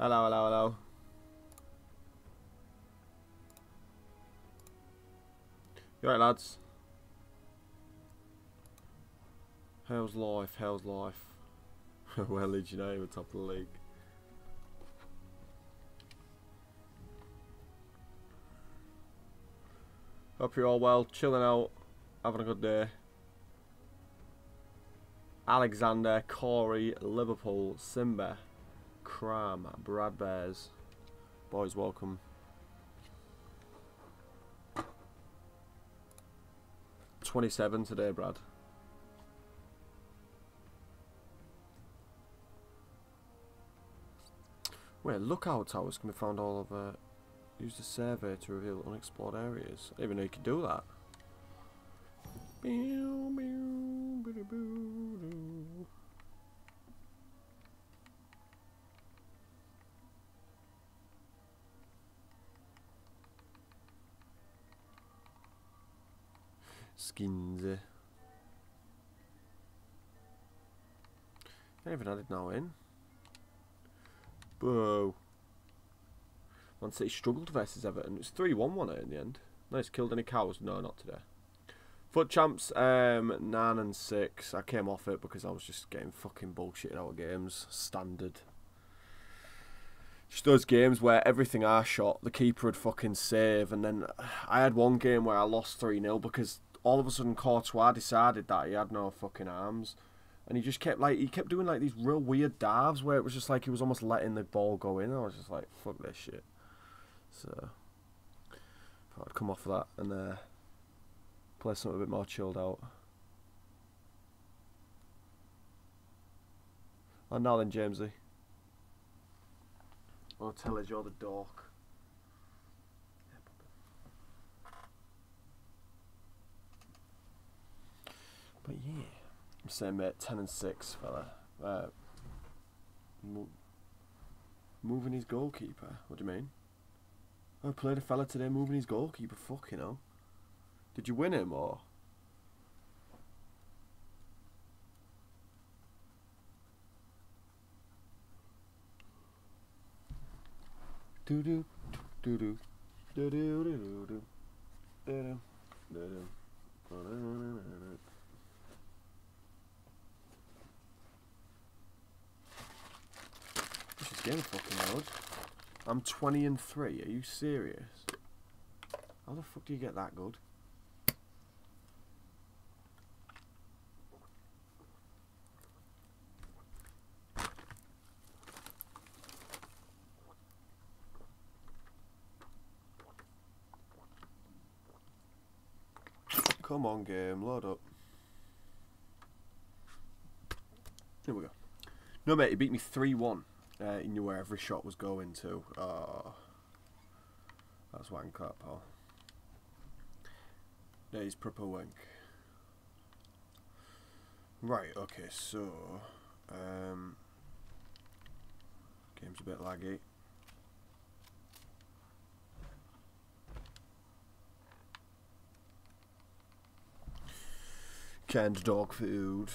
Hello, hello, hello. You alright, lads? How's life? How's life? well, Leeds United were top of the league. Hope you're all well, chilling out, having a good day. Alexander, Corey, Liverpool, Simba, Cram, Brad Bears. Boys, welcome. Twenty-seven today, Brad. Wait, lookout towers can be found all over. Use the survey to reveal unexplored areas. I didn't even know you could do that. Skins. I even had it now in. Boo. Man City struggled versus Everton. It was 3 1 1 in the end. Nice. Killed any cows? No, not today. Foot champs, um, 9 and 6. I came off it because I was just getting fucking bullshit out of games. Standard. Just those games where everything I shot, the keeper would fucking save. And then I had one game where I lost 3 0 because all of a sudden Courtois decided that he had no fucking arms. And he just kept like he kept doing like these real weird dives where it was just like he was almost letting the ball go in. I was just like, fuck this shit. So I'd come off of that and uh, play something a bit more chilled out. And now then, Jamesy. I'll tell us you're the dork. But yeah, I'm saying mate, ten and six, fella. Uh, mo- moving his goalkeeper. What do you mean? I played a fella today moving his goalkeeper. Fucking hell. Did you win him or? Do do do do do do do do do do do do. This is fucking. I'm 20 and 3. Are you serious? How the fuck do you get that good? Come on, game, load up. Here we go. No, mate, he beat me 3 1. Uh, he knew where every shot was going to. Oh, that's wank up, pal. That is proper wank. Right, okay, so. Um, game's a bit laggy. Canned dog food.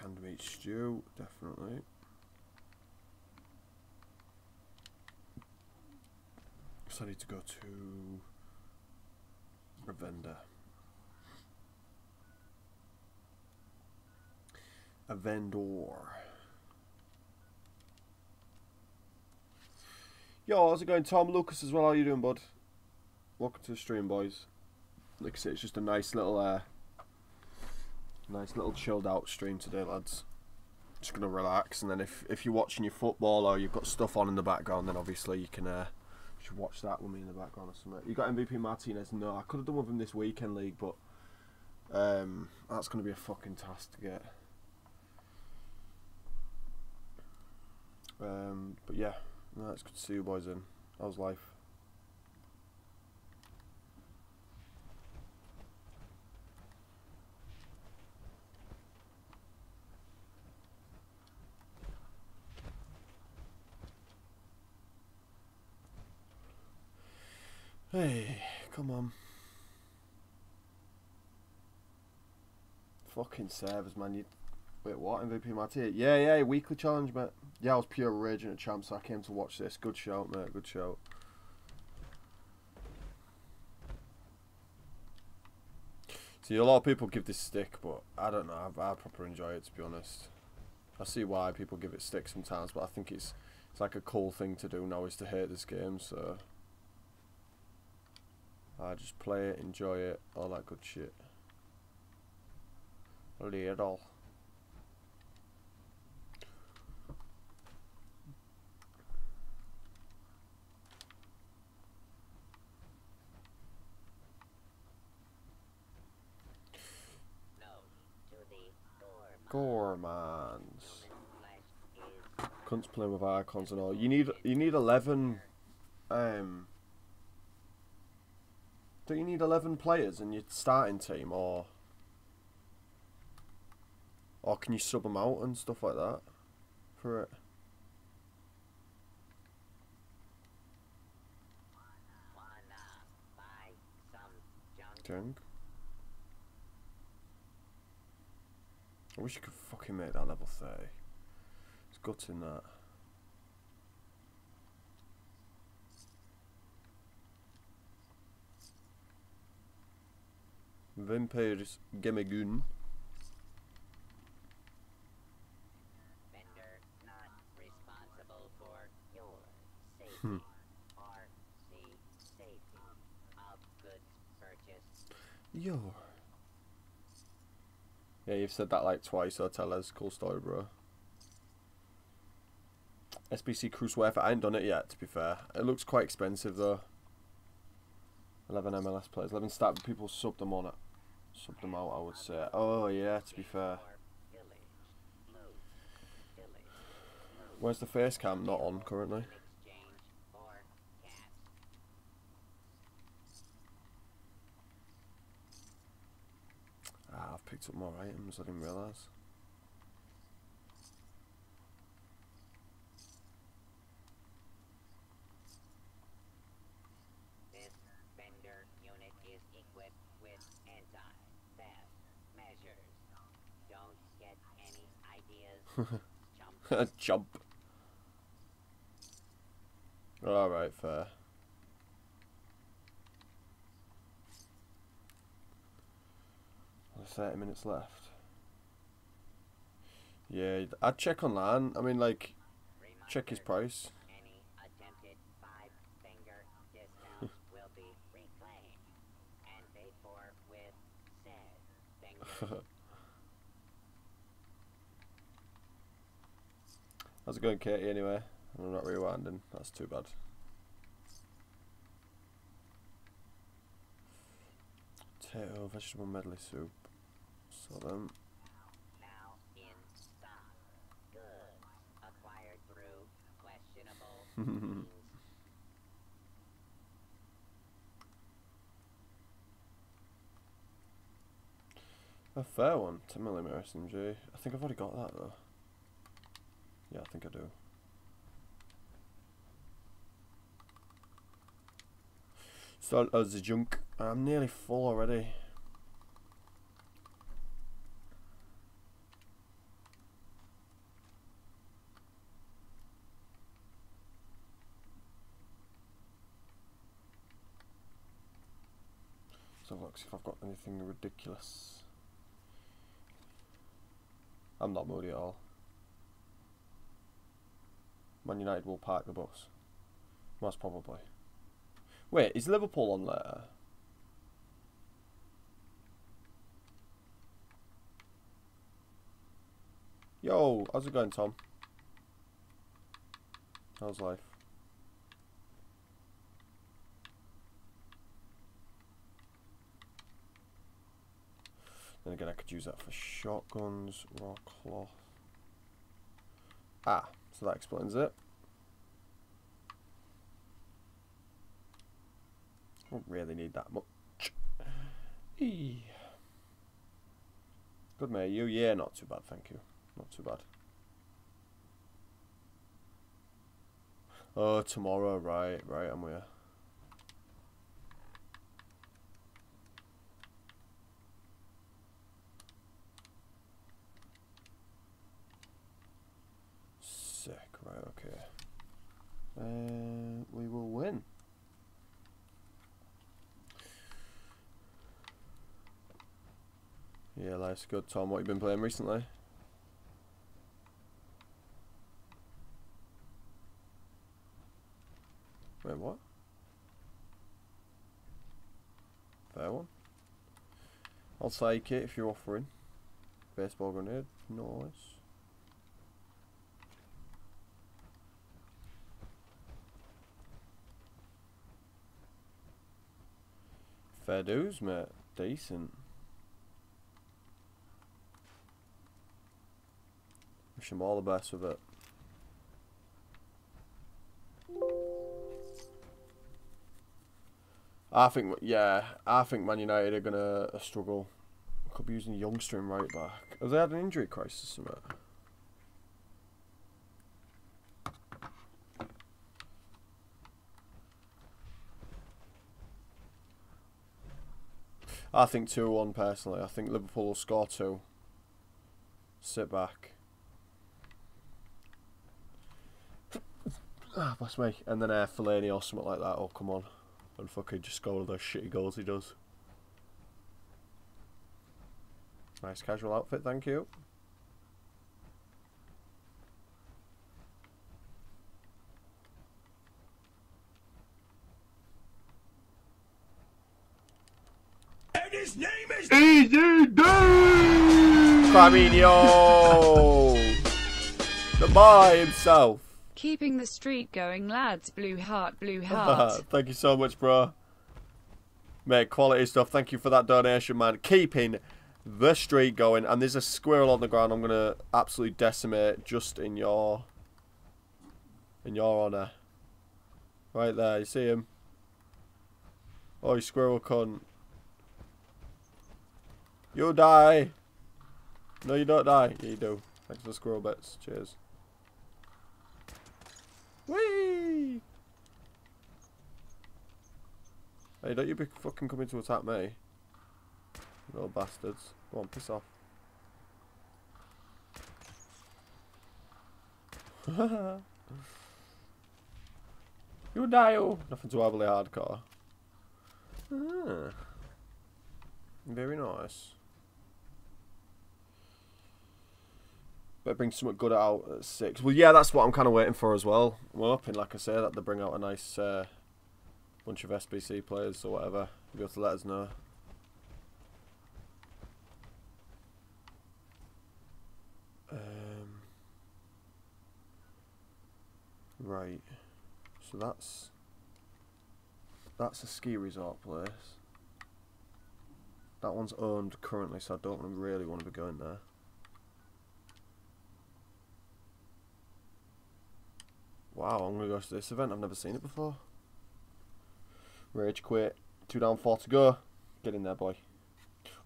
Canned meat stew, definitely. So I need to go to a vendor. A vendor. Yo, how's it going? Tom Lucas as well. How you doing, bud? Welcome to the stream, boys. Like I said, it's just a nice little uh, Nice little chilled out stream today, lads. Just gonna relax, and then if if you're watching your football or you've got stuff on in the background, then obviously you can uh, you watch that with me in the background or something. You got MVP Martinez? No, I could have done with him this weekend league, but um, that's gonna be a fucking task to get. Um, but yeah, no, it's good to see you boys in. How's life? Hey, come on. Fucking servers, man. You, Wait, what? MVP Marty? Yeah, yeah, weekly challenge, mate. Yeah, I was pure raging at champ, so I came to watch this. Good shout, mate. Good shout. See, a lot of people give this stick, but I don't know. I, I proper enjoy it, to be honest. I see why people give it stick sometimes, but I think it's it's like a cool thing to do now is to hate this game, so I just play it, enjoy it, all that good shit. Little. Gormans. Cunts playing with icons and all. You need you need eleven um do you need eleven players in your starting team or or can you sub them out and stuff like that for it? Junk. I wish you could fucking make that level 30. It's gutting that. Vampires Gemigun. Vendor not responsible for your safety Hmm. or safety of goods purchased. Yo. Yeah, you've said that like twice, so tell us. Cool story, bro. SBC Cruise Worth. I ain't done it yet, to be fair. It looks quite expensive, though. 11 MLS players. 11 stat people sub them on it. Sub them out, I would say. Oh, yeah, to be fair. Where's the face cam? Not on currently. Ah, I've picked up more items. I didn't realise. This vendor unit is equipped with anti-theft measures. Don't get any ideas. Jump. Alright, fair. There's 30 minutes left. Yeah, I'd check online. I mean, like, check his price. Any attempted five-finger discounts will be reclaimed and paid for with said finger. How's it going, Katie, anyway? I'm not rewinding. That's too bad. Potato, vegetable medley soup. So them. A fair one, 10mm SMG. I think I've already got that though. Yeah, I think I do. So, uh, the junk. I'm nearly full already. So look, see if I've got anything ridiculous. I'm not moody at all. Man United will park the bus. Most probably. Wait, is Liverpool on there? Yo, how's it going, Tom? How's life? Then again, I could use that for shotguns, raw cloth. Ah, so that explains it. Don't really need that much. Eee. Good mate, you? Yeah, not too bad, thank you. Not too bad. Oh, tomorrow, right, right, I'm with uh, we will win. Yeah, life's good. Tom, what you been playing recently? Wait, what? Fair one. I'll take it if you're offering. Baseball grenade. Nice. Fair dues, mate. Decent. Wish him all the best with it. I think, yeah, I think Man United are gonna uh, struggle. Could be using a youngster in right back. Have they had an injury crisis or something? I think 2 1 personally. I think Liverpool will score 2. Sit back. Ah, bless me. And then uh, Fellaini or something like that. Oh, come on. And fucking just score those shitty goals he does. Nice casual outfit, thank you. And his name is Easy D! Fabinho! The boy himself. Keeping the streak going, lads. Blue heart, blue heart. Thank you so much, bro. Mate, quality stuff. Thank you for that donation, man. Keeping the streak going. And there's a squirrel on the ground I'm going to absolutely decimate just in your... In your honour. Right there, you see him? Oh, you squirrel cunt. You'll die. No, you don't die. Yeah, you do. Thanks for the squirrel bits. Cheers. Whee! Hey, don't you be fucking coming to attack me. Little bastards. Go on, piss off. you die, oh. Nothing too heavily hardcore. Ah. Very nice. Better bring something good out at six. Well, yeah, that's what I'm kind of waiting for as well. I'm hoping, like I say, that they bring out a nice uh, bunch of SBC players or whatever. Be able to let us know. Um, right. So that's that's a ski resort place. That one's owned currently, so I don't really want to be going there. Wow, I'm gonna go to this event. I've never seen it before. Rage quit. Two down, four to go. Get in there, boy.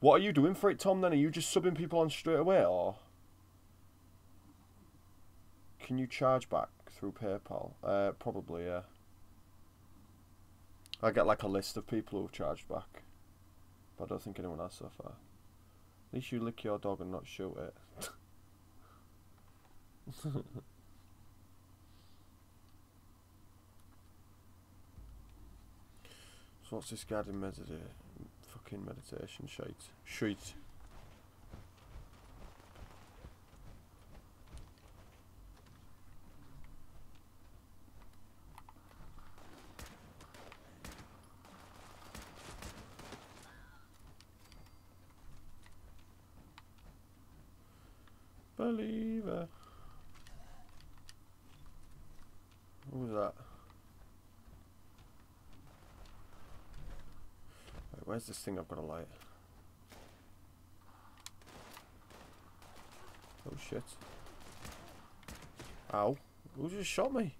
What are you doing for it, Tom? Then are you just subbing people on straight away, or can you charge back through PayPal? Uh, probably, yeah. I get like a list of people who've charged back, but I don't think anyone has so far. At least you lick your dog and not shoot it. What's this guided meditation? Fucking meditation shite. Shite. Believer. What was that? Where's this thing I've got to light? Oh shit. Ow. Who just shot me?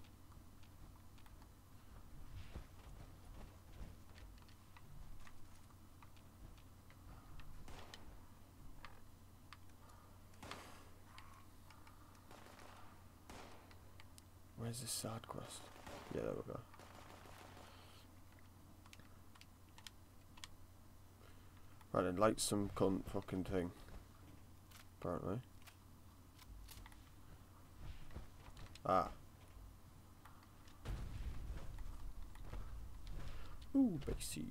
Where's this side quest? Yeah, there we go. Right then, light some cunt fucking thing. Apparently. Ah. Ooh, Bexy.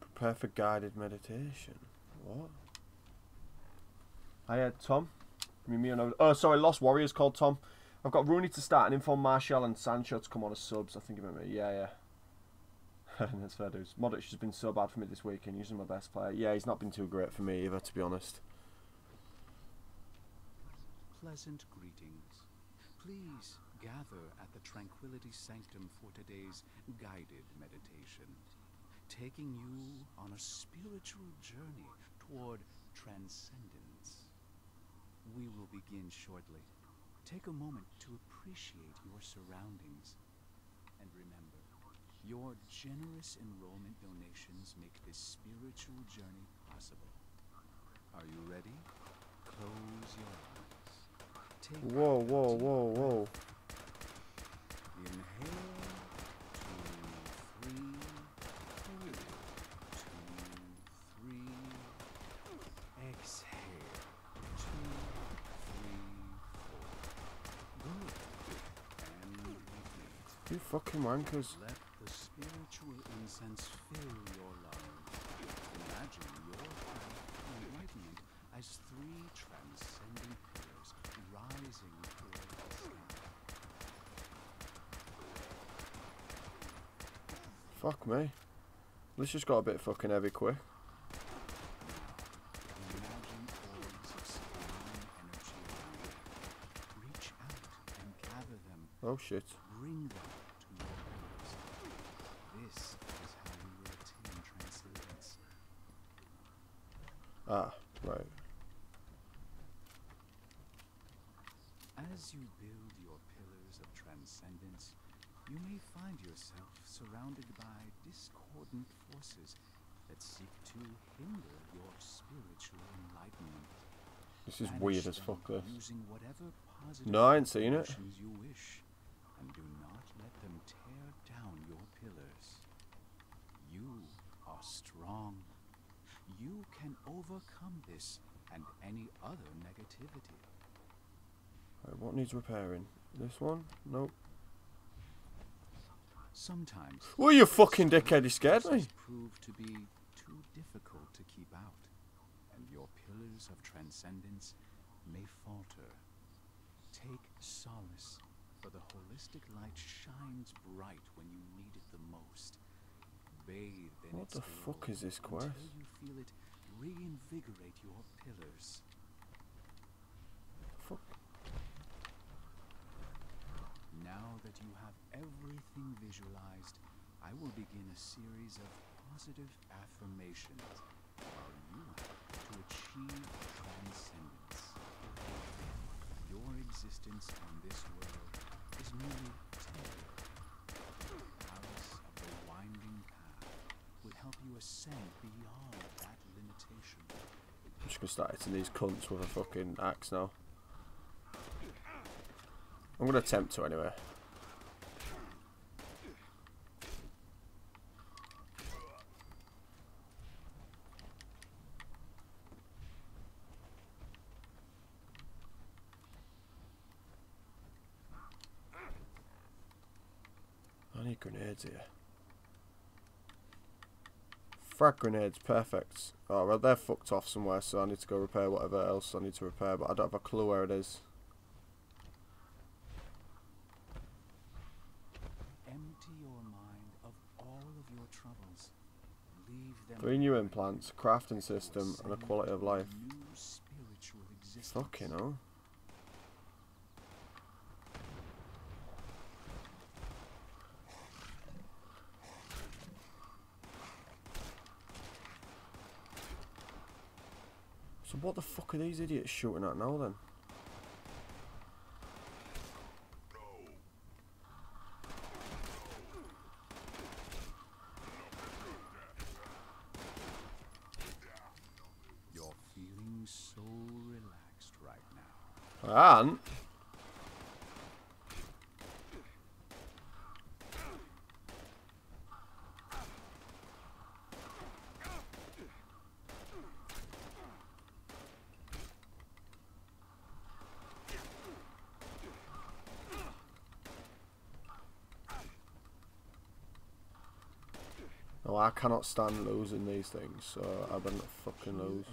Prepare for guided meditation. What? Hiya, Tom. Me, and oh, sorry, Lost Warriors called Tom. I've got Rooney to start and Inform Martial and Sancho to come on as subs. I think you remember. Yeah, yeah. That's fair dues. Modric has been so bad for me this weekend. Usually my best player. Yeah, he's not been too great for me either, to be honest. Pleasant greetings. Please gather at the Tranquility Sanctum for today's guided meditation, taking you on a spiritual journey toward transcendence. We will begin shortly. Take a moment to appreciate your surroundings. And remember, your generous enrollment donations make this spiritual journey possible. Are you ready? Close your eyes. Take Whoa, whoa, whoa, whoa. Inhale. Two, three. Hold. Two, three. Exhale. Two, three, four. Good. And repeat. You fucking wankers. Let the spiritual incense fill your lungs. Imagine your path to enlightenment as three transcendent pillars rising toward the sky. Fuck me. This just got a bit fucking heavy quick. Imagine orbs of sublime energy around you. Reach out and gather them. Oh shit. Bring them to your pillars. This is how you will attain transcendence. Ah, right. As you build your pillars of transcendence, you may find yourself surrounded by discordant forces that seek to hinder your spiritual enlightenment. This is Banish weird as fuck, this. Using whatever positive No, I ain't seen it. you wish, and do not let them tear down your pillars. You are strong. You can overcome this and any other negativity. Right, what needs repairing? This one? Nope. Sometimes Oh, you fucking dickhead, you scared me. forces prove to be too difficult to keep out, and your pillars of transcendence may falter. Take solace, for the holistic light shines bright when you need it the most. Bathe in What the fuck is this quest? Until you feel it reinvigorate your pillars. Fuck. Now that you have everything visualized, I will begin a series of positive affirmations while you to achieve transcendence. Your existence on this world is merely temporary. The palace of the winding path will help you ascend beyond that limitation. I'm just gonna start hitting these cunts with a fucking axe now. I'm gonna attempt to anyway. I need grenades here. Frag grenades, perfect. Oh, well, they're fucked off somewhere, so I need to go repair whatever else I need to repair, but I don't have a clue where it is. Empty your mind of all of your troubles. Leave them Three new implants, crafting system, and a quality of life. new spiritual existence. Fucking hell. So what the fuck are these idiots shooting at now then? You're feeling so relaxed right now. And Oh, I cannot stand losing these things, so I better not fucking lose.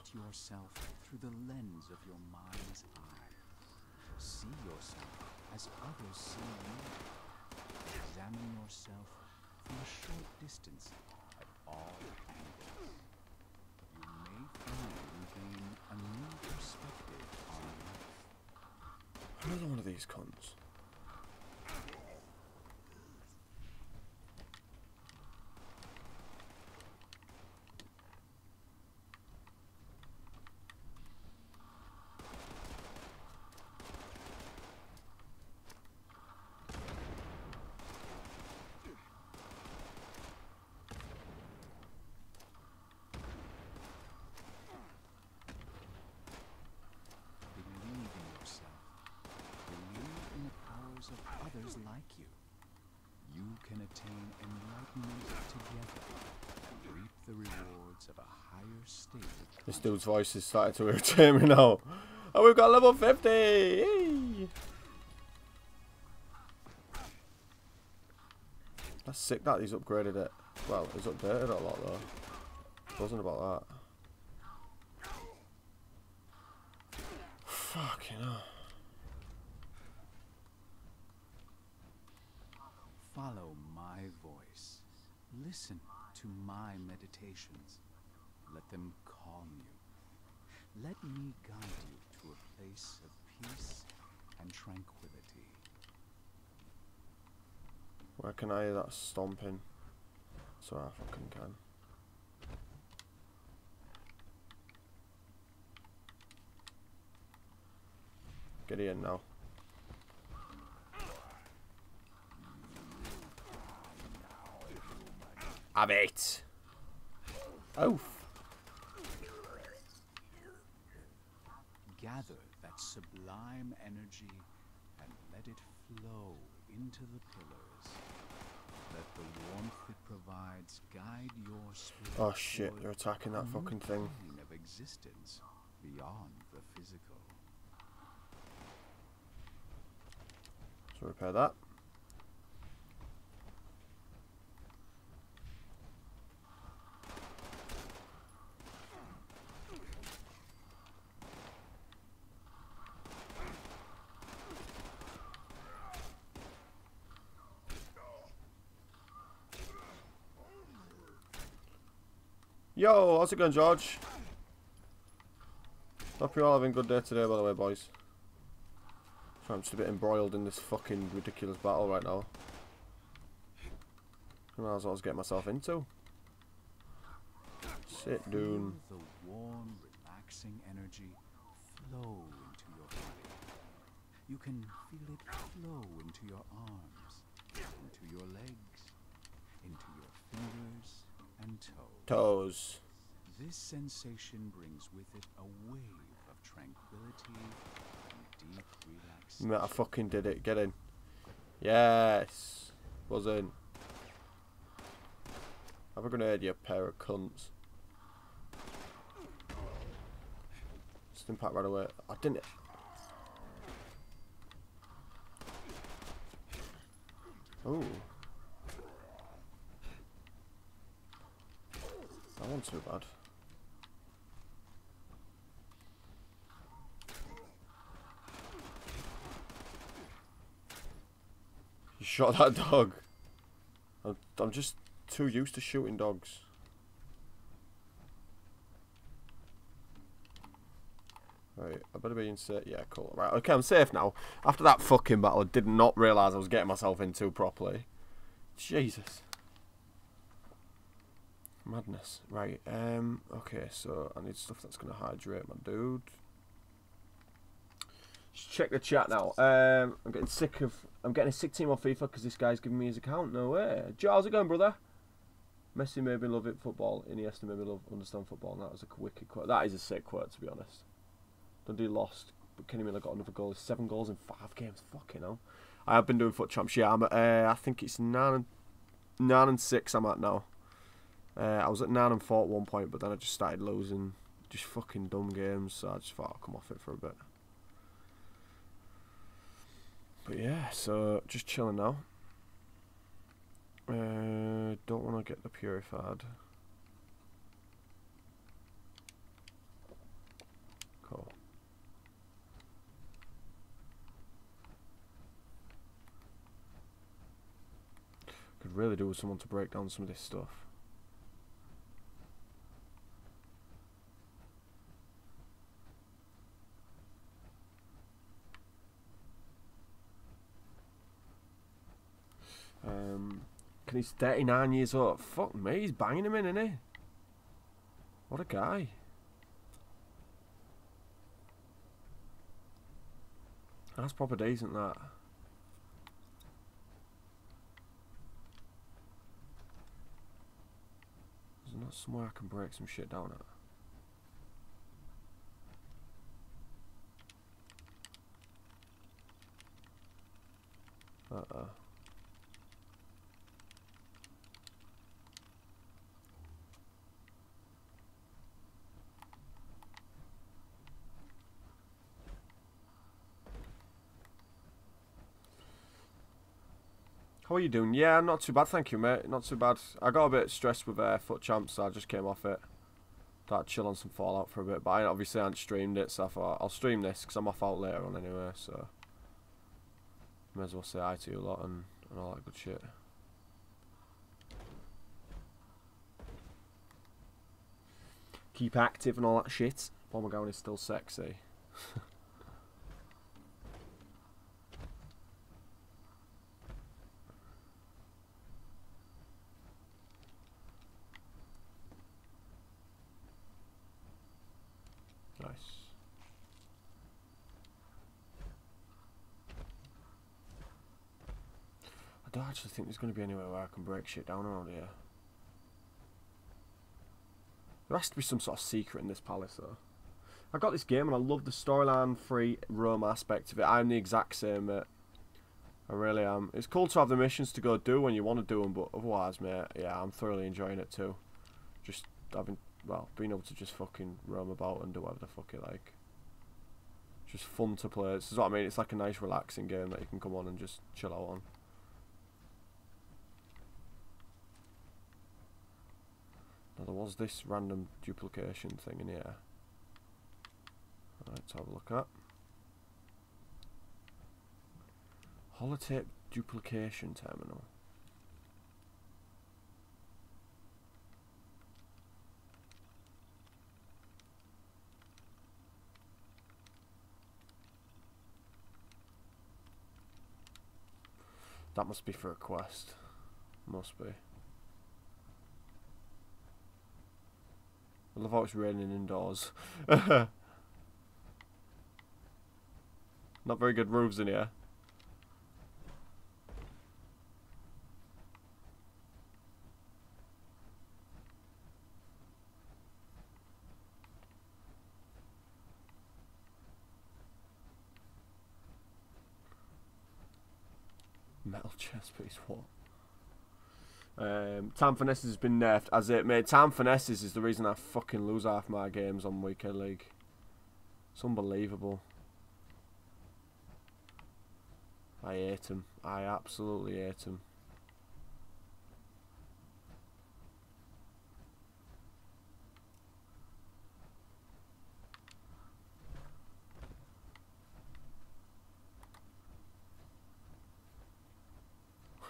See yourself as others see you. Examine yourself from a short distance at all angles. You may gain a new perspective on life. Another one of these cons. Believe in yourself. Believe in the powers of others like you. You can attain enlightenment together and reap the rewards of a higher state This dude's voice is starting to irritate me now. Oh, we've got level 50! Yay! That's sick that he's upgraded it. Well, he's updated it a lot though. Wasn't about that. Fucking hell. Follow my voice. Listen to my meditations. Let them calm you. Let me guide you to a place of peace and tranquility. Where can I hear that stomping? So I fucking can. Get in now. Have it. Oh. Gather that sublime energy and let it flow into the pillars. Let the warmth it provides guide your spirit. Oh shit, they're attacking that fucking thing. of existence beyond the physical. So repair that. Yo, how's it going, George? Hope you're all having a good day today, by the way, boys. So I'm just a bit embroiled in this fucking ridiculous battle right now. And that's what I was getting myself into. Sit down. The warm, relaxing energy flow into your body. You can feel it flow into your arms, into your legs, into your fingers and toes. Toes. This sensation brings with it a wave of tranquility and deep relaxation. Mate, I fucking did it. Get in. Yes. Was in. Have a grenade, you pair of cunts. Just impact right away. I didn't. Oh. That wasn't too bad. You shot that dog. I'm, I'm just too used to shooting dogs. Right, I better be in safe. Yeah, cool. Right, okay, I'm safe now. After that fucking battle, I did not realise I was getting myself into properly. Jesus. Madness. Right, um, okay, so I need stuff that's going to hydrate my dude. Check the chat now. Um, I'm getting sick of. I'm getting a sick team on FIFA because this guy's giving me his account. No way. Joe, how's it going, brother? Messi made me love it football. Iniesta made me love understand football. And that was a wicked quote. That is a sick quote, to be honest. Dundee lost, but Kenny Miller got another goal. Seven goals in five games. Fucking hell. I have been doing foot champs. Yeah, I'm at, uh, I think it's nine and nine and six. I'm at now. Uh, I was at nine and four at one point, but then I just started losing just fucking dumb games. So I just thought I'll come off it for a bit. But yeah, so just chilling now. Uh, don't want to get the purified. Cool. Could really do with someone to break down some of this stuff. Um, can he's 39 years old? Fuck me, he's banging him in, isn't he? What a guy. That's proper decent, that. Is there not somewhere I can break some shit down at? Uh-uh. How are you doing? Yeah, not too bad, thank you, mate. Not too bad. I got a bit stressed with uh, Foot Champs, so I just came off it. Thought I'd chill on some Fallout for a bit, but I obviously hadn't streamed it, so I thought I'll stream this because I'm off out later on anyway, so. May as well say hi to you a lot and, and all that good shit. Keep active and all that shit. McGowan is still sexy. Nice. I don't actually think there's going to be anywhere where I can break shit down around here. There has to be some sort of secret in this palace, though. I got this game and I love the storyline free roam aspect of it. I'm the exact same, mate. I really am. It's cool to have the missions to go do when you want to do them, but otherwise, mate, yeah, I'm thoroughly enjoying it too. Just having, well, being able to just fucking roam about and do whatever the fuck you like. Just fun to play. This is what I mean. It's like a nice, relaxing game that you can come on and just chill out on. Now there was this random duplication thing in here. Let's have a look at. Holotape duplication terminal. That must be for a quest. Must be. I love how it's raining indoors. Not very good roofs in here. Metal chest piece, what? Um, Finesses has been nerfed as it made. Time Finesses is the reason I fucking lose half my games on Weekend League. It's unbelievable. I hate him. I absolutely hate him.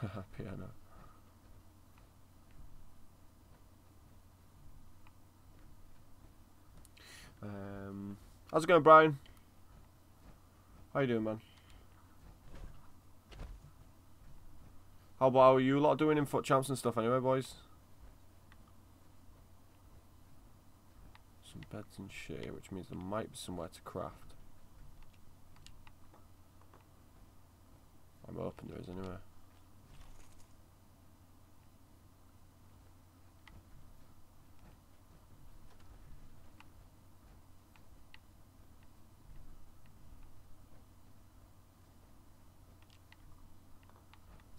Piano. Um, how's it going, Brian? How you doing, man? How about how are you lot doing in foot champs and stuff anyway, boys? Some beds and shit here, which means there might be somewhere to craft. I'm hoping there is anyway.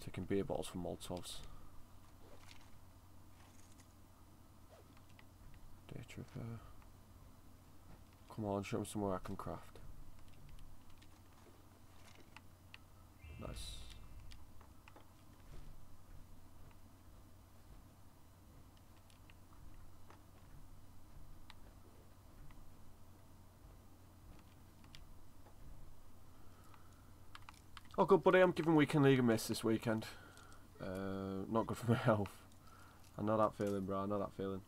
Taking beer bottles from Molotovs. Day tripper. Come on, show me somewhere I can craft. Nice. Oh, good, buddy. I'm giving Weekend League a miss this weekend. Uh, not good for my health. I know that feeling, bro. I know that feeling.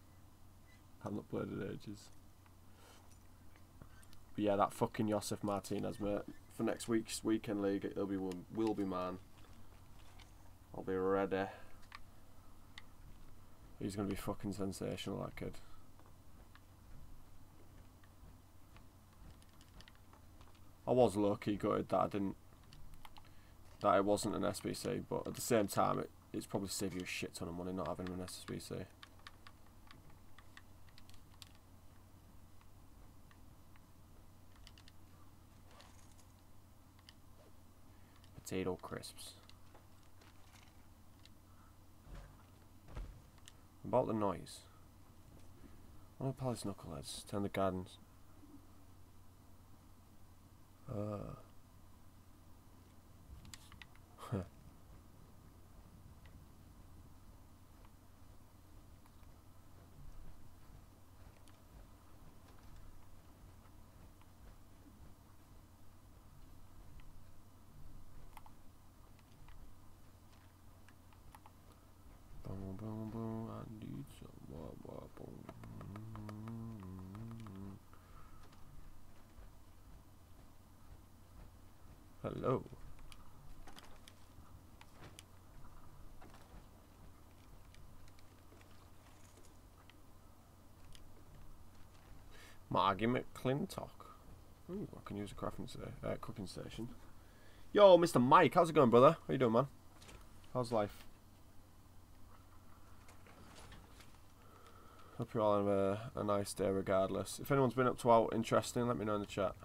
I've not played in ages. But yeah, that fucking Josef Martinez, mate. For next week's Weekend League, it'll be one, will be man. I'll be ready. He's gonna be fucking sensational, that kid. I was lucky gutted that I didn't that it wasn't an SBC, but at the same time it, it's probably saved you a shit ton of money not having an SBC. Potato crisps. About the noise. One of Palace Knuckleheads. Turn the gardens. Uh. Huh. Boom, boom, boom, I need some more, more, boom. Hello. Margie McClintock. Ooh, I can use a crafting uh, cooking station. Yo, Mr. Mike, how's it going, brother? How you doing, man? How's life? Hope you all have a, a nice day regardless. If anyone's been up to out interesting, let me know in the chat.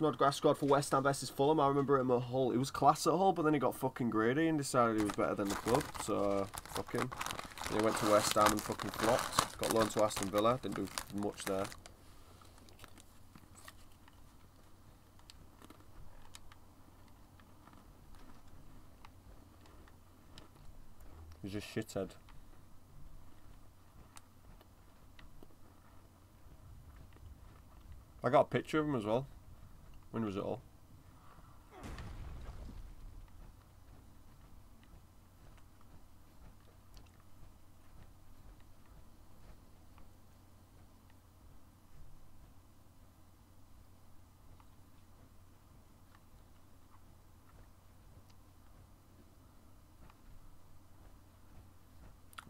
Snodgrass scored for West Ham versus Fulham. I remember him at Hull. He was class at Hull, but then he got fucking greedy and decided he was better than the club. So, fuck him. And he went to West Ham and fucking flopped. Got loaned to Aston Villa. Didn't do much there. He's just shithead. I got a picture of him as well. When was it all?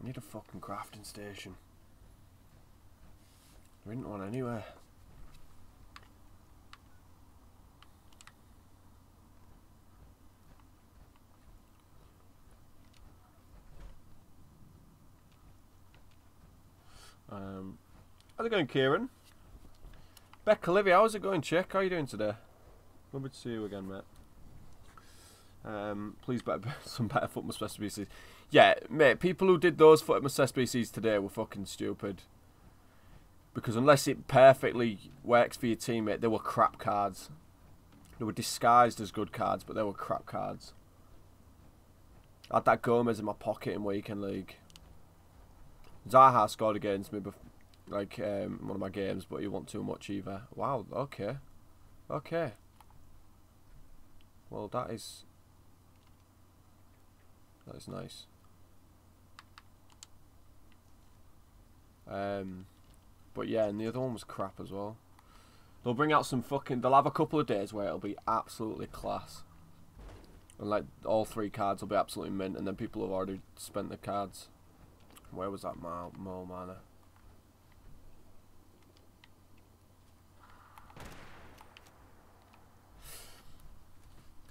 I need a fucking crafting station. There isn't one anywhere. Um, how's it going, Kieran? Beck Olivia, how's it going, chick? How are you doing today? Lovely to see you again, mate. Um, please better some better Futmas SBCs. Yeah, mate, people who did those Futmas SBCs today were fucking stupid. Because unless it perfectly works for your teammate, they were crap cards. They were disguised as good cards, but they were crap cards. I had that Gomez in my pocket in Weekend League. Zaha scored against me, like um, one of my games, but you wasn't too much either. Wow. Okay. Okay. Well, that is that is nice. Um, but yeah, and the other one was crap as well. They'll bring out some fucking. They'll have a couple of days where it'll be absolutely class. And like all three cards will be absolutely mint, and then people have already spent the cards. Where was that Mo, Mo Mana?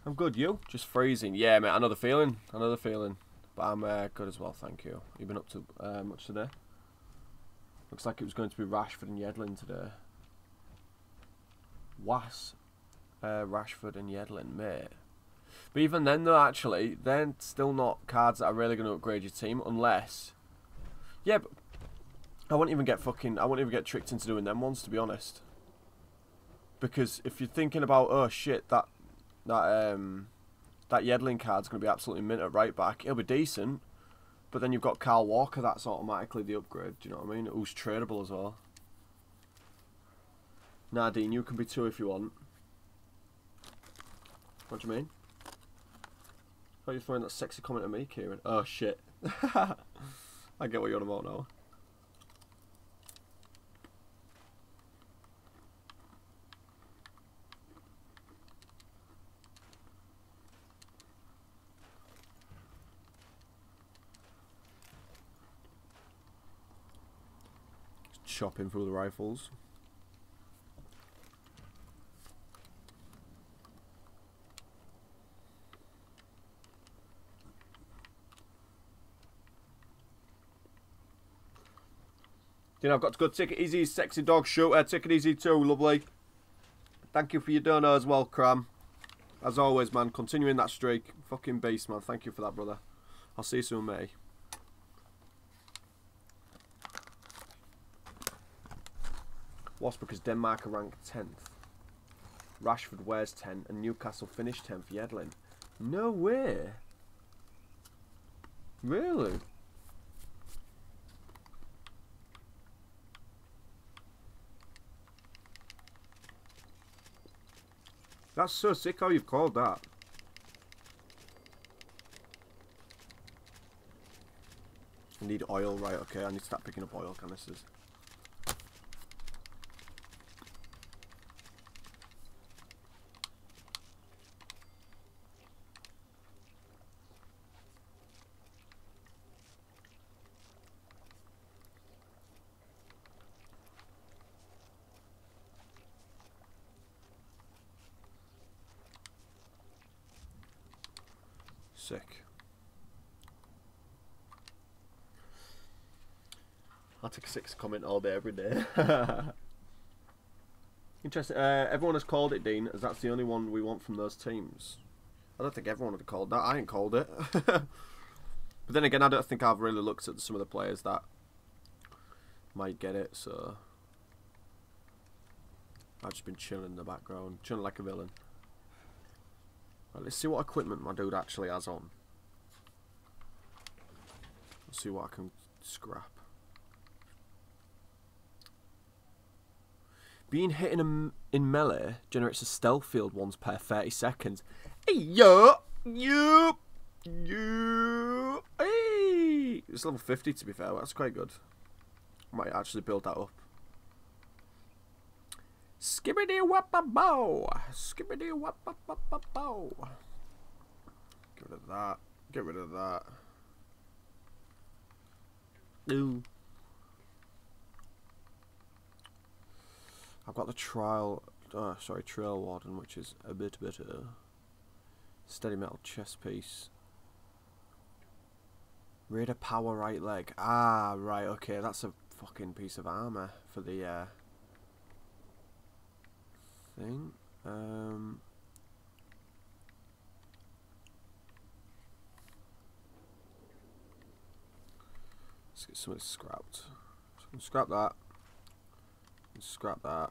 I'm good, you? Just freezing. Yeah, mate, another feeling. Another feeling. But I'm uh, good as well, thank you. You've been up to uh, much today? Looks like it was going to be Rashford and Yedlin today. Was uh, Rashford and Yedlin, mate. But even then, though, actually, they're still not cards that are really going to upgrade your team unless. Yeah, but I won't even get fucking. I won't even get tricked into doing them ones, to be honest. Because if you're thinking about, oh shit, that that um that Yedlin card's going to be absolutely mint at right back, it'll be decent. But then you've got Kyle Walker, that's automatically the upgrade. Do you know what I mean? Who's tradable as well. Nadine, you can be two if you want. What do you mean? Oh, you're throwing that sexy comment at me, Kieran. Oh shit. I get what you're on about now. Chopping through the rifles. Know, I've got to go take it easy, sexy dog shooter. Uh, take it easy too, lovely. Thank you for your donor as well, Cram. As always, man, continuing that streak. Fucking beast, man. Thank you for that, brother. I'll see you soon, mate. Wasp because Denmark are ranked 10th. Rashford wears 10 and Newcastle finished 10th for Yedlin. No way. Really? That's so sick how you've called that. I need oil, right, okay, I need to start picking up oil canisters. Sick. I'll take a six comment all day, every day. Interesting. Uh, everyone has called it, Dean, as that's the only one we want from those teams. I don't think everyone would have called that. I ain't called it. but then again, I don't think I've really looked at some of the players that might get it, so... I've just been chilling in the background, chilling like a villain. Right, let's see what equipment my dude actually has on. Let's see what I can scrap. Being hit in, a in melee generates a stealth field once per 30 seconds. Hey, yo! Yo! Yo! Hey! It's level 50 to be fair, that's quite good. Might actually build that up. Skibbity wappa bow! Skibbity wappa bow! Get rid of that. Get rid of that. Ooh. I've got the trial, uh, sorry, trail warden, which is a bit better. Steady metal chest piece. Raider power right leg. Ah, right, okay, that's a fucking piece of armor for the uh, thing. Um, let's get some of this scrapped. So scrap that. Scrap that.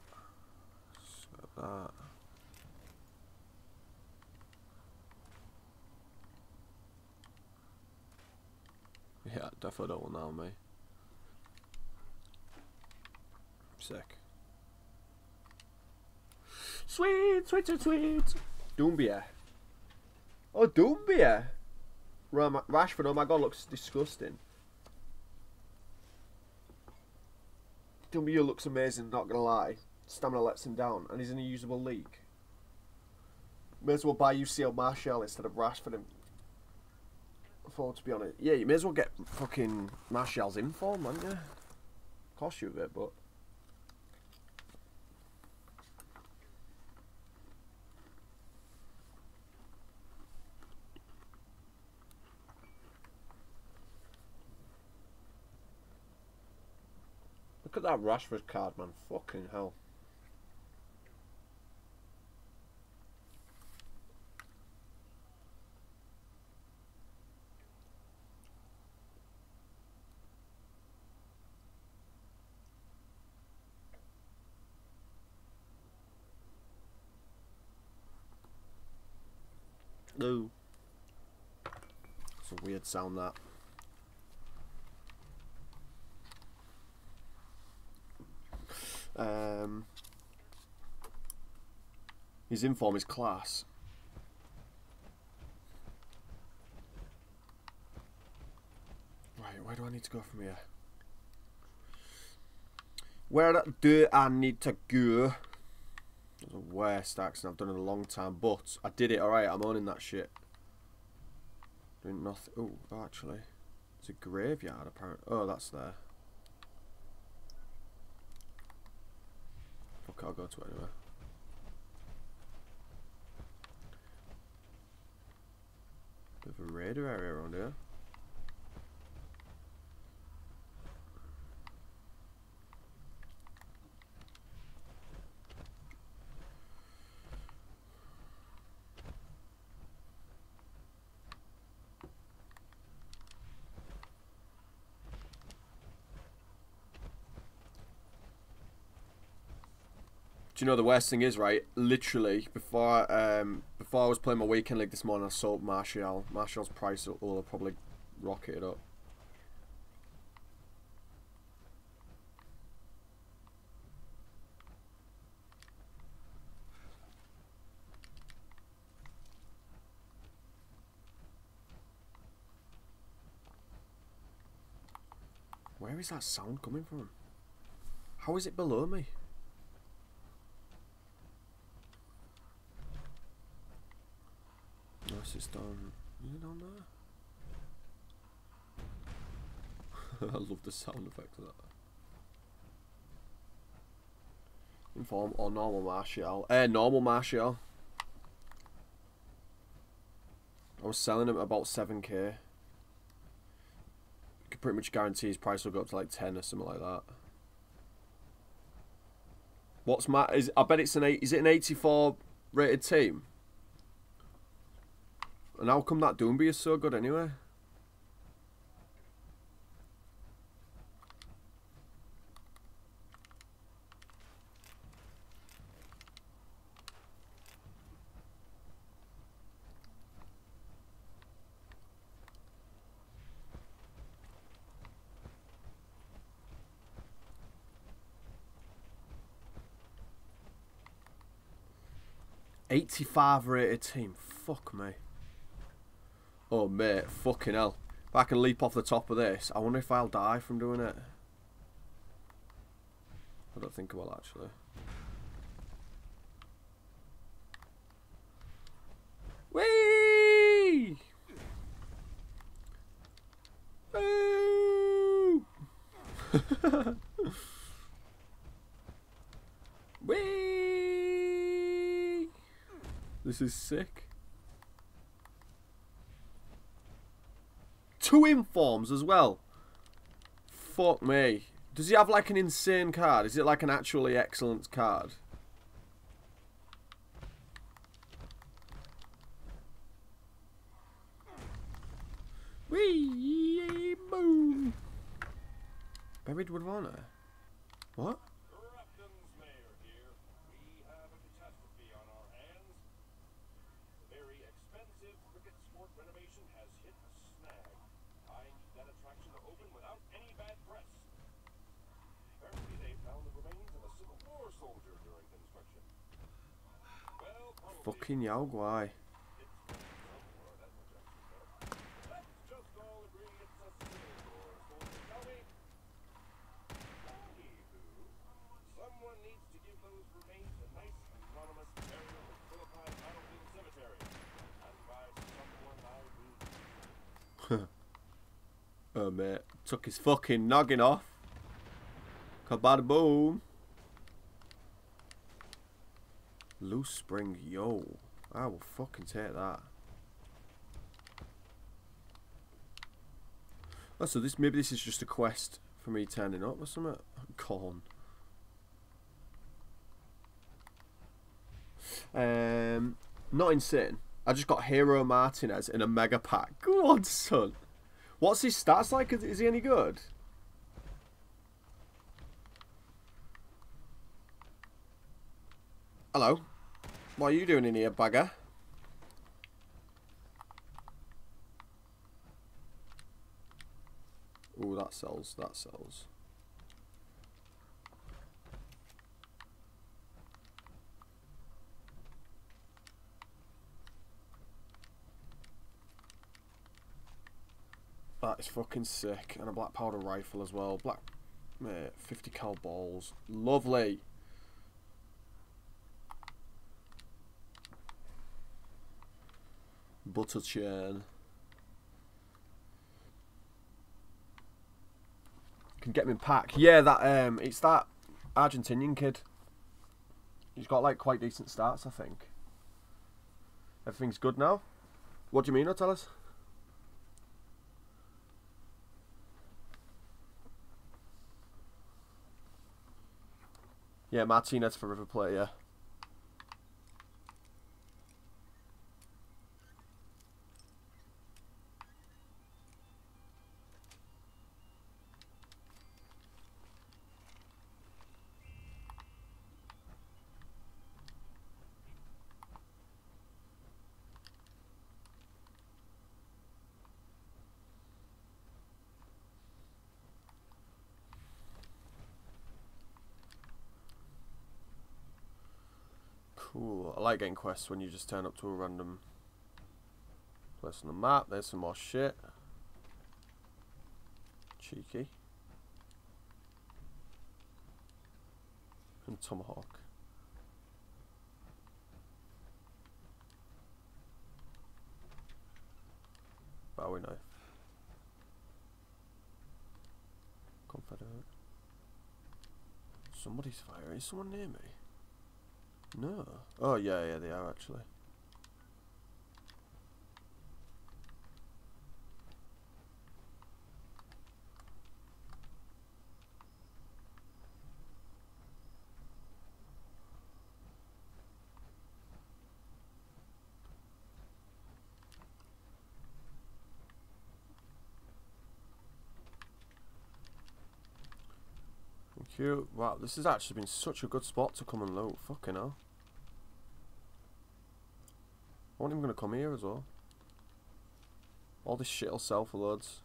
Scrap that. Yeah, definitely don't want that on me. Sick. Sweet, sweet, sweet, sweet. Doumbia. Oh, Doumbia. Ram- Rashford, oh my god, looks disgusting. Doumbia looks amazing, not gonna lie. Stamina lets him down, and he's in a usable league. May as well buy UCL Martial instead of Rashford. And for to be honest, yeah, you may as well get fucking Martial's in form, man. Yeah, cost you a bit, but Look at that Rashford card, man. Fucking hell. No. It's a weird sound that. Um, his inform is class. Right, where do I need to go from here? Where do I need to go? That's the worst accent I've done in a long time, but I did it alright, I'm owning that shit. Doing nothing. Oh, actually. It's a graveyard, apparently. Oh, that's there. I'll go to anyway. Bit of a raider area around here. You know the worst thing is right? Literally before um before I was playing my weekend league this morning, I sold Martial. Martial's price will, will have probably rocketed up. Where is that sound coming from? How is it below me? Unless it's down. Is it down there? I love the sound effect of that. Inform or normal Martial. Eh, normal Martial. I was selling him about 7k. You could pretty much guarantee his price will go up to like 10 or something like that. What's my is I bet it's an eight is it an 84 rated team? And how come that Doumbia is so good anyway? Eighty-five rated team. Fuck me. Oh mate, fucking hell. If I can leap off the top of this, I wonder if I'll die from doing it. I don't think I will actually. Whee! Woo! Whee! This is sick. Two informs as well. Fuck me. Does he have like an insane card? Is it like an actually excellent card? Wee boom. Buried honor. What? Repton's mayor here. We have a catastrophe on our hands. The very expensive cricket sport renovation has hit a snag. I need that attraction to open without any bad press. Apparently they found the remains of a Civil War soldier during construction. Well, probably Fucking Yao Guai. somewhere, that much I should know. Let's just all agree it's a Civil War soldier, shall we? Anywho, someone needs to give those remains a nice anonymous burial at Philippi Battlefield Cemetery. And by someone I mean Oh mate, took his fucking noggin off. Kabada boom. Loose spring, yo. I will fucking take that. Oh, so this maybe this is just a quest for me turning up or something. Corn. Um, not insane. I just got Hero Martinez in a mega pack. Go on, son. What's his stats like? Is he any good? Hello. What are you doing in here, bugger? Ooh, that sells. That sells. That is fucking sick. And a black powder rifle as well. Black, mate, 50 cal balls. Lovely. Butter churn. Can get him in pack. Yeah, that um, it's that Argentinian kid. He's got like quite decent starts, I think. Everything's good now. What do you mean, Otelis? Yeah, Martinez for River Plate, yeah. Cool. I like getting quests when you just turn up to a random place on the map. There's some more shit. Cheeky. And Tomahawk. Bowie knife. Confederate. Somebody's firing. Is someone near me? No. Oh, yeah, yeah, they are actually. Wow, this has actually been such a good spot to come and loot. Fucking hell. I wasn't even going to come here as well. All this shit will sell for loads.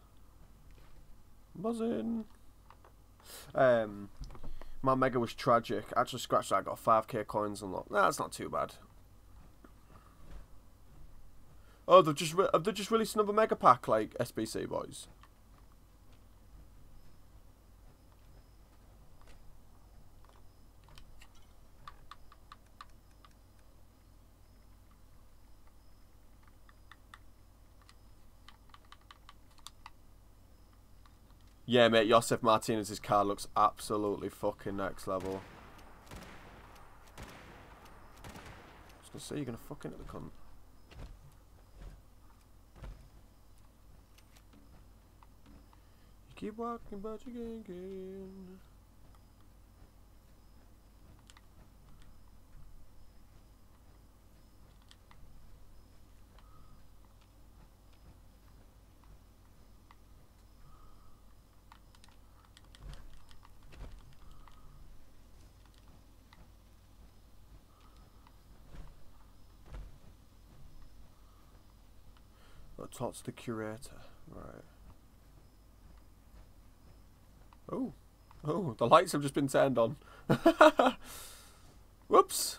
Buzzing. Um, my mega was tragic. Actually scratched that. I got 5k coins and unlocked. Nah, that's not too bad. Oh, they've just have they just released another mega pack like SBC boys. Yeah, mate, Josef Martinez's car looks absolutely fucking next level. Was gonna say, you're gonna fucking at the cunt. You keep walking, but you can't get. Tots the curator. Right. Oh. Oh, the lights have just been turned on. Whoops.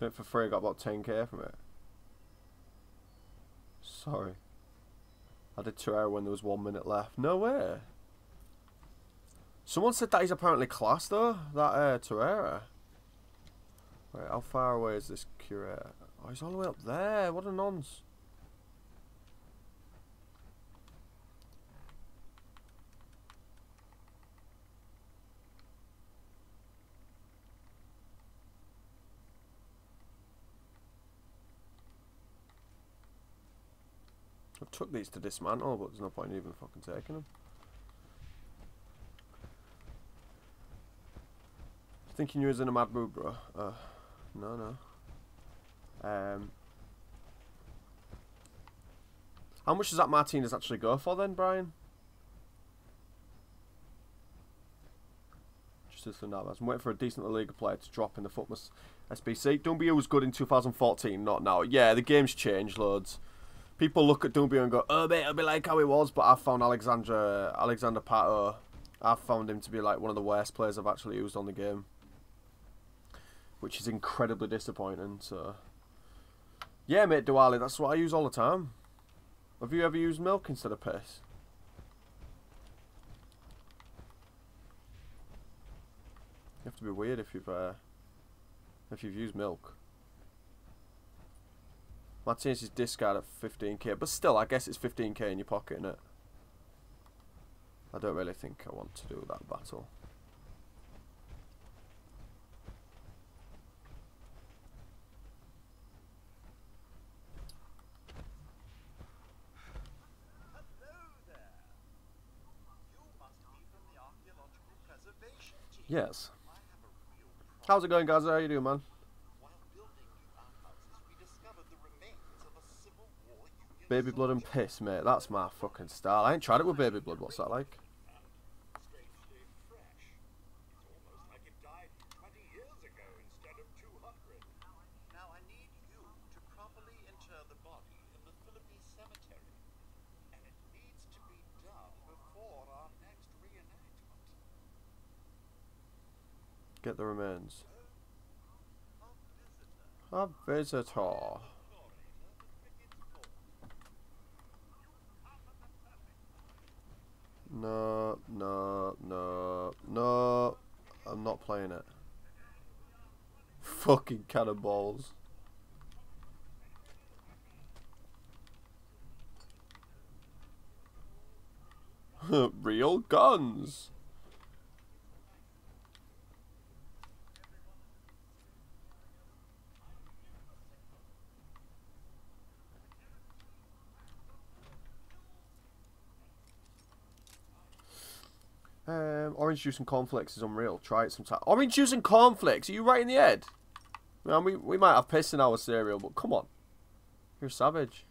Did for free, I got about 10k from it. Sorry. I did two hour when there was one minute left. No way. Someone said that he's apparently class though, that uh, Torreira. How far away is this curator? Oh, he's all the way up there. What a nonce. I've took these to dismantle, but there's no point in even fucking taking them. Thinking you was in a mad mood, bro. Uh, no, no. Um, how much does that Martinez actually go for then, Brian? Just as now, I'm waiting for a decent Liga player to drop in the Futmas SBC. Doumbia was good in 2014, not now. Yeah, the game's changed loads. People look at Doumbia and go, "Oh, mate, it'll be like how he was," but I've found Alexandra Alexander Pato. I've found him to be like one of the worst players I've actually used on the game, which is incredibly disappointing. So, yeah, mate, Diwali, that's what I use all the time. Have you ever used milk instead of piss? You have to be weird if you've uh, if you've used milk. Martinez is discard at 15k, but still, I guess it's 15k in your pocket, innit? I don't really think I want to do that battle. Hello there. You must be from the archaeological preservation team. Yes. How's it going, guys? How you doing, man? Baby blood and piss, mate. That's my fucking style. I ain't tried it with baby blood. What's that like? Strangely fresh. It's almost like it died 20 years ago instead of 200. Now I need you to properly inter the body in the Philippi cemetery. And it needs to be done before our next reenactment. Get the remains. A visitor. No, no, no, no. I'm not playing it. Fucking cannonballs. Real guns. Um, orange juice and cornflakes is unreal. Try it sometime. Orange juice and cornflakes? Are you right in the head? Man, we, we might have piss in our cereal, but come on. You're savage.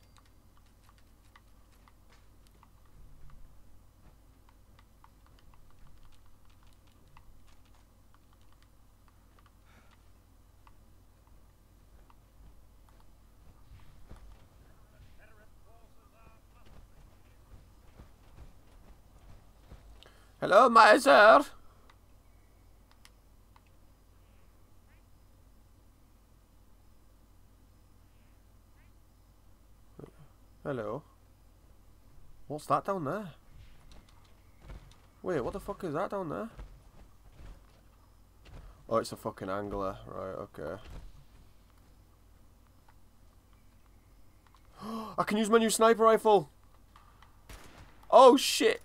Hello, miser. Hello. What's that down there? Wait, what the fuck is that down there? Oh, it's a fucking angler. Right, okay. I can use my new sniper rifle! Oh, shit!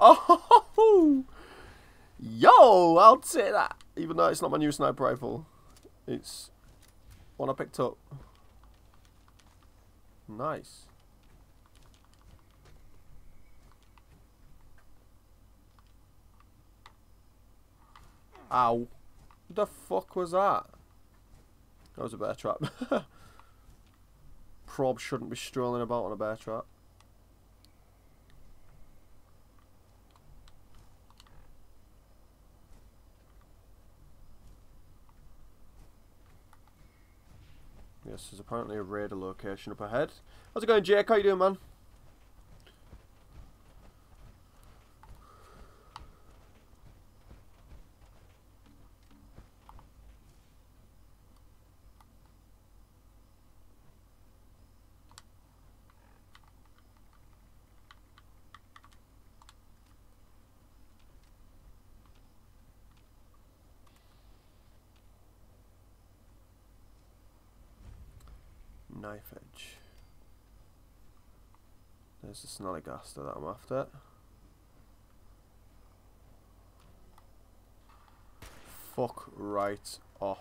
Oh! Yo! I'll take that! Even though it's not my new sniper rifle. It's one I picked up. Nice. Ow. What the fuck was that? That was a bear trap. Prob shouldn't be strolling about on a bear trap. Yes, there's apparently a raider location up ahead. How's it going, Jake? How you doing, man? Knife edge. There's the Snallygaster that I'm after. Fuck right off.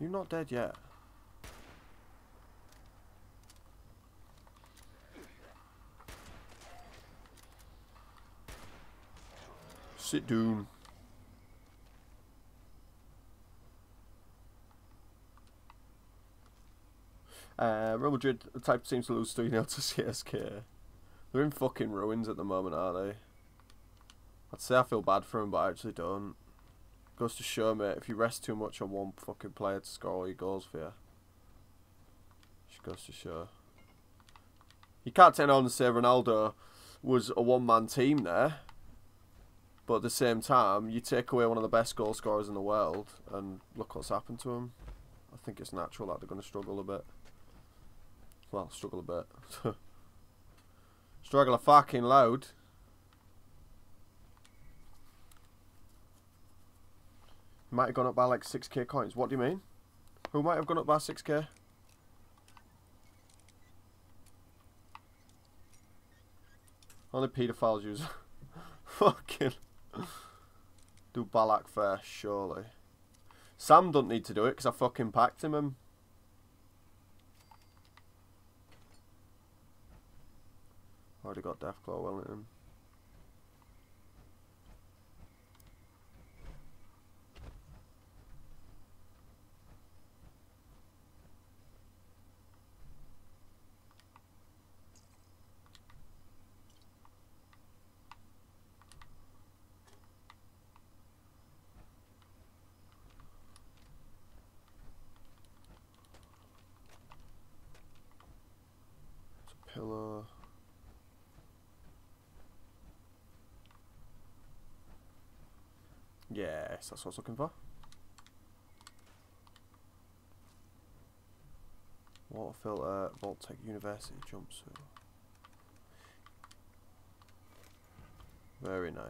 You're not dead yet. Sit down. Real Madrid, the type team to lose 3 0 to CSK. They're in fucking ruins at the moment, aren't they? I'd say I feel bad for them, but I actually don't. Goes to show, mate, if you rest too much on one fucking player to score all your goals for you. Just goes to show. You can't turn on and say Ronaldo was a one man team there. But at the same time, you take away one of the best goal scorers in the world, and look what's happened to him. I think it's natural that they're going to struggle a bit. Well, struggle a bit. struggle a fucking load. Might have gone up by like 6k coins. What do you mean? Who might have gone up by 6k? Only paedophiles use. Fucking. Do Balak first, surely. Sam don't need to do it because I fucking packed him. him. Already got Deathclaw Wellington. It's a pillar. Yes, that's what I was looking for. Water filter, uh, Vault-Tec University jumpsuit. Very nice.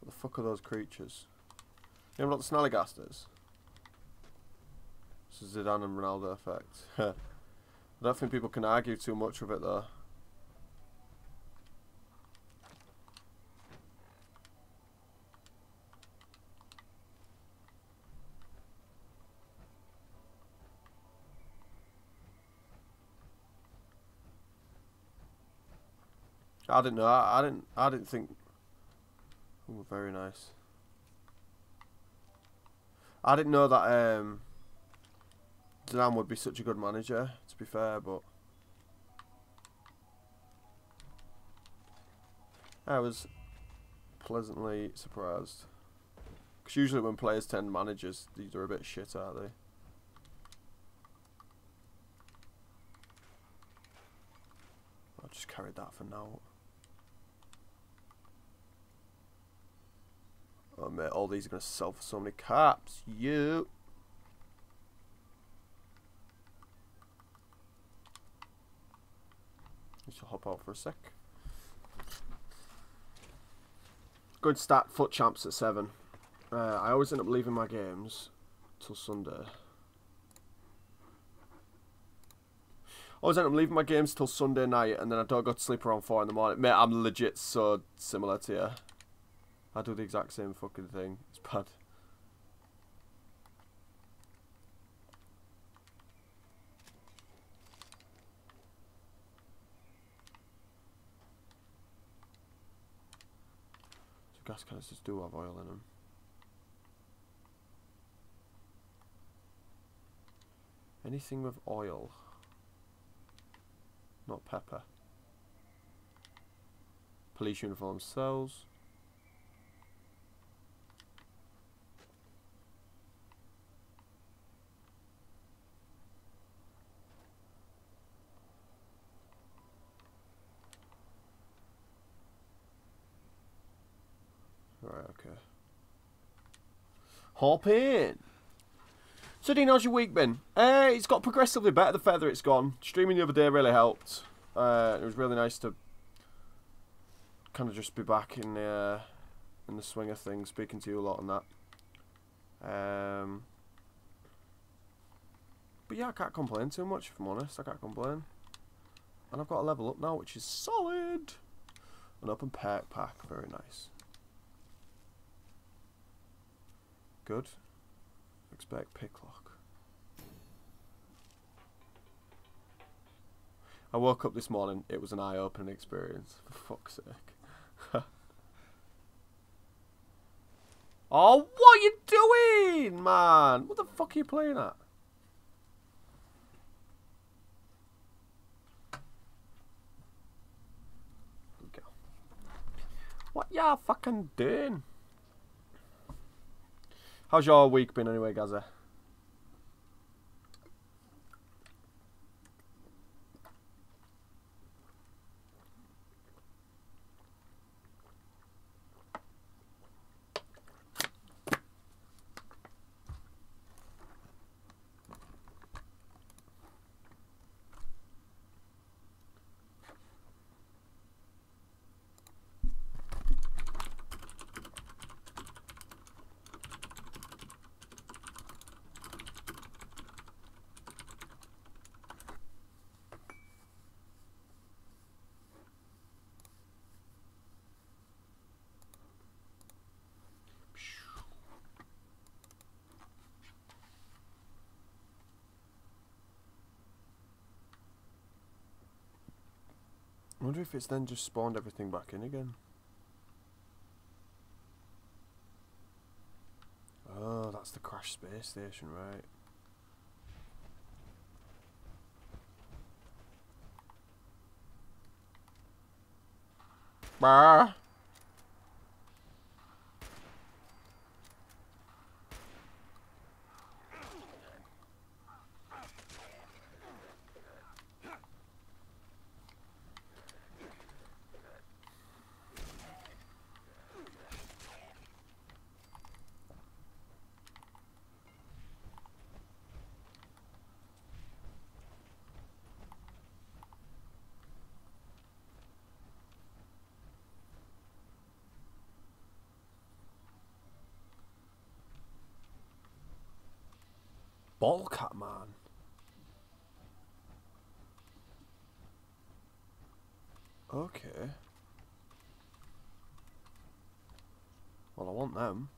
What the fuck are those creatures? You know what the Snallygasters? Zidane and Ronaldo effect. I don't think people can argue too much with it though. I didn't know. I, I didn't. I didn't think. Ooh, very nice. I didn't know that. Um, Zidane would be such a good manager, to be fair, but I was pleasantly surprised. Because usually when players tend managers, these are a bit shit, aren't they? I'll just carry that for now. Oh mate, all these are going to sell for so many caps. You. Just hop out for a sec. Good start FUT Champs at seven. Uh, I always end up leaving my games till Sunday. I always end up leaving my games till Sunday night, and then I don't go to sleep around four in the morning. Mate, I'm legit so similar to you. I do the exact same fucking thing. It's bad. Gas canisters do have oil in them. Anything with oil. Not pepper. Police uniform cells. Right, okay. Hop in. So, Dean, how's your week been? Uh, it's got progressively better the further it's gone. Streaming the other day really helped. Uh, it was really nice to kind of just be back in the, uh, in the swing of things, speaking to you a lot on that. Um, but yeah, I can't complain too much if I'm honest. I can't complain. And I've got a level up now, which is solid. An open perk pack, very nice. Good. Expert picklock. I woke up this morning, it was an eye-opening experience, for fuck's sake. oh, what are you doing, man? What the fuck are you playing at? What y'all fucking doing? How's your week been anyway, Gaza? Wonder if it's then just spawned everything back in again. Oh, that's the crash space station, right. Bah. Ball cat man. Okay. Well, I want them.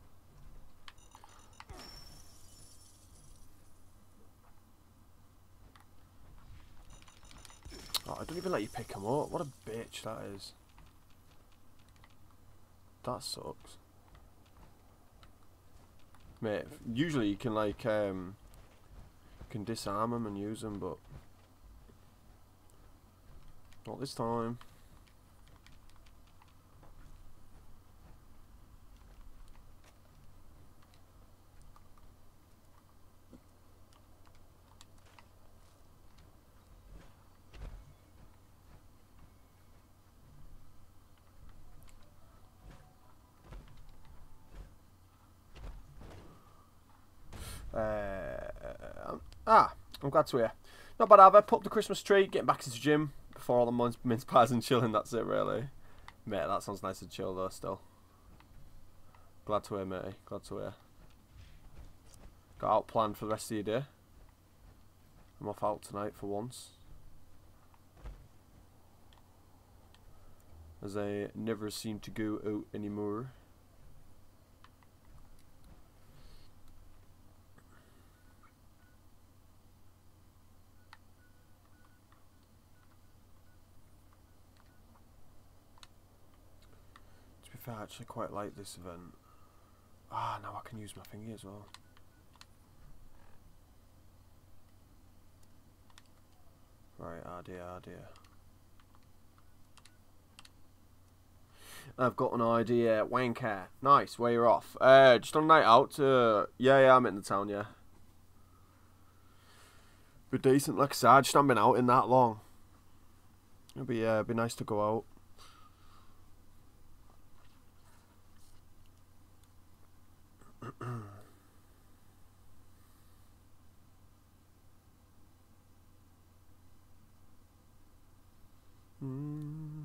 Oh, I don't even let you pick them up. What a bitch that is. That sucks. Mate, usually you can like um can disarm them and use them, but not this time. Uh, ah, I'm glad to hear. Not bad either. Put up the Christmas tree, getting back into the gym before all the mince, pies and chilling. That's it, really. Mate, that sounds nice and chill though. Still, glad to hear, mate. Glad to hear. Got out planned for the rest of your day. I'm off out tonight for once. As I never seem to go out anymore. Actually quite like this event. Ah, now I can use my thingy as well. Right, ah dear, ah dear. I've got an idea. Wanker. Nice, where you're off. Uh, just on a night out. Uh, yeah, yeah, I'm in the town, yeah. Be decent, like I said, I just haven't been out in that long. It'd be, uh, be nice to go out. Mm.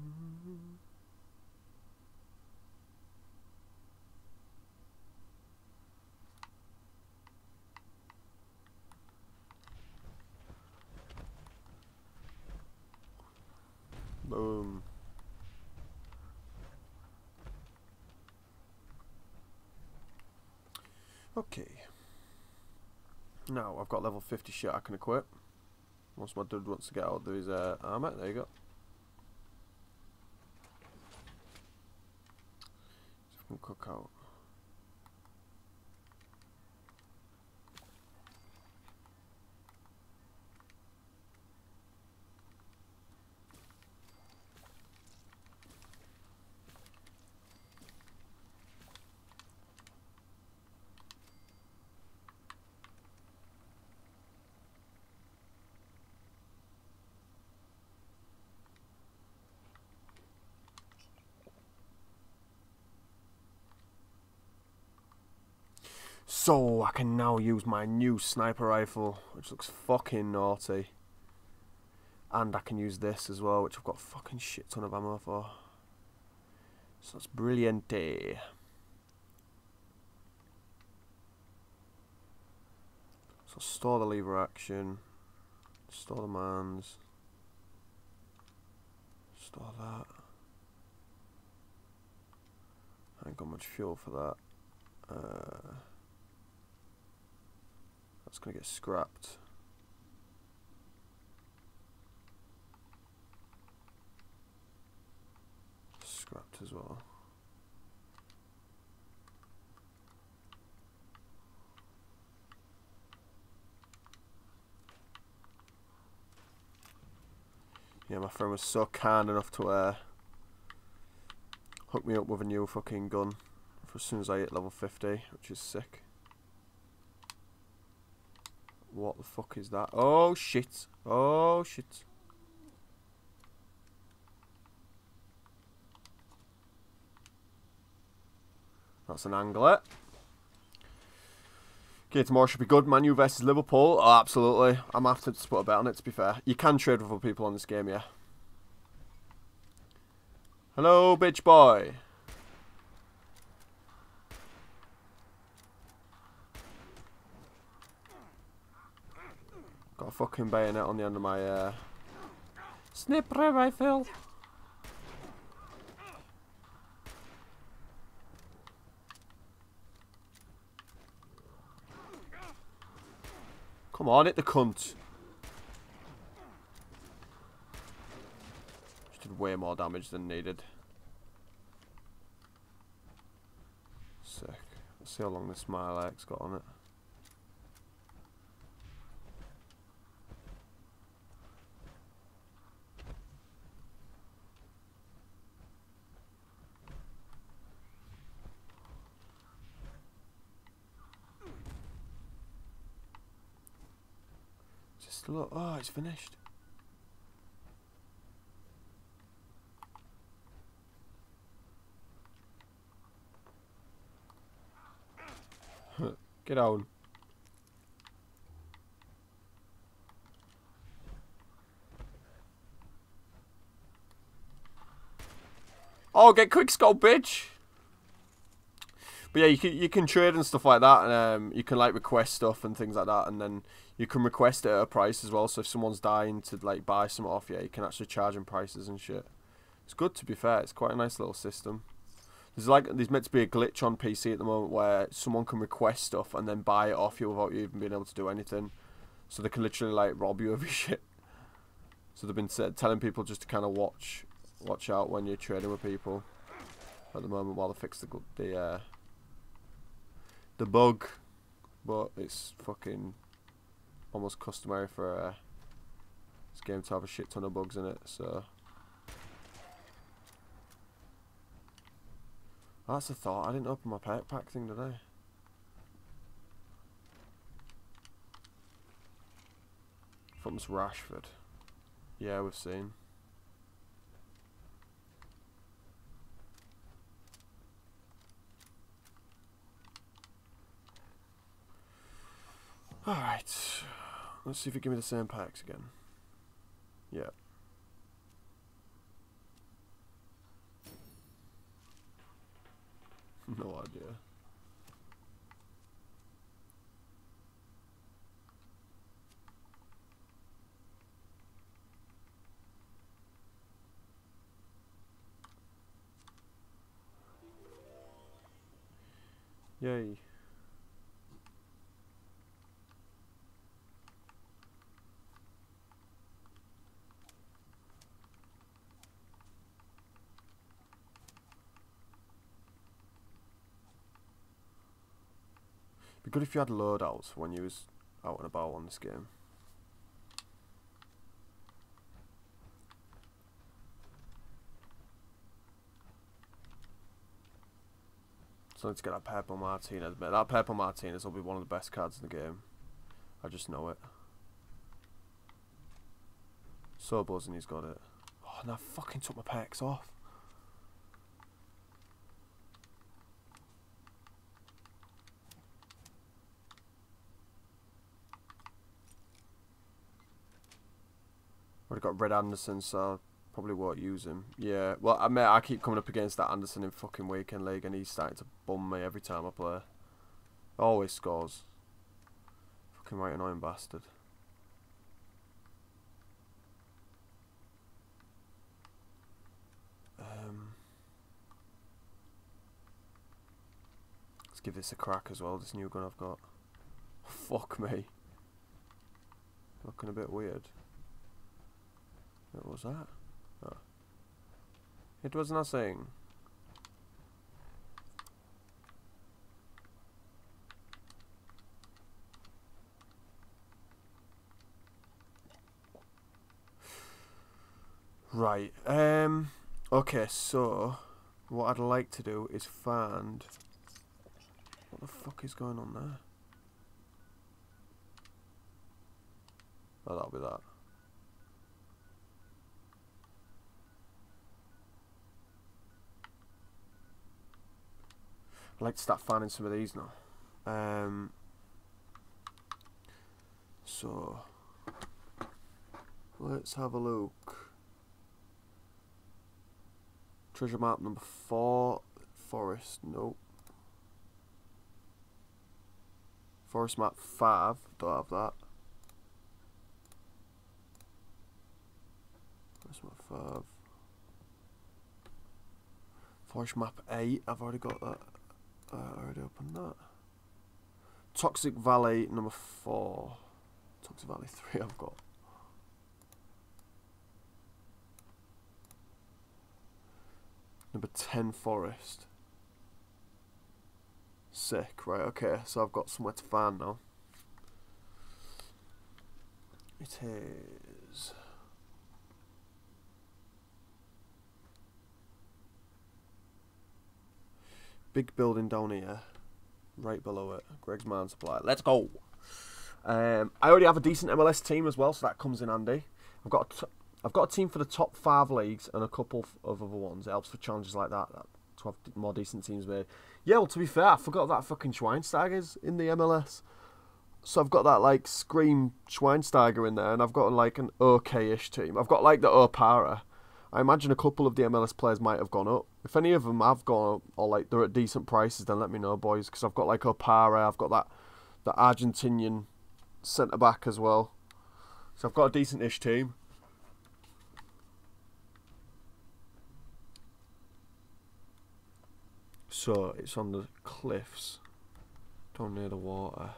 Okay. Now I've got level 50 shit I can equip. Once my dude wants to get out of his uh, armor, there you go. See if we can cook out. So I can now use my new sniper rifle, which looks fucking naughty. And I can use this as well, which I've got fucking shit ton of ammo for. So that's brilliant. So store the lever action, store the mans, store that. I ain't got much fuel for that. Uh, that's going to get scrapped. Scrapped as well. Yeah, my friend was so kind enough to uh, hook me up with a new fucking gun for as soon as I hit level 50, which is sick. What the fuck is that? Oh shit. Oh shit. That's an angler. Okay, tomorrow should be good. Manu versus Liverpool. Oh, absolutely. I'm after to put a bet on it, to be fair. You can trade with other people on this game, yeah. Hello, bitch boy. Got a fucking bayonet on the end of my uh, sniper rifle. Come on, hit the cunt. Just did way more damage than needed. Sick. Let's see how long this Smile X got on it. Just look. Oh, it's finished. Get on. Oh, get quick scope, bitch. But yeah, you can you can trade and stuff like that, and um, you can like request stuff and things like that, and then you can request it at a price as well. So if someone's dying to like buy some off you, you can actually charge them prices and shit. It's good to be fair. It's quite a nice little system. There's like there's meant to be a glitch on PC at the moment where someone can request stuff and then buy it off you without you even being able to do anything. So they can literally like rob you of your shit. So they've been telling people just to kind of watch watch out when you're trading with people at the moment while they fix the the uh, the bug. But it's fucking almost customary for uh, this game to have a shit ton of bugs in it. So. Oh, that's a thought. I didn't open my pack thing today. From Rashford. Yeah, we've seen. Alright. Let's see if you give me the same packs again. Yeah. No idea. Yay. Be good if you had loadouts when you was out and about on this game. So let's get that Purple Martinez. But that Purple Martinez will be one of the best cards in the game. I just know it. So buzzing he's got it. Oh, and I fucking took my packs off. Already got Red Anderson, so probably won't use him. Yeah, well, I mean, I keep coming up against that Anderson in fucking weekend league, and he's starting to bum me every time I play. Always scores. Fucking right annoying bastard. Um, let's give this a crack as well. This new gun I've got. Fuck me. Looking a bit weird. What was that? Oh. It was nothing. Right. Um. Okay. So, what I'd like to do is find. What the fuck is going on there? Oh, that'll be that. I'd like to start finding some of these now. Um, so, let's have a look. Treasure map number four, forest, nope. Forest map five, don't have that. Forest map five. Forest map eight, I've already got that. Uh, I already opened that. Toxic Valley number four. Toxic Valley three I've got. Number ten Forest. Sick, right, okay, so I've got somewhere to find now. It is big building down here, right below it. Greg's Mine Supply. Let's go. Um, I already have a decent MLS team as well, so that comes in handy. I've got a t- I've got a team for the top five leagues and a couple of other ones. It helps for challenges like that, that to have more decent teams made. Yeah, well, to be fair, I forgot that fucking Schweinsteiger's in the MLS. So I've got that like Scream Schweinsteiger in there, and I've got like an okay-ish team. I've got like the Opara. I imagine a couple of the MLS players might have gone up. If any of them have gone up or like they're at decent prices, then let me know, boys. Because I've got like Opara, I've got that the Argentinian centre back as well. So I've got a decent-ish team. So it's on the cliffs, down near the water.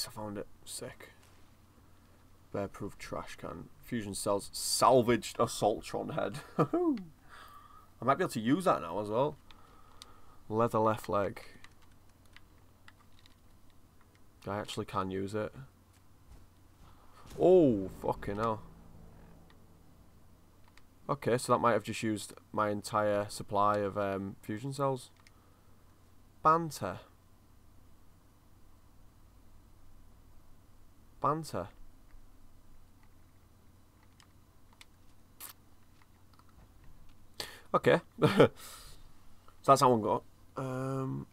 Yes, I found it. Sick. Bear-proof trash can. Fusion cells salvaged assaultron head. I might be able to use that now as well. Leather left leg. I actually can use it. Oh, fucking hell. Okay, so that might have just used my entire supply of um, fusion cells. Banter. Banter. Okay. so that's that one got. Um,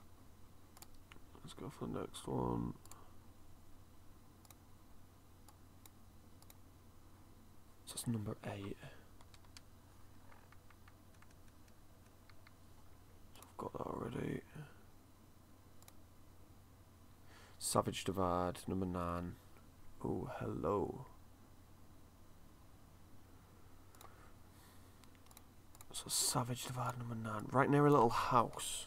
let's go for the next one. So that's number eight. So I've got that already. Savage Divide, number nine. Oh, hello. So Savage Divide, number nine. Right near a little house.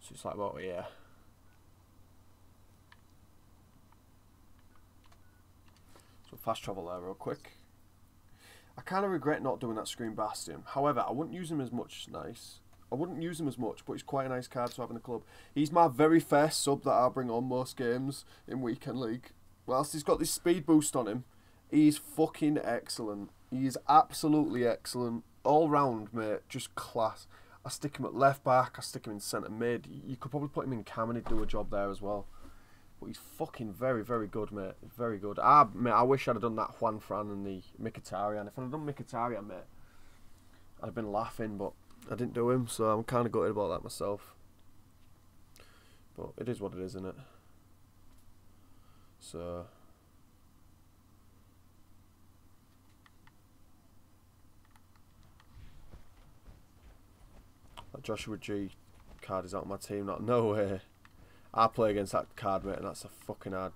So it's like, well, yeah. So fast travel there real quick. I kind of regret not doing that Screen Bastion. However, I wouldn't use him as much. Nice. I wouldn't use him as much, but he's quite a nice card to have in the club. He's my very first sub that I bring on most games in Weekend League. Whilst he's got this speed boost on him, he's fucking excellent. He is absolutely excellent. All round, mate. Just class. I stick him at left back. I stick him in centre mid. You could probably put him in cam and he'd do a job there as well. But he's fucking very, very good, mate. Very good. I, mate, I wish I'd have done that Juan Fran and the Mkhitaryan. If I'd have done Mkhitaryan, mate, I'd have been laughing, but I didn't do him, so I'm kind of gutted about that myself. But it is what it is, isn't it? So. That Joshua G card is out of my team. Not no way. I play against that card, mate, and that's a fucking hard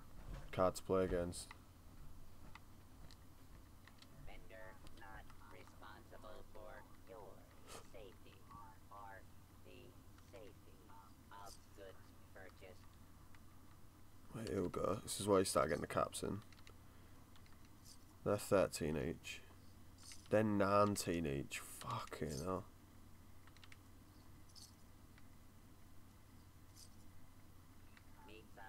card to play against. Vendor not responsible for your safety or the safety of goods purchased. Right, here we go. This is where you start getting the caps in. They're 13 each. They're 19 each. Fucking hell. Need some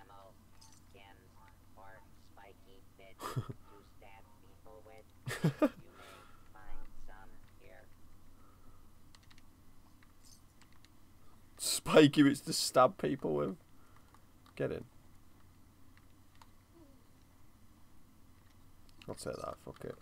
ammo, skins, or spiky bits to stab people with? you may find some here. Spiky it's to stab people with. Get in. I'll say that, fuck it. It's dangerous to go alone. It's dangerous to go in groups. It's just dangerous out there.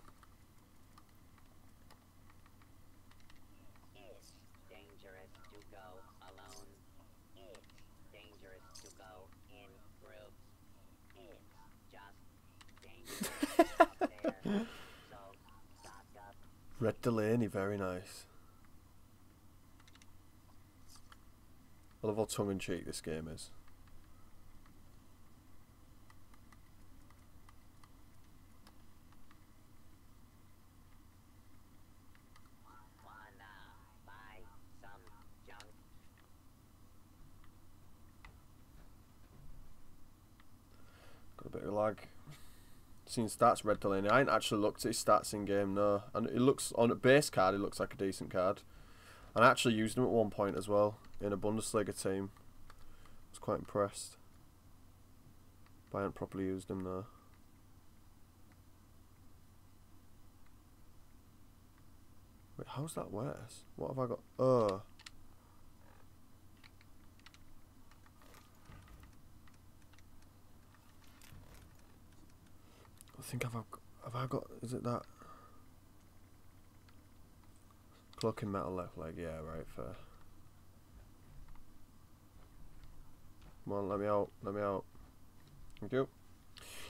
So stock up. Red Delaney, very nice. I love how tongue in cheek this game is. Wanna buy some junk? Got a bit of lag. Seen stats, Red Delaney. I ain't actually looked at his stats in game, no. And it looks on a base card. It looks like a decent card. And I actually used him at one point as well in a Bundesliga team. I was quite impressed. But I hadn't properly used him though. Wait, how's that worse? What have I got? Oh. I think I've have I got is it that clocking metal left leg? Yeah, right. Fair. Come on, let me out. Let me out. Thank you.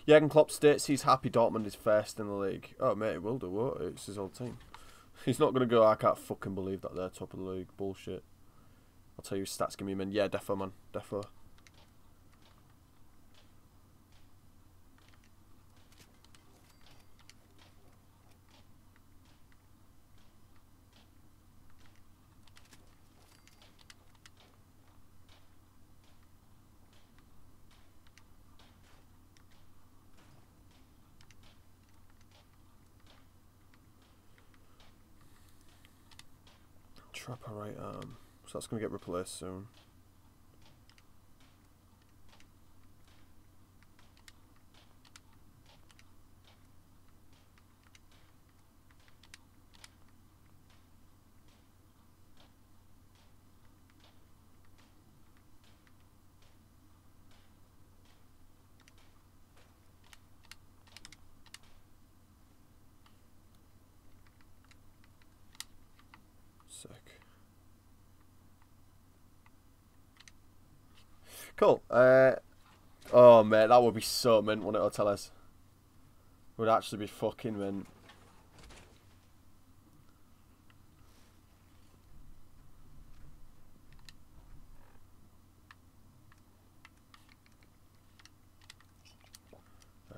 Jurgen Klopp states he's happy Dortmund is first in the league. Oh mate, it will do. What? It's his old team. He's not gonna go. I can't fucking believe that they're top of the league. Bullshit. I'll tell you stats. Give me a minute. Yeah, defo man. Defo. Trapper right arm. So that's going to get replaced soon. be so mint, when it'll tell us? Would actually be fucking mint.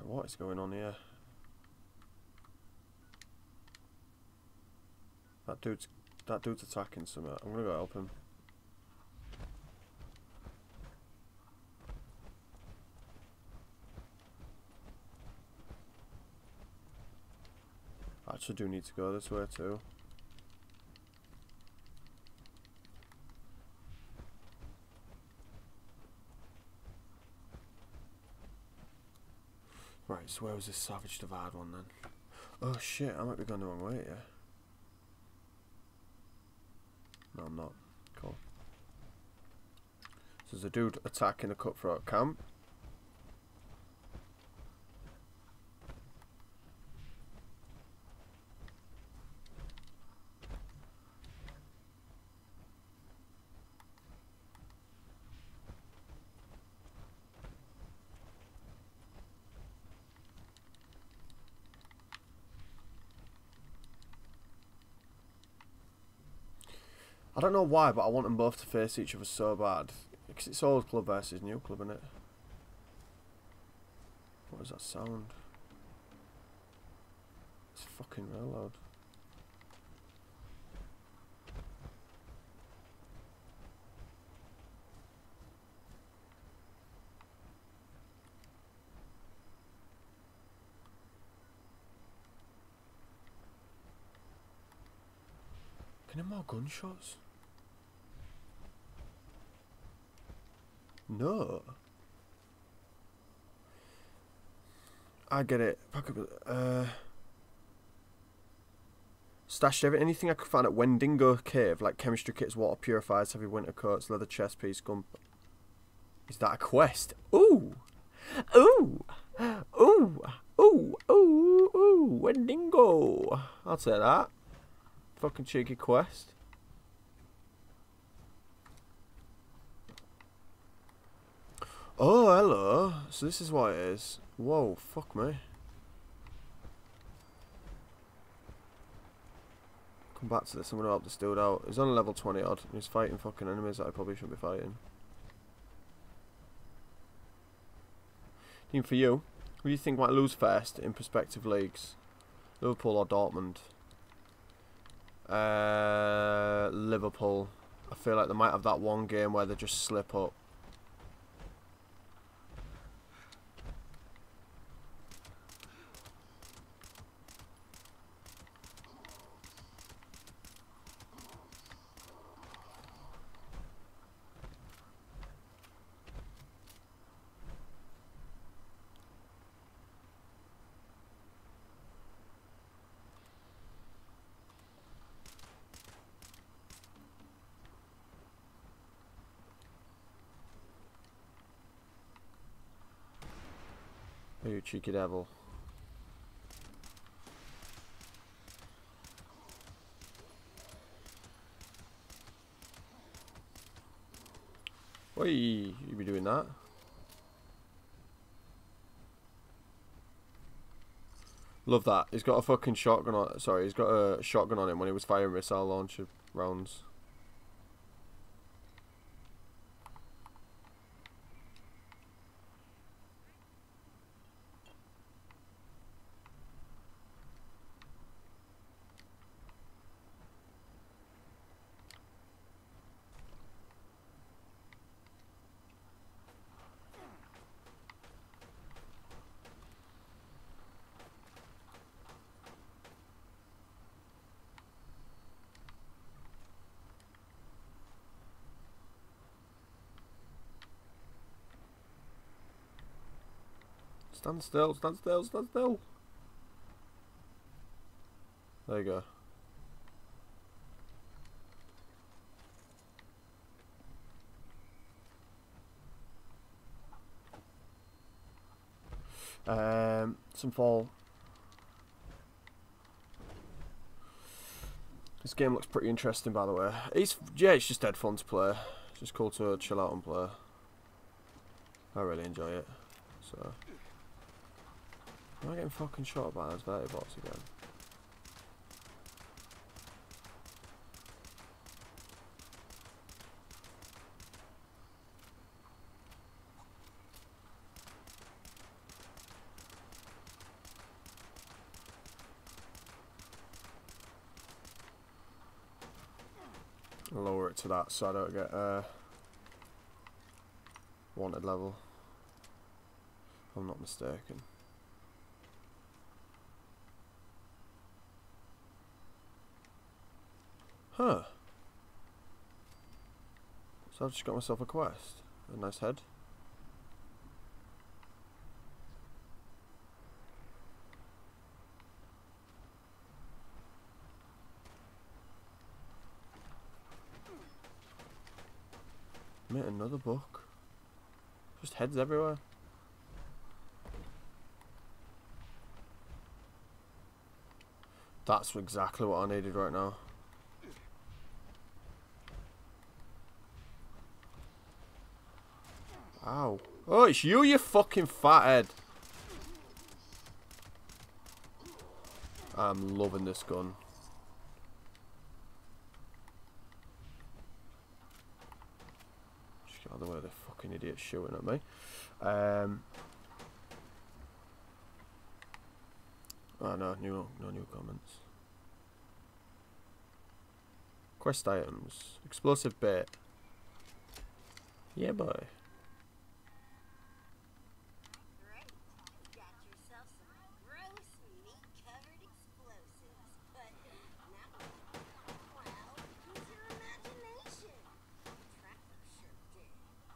What is going on here? That dude's that dude's attacking somewhere. I'm gonna go help him. Actually do need to go this way too. Right, so where was this Savage Divide one then? Oh shit, I might be going the wrong way yeah? No, I'm not. Cool. So there's a dude attacking a cutthroat camp. I don't know why, but I want them both to face each other so bad. Because it's old club versus new club, isn't it? What does that sound? It's fucking real loud. Can I more gunshots? No. I get it. Pack up, uh, stashed every anything I could find at Wendigo Cave, like chemistry kits, water purifiers, heavy winter coats, leather chest piece, gun. Is that a quest? Ooh, ooh, ooh, ooh, ooh, ooh, Wendigo. I'll say that. Fucking cheeky quest. Oh, hello. So this is what it is. Whoa, fuck me. Come back to this. I'm going to help this dude out. He's on a level 20 odd. He's fighting fucking enemies that I probably shouldn't be fighting. Team for you. Who do you think might lose first in prospective leagues? Liverpool or Dortmund? Uh, Liverpool. I feel like they might have that one game where they just slip up. Oh, you cheeky devil. Oi, you be doing that? Love that. He's got a fucking shotgun on. Sorry, he's got a shotgun on him when he was firing missile launcher rounds. Stand still, stand still, stand still. There you go. Um, some fall. This game looks pretty interesting, by the way. It's yeah, it's just dead fun to play. It's just cool to chill out and play. I really enjoy it. So. Am I getting fucking shot by those vertibots again? Lower it to that so I don't get uh, wanted level. If I'm not mistaken. Huh. So I've just got myself a quest. A nice head. Mate, another book. Just heads everywhere. That's exactly what I needed right now. Ow. Oh, it's you, you fucking fathead. I'm loving this gun. Just get out of the way of the fucking idiot shooting at me. Um. Oh no, new, no new comments. Quest items. Explosive bait. Yeah, boy. Great. Got yourself some gross, meat-covered explosives. But now, well, use your imagination. Trapper sure did.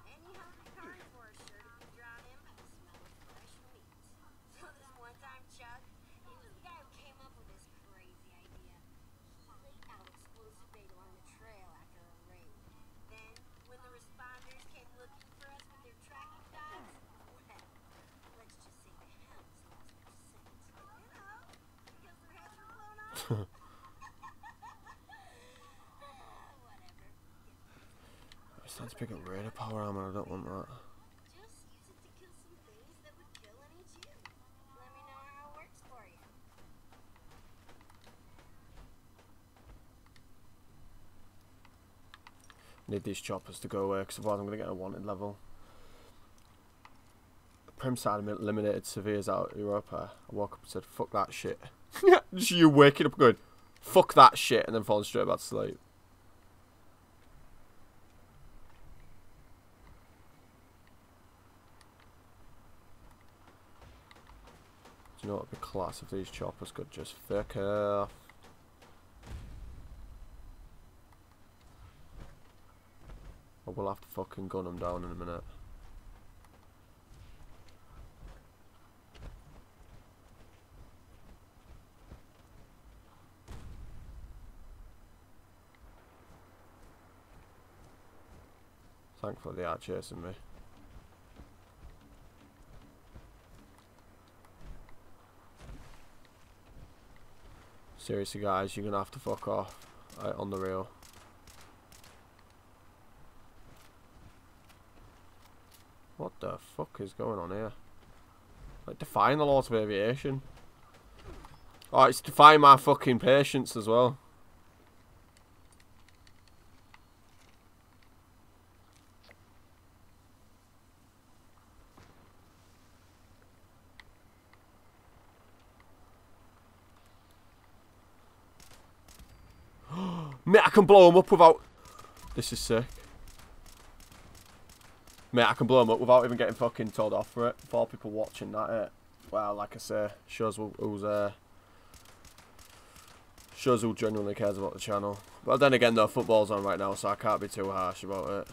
Any hungry carnivore is sure to be drawn in by the smell of fresh meat. So this one-time Chuck, he was the guy who came up with this crazy idea. He laid out explosive bait along the trail after a raid. Then, when the responders came looking for us with their tracking dogs, well, let's just say the hounds lost their scent. You know, because their heads were blown off. Whatever. It's time to pick up raider power armor. I don't want that. Just use it to kill some things that would kill and eat you. Let me know how it works for you. Need these choppers to go away because otherwise I'm going to get a wanted level. Prim side eliminated Sevilla's out of Europa. Uh, I woke up and said, fuck that shit. Just you waking up going, fuck that shit, and then falling straight back to sleep. Do you know what would be class if these choppers could just fuck uh, off? I will have to fucking gun them down in a minute. Thankfully they are chasing me. Seriously guys, you're gonna have to fuck off uh, on the real. What the fuck is going on here? Like defying the laws of aviation. Oh, it's defying my fucking patience as well. Mate, I can blow him up without... This is sick. Mate, I can blow him up without even getting fucking told off for it. Four people watching that, it. Well, like I say, shows who- who's uh, shows who genuinely cares about the channel. But then again, though, football's on right now, so I can't be too harsh about it.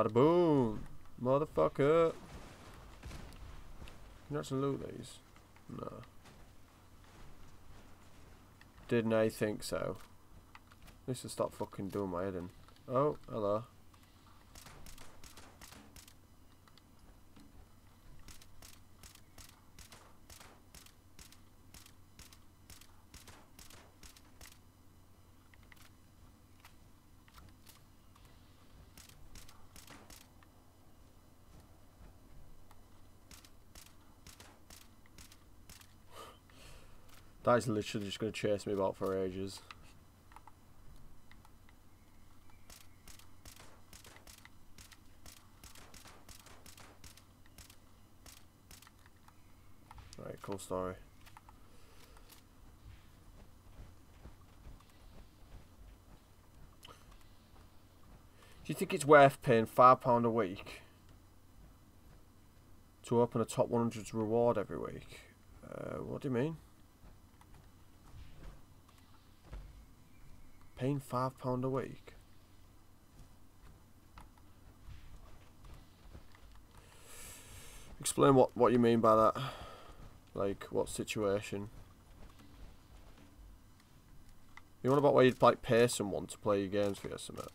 Kabada boom! Motherfucker! Can actually loot these? No. Didn't I think so? This will stop fucking doing my head in. Oh, hello. That is literally just going to chase me about for ages. Right, cool story. Do you think it's worth paying £5 a week to open a top 100 reward every week? Uh, what do you mean? Paying £5 a week? Explain what, what you mean by that. Like, what situation? You want about where you'd like pay someone to play your games for you or?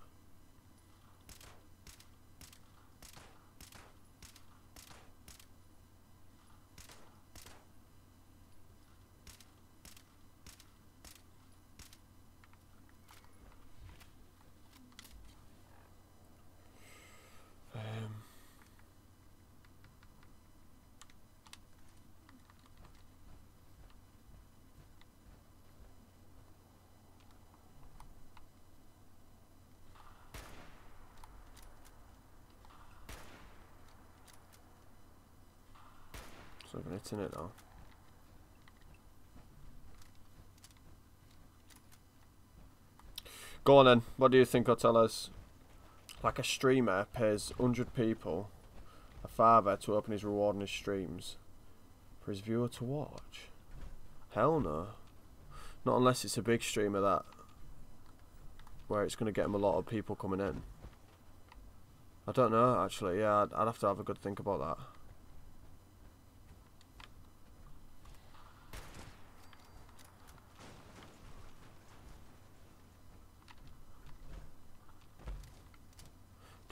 Um, Minutes in it now. Go on then. What do you think, Otellas? Like a streamer pays 100 people a father to open his reward on his streams for his viewer to watch. Hell no. Not unless it's a big streamer that where it's going to get him a lot of people coming in. I don't know actually. Yeah, I'd, I'd have to have a good think about that.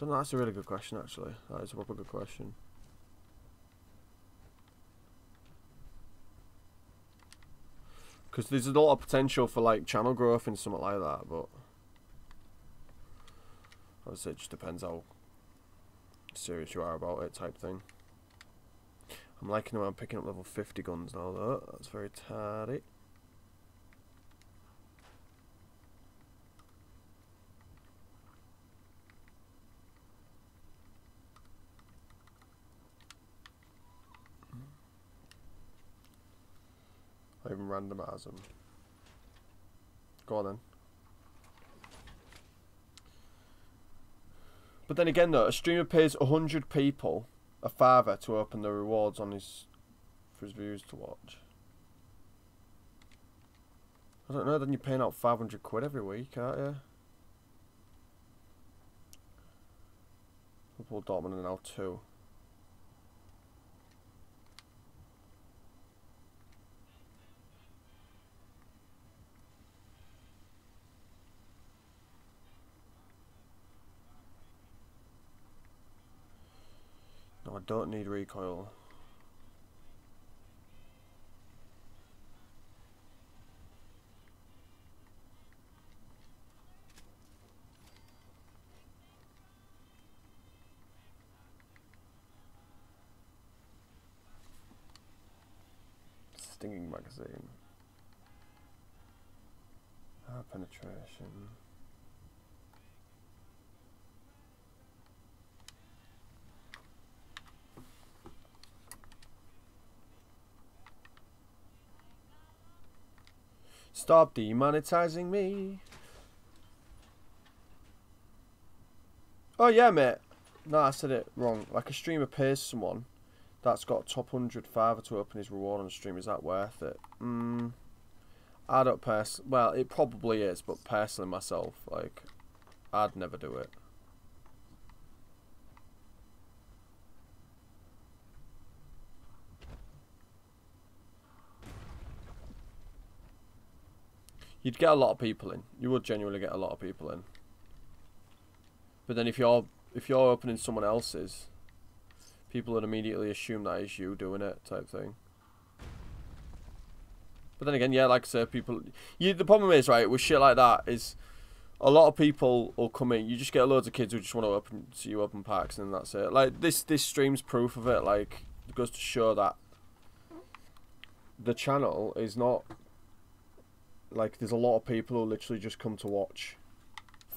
Don't know, that's a really good question actually. That is a proper good question. Because there's a lot of potential for like channel growth and something like that, but obviously it just depends how serious you are about it type thing. I'm liking how I'm picking up level 50 guns now though, that's very tidy. I even randomize them. Go on then. But then again though, a streamer pays 100 people a father to open the rewards on his for his viewers to watch. I don't know, then you're paying out 500 quid every week, aren't you? Liverpool Dortmund are now two. I don't need recoil. Stinging magazine. Ah, penetration. Stop demonetizing me. Oh yeah, mate. No, I said it wrong. Like a streamer pays someone that's got top 100 father to open his reward on stream. Is that worth it? Mm, I don't Well, it probably is, but personally myself, like, I'd never do it. You'd get a lot of people in. You would genuinely get a lot of people in. But then if you're if you're opening someone else's, people would immediately assume that is you doing it type thing. But then again, yeah, like I said, people. You the problem is right with shit like that is a lot of people will come in. You just get loads of kids who just want to open see you open packs and that's it. Like this this stream's proof of it. Like it goes to show that the channel is not like there's a lot of people who literally just come to watch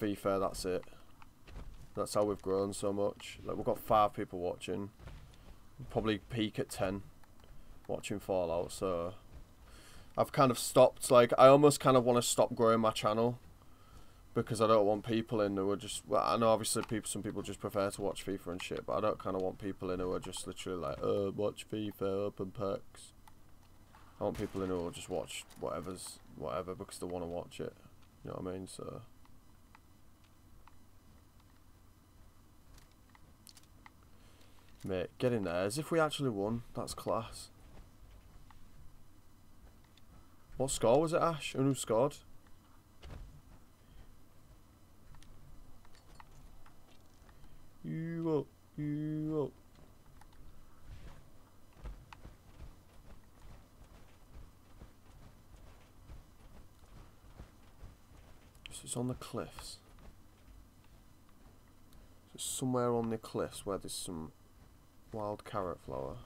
FIFA. That's it. That's how we've grown so much. Like we've got five people watching, probably peak at ten, watching Fallout. So I've kind of stopped. Like I almost kind of want to stop growing my channel because I don't want people in who are just. Well, I know obviously people, some people just prefer to watch FIFA and shit, but I don't kind of want people in who are just literally like, oh, watch FIFA, open packs. I want people in who will just watch whatever's whatever because they want to watch it. You know what I mean? So. Mate, get in there. As if we actually won. That's class. What score was it, Ash? And who scored? You up, you up. It's on the cliffs. So somewhere on the cliffs where there's some wild carrot flower.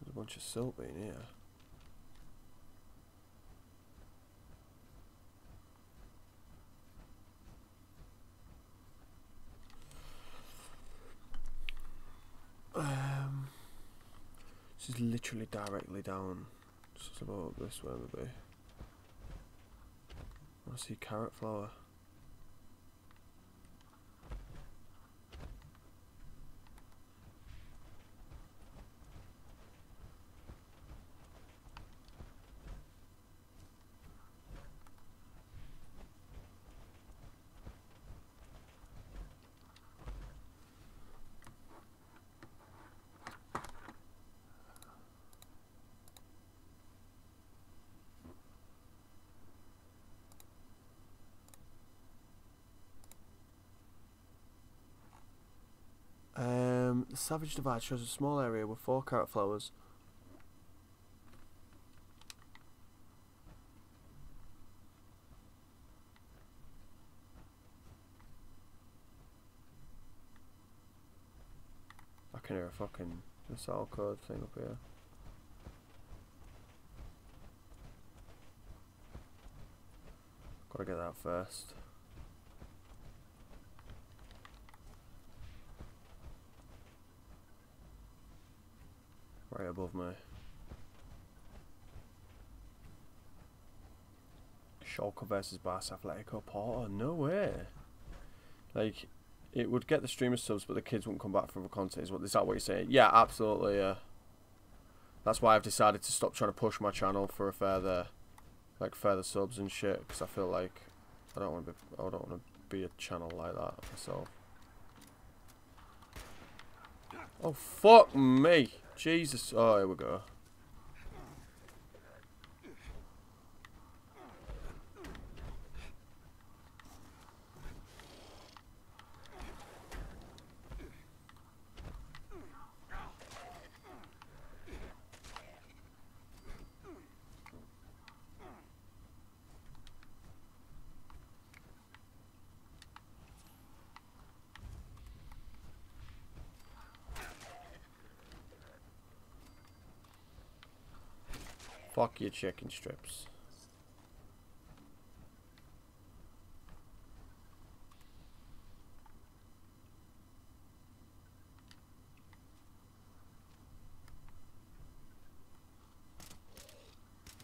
There's a bunch of silt bean here. Um, this is literally directly down. Just about this way, maybe. I see carrot flower. Um, the Savage Divide shows a small area with four carrot flowers. I can hear a fucking missile code thing up here. Gotta get that first. Right above me. Schalke versus Barca Atletico Porto. No way. Like, it would get the streamer subs, but the kids wouldn't come back for the content. Is, what, is that what you're saying? Yeah, absolutely. Yeah. That's why I've decided to stop trying to push my channel for a further, like further subs and shit. Because I feel like I don't want to be. I don't want to be a channel like that myself. Oh fuck me! Jesus. Oh, here we go. Fuck your chicken strips.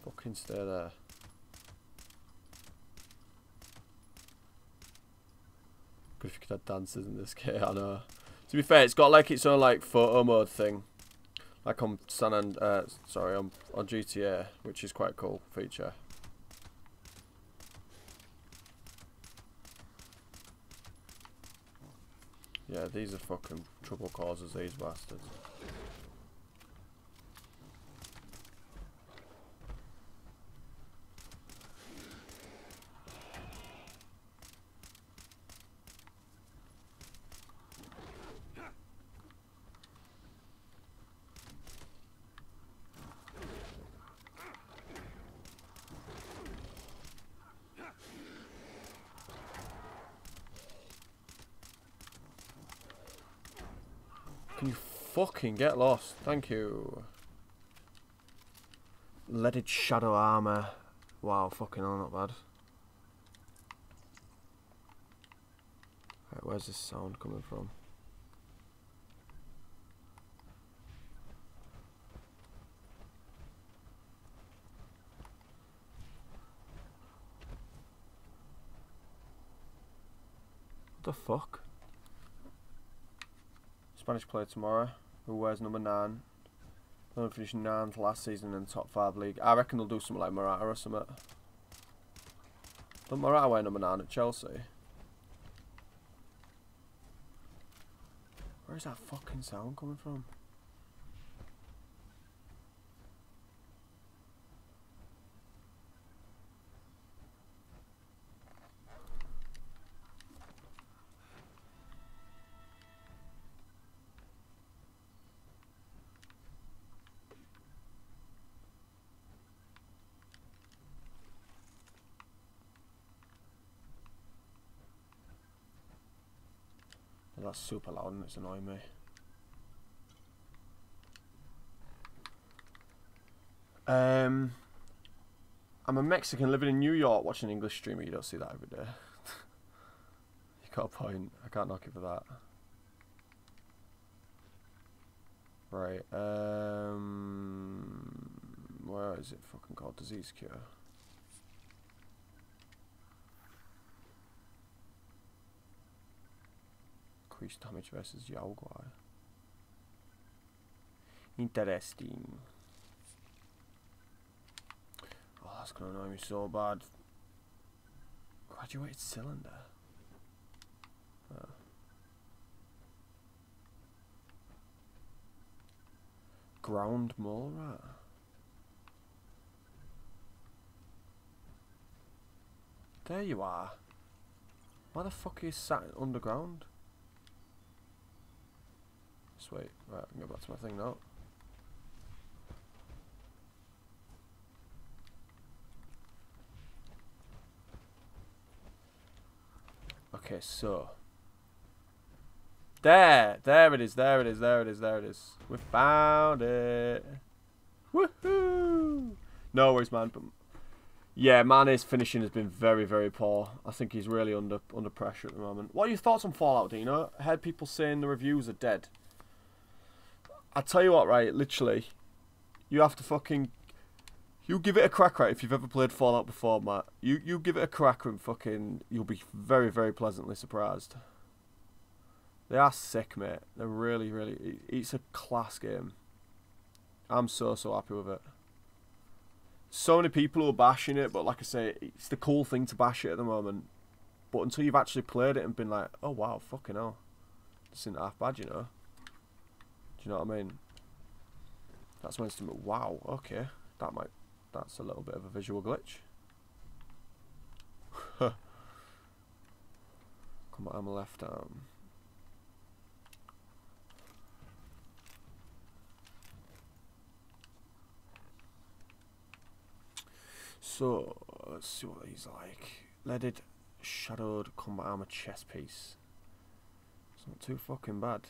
Fucking stay there. Good if you could have dancers in this game, I know. To be fair, it's got like its own like photo mode thing like on San and uh, sorry on on GTA, which is quite a cool feature. Yeah, these are fucking trouble causers, these bastards. Fucking get lost? Thank you. Leaded shadow armor. Wow, fucking hell, not bad. Right, where's this sound coming from? What the fuck? Spanish player tomorrow who wears number nine. Only finished ninth last season in top five league. I reckon they'll do something like Morata or something. Don't Morata wear number nine at Chelsea? Where's that fucking sound coming from? That's super loud and it's annoying me. Um, I'm a Mexican living in New York watching an English streamer. You don't see that every day. you got a point. I can't knock you for that. Right. Um, where is it fucking called? Disease cure. Increased damage versus Jaguar. Interesting. Oh, that's gonna annoy me so bad. Graduated cylinder. Ground mole rat. There you are. Why the fuck are you sat underground? Sweet. Right, I can go back to my thing now. Okay, so. There! There it is, there it is, there it is, there it is. We found it! Woohoo! No worries, man. But yeah, Mane's finishing has been very, very poor. I think he's really under under pressure at the moment. What are your thoughts on Fallout, Dino? I heard people saying the reviews are dead. I tell you what, right? Literally, you have to fucking you give it a crack, right? If you've ever played Fallout before, Matt, you you give it a crack and fucking you'll be very very pleasantly surprised. They are sick, mate. They're really really. It's a class game. I'm so so happy with it. So many people are bashing it, but like I say, it's the cool thing to bash it at the moment. But until you've actually played it and been like, oh wow, fucking hell, this isn't half bad, you know. You know what I mean? That's when it's wow, okay, that might, that's a little bit of a visual glitch. Come on, I'm left arm. So, let's see what he's like. Leaded, shadowed combat armor chest piece. It's not too fucking bad.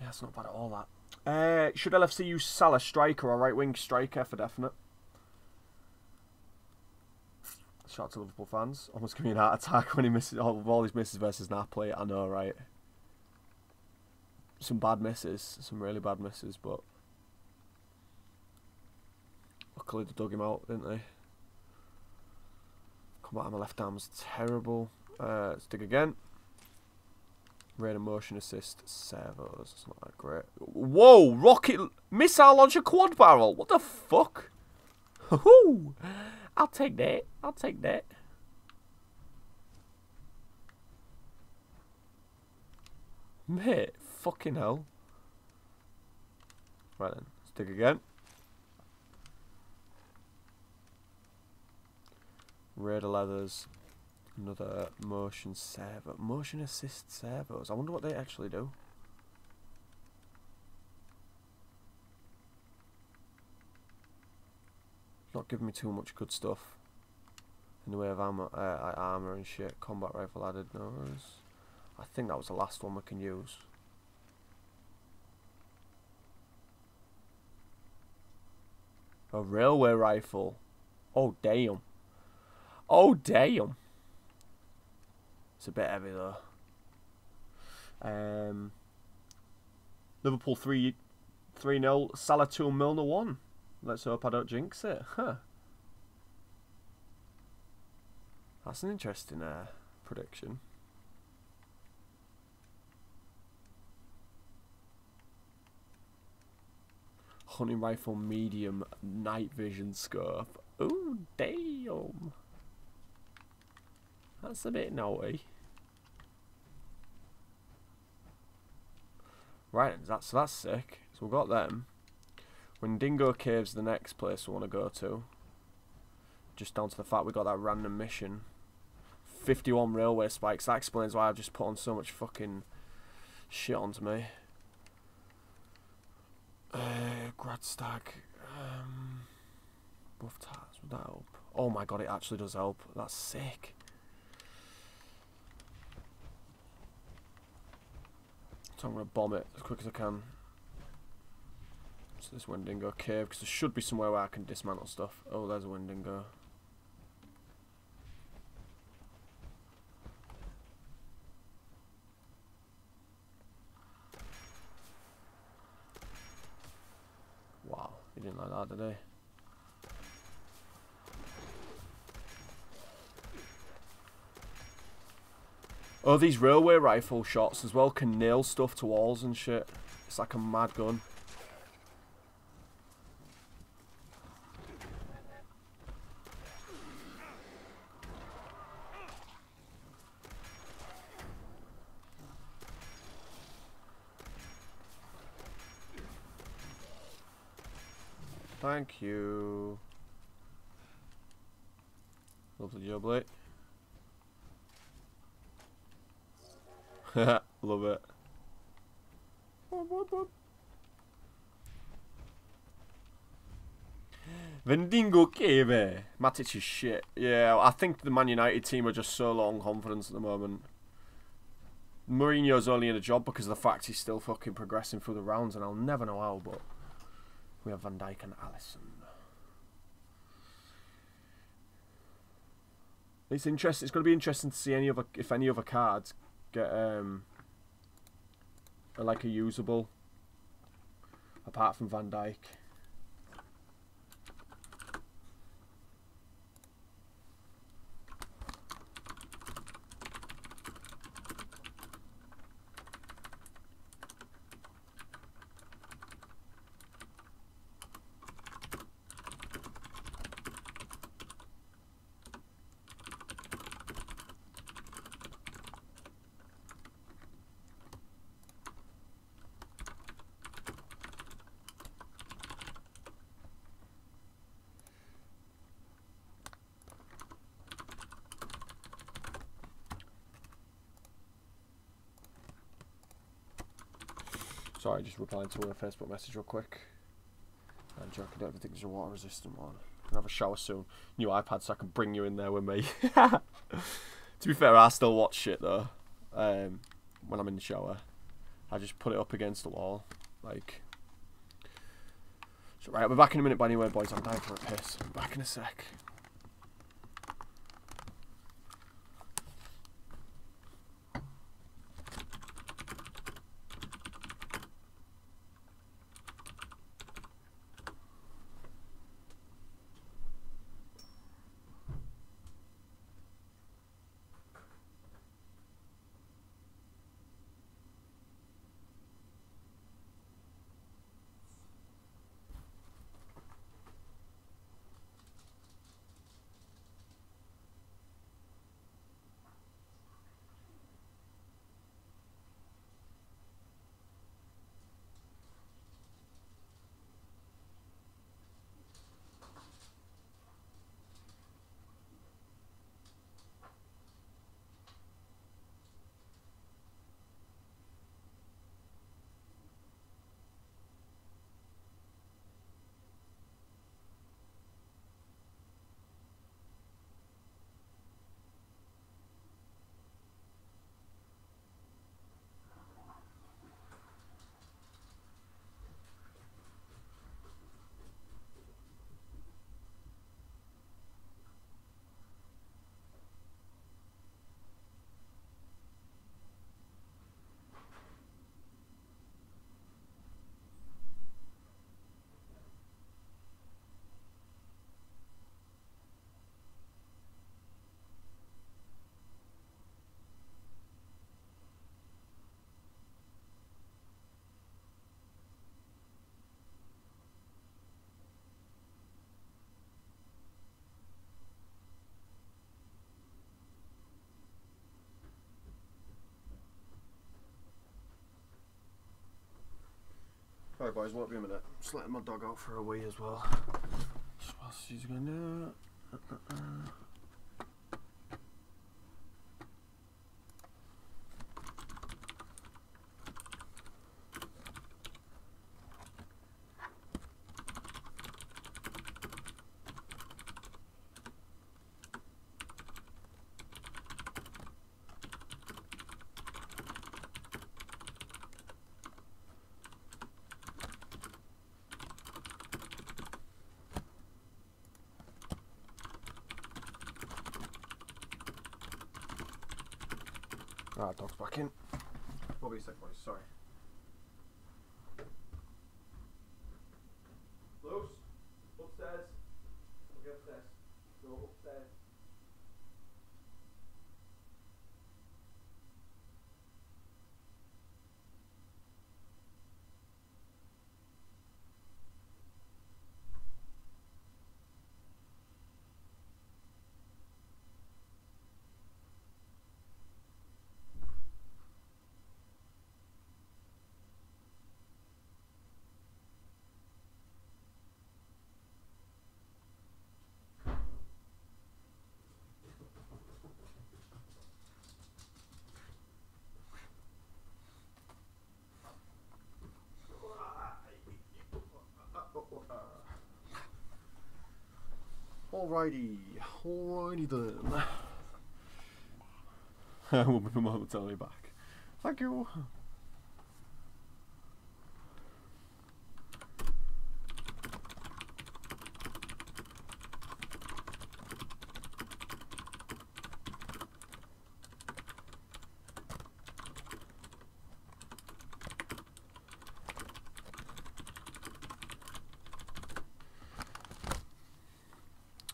Yeah, it's not bad at all, that. Uh, should LFC use Salah striker or right wing striker for definite? Shout out to Liverpool fans. Almost giving me an heart attack when he misses all, all his misses versus Napoli. I know, right? Some bad misses, some really bad misses, but luckily they dug him out, didn't they? Come on, my left arm's terrible. Uh, let's dig again. Radar motion assist servos. It's not that great. Whoa! Rocket missile launcher quad barrel. What the fuck? Hoo! I'll take that. I'll take that. Mate, fucking hell. Right then, let's dig again. Radar leathers. Another motion servo. Motion assist servos. I wonder what they actually do. Not giving me too much good stuff. In the way of armor, uh, armor and shit. Combat rifle added. No. I think that was the last one we can use. A railway rifle. Oh, damn. Oh, damn. It's a bit heavy, though. Um, Liverpool 3 3 0, Salah 2, Milner 1. Let's hope I don't jinx it. Huh. That's an interesting uh, prediction. Hunting rifle medium night vision scope. Ooh, damn. That's a bit naughty. Right, that's that's sick. So we've got them. Wendigo Cave's the next place we want to go to. Just down to the fact we got that random mission. 51 railway spikes. That explains why I've just put on so much fucking shit onto me. Uh, Gradstag. Um, buff tats. Would that help? Oh my god, it actually does help. That's sick. So I'm going to bomb it as quick as I can. So this Wendigo cave, because there should be somewhere where I can dismantle stuff. Oh, there's a Wendigo. Wow, he didn't like that, did he? Oh, these railway rifle shots as well can nail stuff to walls and shit. It's like a mad gun. Thank you. Lovely job, Blake. Love it. Wendigo Cave. Matic is shit. Yeah, I think the Man United team are just so low on confidence at the moment. Mourinho's only in a job because of the fact he's still fucking progressing through the rounds, and I'll never know how, but we have Van Dijk and Alisson. It's interesting. It's going to be interesting to see any other if any other cards get um like a usable apart from Van Dijk. Sorry, just replying to a Facebook message real quick. I'm joking, I don't think there's a water resistant one. I'll have a shower soon. New iPad so I can bring you in there with me. to be fair, I still watch shit though. Um, when I'm in the shower. I just put it up against the wall. Like. So, right, I'll be back in a minute, but anyway, boys, I'm dying for a piss. I'm back in a sec. Boys, won't be a minute. Just letting my dog out for a wee as well. Just whilst she's going to. Uh, uh, uh. Ah, dog's back in. Will be a sec, boys. Sorry. Loose. Upstairs. We'll get upstairs. Go upstairs. Alrighty, alrighty then. we'll be momentarily back. Thank you.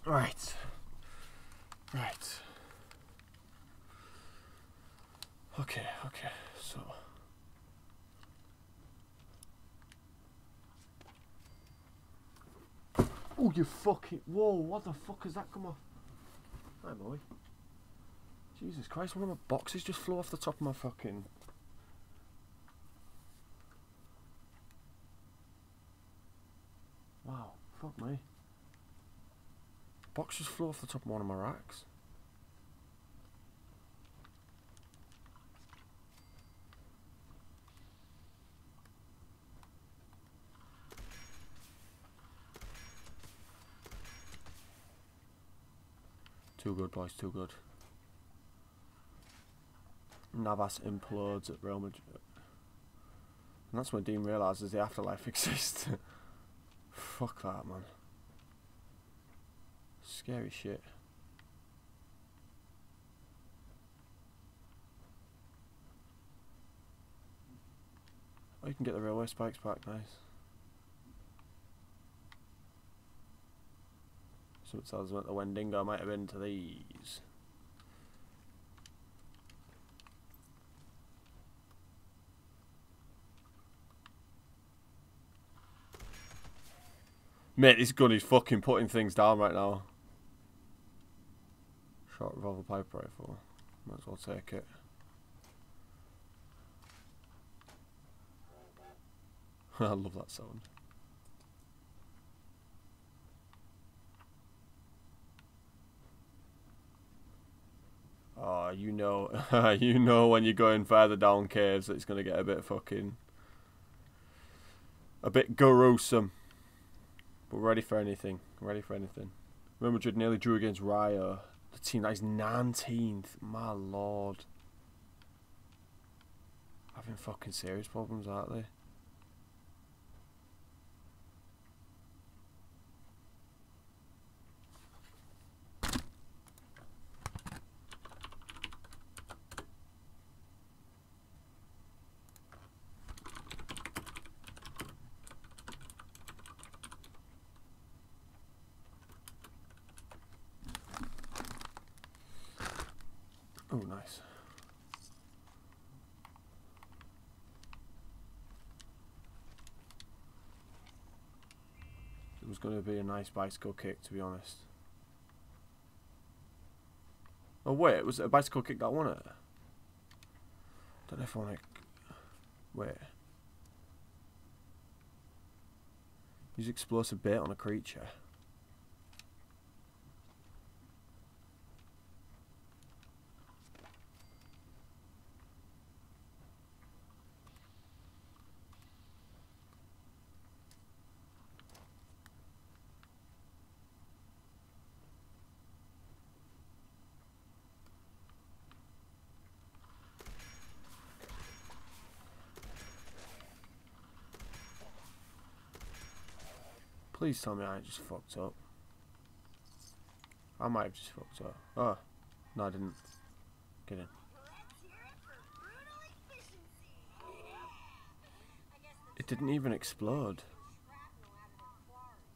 Right. Right. Okay, okay, so. You fucking. Whoa, what the fuck has that come off? Hi, boy. Jesus Christ, one of my boxes just flew off the top of my fucking. Wow, fuck me. Box just flew off the top of one of my racks. Too good, boys, too good. Navas implodes at Real Madrid. And that's when Dean realises the afterlife exists. Fuck that, man. Scary shit. Oh, you can get the railway spikes back, nice. Something tells me that the Wendigo might have been to these. Mate, this gun is fucking putting things down right now. Short revolver pipe rifle. Might as well take it. I love that sound. Oh, you know, you know when you're going further down caves, that it's gonna get a bit fucking, a bit gruesome. But ready for anything. Ready for anything. Real Madrid nearly drew against Rayo. The team that is 19th. My lord. Having fucking serious problems, aren't they? Oh, nice. It was going to be a nice bicycle kick, to be honest. Oh, wait, was it a bicycle kick that won it? Don't know if I want to... Wait. Use explosive bait on a creature. Please tell me I just fucked up. I might have just fucked up. Oh, no, I didn't. Get in. It didn't even explode. shrapnel out of their quarries.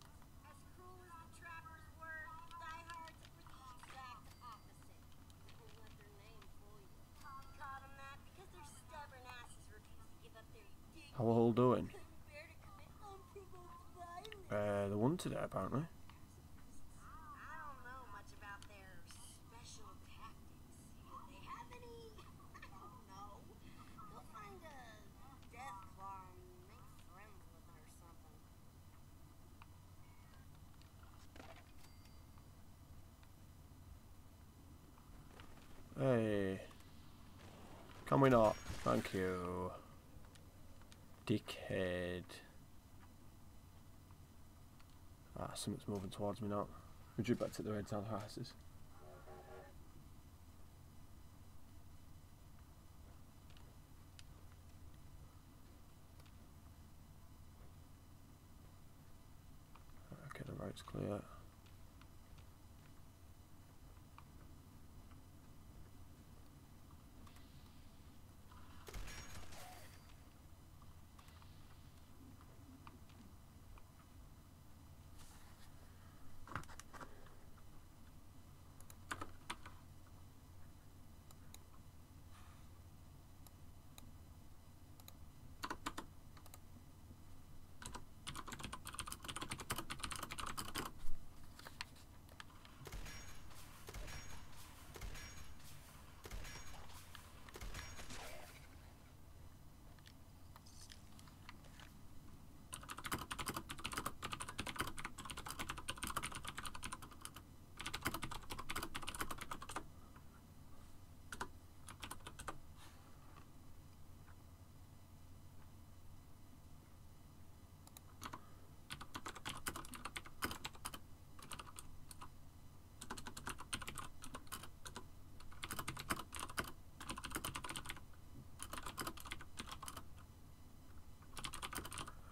As cruel as the trappers were, diehards were the exact opposite. Don't let their name fool you. Caught 'em that because their stubborn asses refuse to give up their dignity. How are all doing? Couldn't bear to commit unprovoked violence. Uh, the one today apparently. I don't know much about their special tactics. Do they have any? I don't know. Go find a death claw and make friends with it or something. Hey. Can we not? You. Dickhead. Ah, something's moving towards me now. Would you back to the red town houses? Okay, the road's clear.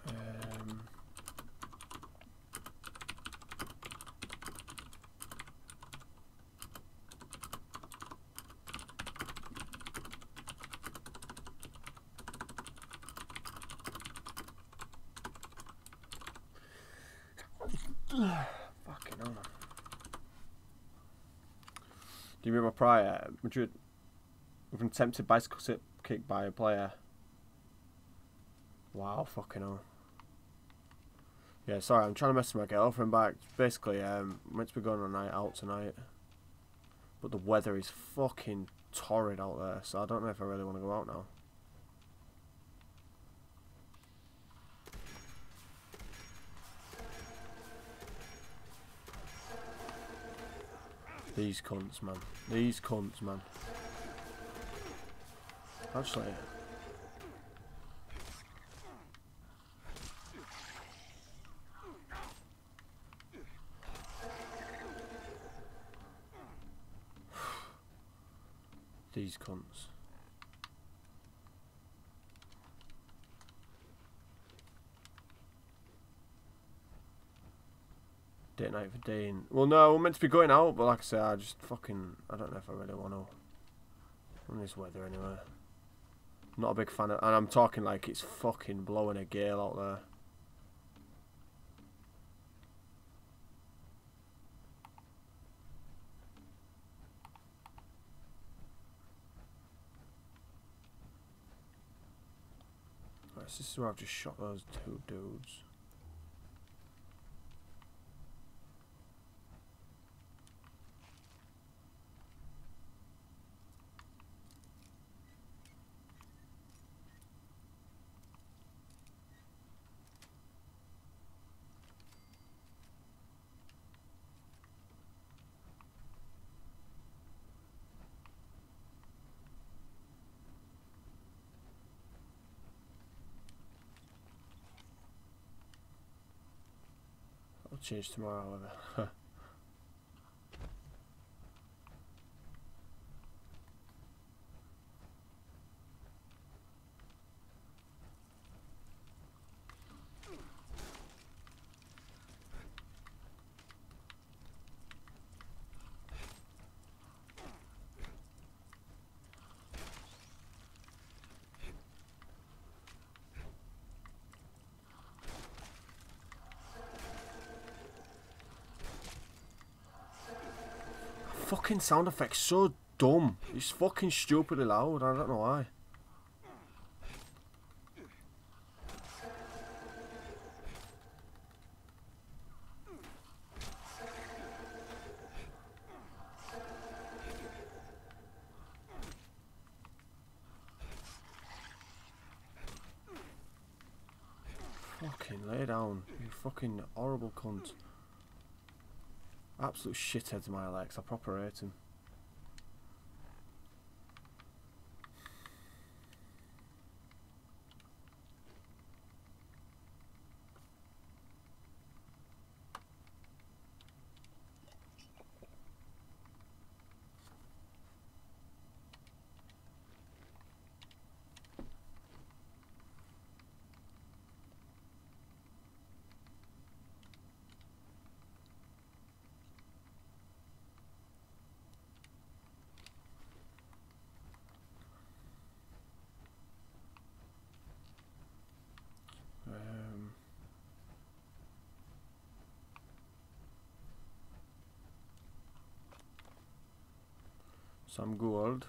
Um, fucking hell. Do you remember prior Madrid with an attempted bicycle kick by a player? Wow, fucking hell. Yeah, sorry, I'm trying to message my girlfriend back. Basically, um, meant to be going on a night out tonight. But the weather is fucking torrid out there, so I don't know if I really want to go out now. These cunts, man. These cunts, man. Actually, these cunts. Date night for Dean. Well, no, we're meant to be going out, but like I say, I just fucking. I don't know if I really want to. In this weather, anyway. Not a big fan of. And I'm talking like it's fucking blowing a gale out there. Right, so this is where I've just shot those two dudes. Change tomorrow, however. Fucking sound effect's so dumb. It's fucking stupidly loud. I don't know why. Fucking lay down, you fucking horrible cunt. Absolute shitheads, my Alex. I proper hate him. Some gold.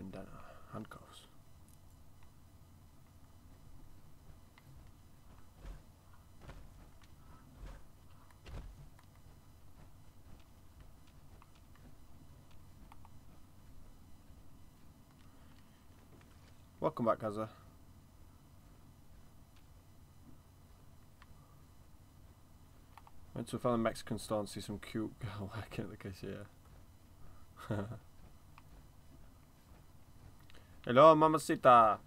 Bandana, handcuffs. Welcome back, Kaza. Went to a fellow Mexican store and see some cute girl working at the cashier. Hello, mamacita.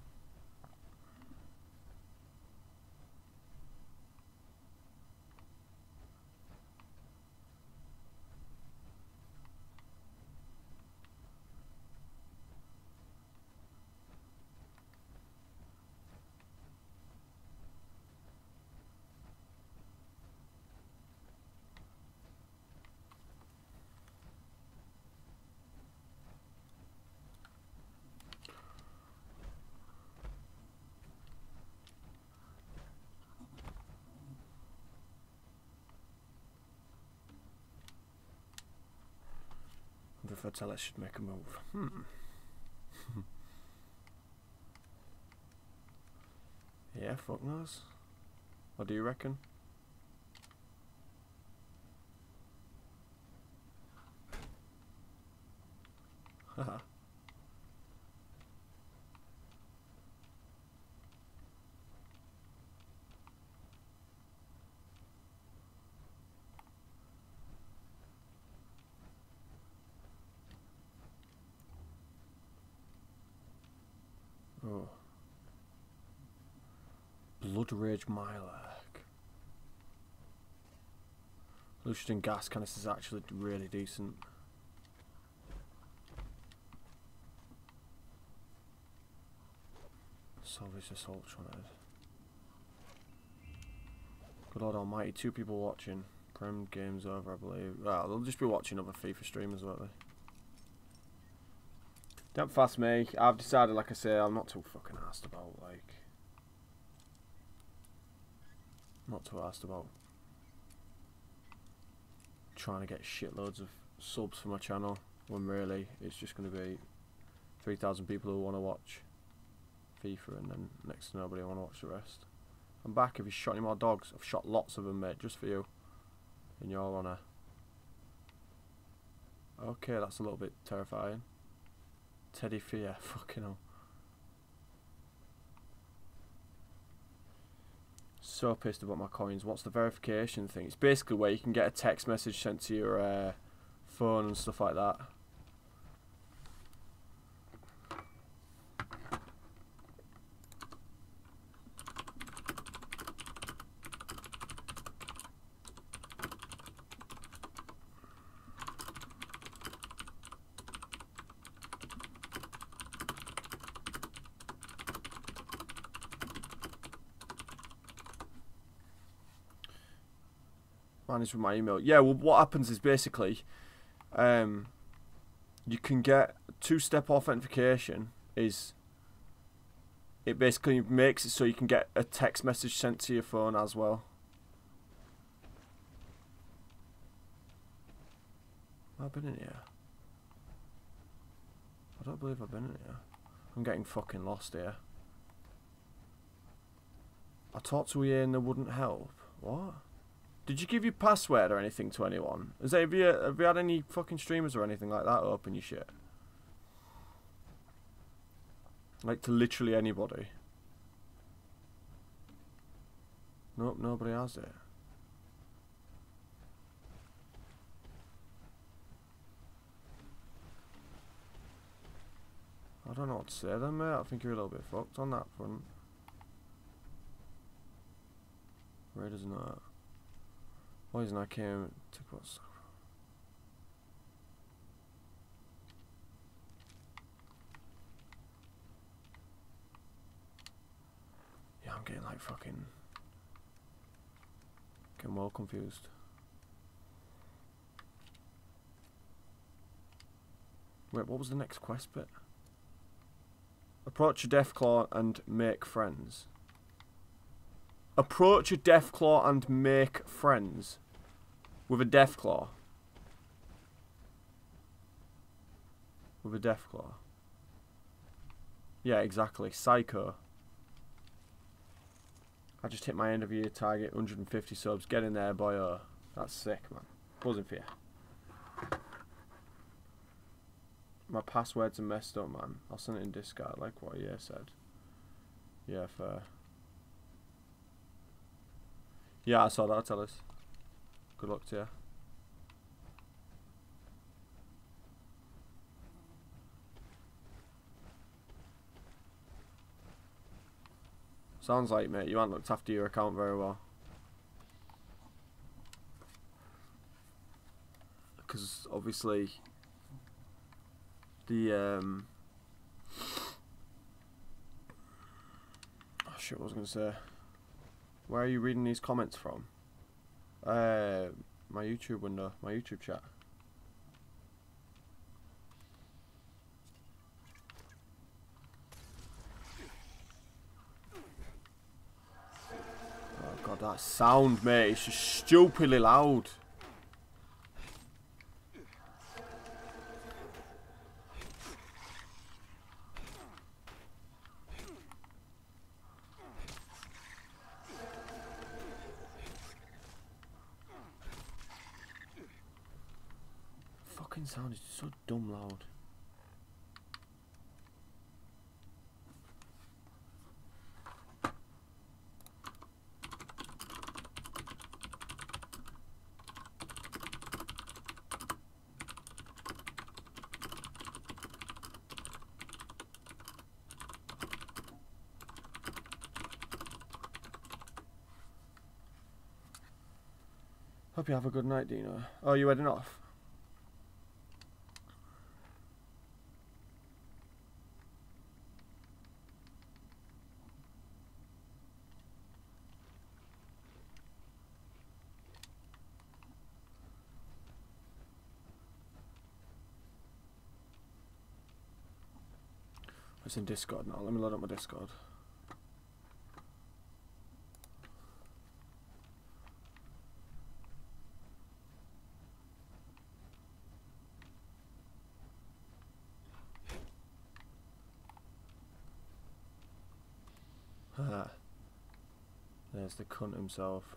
Atella should make a move. Hmm. yeah, fuck knows. What do you reckon? Haha. Oh. Rage Mylark. Lucian gas canister is actually really decent. Salvage Assaultron Head. Good Lord Almighty, two people watching. Prem game's over, I believe. Well, they'll just be watching other FIFA streamers, won't they? Don't fuss me. I've decided, like I say, I'm not too fucking asked about, like... Not too asked about trying to get shitloads of subs for my channel when really it's just going to be 3,000 people who want to watch FIFA and then next to nobody want to watch the rest. I'm back. Have you shot any more dogs? I've shot lots of them, mate, just for you. In your honour. Okay, that's a little bit terrifying. Teddy Fear, fucking hell. So pissed about my coins. What's the verification thing? It's basically where you can get a text message sent to your uh, phone and stuff like that. Manage with my email. Yeah, well, what happens is basically, um, you can get two-step authentication. Is it basically makes it so you can get a text message sent to your phone as well. Have I been in here? I don't believe I've been in here. I'm getting fucking lost here. I talked to you and they wouldn't help. What? Did you give your password or anything to anyone? Has have, you, have you had any fucking streamers or anything like that open your shit? Like to literally anybody? Nope, nobody has it. I don't know what to say then, mate. I think you're a little bit fucked on that front. Raiders not. Poison I came to what's Yeah, I'm getting like fucking getting well confused. Wait, what was the next quest bit? Approach a Deathclaw and make friends. Approach a Deathclaw and make friends. With a death claw. With a death claw. Yeah, exactly. Psycho. I just hit my end of year target, 150 subs. Get in there, boy. Oh, that's sick, man. Buzzing for you. My passwords are messed up, man. I'll send it in Discord, like what you said. Yeah, fair. Yeah, I saw that, tell us. Good luck to you. Sounds like, mate, you haven't looked after your account very well. Because obviously, the um, oh shit, what was I gonna say? Where are you reading these comments from? Uh, my YouTube window, my YouTube chat. Oh god, that sound, mate, it's just stupidly loud. Fucking sound is so dumb loud. Hope you have a good night, Dino. Oh, you heading off? It's in Discord now. Let me load up my Discord. There's the cunt himself.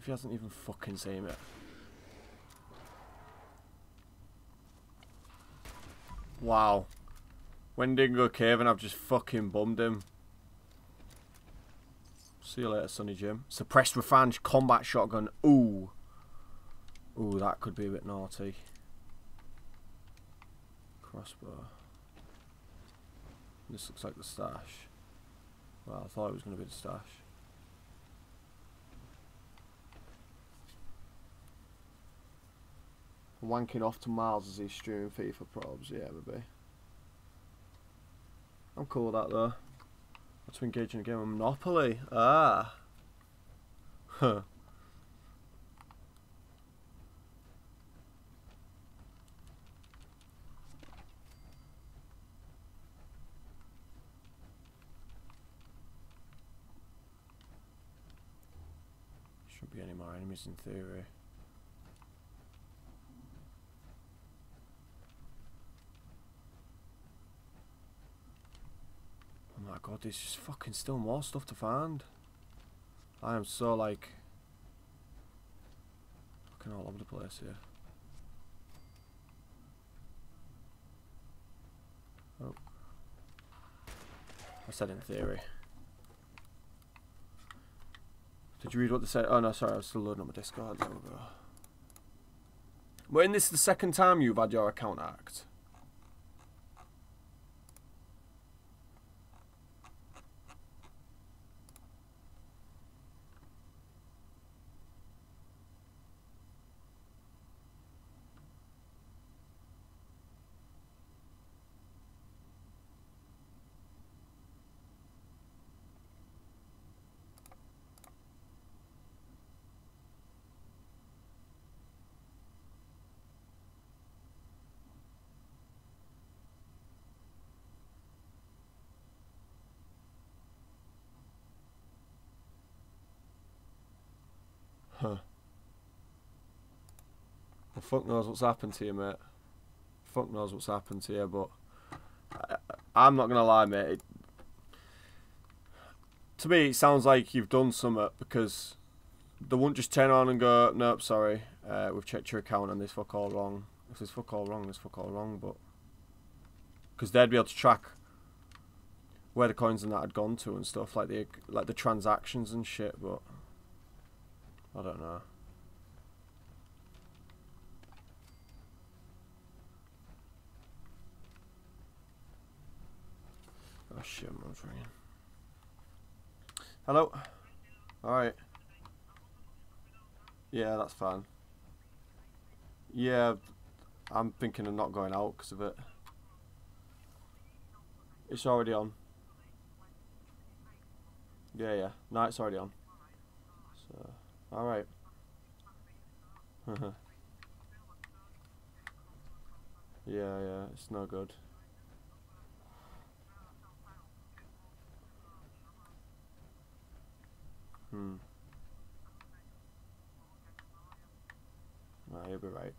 If he hasn't even fucking seen it. Wow. Wendigo Cave and I've just fucking bummed him. See you later, Sonny Jim. Suppressed Refange Combat Shotgun. Ooh. Ooh, that could be a bit naughty. Crossbow. This looks like the stash. Well, I thought it was going to be the stash. Wanking off to Miles as he's streaming FIFA probes. Yeah, maybe. I'm cool with that though. Not to engage in a game of Monopoly. Ah. Huh. Shouldn't be any more enemies in theory. Oh my god, there's just fucking still more stuff to find. I am so like fucking all over the place here. Oh. I said in theory. Did you read what they said? Oh no, sorry, I was still loading up my Discord. There we go. When this is the second time you've had your account hacked? Huh. Well, fuck knows what's happened to you, mate. Fuck knows what's happened to you, but I, I'm not gonna lie, mate. It, to me, it sounds like you've done something because they won't just turn on and go, "Nope, sorry, uh, we've checked your account and this fuck all wrong." If there's fuck all wrong, there's fuck all wrong, but because they'd be able to track where the coins and that had gone to and stuff, like the like the transactions and shit, but. I don't know. Oh shit, ringing. Hello? Alright. Yeah, that's fine. Yeah, I'm thinking of not going out because of it. It's already on. Yeah, yeah. No, it's already on. So. Alright. yeah, yeah, it's no good. Hmm. Nah, you'll be right.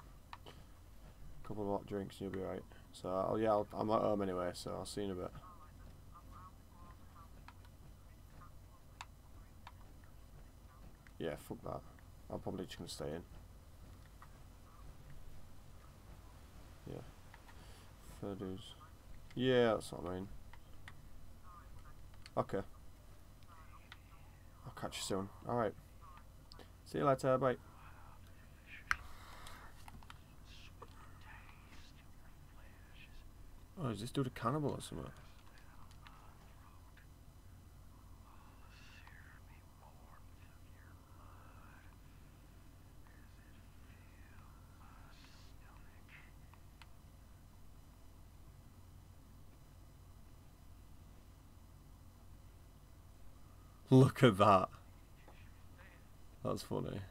A Couple of hot drinks and you'll be right. So, I'll, yeah, I'll, I'm at home anyway, so I'll see you in a bit. Yeah, fuck that. I'm probably just gonna stay in. Yeah. Fair dues. Yeah, that's what I mean. Okay. Catch you soon. Alright. See you later, bye. Oh, is this dude a cannibal or something? Look at that. That's funny. I killed her. I, I ate her. No, no, no. But I had to. I must eat. So hungry, at that. That's funny.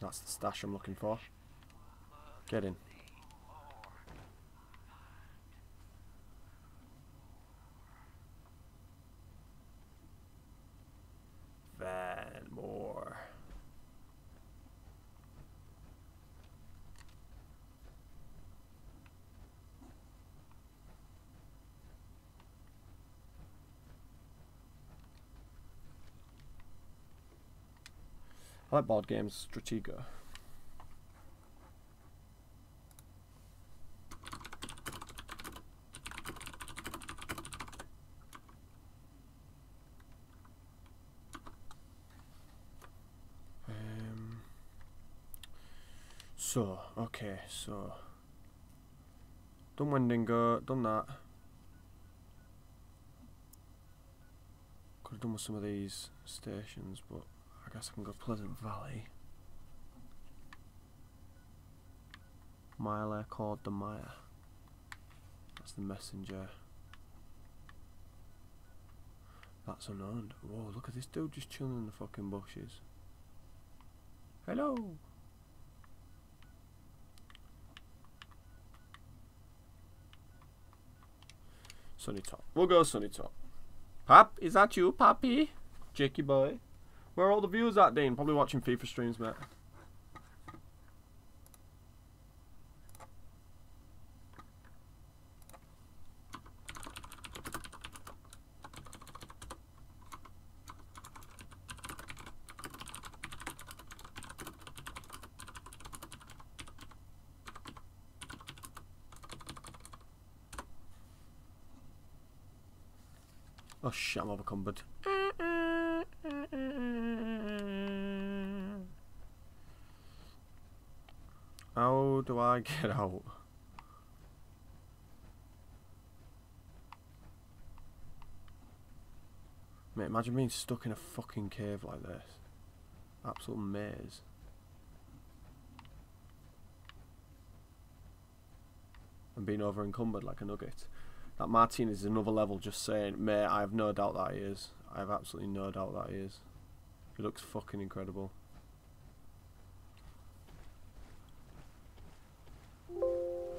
That's the stash I'm looking for. Get in. Need more. Van more. I like board games, Stratego. Um, so, okay, so. Done Wendigo, done that. Could have done with some of these stations, but guess I can go Pleasant Valley. Mile called the Maya. That's the messenger. That's unowned. Whoa, look at this dude just chilling in the fucking bushes. Hello. Sunny Top. We'll go Sunny Top. Pap, is that you, Poppy? Jakey boy. Where are all the viewers at, Dean? Probably watching FIFA streams, mate. Oh shit, I'm overcumbered. How do I get out? Mate, imagine being stuck in a fucking cave like this. Absolute maze. And being over encumbered like a nugget. That Martinez is another level just saying, mate, I have no doubt that he is. I have absolutely no doubt that he is. He looks fucking incredible.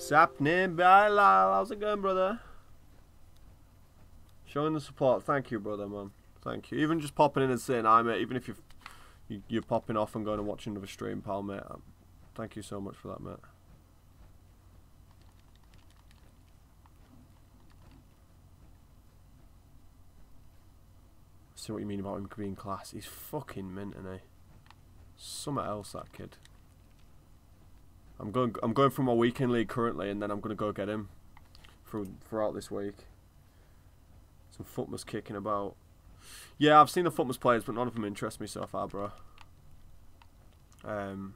Sapning Lal, how's it going, brother? Showing the support. Thank you, brother, man. Thank you. Even just popping in and saying hi, mate. Even if you've, you, you're popping off and going and watching another stream, pal, mate. Um, thank you so much for that, mate. see what you mean about him being class. He's fucking mint, isn't he? Something else, that kid. I'm going. I'm going through my weekend league currently, and then I'm gonna go get him through throughout this week. Some Futmas kicking about. Yeah, I've seen the Futmas players, but none of them interest me so far, bro. Um.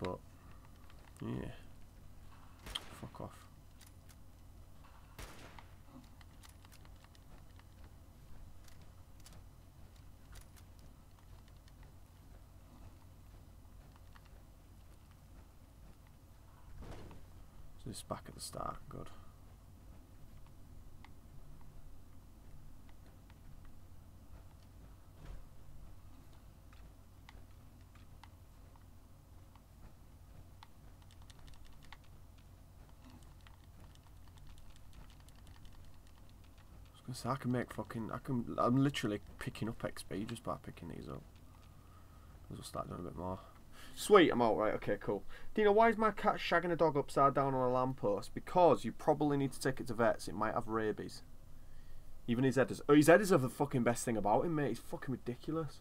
But yeah. Fuck off. This back at the start. Good. Say I can make fucking I can I'm literally picking up XP just by picking these up. We'll start doing a bit more. Sweet, I'm out, right, okay, cool. Dina, why is my cat shagging a dog upside down on a lamppost? Because you probably need to take it to vets, it might have rabies. Even his headers. Oh, his headers are the fucking best thing about him, mate. He's fucking ridiculous.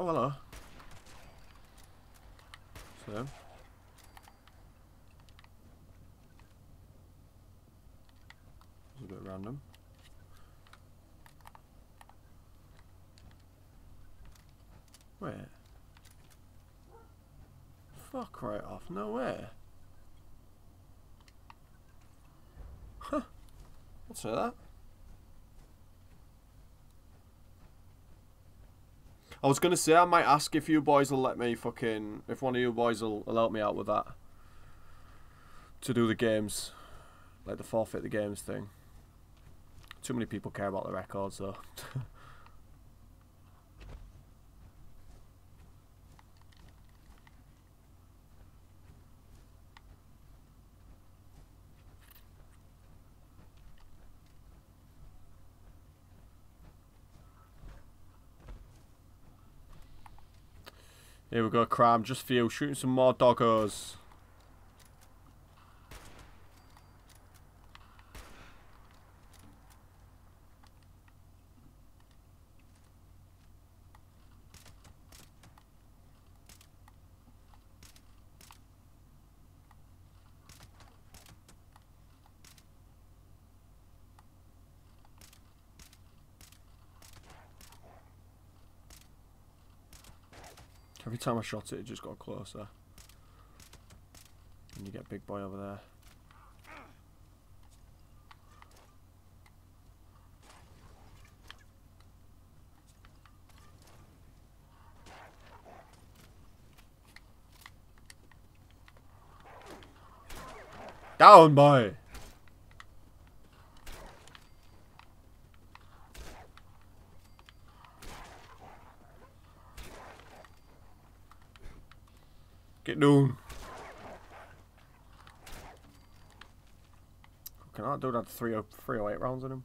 Oh, hello. So, Wait. Fuck right off. No way. Huh. Let's say that. I was gonna say I might ask if you boys will let me fucking if one of you boys will, will help me out with that to do the games, like the forfeit the games thing. Too many people care about the records though. Here we go, Cram, just for you, shooting some more doggos. Every time I shot it, it just got closer. And you get big boy over there. Down, boy! Can I do that 308 rounds on him?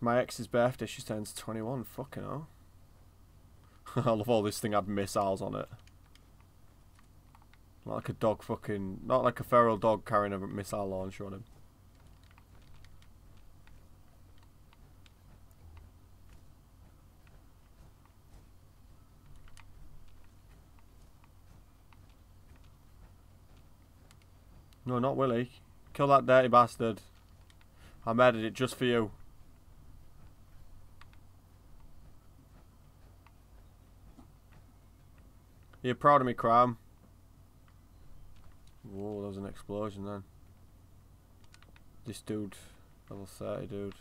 My ex's birthday, she turns 21. Fucking hell. I love all this thing had missiles on it. Not like a dog fucking... Not like a feral dog carrying a missile launcher on him. No, not Willie. Kill that dirty bastard. I murdered it just for you. You're proud of me, Cram. Whoa, there was an explosion then. This dude, level 30 dude.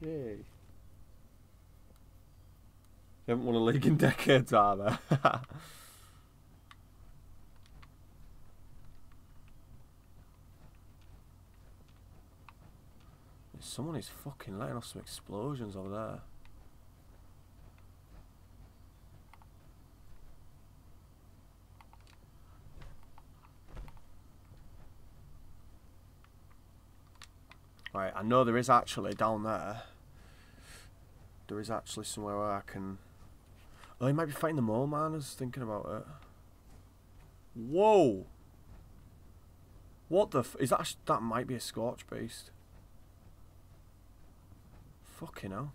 Yay. You haven't won a league in decades, are there? Someone is fucking letting off some explosions over there. Right, I know there is actually down there. There is actually somewhere where I can. Oh, he might be fighting the mole man. I was thinking about it. Whoa! What the? F is that? That might be a scorch beast. Fucking hell.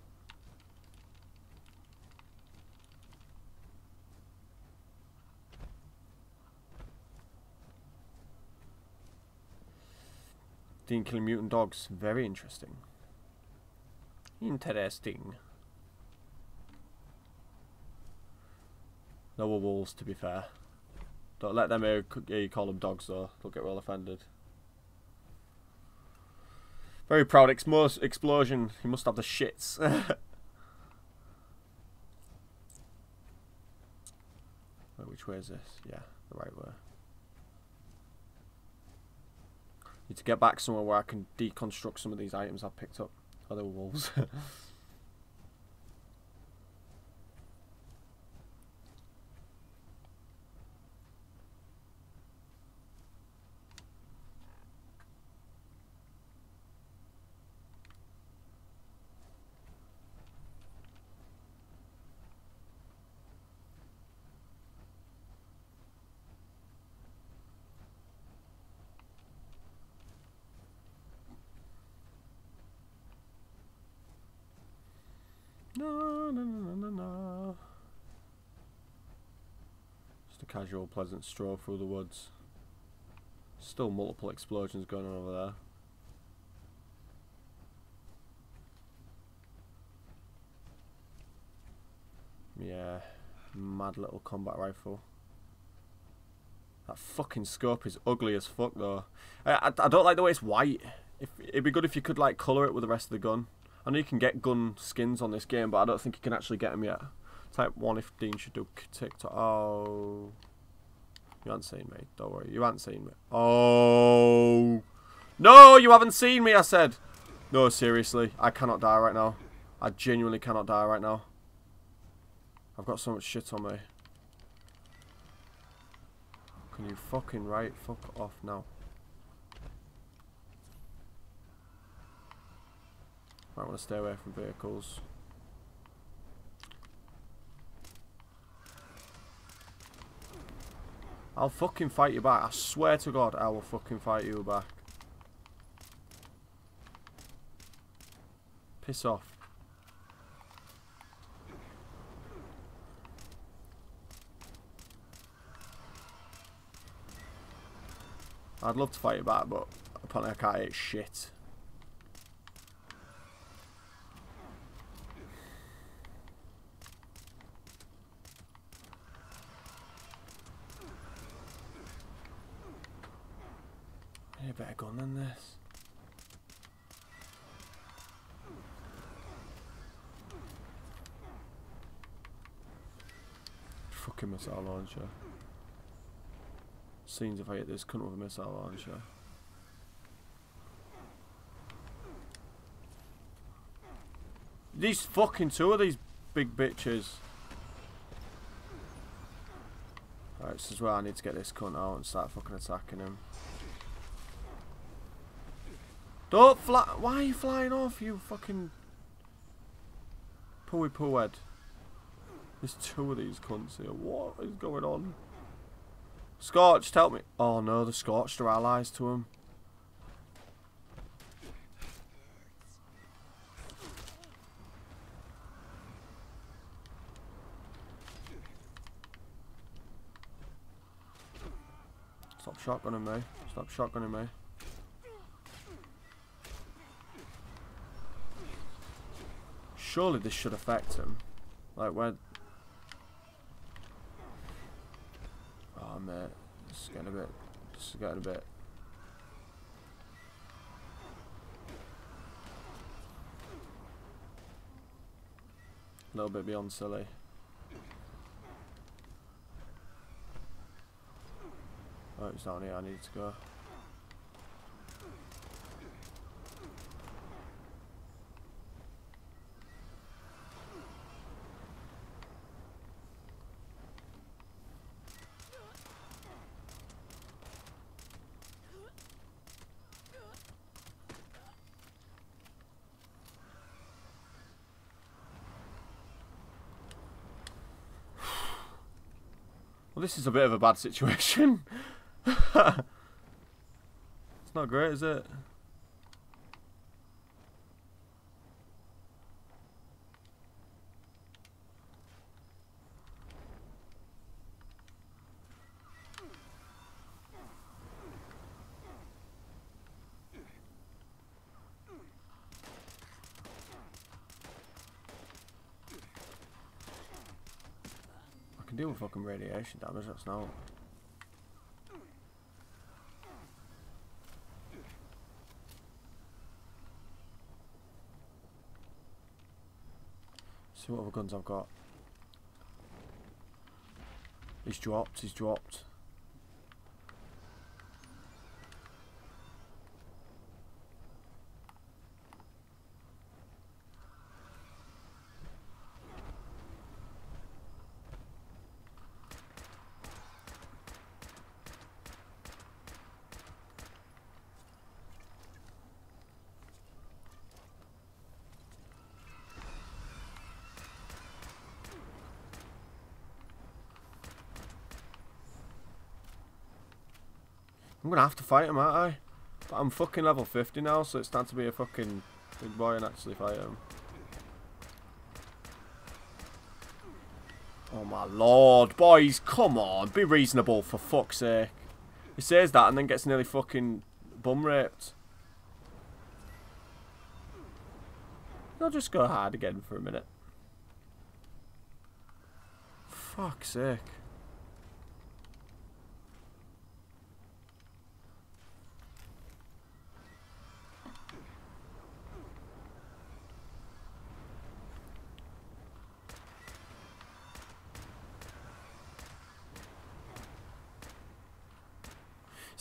Dean killing mutant dogs. Very interesting. Interesting. No wolves, to be fair. Don't let them hear, hear you call them dogs, though. They'll get well offended. Very proud explosion. He must have the shits. Which way is this? Yeah, the right way. Need to get back somewhere where I can deconstruct some of these items I've picked up. Oh, Other were wolves. No, no, no, no, no, no. Just a casual, pleasant stroll through the woods. Still multiple explosions going on over there. Yeah, mad little combat rifle. That fucking scope is ugly as fuck though. I, I, I don't like the way it's white. If it'd be good if you could like color it with the rest of the gun. I know you can get gun skins on this game, but I don't think you can actually get them yet. Type one if Dean should do TikTok. Oh, you haven't seen me. Don't worry, you haven't seen me. Oh, no, you haven't seen me. I said. No, seriously, I cannot die right now. I genuinely cannot die right now. I've got so much shit on me. Can you fucking right fuck off now? Might want to stay away from vehicles. I'll fucking fight you back. I swear to God, I will fucking fight you back. Piss off. I'd love to fight you back, but apparently I can't hit shit. I need a better gun than this. Fucking missile launcher. Scenes if I hit this cunt with a missile launcher. These fucking two of these big bitches. Alright, this is where I need to get this cunt out and start fucking attacking him. Don't fly. Why are you flying off, you fucking. Pooey poo head. There's two of these cunts here. What is going on? Scorched, help me. Oh no, the Scorched are allies to him. Stop shotgunning me. Stop shotgunning me. Surely this should affect him. Like where Oh mate, this is getting a bit got a bit a little bit beyond silly. Oh, it's down here, I need to go. This is a bit of a bad situation. it's not great, is it? I can deal with fucking radiation damage, that's not. See what other guns I've got. He's dropped, he's dropped. I'm gonna have to fight him, aren't I? But I'm fucking level 50 now, so it's time to be a fucking big boy and actually fight him. Oh my lord, boys, come on, be reasonable for fuck's sake. He says that and then gets nearly fucking bum raped. I'll just go hard again for a minute. Fuck's sake.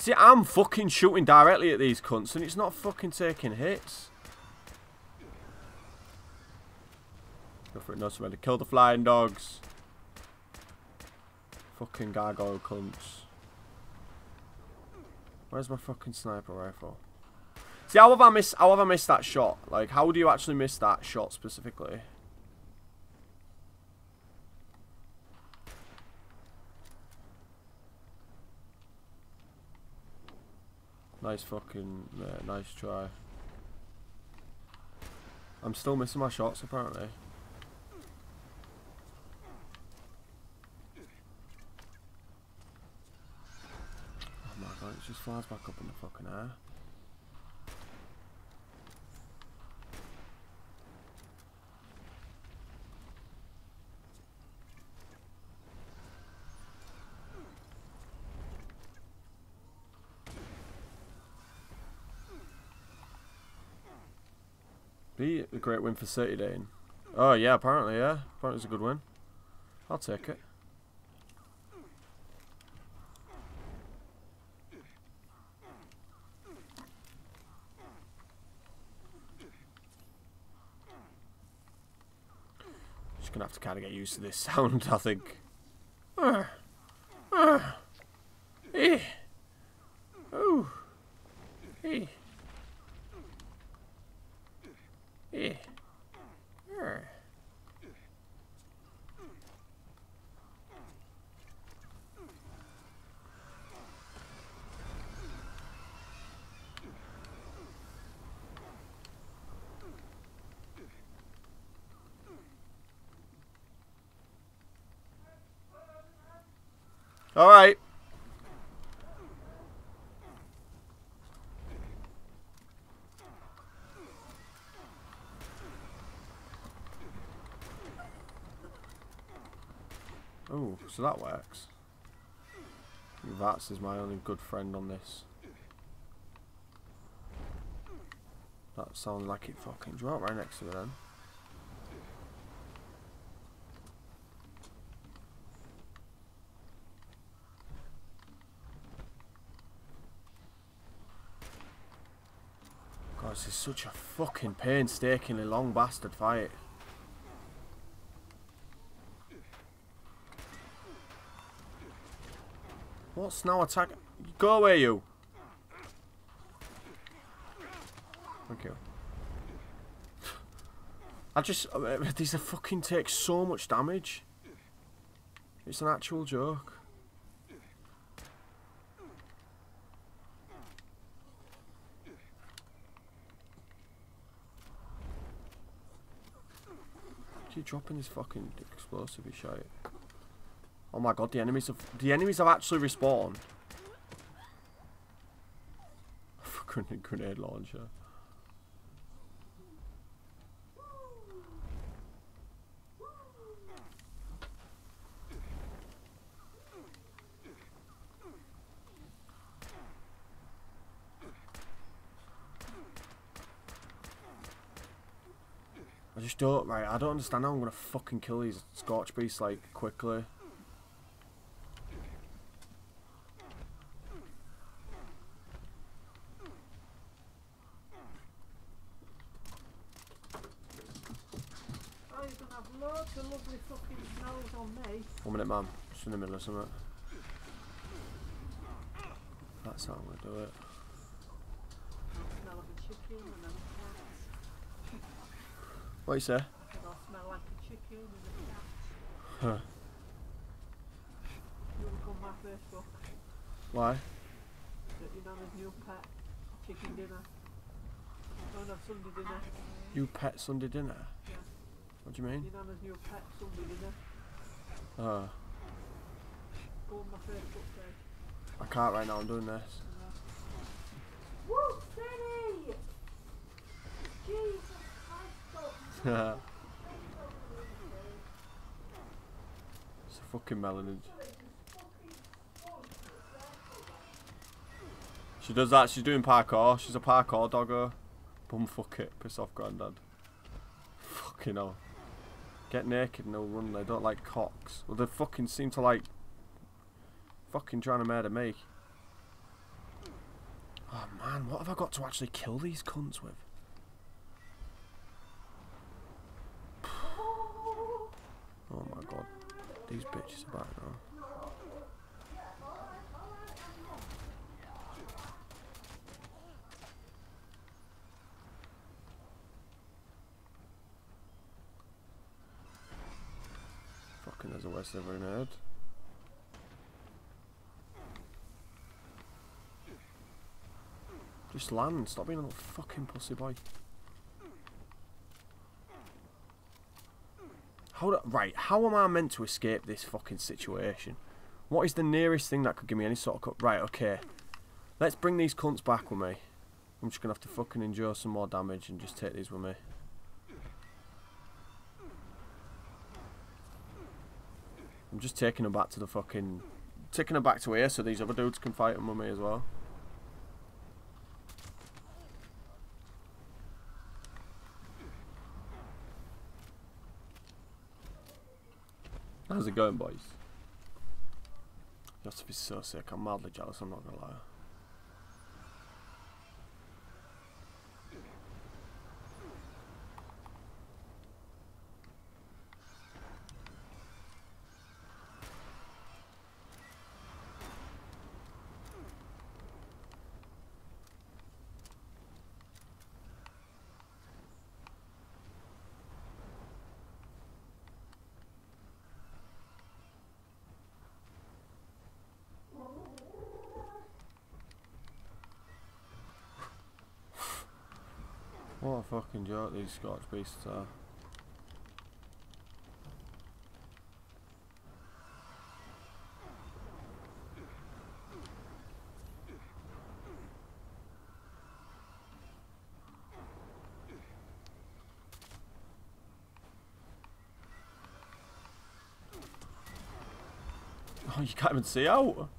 See, Fucking shooting directly at these cunts and it's not fucking taking hits. Go for it, no surrender. Kill the flying dogs. Fucking gargoyle cunts. Where's my fucking sniper rifle? See, how have I missed? How have I missed that shot? Like, how do you actually miss that shot specifically? Nice fucking, nice try. I'm still missing my shots apparently. Oh my god, it just flies back up in the fucking air. Be a great win for City Dane. Oh yeah, apparently yeah. Apparently it's a good win. I'll take it. Just gonna have to kind of get used to this sound, I think. Ah. Ah. Eh. Ooh. Eh. Eh. Er. All right. Oh, so that works. Vats is my only good friend on this. That sounds like it fucking dropped right next to it then. God, this is such a fucking painstakingly long bastard fight. What's now attack? Go away, you. Thank you. I just uh, these fucking take so much damage. It's an actual joke. Keep dropping this fucking explosive shit. Oh my god, the enemies have the enemies have actually respawned. Grenade launcher. Don't, right, I don't understand how I'm gonna fucking kill these Scorch Beasts, like, quickly. Oh, you're gonna have loads of lovely fucking smells on me. One minute, man. Just in the middle of something. That's how I'm gonna do it. I smell like a chicken and then a cat. What you say? And I smell like a chicken and a cat. Huh. Why? You pet Sunday dinner? Yeah. What do you mean? Your new pet Sunday dinner. Oh, Go on my Facebook page. I can't right now. I'm doing this. Woo, Christ, it's a fucking melanin. She does that. She's doing parkour. She's a parkour doggo. Bumfuck it. Piss off, granddad. Fucking hell. Get naked and they'll run. They don't like cocks. Well, they fucking seem to like. Fucking trying to murder me. Oh man, what have I got to actually kill these cunts with? God. These bitches are back now. Fucking there's a West ever heard. Just land, stop being a little fucking pussy boy. Hold up, right, how am I meant to escape this fucking situation? What is the nearest thing that could give me any sort of cut? Right, okay. Let's bring these cunts back with me. I'm just gonna have to fucking endure some more damage and just take these with me. I'm just taking them back to the fucking... Taking them back to here so these other dudes can fight them with me as well. How's it going, boys? You have to be so sick. I'm mildly jealous, I'm not gonna lie. What a fucking joke these Scorch beasts are. Oh, you can't even see out.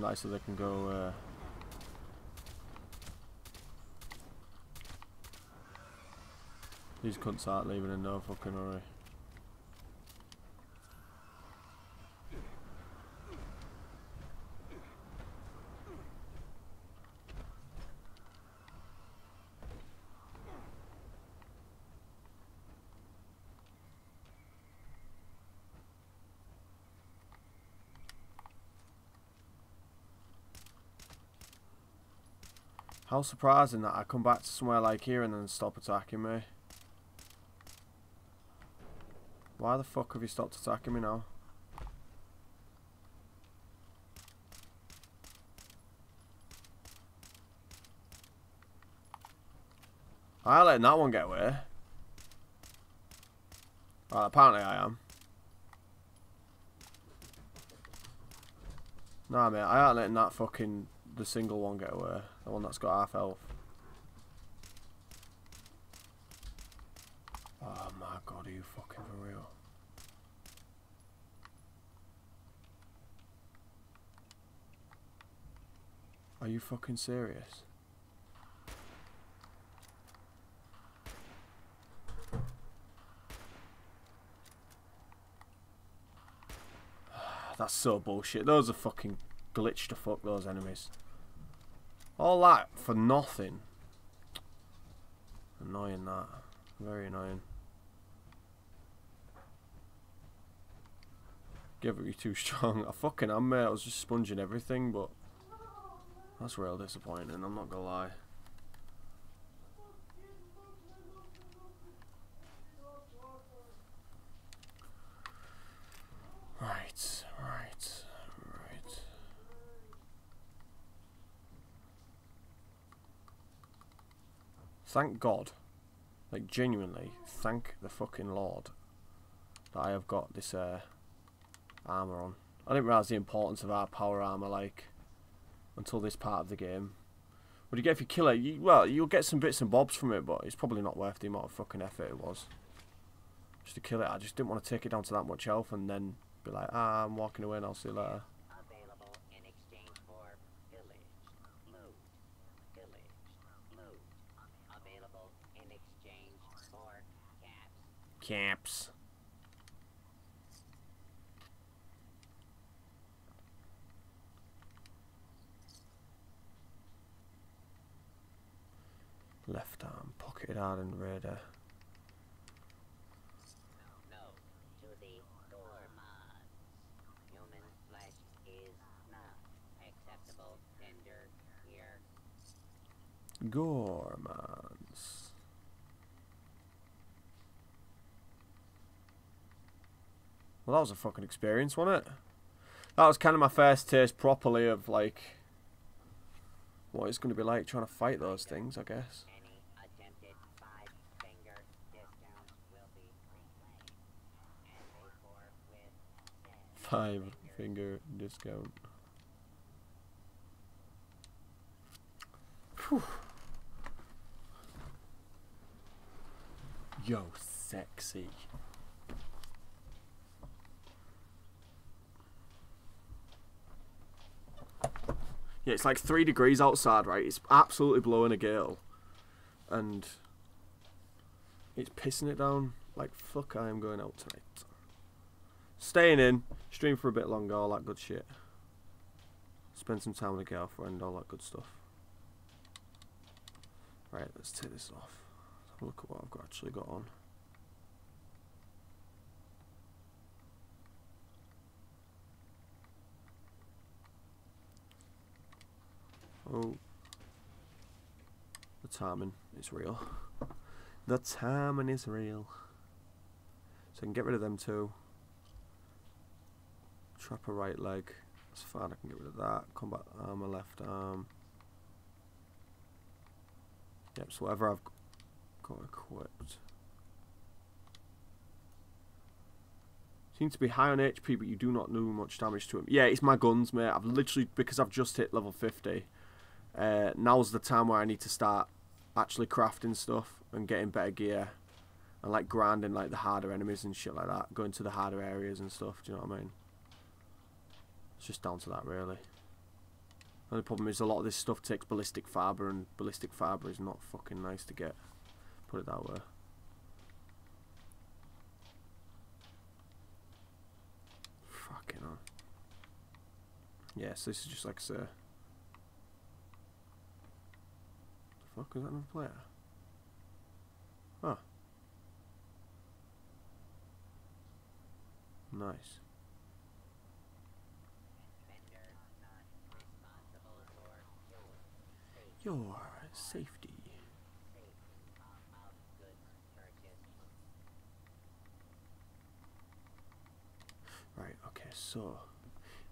Nice so they can go. Uh, these cunts aren't leaving in no fucking hurry. How surprising that I come back to somewhere like here and then stop attacking me. Why the fuck have you stopped attacking me now? I letting that one get away. Well, apparently I am. Nah, mate, I ain't letting that fucking the single one get away. Uh, the one that's got half health. Oh my god, are you fucking for real? Are you fucking serious? That's so bullshit. Those are fucking glitched to fuck, those enemies. All that for nothing. Annoying that. Very annoying. Give it you too strong. I fucking am, mate. I was just sponging everything, but that's real disappointing. I'm not gonna lie. Right, right, right. Thank God, like genuinely, thank the fucking Lord that I have got this uh, armor on. I didn't realize the importance of our power armor. Like, until this part of the game. What do you get if you kill it? You, well, you'll get some bits and bobs from it, but it's probably not worth the amount of fucking effort it was. Just to kill it, I just didn't want to take it down to that much health and then be like, ah, I'm walking away and I'll see you later. Available in exchange for pillage, loot, pillage, loot. Available in exchange for caps. Camps. Left arm, pocketed hardened raider. No, to the gourmands. Human flesh is not acceptable tender here. Gormans. Well, that was a fucking experience, wasn't it? That was kind of my first taste properly of like what it's going to be like trying to fight those things, I guess. Five finger discount. Phew. Yo, sexy. Yeah, it's like three degrees outside, right? It's absolutely blowing a gale. And it's pissing it down. Like, fuck, I am going out tonight. Staying in, stream for a bit longer, all that good shit. Spend some time with a girlfriend, all that good stuff. Right, let's take this off. Have a look at what I've actually got on. Oh. The timing is real. The timing is real. So I can get rid of them two. a right leg. That's fine, I can get rid of that. Combat armor left arm. Yep, so whatever I've got equipped. Seems to be high on HP, but you do not do much damage to him. Yeah, it's my guns, mate. I've literally, because I've just hit level 50, uh, now's the time where I need to start actually crafting stuff and getting better gear. And like grinding like the harder enemies and shit like that. Going to the harder areas and stuff, do you know what I mean? It's just down to that really. The only problem is a lot of this stuff takes ballistic fibre and ballistic fibre is not fucking nice to get. Put it that way. Fucking hell. Yes, this is just like I say. The fuck is that another player? Oh. Nice. your safety. Right, okay, so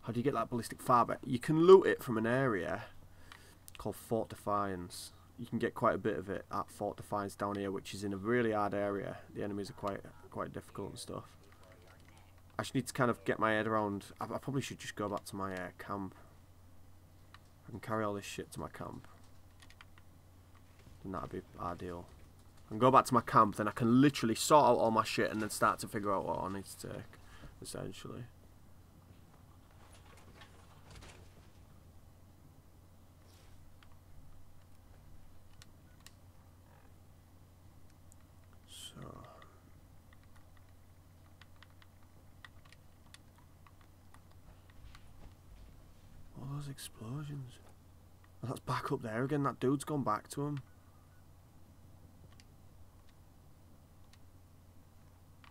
how do you get that ballistic fibre? You can loot it from an area called Fort Defiance. You can get quite a bit of it at Fort Defiance down here, which is in a really hard area. The enemies are quite quite difficult and stuff. I just need to kind of get my head around. I, I probably should just go back to my uh, camp. I can carry all this shit to my camp. Then that'd be ideal. Can go back to my camp, then I can literally sort out all my shit and then start to figure out what I need to take, essentially. So. All those explosions. That's back up there again. That dude's gone back to him.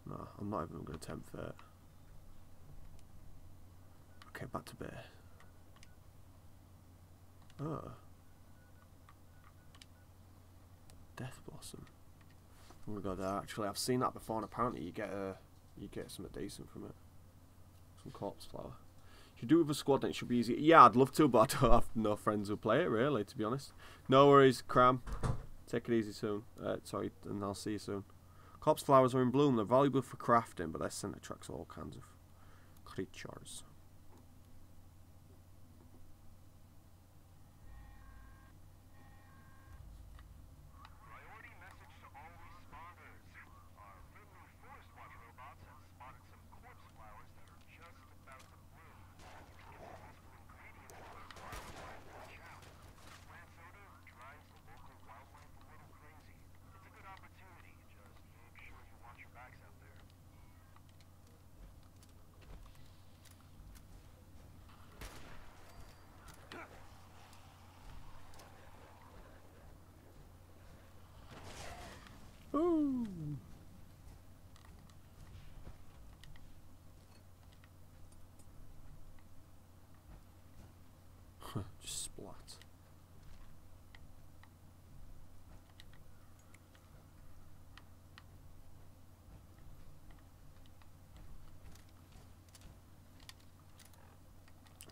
No, I'm not even going to attempt that. Okay, back to base. Oh. Death Blossom. Oh my god, actually I've seen that before and apparently you get a you get something decent from it. Some corpse flower. You do it with a squad then it should be easy. Yeah, I'd love to, but I don't have no friends who play it really, to be honest. No worries, Cram. Take it easy soon. Uh, sorry, and I'll see you soon. Corpse flowers are in bloom. They're valuable for crafting, but their scent attracts all kinds of creatures.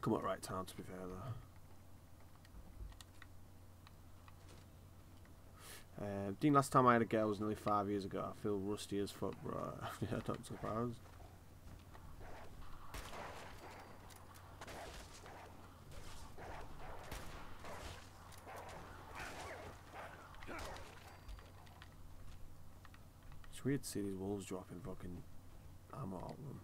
Come at right time, to be fair, though. Uh, Dean, last time I had a girl was nearly five years ago. I feel rusty as fuck, bro. yeah, don't surprise. It's weird to see these wolves dropping fucking ammo on them.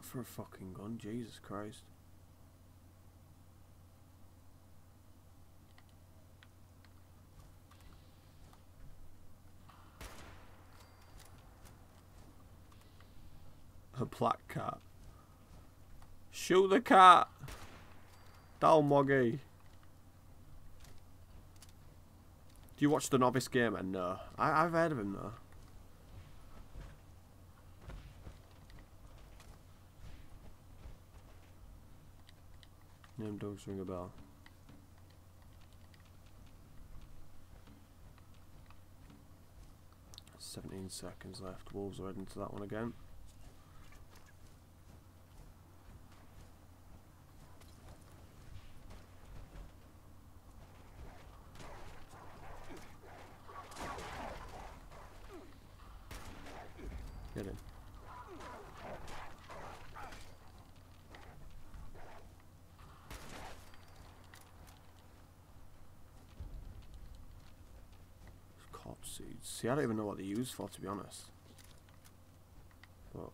That for a fucking gun, Jesus Christ. A black cat. Shoot the cat! Down, Moggy. Do you watch the Novice Gamer? No. I, I've heard of him though. Name dogs ring a bell. Seventeen seconds left. Wolves are heading to that one again. Get in. Corpse seeds. See, I don't even know what they're used for, to be honest. But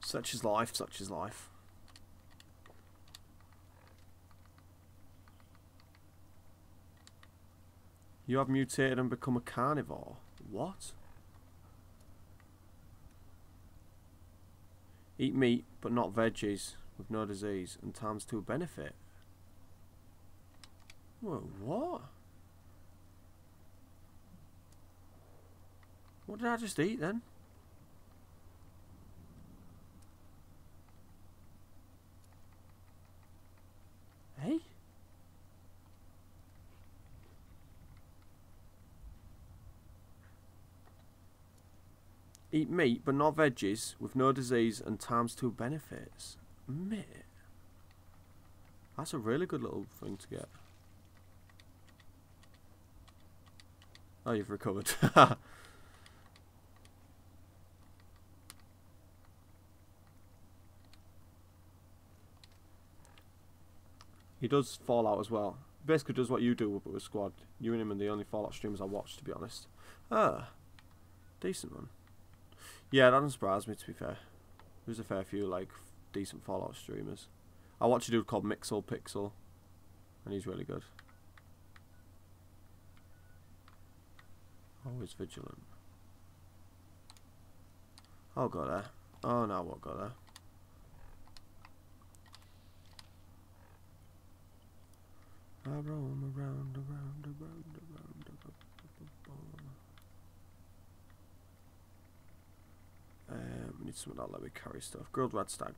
such is life. Such is life. You have mutated and become a carnivore. What? Eat meat, but not veggies, with no disease, and times two benefit. Whoa, what? What did I just eat then? Hey? Eat meat but not veggies with no disease and times two benefits. Mate. That's a really good little thing to get. Oh, you've recovered. he does Fallout as well. Basically does what you do but with Squad. You and him are the only Fallout streamers I watch, to be honest. Ah, decent one. Yeah, that doesn't surprise me, to be fair. There's a fair few, like, decent Fallout streamers. I watch a dude called Mixel Pixel, and he's really good. Always vigilant. Oh, got there. Oh, now what got there? I roam around, around, around, around, around. Um, we need something that'll let me carry stuff. Grilled red stag.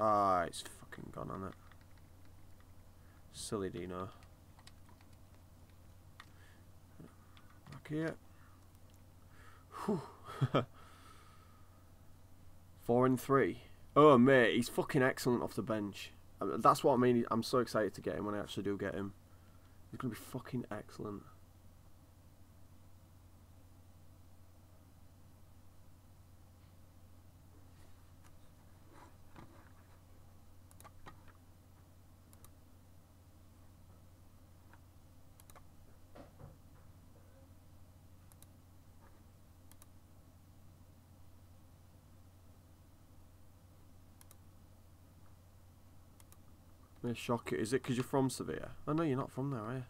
Ah, it's fucking gone on it. Silly Dino. Back here. Whew. Four and three. Oh mate, he's fucking excellent off the bench. That's what I mean. I'm so excited to get him when I actually do get him. He's gonna be fucking excellent. May shock you. Is it because you're from Sevilla? Oh no, you're not from there, are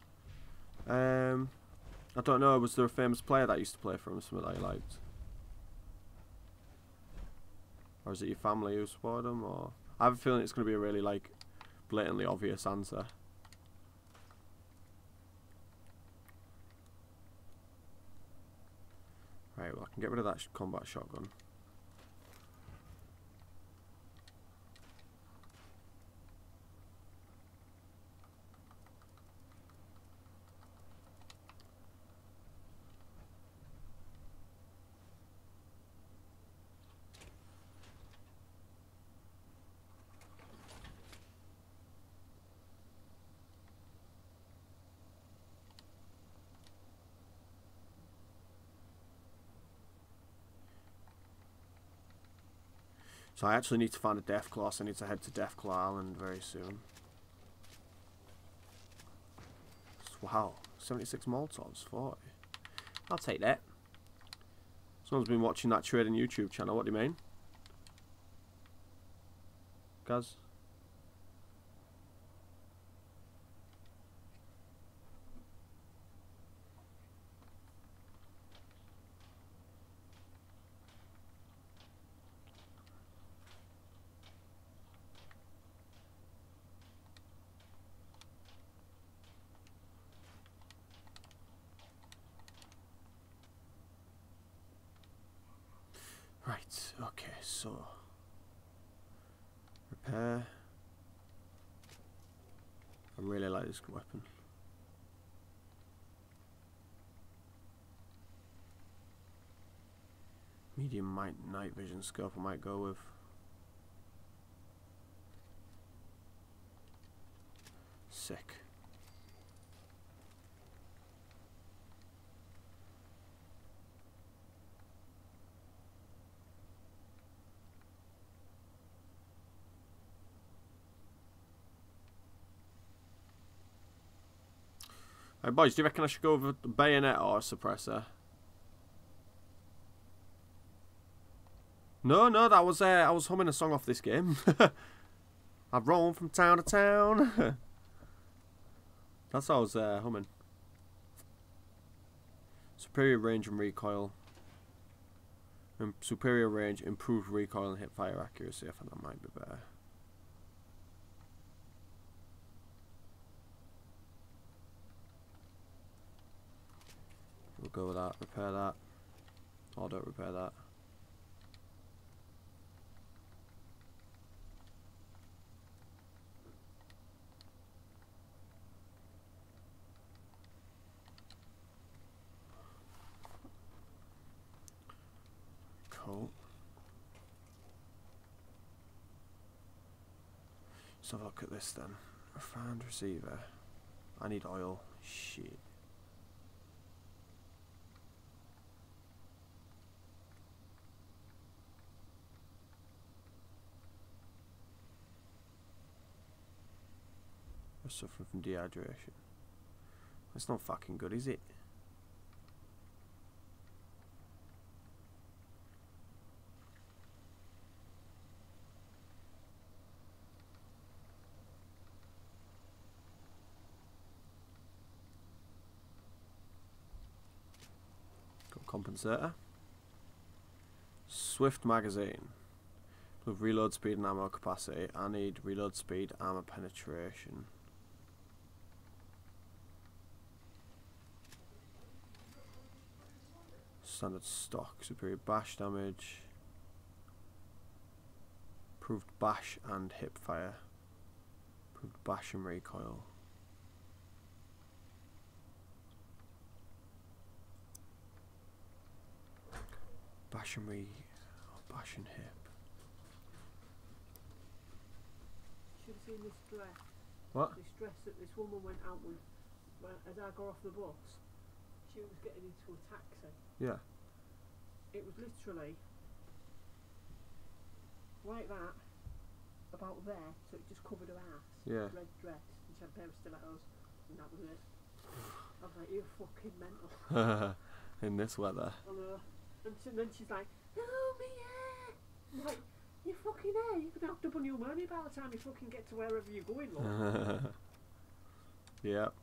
you? Um, I don't know. Was there a famous player that used to play for him, something that you liked? Or is it your family who supported him? Or I have a feeling it's going to be a really like blatantly obvious answer. Right, well I can get rid of that combat shotgun. So I actually need to find a Deathclaw, so I need to head to Deathclaw Island very soon. Wow, 76 Molotovs, 40. I'll take that. Someone's been watching that trading YouTube channel, what do you mean? Guys? Right, okay, so repair. I really like this weapon. Medium might night vision scope I might go with. Sick. Hey boys, do you reckon I should go with a bayonet or a suppressor? No, no, that was uh, I was humming a song off this game. I've roamed from town to town. That's what I was uh, humming. Superior range and recoil. Superior range, improved recoil and hip fire accuracy. I think that might be better. We'll go with that. Repair that. Oh, don't repair that. Cool. Let's have a look at this then. Refined receiver. I need oil. Shit. We're suffering from dehydration. That's not fucking good, is it? Got compensator. Swift magazine. With reload speed and ammo capacity. I need reload speed, armor penetration. Standard stock, superior bash damage. Improved bash and hip fire. Improved bash and recoil. Bash and re oh, bash and hip. Should have seen this dress. What? This dress that this woman went out with as I got off the bus. She was getting into a taxi. Yeah. It was literally like that, about there, so it just covered her ass. Yeah. Red dress, and she had a pair of stilettos, and that was it. I was like, you're fucking mental. In this weather. I know. And so then she's like, oh, me hair! I'm like, you fucking hair, you're have to put new money by the time you fucking get to wherever you're going, love. yep.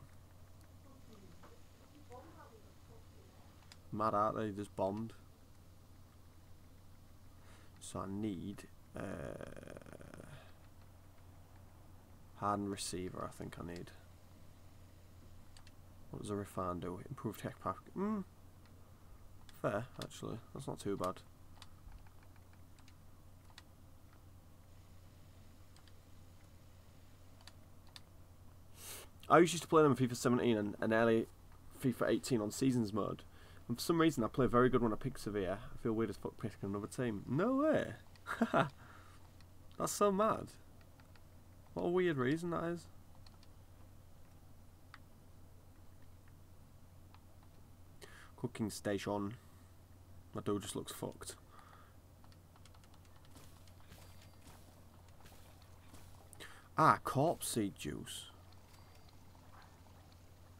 Mad aren't they? Just bombed. So I need uh, hardened receiver. I think I need. What does a refine do? Improved tech pack. Mm. Fair, actually. That's not too bad. I used to play them in FIFA 17 and, and early FIFA 18 on seasons mode. And for some reason, I play very good when I pick Sevilla. I feel weird as fuck picking another team. No way. That's so mad. What a weird reason that is. Cooking station. My dough just looks fucked. Ah, corpse seed juice.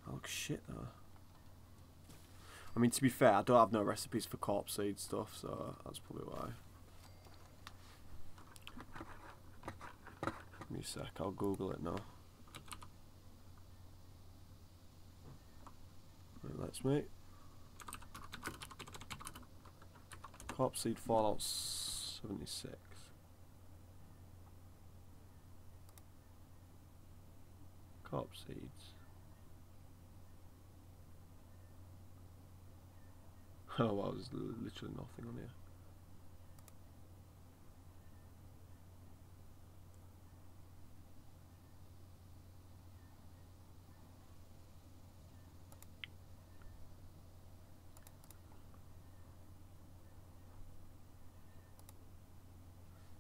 That looks shit though. I mean, to be fair, I don't have no recipes for corpse seed stuff, so that's probably why. Give me a sec, I'll Google it now. Right, let's mate. Corpse seed Fallout 76. Corpse seeds. Oh wow, there's literally nothing on here.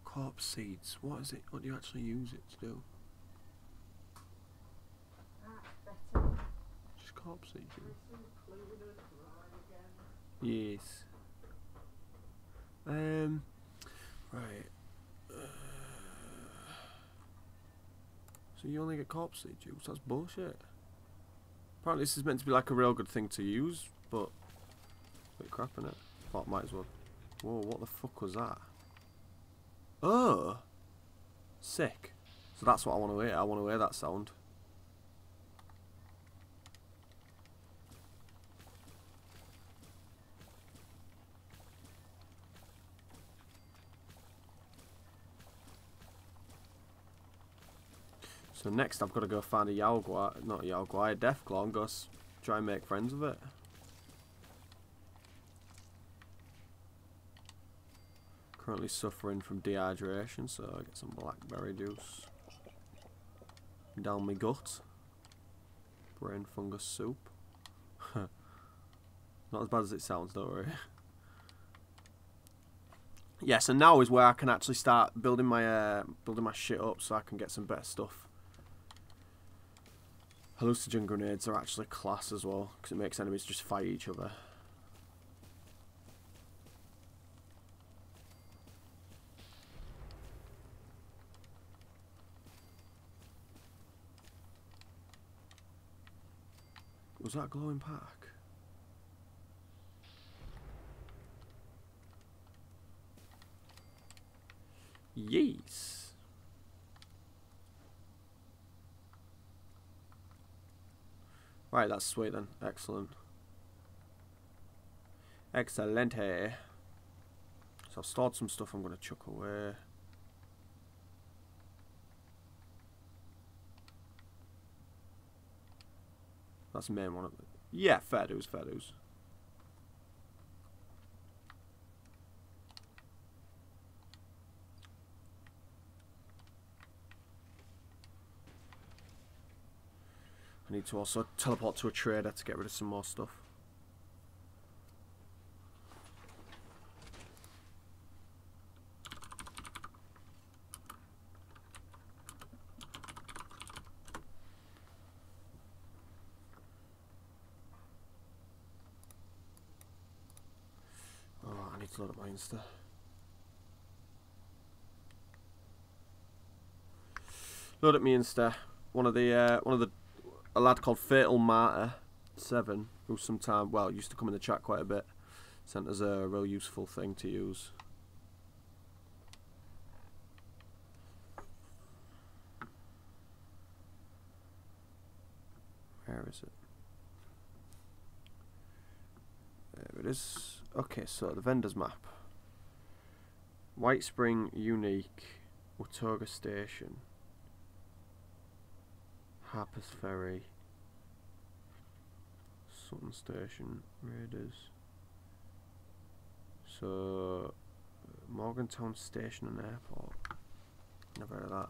Corpse seeds. What is it? What do you actually use it to do? Just corpse seeds. Yes. Um. Right. Uh, so you only get corpse juice? That's bullshit. Apparently this is meant to be like a real good thing to use, but a bit crap in it. Thought might as well. Whoa! What the fuck was that? Oh. Sick. So that's what I want to hear. I want to hear that sound. So next I've got to go find a Yao Guai, not a Yao Guai, a Deathclaw and go try and make friends with it. Currently suffering from dehydration, so I get some blackberry juice. Down my gut. Brain fungus soup. Not as bad as it sounds, don't worry. Yes, and now is where I can actually start building my uh, building my shit up, so I can get some better stuff. Hallucinogen grenades are actually class as well, because it makes enemies just fight each other. Was that glowing pack? Yes. Right, that's sweet then. Excellent. Excelente. So I've stored some stuff I'm going to chuck away. That's the main one. Yeah, fair dues, fair dues. I need to also teleport to a trader to get rid of some more stuff. Oh, I need to load up my Insta. Load up my Insta. One of the uh, one of the a lad called Fatal Martyr Seven, who sometime well used to come in the chat quite a bit, sent us a real useful thing to use. Where is it? There it is. Okay, so the vendor's map. White Spring Unique, Watoga Station, Harper's Ferry, Sutton Station, Raiders. So, Morgantown Station and Airport. Never heard of that.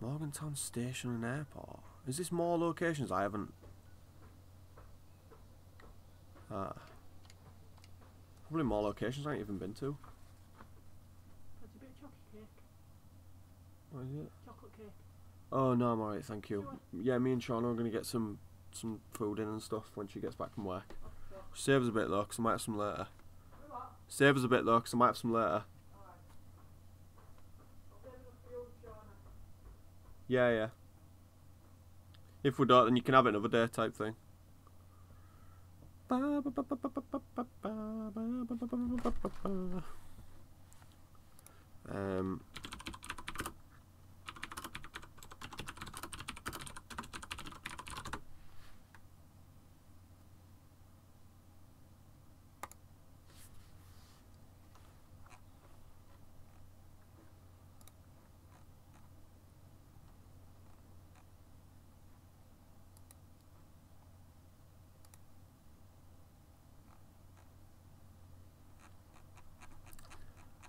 Morgantown Station and Airport. Is this more locations I haven't? Ah. Probably more locations I ain't even been to. That's a bit of chocolate cake. What is it? Chocolate cake. Oh no, I'm alright, thank you. Yeah, me and Shauna are gonna get some some food in and stuff when she gets back from work. Save us a bit though, 'cause I might have some later. Save us a bit though, 'cause I might have some later. Yeah, yeah. If we don't, then you can have it another day type thing. Um,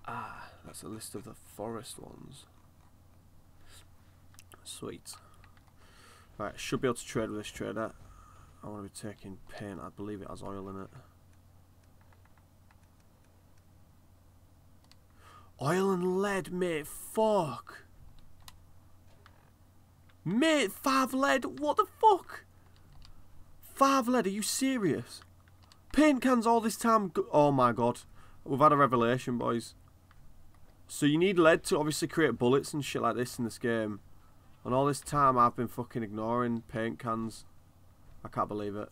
ah, that's a list of the forest ones. Sweet. Right, should be able to trade with this trader. I want to be taking paint. I believe it has oil in it. Oil and lead, mate. Fuck. Mate, five lead. What the fuck? Five lead. Are you serious? Paint cans all this time. Oh my god. We've had a revelation, boys. So you need lead to obviously create bullets and shit like this in this game. And all this time I've been fucking ignoring paint cans. I can't believe it.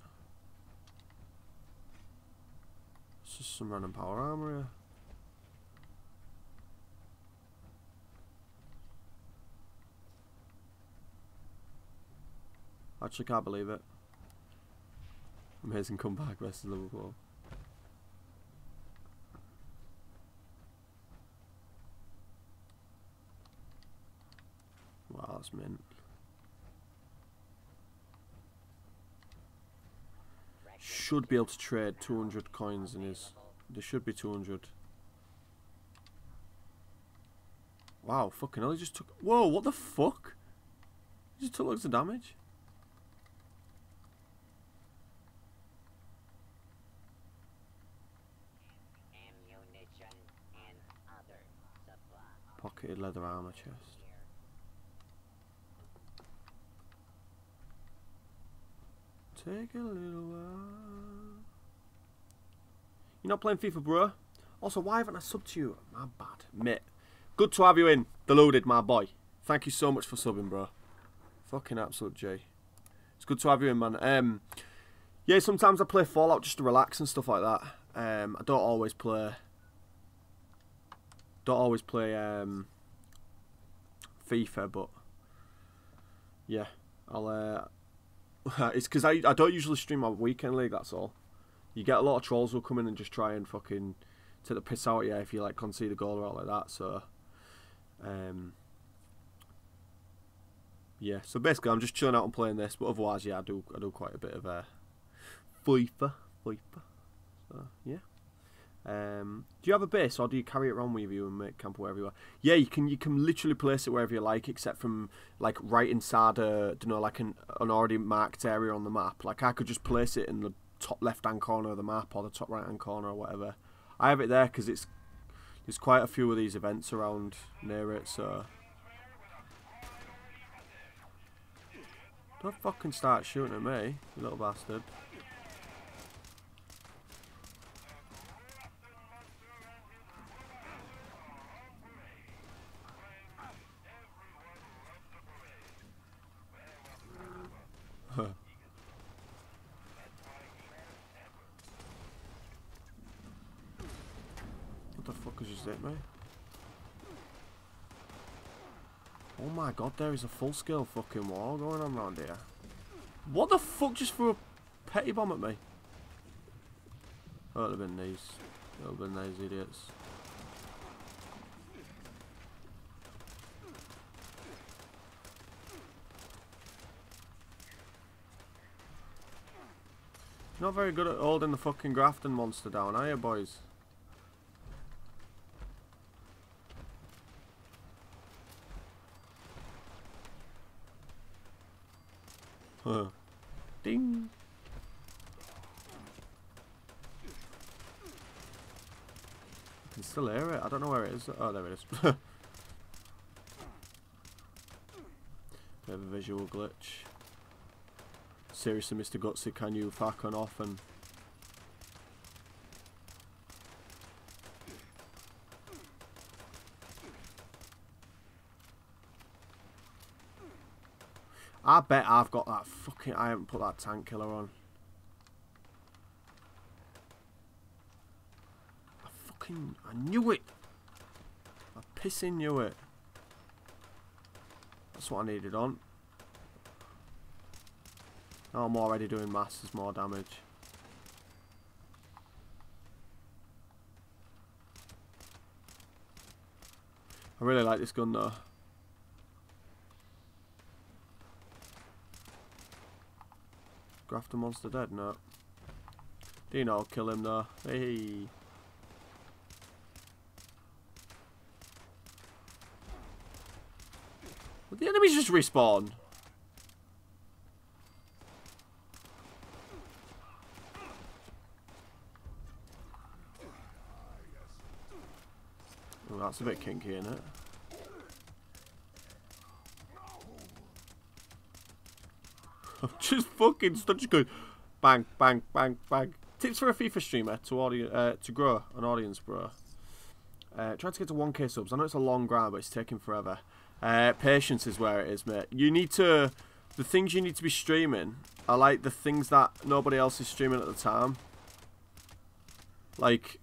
It's just some random power armor here. Actually can't believe it. Amazing comeback versus Liverpool. Wow, that's mint. Should be able to trade 200 coins in his. There should be 200. Wow, fucking hell, he just took. Whoa, what the fuck? He just took loads of damage. ammunition, and other supplies. Pocketed leather armor chest. Take a little while. You're not playing FIFA, bro? Also, why haven't I subbed to you? My bad. Mate. Good to have you in. Deluded, my boy. Thank you so much for subbing, bro. Fucking absolute J. It's good to have you in, man. Um, yeah, sometimes I play Fallout just to relax and stuff like that. Um, I don't always play. Don't always play um, FIFA, but yeah, I'll. Uh, it's because I I don't usually stream my weekend league. That's all. You get a lot of trolls who'll come in and just try and fucking take the piss out of you if you like concede a goal or all like that. So, um, yeah. So basically, I'm just chilling out and playing this. But otherwise, yeah, I do I do quite a bit of uh, FIFA, FIFA. So yeah. Um, do you have a base or do you carry it around with you and make camp wherever you are? Yeah, you can. You can literally place it wherever you like, except from like right inside a, you know, like an an already marked area on the map. Like I could just place it in the top left hand corner of the map or the top right hand corner or whatever. I have it there because it's there's quite a few of these events around near it. So don't fucking start shooting at me, you little bastard. What the fuck just hit me? Oh my god, there is a full scale fucking war going on around here. What the fuck just threw a petty bomb at me? Oh, it'll have been these. It'll have been these idiots. Not very good at holding the fucking Grafton monster down, are you, boys? Huh. Ding. I can still hear it. I don't know where it is. Oh, there it is. Bit of a visual glitch seriously, Mr. Gutsy, can you fuck on off and... I bet I've got that fucking... I haven't put that tank killer on. I fucking... I knew it! I pissing knew it. That's what I needed on. Now I'm already doing masses more damage. I really like this gun though. Grafton monster dead? No. Dino, kill him though. Hey. Will the enemies just respawn? Oh, that's a bit kinky, isn't it? I'm just fucking such good bang, bang, bang, bang. Tips for a FIFA streamer to audience uh, to grow an audience, bro. Uh, try to get to 1k subs. I know it's a long grind, but it's taking forever. Uh, patience is where it is, mate. You need to. The things you need to be streaming are like the things that nobody else is streaming at the time. Like,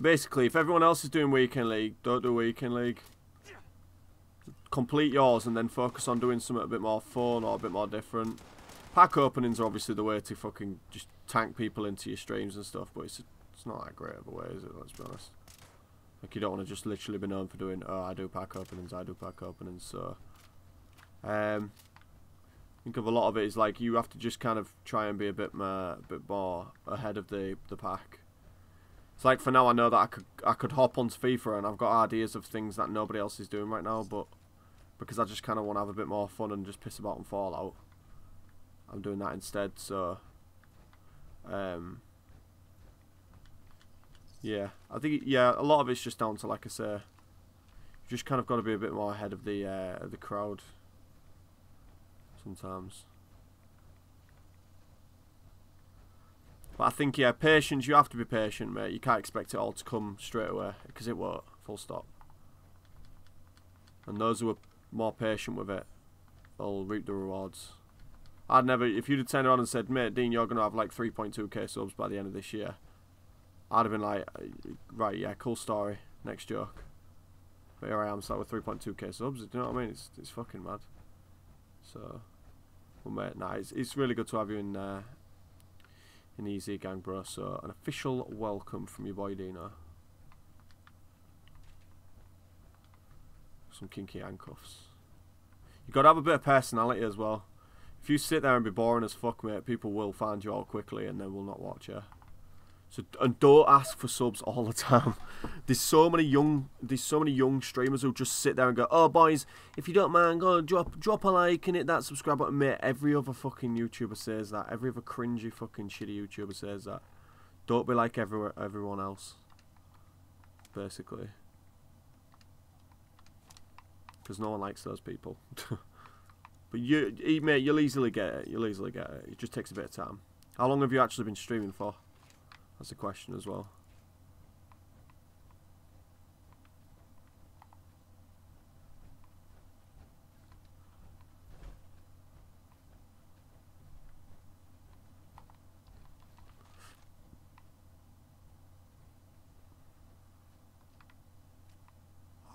basically, if everyone else is doing weekend league, don't do weekend league. Complete yours and then focus on doing something a bit more fun or a bit more different. Pack openings are obviously the way to fucking just tank people into your streams and stuff, but it's it's not that great of a way, is it? Let's be honest. Like you don't want to just literally be known for doing, oh, I do pack openings, I do pack openings. So, um, I think of a lot of it is like you have to just kind of try and be a bit more, a bit more ahead of the the pack. It's like for now, I know that I could I could hop onto FIFA and I've got ideas of things that nobody else is doing right now, but because I just kind of want to have a bit more fun and just piss about and Fallout, I'm doing that instead. So, um, yeah, I think yeah, a lot of it's just down to like I say, you just kind of got to be a bit more ahead of the uh, the crowd. Sometimes. But I think yeah, patience. You have to be patient, mate. You can't expect it all to come straight away because it won't. Full stop. And those who are more patient with it, they'll reap the rewards. I'd never, if you'd have turned around and said, mate, Dean, you're going to have like 3.2k subs by the end of this year, I'd have been like, right, yeah, cool story, next joke. But here I am, start with 3.2k subs, do you know what I mean? It's, it's fucking mad. So, well, mate, nah, it's, it's really good to have you in, uh, in EZGang, bro. So, an official welcome from your boy Dino. Some kinky handcuffs. you got to have a bit of personality as well. If you sit there and be boring as fuck, mate, people will find you out quickly and they will not watch you. So and don't ask for subs all the time. There's so many young, there's so many young streamers who just sit there and go, "Oh, boys, if you don't mind, go drop drop a like and hit that subscribe button." Mate, every other fucking YouTuber says that. Every other cringy fucking shitty YouTuber says that. Don't be like every everyone else. Basically, because no one likes those people. But you, mate, you'll easily get it. You'll easily get it. It just takes a bit of time. How long have you actually been streaming for? That's a question as well.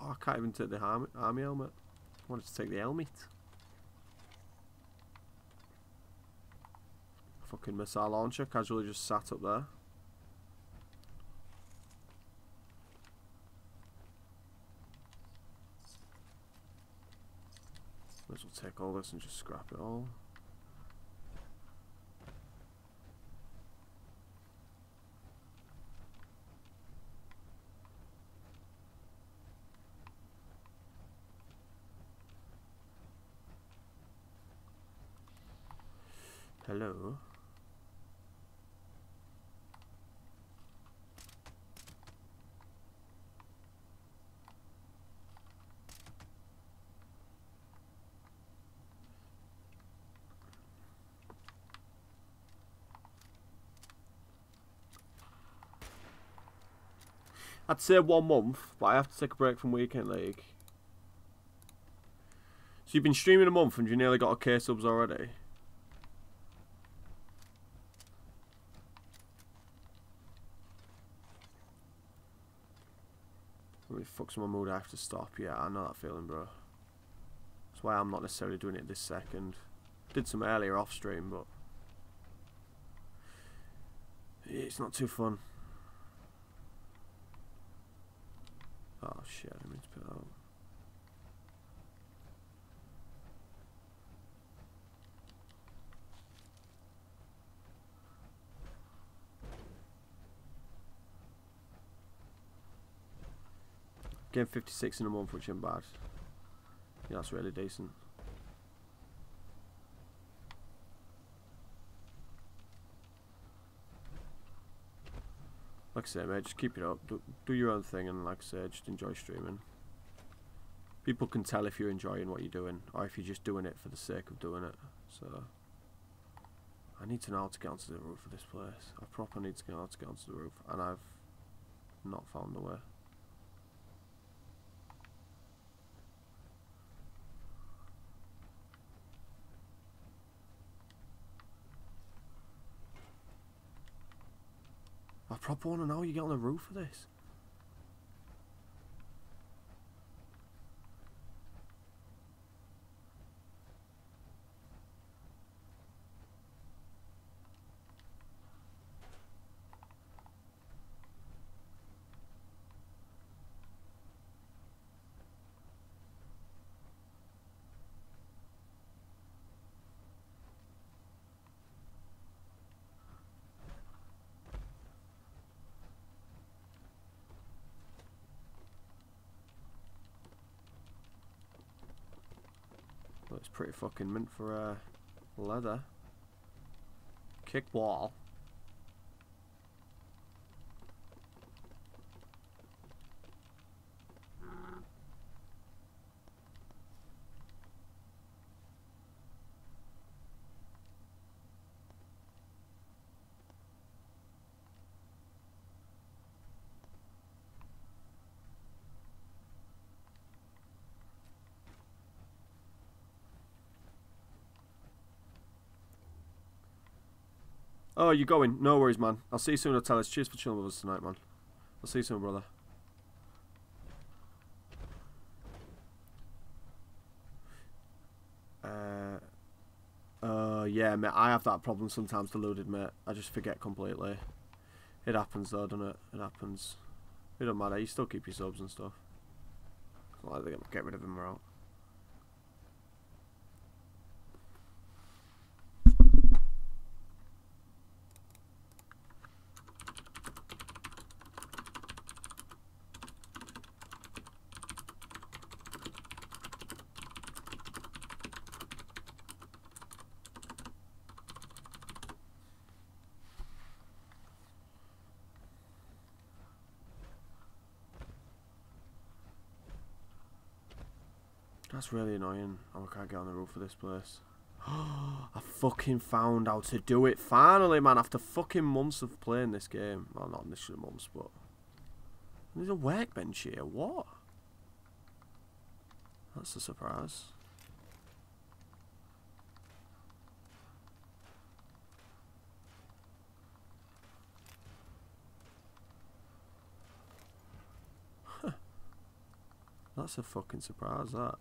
Oh, I can't even take the army, army helmet. I wanted to take the helmet. Fucking missile launcher casually just sat up there. As well take all this and just scrap it all. Hello. I'd say one month, but I have to take a break from weekend league. So you've been streaming a month and you nearly got a K subs already? Really fucks my mood, I have to stop. Yeah, I know that feeling, bro. That's why I'm not necessarily doing it this second. Did some earlier off stream, but it's not too fun. Oh shit, I didn't mean to put out. Getting 56 in a month, which isn't bad. Yeah, that's really decent. Like I say, mate, just keep it up. Do, do your own thing, and like I say, just enjoy streaming. People can tell if you're enjoying what you're doing, or if you're just doing it for the sake of doing it. So, I need to know how to get onto the roof of this place. I properly need to know how to get onto the roof, and I've not found the way. Proper one, know how you get on the roof of this. Looks pretty fucking mint for uh, leather. Kick wall. Oh, you're going? No worries, man. I'll see you soon, tell us. Cheers for chilling with us tonight, man. I'll see you soon, brother. Uh, uh, yeah, mate. I have that problem sometimes, deluded, mate. I just forget completely. It happens, though, doesn't it? It happens. It don't matter. You still keep your subs and stuff. It's not like they're gonna get rid of them or out. That's really annoying. Oh, I can't get on the roof of this place. I fucking found how to do it finally, man. After fucking months of playing this game. Well, not initially months, but... There's a workbench here. What? That's a surprise. That's a fucking surprise, that.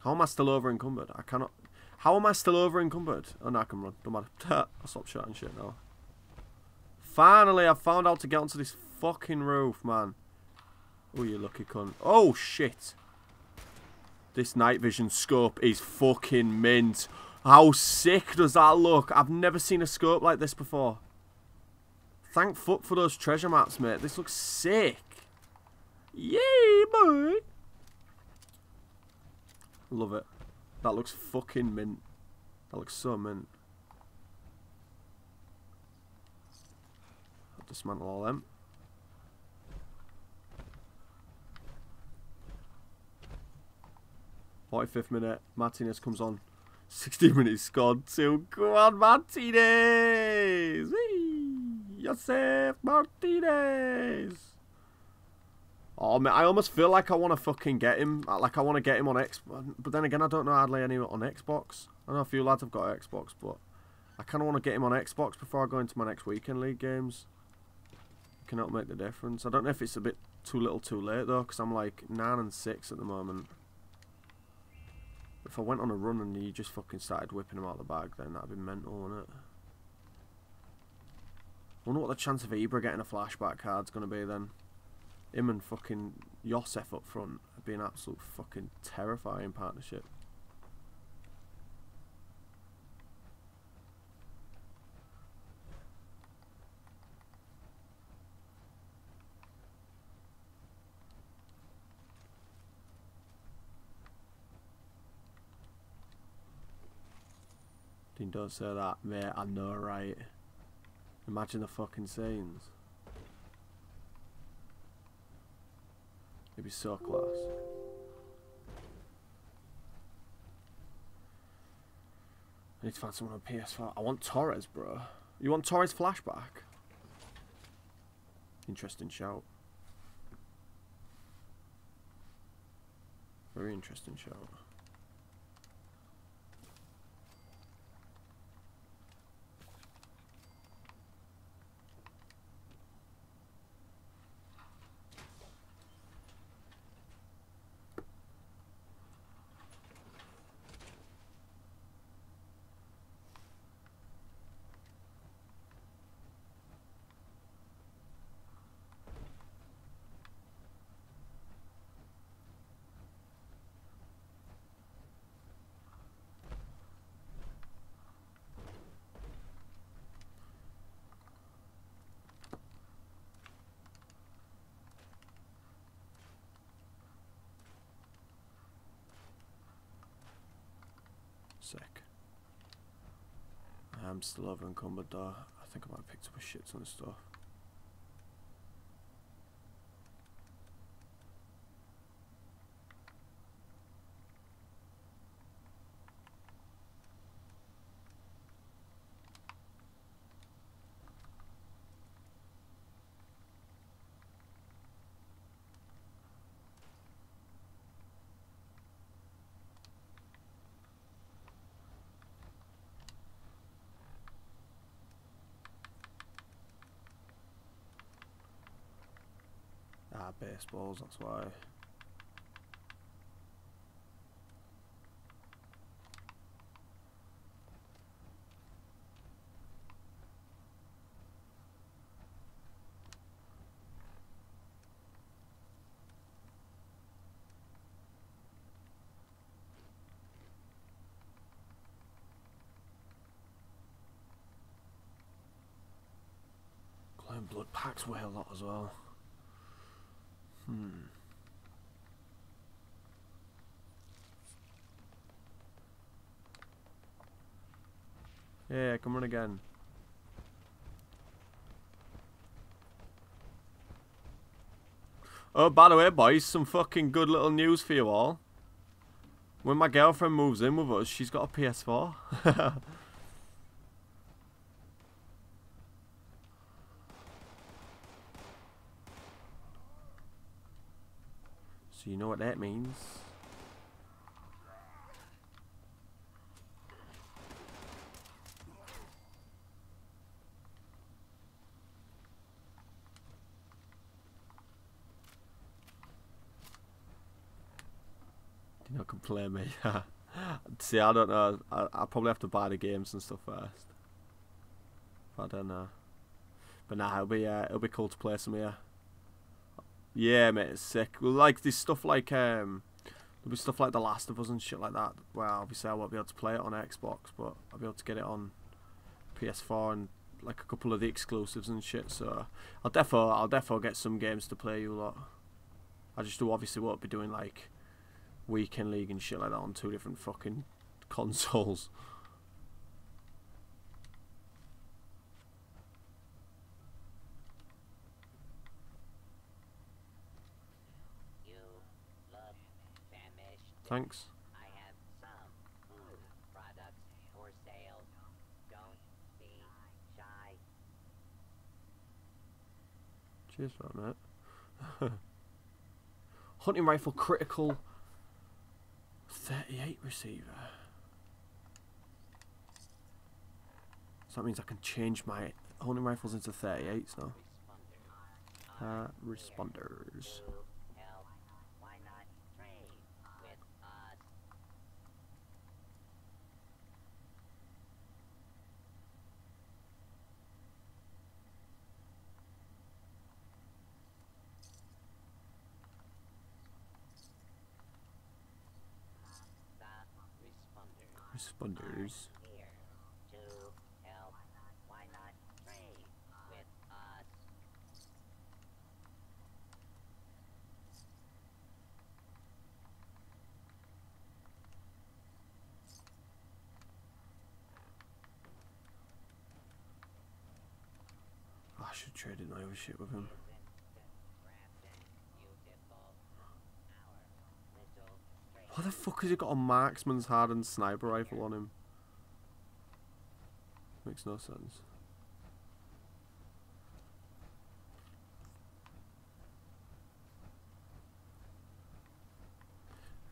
How am I still over encumbered? I cannot. How am I still over encumbered? Oh, no, I can run. Don't matter. I'll stop shouting shit now. Finally, I found out to get onto this fucking roof, man. Oh, you lucky cunt. Oh, shit. This night vision scope is fucking mint. How sick does that look? I've never seen a scope like this before. Thank fuck for those treasure maps, mate. This looks sick. Yay, boy. Love it. That looks fucking mint. That looks so mint. I'll dismantle all them. Forty-fifth minute, Martinez comes on. Sixty minutes gone. Two, go on, Martinez! Whee! Martinez. Oh man, I almost feel like I want to fucking get him. Uh, like I want to get him on Xbox, But then again, I don't know hardly any on Xbox. I know a few lads have got Xbox, but I kind of want to get him on Xbox before I go into my next weekend league games. Can help make the difference. I don't know if it's a bit too little, too late though, because I'm like nine and six at the moment. If I went on a run and you just fucking started whipping him out of the bag, then that'd be mental, wouldn't it? Wonder what the chance of Ibra getting a flashback card's gonna be then. Him and fucking Yosef up front would be an absolute fucking terrifying partnership. Don't say that, mate. I know, right? Imagine the fucking scenes. It'd be so close. I need to find someone on PS4. I want Torres, bro. You want Torres flashback? Interesting shout. Very interesting shout. Sick. I'm still over though. I think I might have picked up a shit ton of stuff. Ah, baseballs, that's why. Blood packs weigh a lot as well. Hmm. Yeah, come on again. Oh, by the way, boys, some fucking good little news for you all. When my girlfriend moves in with us, she's got a PS4. you know what that means. Do not complain me. See, I don't know. I I probably have to buy the games and stuff first. I don't know. But nah, it'll be uh, it'll be cool to play some here. Yeah, mate, it's sick. Well, like this stuff like um, there'll be stuff like The Last of Us and shit like that. Well, obviously I won't be able to play it on Xbox, but I'll be able to get it on PS4 and like a couple of the exclusives and shit. So I'll defo I'll defo get some games to play you lot. I just do obviously won't be doing like weekend league and shit like that on two different fucking consoles. You look famished. Thanks. I have some food products for sale. Don't be shy. Cheers for that, mate. Hunting rifle critical 38 receiver. So that means I can change my hunting rifles into 38s now. Uh, responders. Help. Why not trade with us? The responder. Responders. Here to help. Why not trade with us? Oh, I should trade in my shit with him. Why the fuck has he got a marksman's hardened sniper rifle on him? Makes no sense.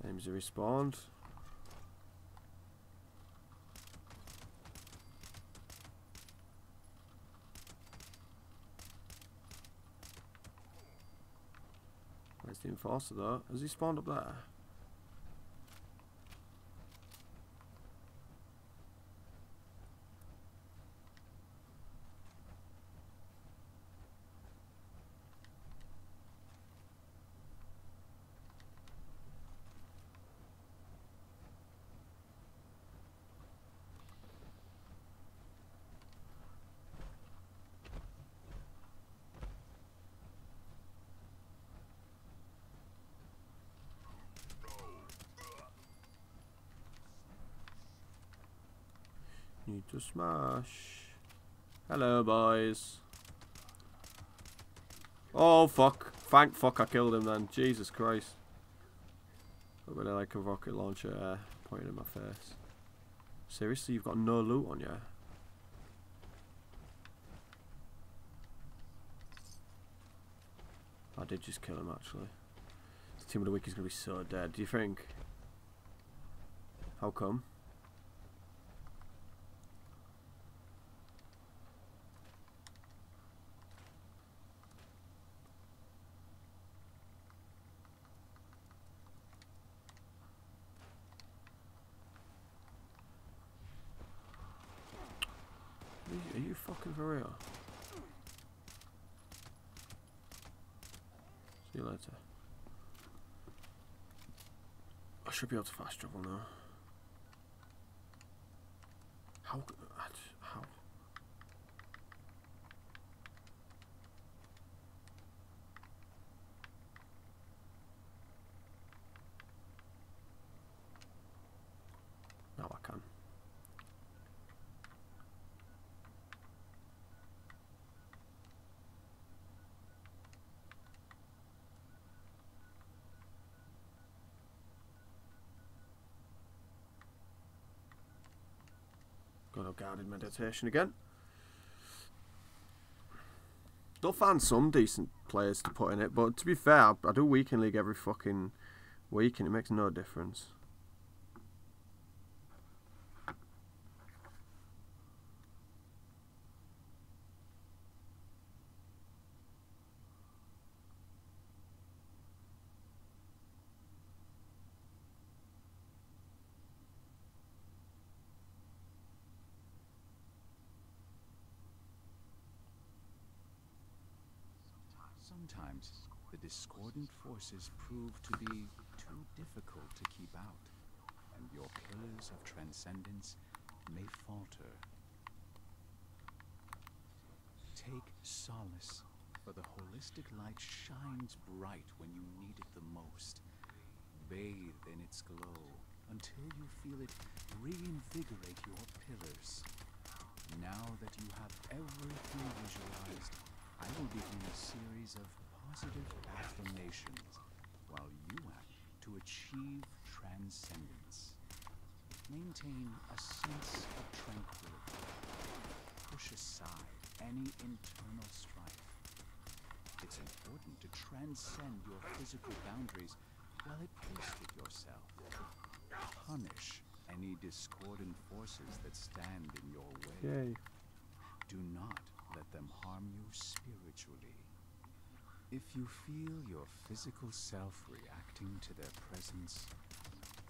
Aims to respond. Where's the enforcer though? Has he spawned up there? Need to smash. Hello, boys. Oh, fuck. Thank fuck I killed him then. Jesus Christ. I really like a rocket launcher uh, pointing in my face. Seriously, you've got no loot on you? I did just kill him, actually. The team of the week is going to be so dead. Do you think? How come? Are you, are you fucking for real? See you later. I should be able to fast travel now. How? c- I j- How? Now I can. Got a guided meditation again. They'll find some decent players to put in it, but to be fair, I, do weekend league every fucking week, and it makes no difference. Sometimes the discordant forces prove to be too difficult to keep out, and your pillars of transcendence may falter. Take solace, for the holistic light shines bright when you need it the most. Bathe in its glow until you feel it reinvigorate your pillars. Now that you have everything visualized, I will give you a series of positive affirmations while you act to achieve transcendence. Maintain a sense of tranquility. Push aside any internal strife. It's important to transcend your physical boundaries while at peace with yourself. Punish any discordant forces that stand in your way. Yay. Do not let them harm you spiritually. If you feel your physical self reacting to their presence,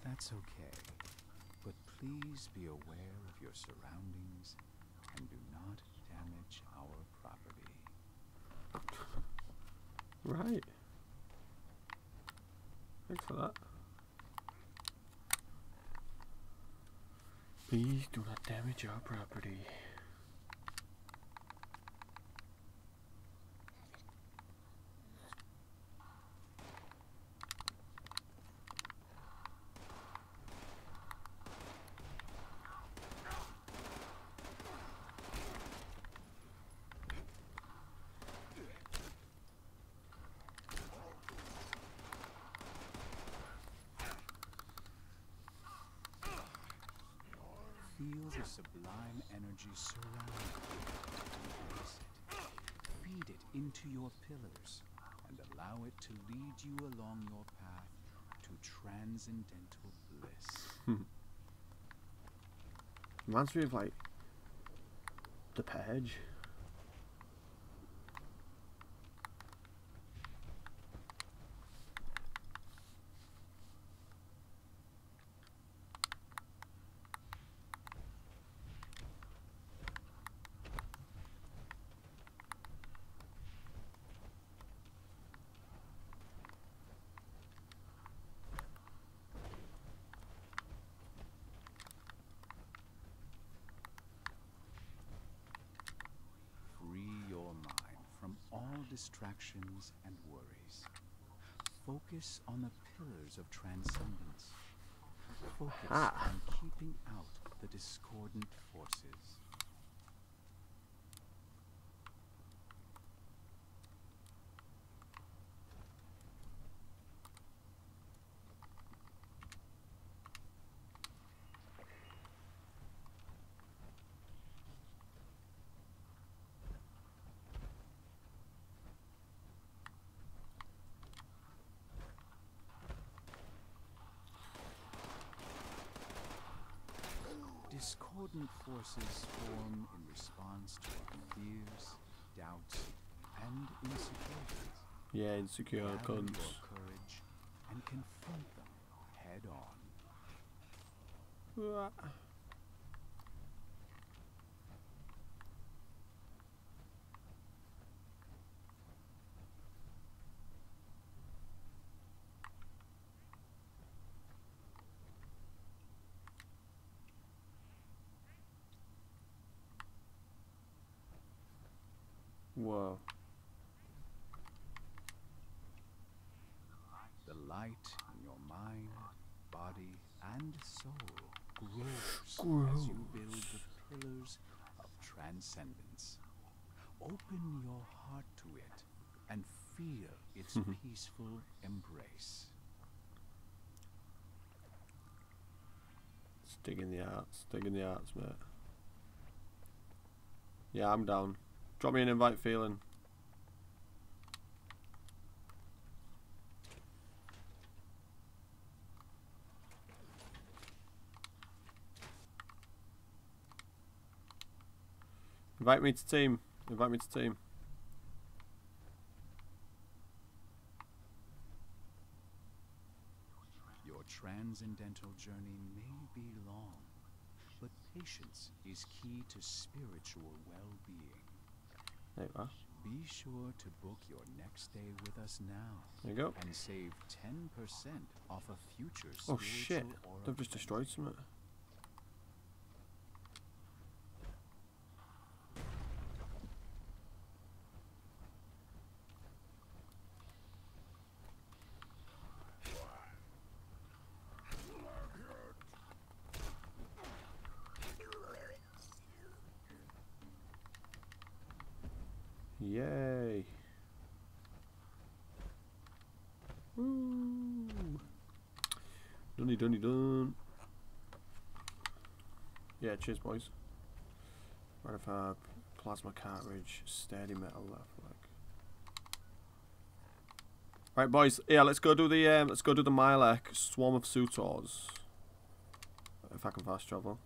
that's okay. But please be aware of your surroundings and do not damage our property. Right. Thanks for that. Please do not damage our property. Feel the sublime energy surround you. Embrace it. Feed it into your pillars and allow it to lead you along your path to transcendental bliss. Reminds me of like the page. Free your mind from all distractions and worries. Focus on the pillars of transcendence. Focus Ah. on keeping out the discordant forces. Discordant forces form in response to our fears, doubts, and insecurities. Yeah, insecure your courage and confront them head on. Whoa. The light in your mind, body, and soul grows, as you build the pillars of transcendence. Open your heart to it and feel its mm-hmm. peaceful embrace. Stick in the arts. Stick in the arts, mate. Yeah, I'm down. Drop me an invite feeling. Invite me to team. Invite me to team. Your transcendental journey may be long, but patience is key to spiritual well being. There you are. Be sure to book your next day with us now There you go. and save 10% off a future Oh shit. They've just destroyed something. Cheers, boys. a uh, plasma cartridge, steady metal left leg. Right, boys. Yeah, let's go do the um, let's go do the Milek swarm of Suitors. If I can fast travel.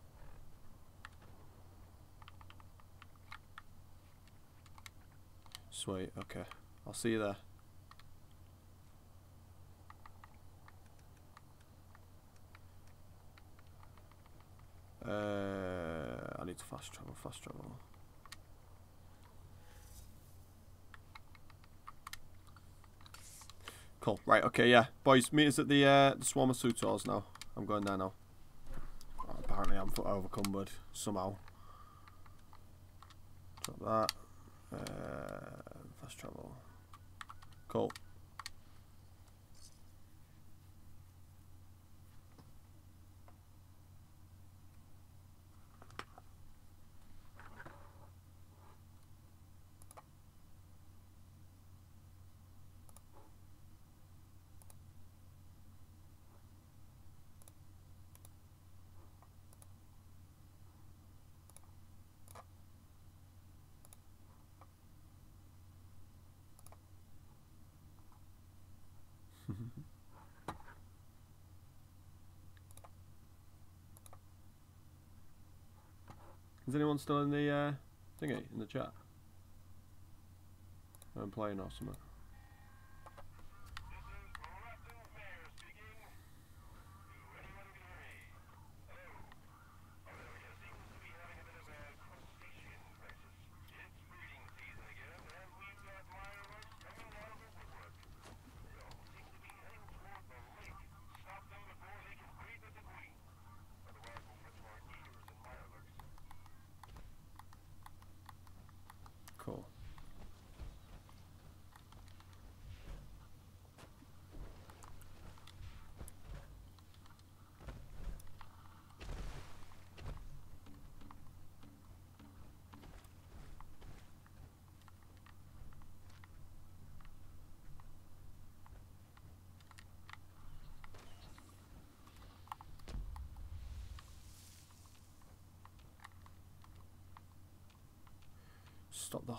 Sweet. Okay, I'll see you there. fast travel, fast travel. Cool. Right, okay, yeah. Boys, meet us at the, uh, the Swarm of Suitors now. I'm going there now. Oh, apparently I'm overcumbered somehow. Drop that. Uh, fast travel. Cool. Is anyone still in the uh, thingy, in the chat? I'm playing or something.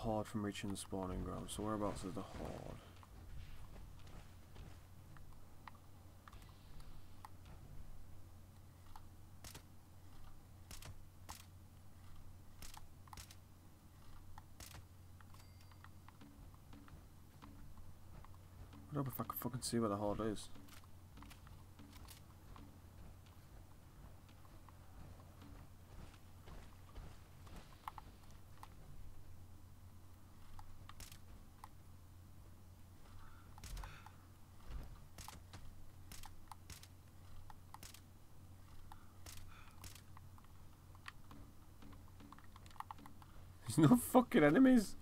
horde from reaching the spawning ground. So whereabouts is the horde? I hope if I can fucking see where the horde is. There's no fucking enemies.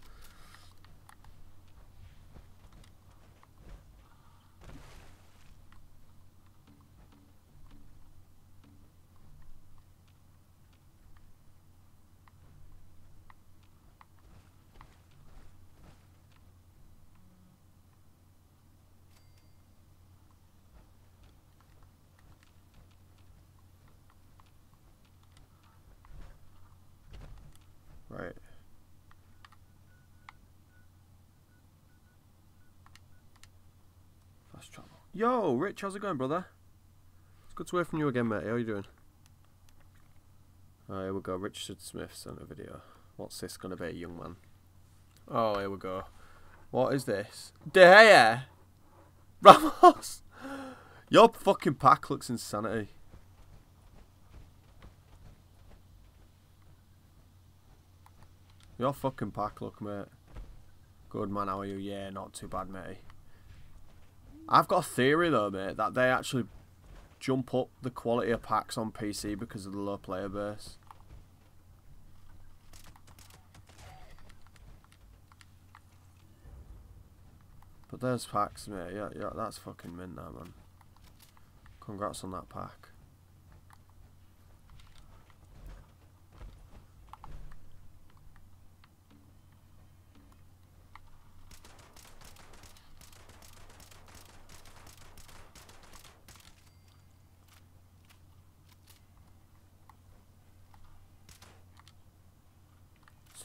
Yo, Rich, how's it going, brother? It's good to hear from you again, mate. How are you doing? Oh, here we go. Richard Smith sent a video. What's this going to be, young man? Oh, here we go. What is this? De Gea? Ramos? Your fucking pack looks insanity. Your fucking pack look, mate. Good man, how are you? Yeah, not too bad, mate. I've got a theory though, mate, that they actually jump up the quality of packs on PC because of the low player base. But there's packs, mate. Yeah, yeah, that's fucking mint, now, man. Congrats on that pack.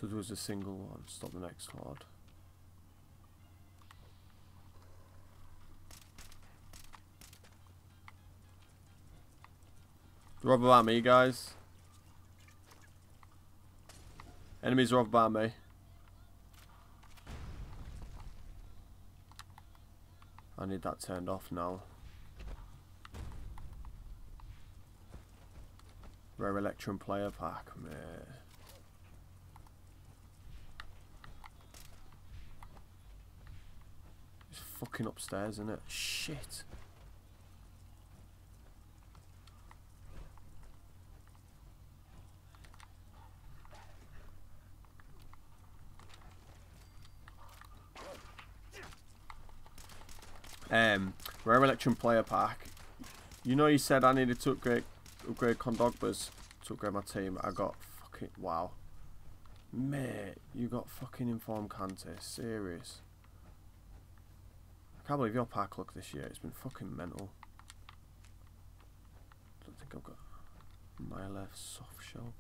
So there was a single one. Stop the next card. Rob about me, guys. Enemies are off about me. I need that turned off now. Rare Electrum player pack, man. Fucking upstairs, isn't it? Shit. Um, Rare Electrum player pack. You know you said I needed to upgrade upgrade Kondogbia's to upgrade my team. I got fucking wow. Mate, you got fucking informed Kante. Serious. Can't believe your pack look this year. It's been fucking mental. Don't think I've got my left soft shell.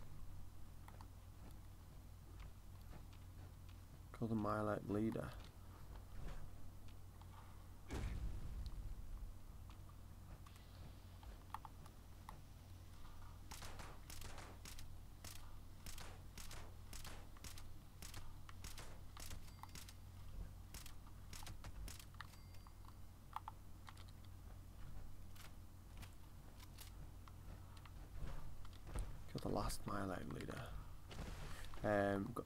Call the Milet leader. The last leader. Um, got,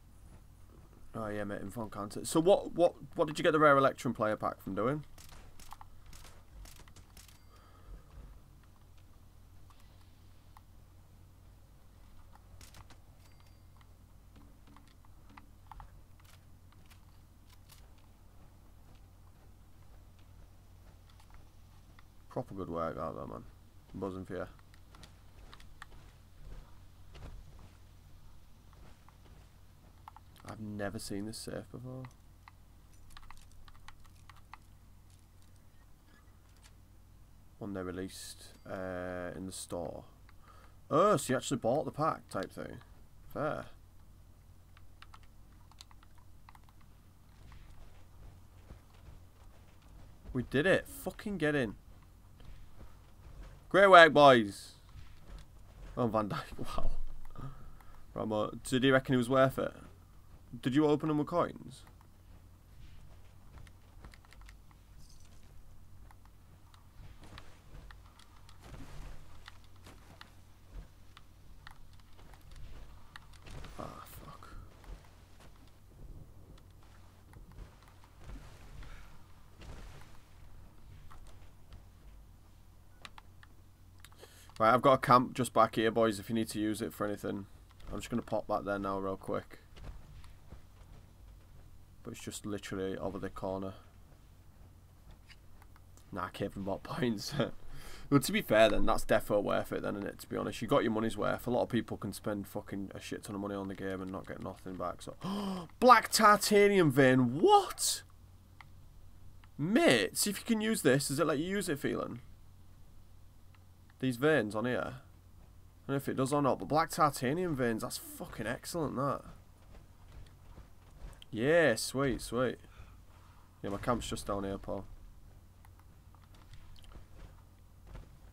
oh yeah, mate, informed Kante. So what, what, what did you get the rare Electrum player pack from doing? Proper good work out there, man. I'm buzzing for you. Never seen this surf before. One they released uh, in the store. Oh, so you actually bought the pack type thing. Fair. We did it. Fucking get in. Great work, boys. Oh, Van Dijk. Wow. Ramo, did you reckon it was worth it? Did you open them with coins? Ah, fuck. Right, I've got a camp just back here, boys, if you need to use it for anything. I'm just going to pop that there now real quick. But it's just literally over the corner. Nah, Kevin bought points. well, to be fair then, that's defo worth it then, isn't it? To be honest, you got your money's worth. A lot of people can spend fucking a shit ton of money on the game and not get nothing back. So, Black Titanium Vein, what? Mate, see if you can use this. Does it let you use it, feeling? These veins on here. I don't know if it does or not, but Black Titanium Veins, that's fucking excellent, that. Yeah, sweet, sweet. Yeah, my camp's just down here, Paul.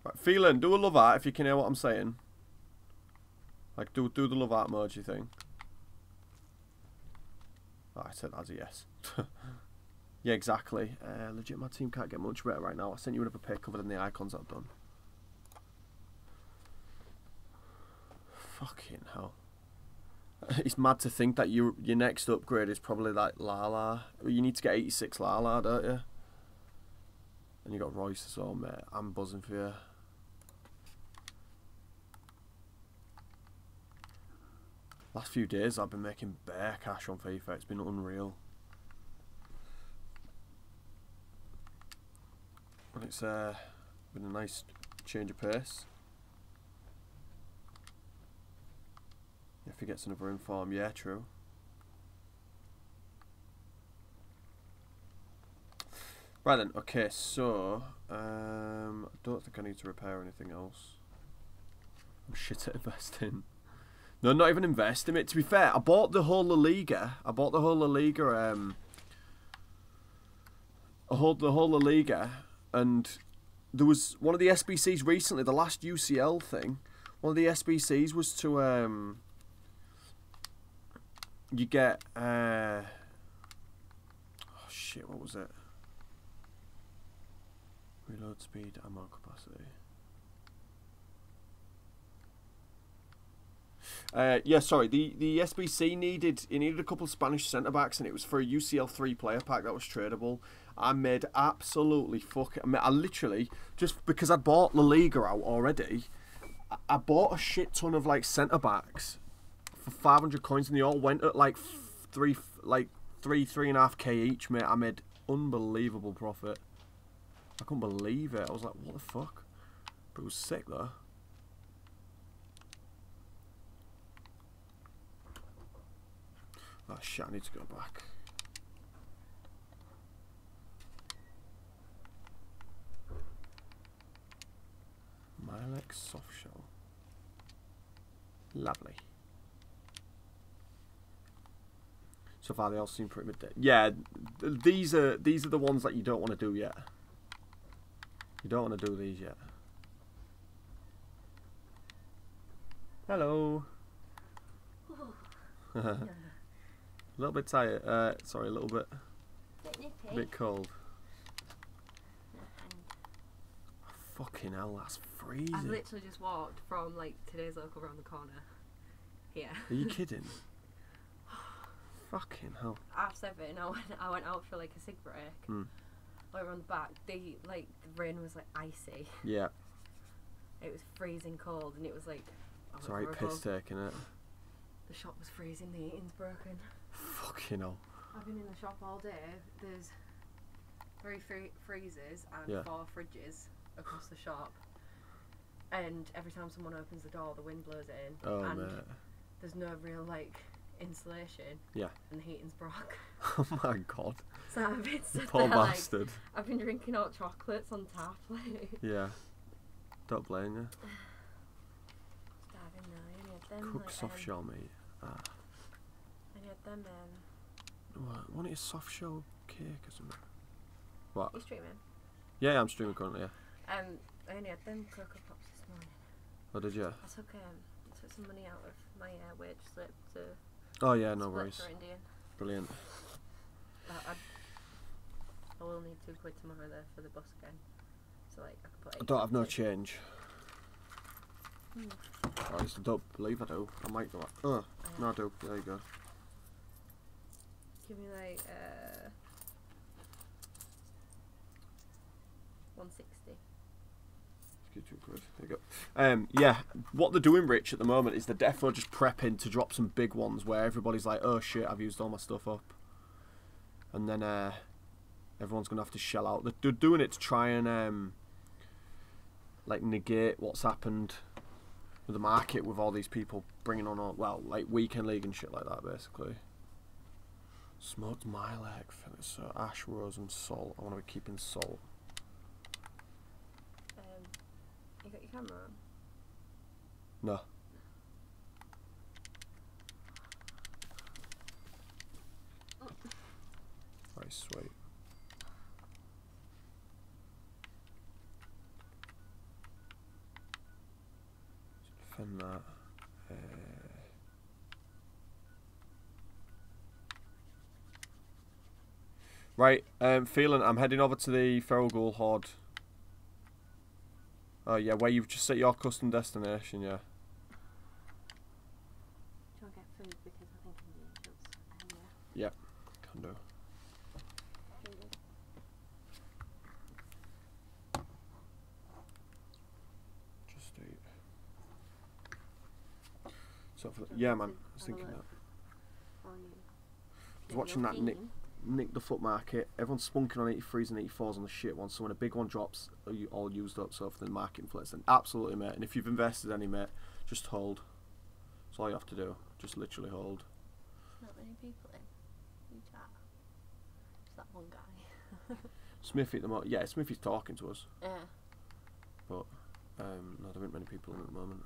Right, feeling, do a love art if you can hear what I'm saying. Like, do do the love art emoji thing. Oh, I said that's a yes. yeah, exactly. Uh, legit, my team can't get much better right now. I sent you another pic other than the icons I've done. Fucking hell. It's mad to think that your your next upgrade is probably like Lala. You need to get 86 Lala, don't you? And you got Royce as well, mate. I'm buzzing for you. Last few days I've been making bare cash on FIFA. It's been unreal. And it's uh, been a nice change of pace. If he gets another inform, yeah, true. Right then, okay, so um, I don't think I need to repair anything else. I'm shit at investing. No, not even investing it. To be fair, I bought the whole La Liga. I bought the whole La Liga. Um, I hold the whole La Liga, and there was one of the SBCs recently. The last UCL thing One of the SBCs was to um. You get uh. Oh shit! What was it? Reload speed, ammo capacity. Uh, yeah, sorry. The the SBC needed it needed a couple Spanish centre backs, and it was for a UCL three player pack that was tradable. I made absolutely fuck. I, mean, I literally just because I bought La Liga out already. I- I bought a shit ton of like centre backs for five hundred coins, and they all went at like three, like three, three and a half k each. Mate, I made unbelievable profit. I couldn't believe it. I was like, what the fuck? But it was sick though. Oh shit, I need to go back. Milex soft shell. Lovely. So far, they all seem pretty mid. Yeah, these are these are the ones that you don't want to do yet. You don't want to do these yet. Hello. a little bit tired. Uh, sorry, a little bit, a bit cold. Fucking hell, that's freezing. I've literally just walked from like today's local around the corner. Here. Are you kidding? Fucking hell. Half seven, I went, I went out for like a cig break. Hmm. Over on the back, they like the rain was like icy. Yeah, It was freezing cold, and it was like. I went alright for a piss taking it. The shop was freezing. The heating's broken. Fucking hell. I've been in the shop all day. There's three free- freezers and Yeah. four fridges across the shop. And every time someone opens the door, the wind blows in. Oh and mate. there's no real like insulation. Yeah. And the heating's broke. Oh my god. So I've been Poor there, like, bastard. I've been drinking hot chocolates on tap, like Yeah. Don't blame you. starving now. I need them. Cook like, soft um, shell meat. Ah. I need them. Um, What? Want it a soft shell cake or something? What? you streaming? Yeah, I'm streaming currently. Yeah. Um, I only had them cocoa pops this morning. Oh, did you? I took um, I took some money out of my uh, wage slip to Oh yeah, no worries. Brilliant. But I, will need two quid tomorrow there for the bus again. So like I could put. I don't have no quid in. change. I just don't believe I do. I might do it. Oh, no, I do. There you go. Give me like uh. One sixty. Give you a quid. There you go. Um, yeah, what they're doing, Rich, at the moment is they're definitely just prepping to drop some big ones where everybody's like, "Oh shit, I've used all my stuff up," and then uh, everyone's gonna have to shell out. They're, they're doing it to try and um, like negate what's happened with the market with all these people bringing on all well, like weekend league and shit like that, basically. Smoked my leg, so ash, rose, and salt. I want to be keeping salt. Um, you got your camera? No. Right, sweet. Defend that. Uh, right, um, feeling. I'm heading over to the Feral Ghoul Horde. Oh yeah, where you've just set your custom destination, yeah. Do you want to get food because I think Indian food's earlier. Can do. Just eat. So for the, yeah, man. I was thinking that. I was watching that Nick Nick the FUT Market. Everyone's spunking on 83s and 84s on the shit one. So when a big one drops, you all used up? So if the market inflates, then absolutely, mate. And if you've invested any, mate, just hold. That's all you have to do. Just literally hold. Not many people in. You chat. Just that one guy. Smithy at the moment. Yeah, Smithy's talking to us. Yeah. But um, no, there aren't many people in at the moment.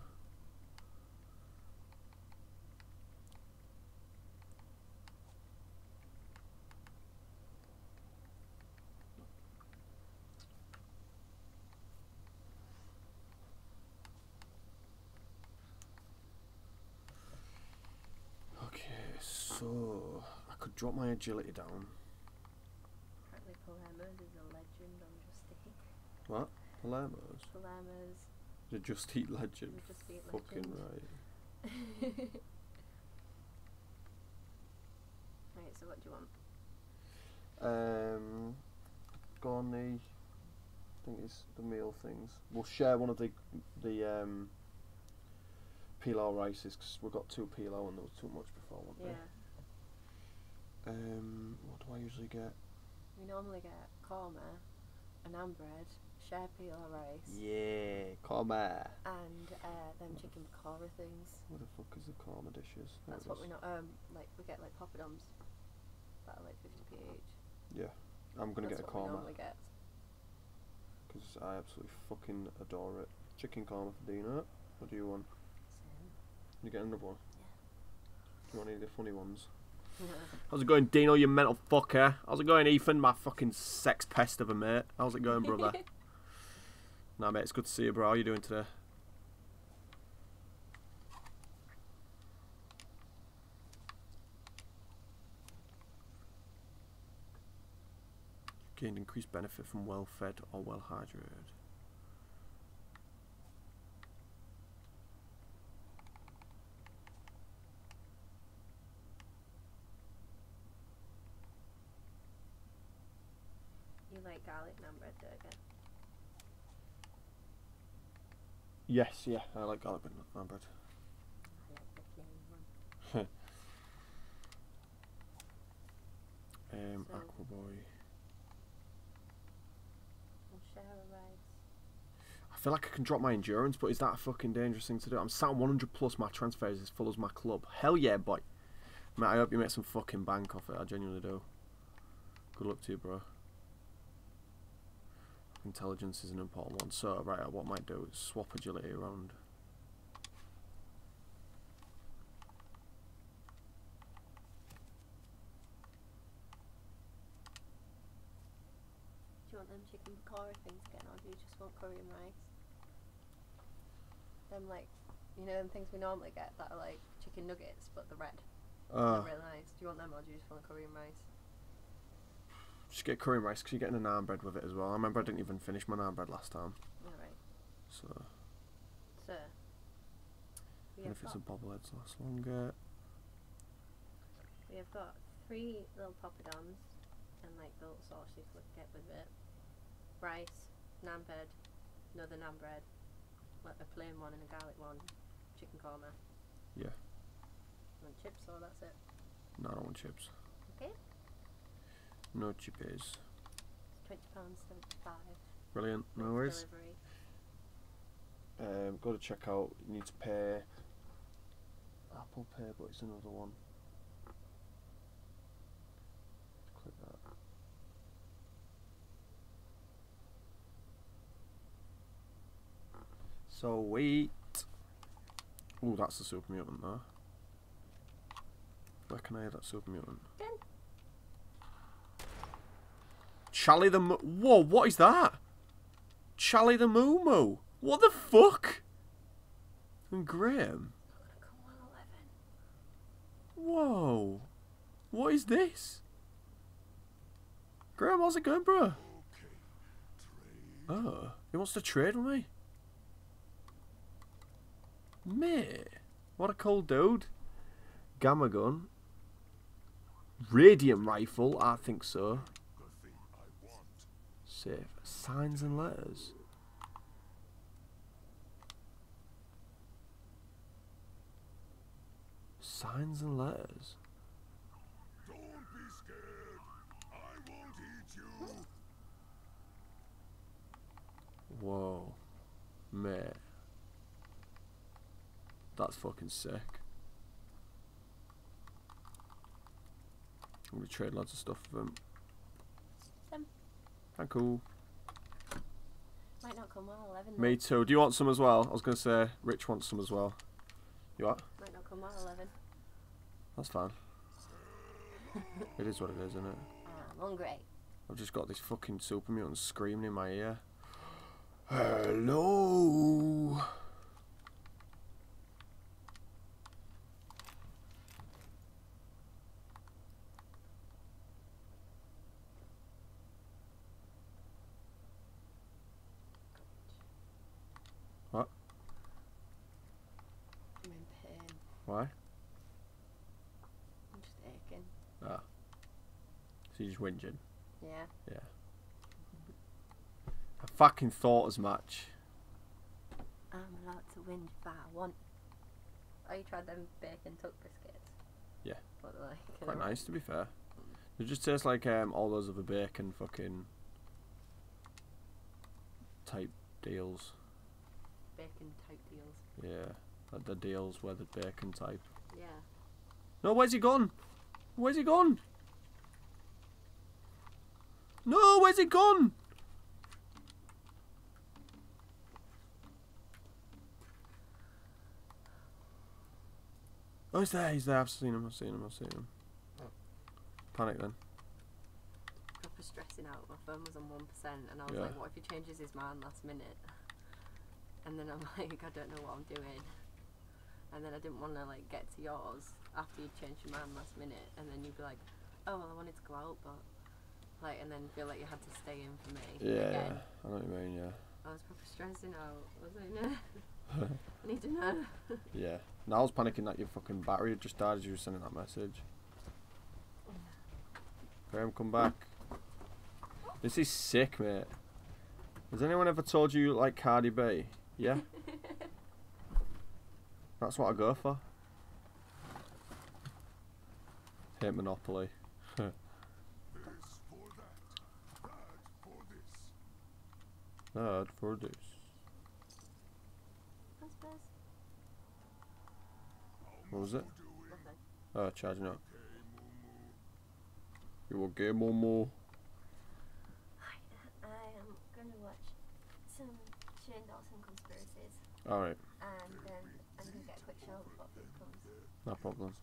Drop my agility down. Apparently Palermo's is a legend on Just Eat. What? Palermo's? Palermo's The Just Eat legend. the Just Eat Fucking legend. right. right, so what do you want? Um, go on the. I think it's the meal things. We'll share one of the the um, pilau rices because we've got two pilau and there was too much before, wasn't Yeah. there? Um, what do I usually get? We normally get korma, naan bread, share pilau rice, Yeah, korma. and uh, them chicken pakora things. What the fuck is the korma dishes? There That's what we know. Um, like we get like poppadoms that are like fifty p each. Yeah, I'm gonna That's get a what we korma normally get. because I absolutely fucking adore it. Chicken korma for dinner. What do you want? Same. You get another one? Do you want any of the funny ones? How's it going, Dino, you mental fucker? How's it going, Ethan, my fucking sex pest of a mate? How's it going, brother? nah, mate, it's good to see you, bro. How are you doing today? Gained increased benefit from well fed or well hydrated. you like garlic naan bread, Durga? Yes, yeah, I like garlic bread, naan bread. I like. Um, So- Aquaboy. We'll share a rice. I feel like I can drop my endurance, but is that a fucking dangerous thing to do? I'm sat 100 plus, my transfer is as full as my club. Hell yeah, boy. Mate, I hope you make some fucking bank off it. I genuinely do. Good luck to you, bro. Intelligence is an important one. So, right, what I might do is swap agility around. Do you want them chicken pakora things again, or do you just want curry and rice? Them like, you know, them things we normally get that are like chicken nuggets, but the red. Uh, They're really nice. Do you want them, or do you just want curry and rice? Just get curry rice because you're getting a naan bread with it as well. I remember I didn't even finish my naan bread last time. All right. So, So. We and have if it's a bobblehead, so last longer. we have got three little poppadoms and like the little sauce you could get with it. Rice, naan bread, another naan bread, like a plain one and a garlic one, chicken korma. Yeah. And chips, or that's it. No, I don't want chips. Okay. No chippies. Twenty pounds seventy-five. Brilliant. No worries. Delivery. Um, go to checkout. You need to pay Apple Pay, but it's another one. Click that. So wait. Oh, that's the super mutant there. Where can I hear that super mutant? Again. Chally the Mo- Whoa, what is that? Chally the Moo Moo. What the fuck? And Grahm. Whoa. What is this? Grahm, how's it going, bro? Oh, he wants to trade with me. Mate, what a cool dude. Gamma gun. Radium rifle, I think so. Safe. Signs and letters. Signs and letters. Don't be scared. I won't eat you. Whoa. Mate. That's fucking sick. I'm gonna trade lots of stuff with him. Thank you. might not come eleven. though. Me too. Do you want some as well? I was gonna say Rich wants some as well. You what? Might not come while eleven. That's fine. it is what it is, isn't it? Ah, I'm hungry. I've just got this fucking super mutant screaming in my ear. Hello. Why? I'm just aching. Ah. So you just whinging. Yeah. Yeah. I fucking thought as much. I'm allowed to whinge if I want. Oh, you tried them bacon tuck biscuits? Yeah. What like? Quite nice to be fair. It just tastes like um, all those other bacon fucking type deals. Bacon type deals. Yeah. Like the deals where the bacon type. Yeah. No, where's he gone? Where's he gone? No, where's he gone? Oh, he's there, he's there. I've seen him, I've seen him, I've seen him. Oh. Panic then. Proper stressing out. My phone was on one percent, and I was Yeah. like, "What if he changes his mind last minute?" And then I'm like, "I don't know what I'm doing." And then I didn't want to like get to yours after you'd changed your mind last minute, and then you'd be like, "Oh well, I wanted to go out, but like," and then feel like you had to stay in for me Yeah, again. yeah. I know what you mean, yeah. I was proper stressing out. I was like, "No, I need to know." Yeah. Now I was panicking that your fucking battery had just died as you were sending that message. Grahm, come back. This is sick, mate. Has anyone ever told you you like Cardi B? Yeah? That's what I go for. Hate Monopoly. This for that. That for this. Nerd for this. What was it? Oh, ah, charging up. You okay, Momo? I am gonna watch some Shane Dawson conspiracies, Alright, and then I'm gonna get a quick shower before food comes. no problem.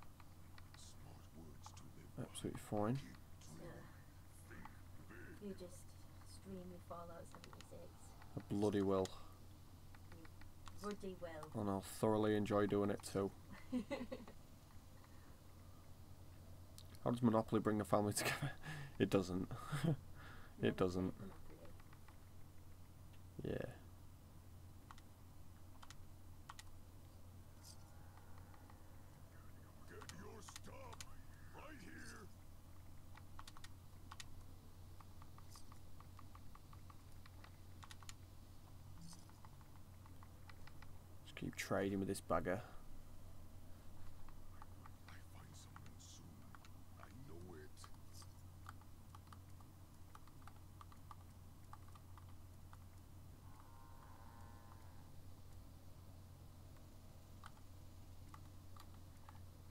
Absolutely fine. So you just stream your 76. I bloody will. Woody will. And I'll thoroughly enjoy doing it too. How does Monopoly bring the family together? It doesn't. it doesn't. Yeah. Get your stuff right here. Just keep trading with this bagger. I find something soon. I know it.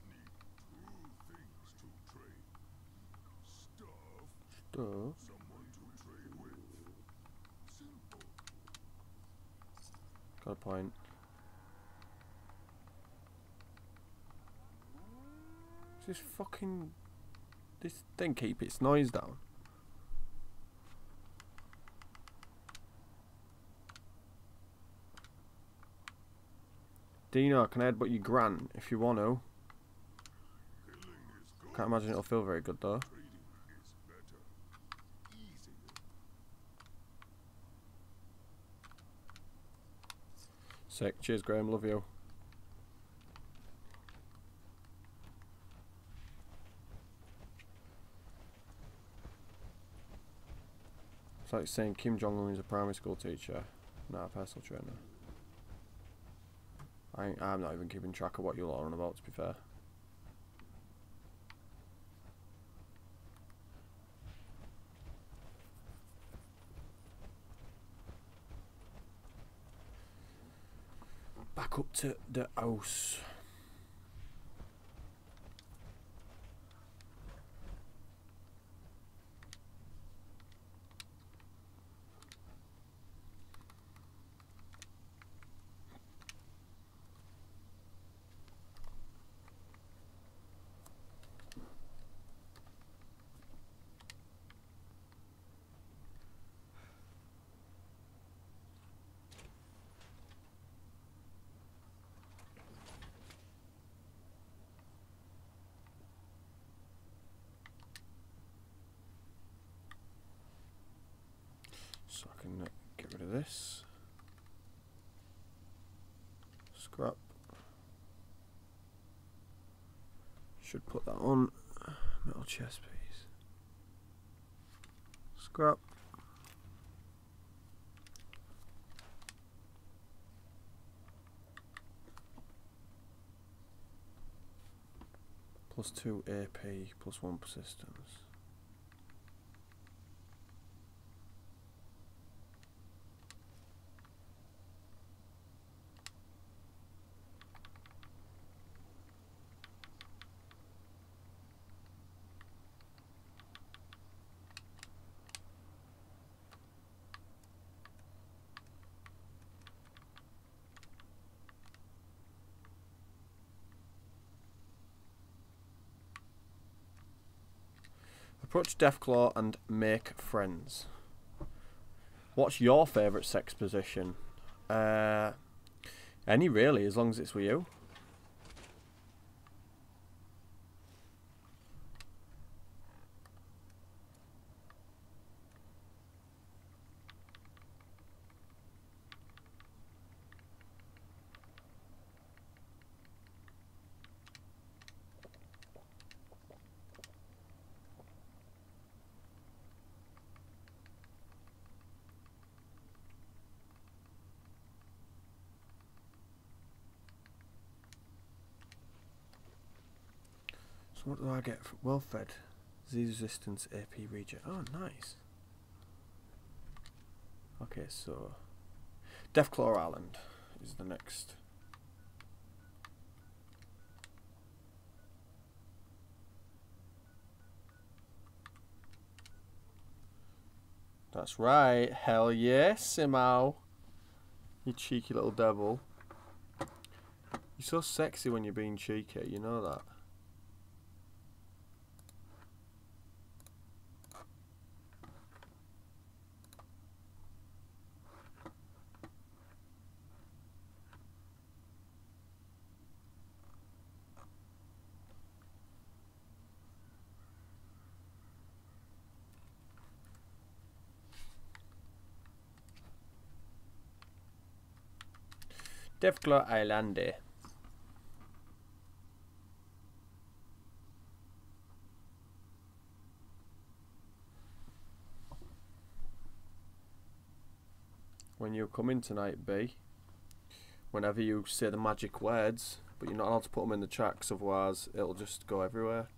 Need two things to trade. Stuff, Stuff. someone to trade with. Simple. Got a point. This fucking. This thing keep its noise down. Dino, can I headbutt you Grant if you want to? Can't imagine it'll feel very good though. Sick. Cheers, Grahm. Love you. It's like saying Kim Jong Un is a primary school teacher, not a personal trainer. I, I'm not even keeping track of what you're on about, to be fair. Back up to the house. So I can uh, get rid of this. Scrap. Should put that on. Metal chest piece. Scrap. Plus 2 AP, plus 1 persistence. Approach Deathclaw and make friends. What's your favourite sex position? Uh, any really, as long as it's with you. So what do I get? Well fed, Z resistance, AP regen. Oh, nice. Okay, so Deathclaw Island is the next. That's right. Hell yes, Simo. You cheeky little devil. You're so sexy when you're being cheeky, you know that. Deathclaw Island. When you come in tonight, B, whenever you say the magic words, but you're not allowed to put them in the 'cause otherwise it'll just go everywhere.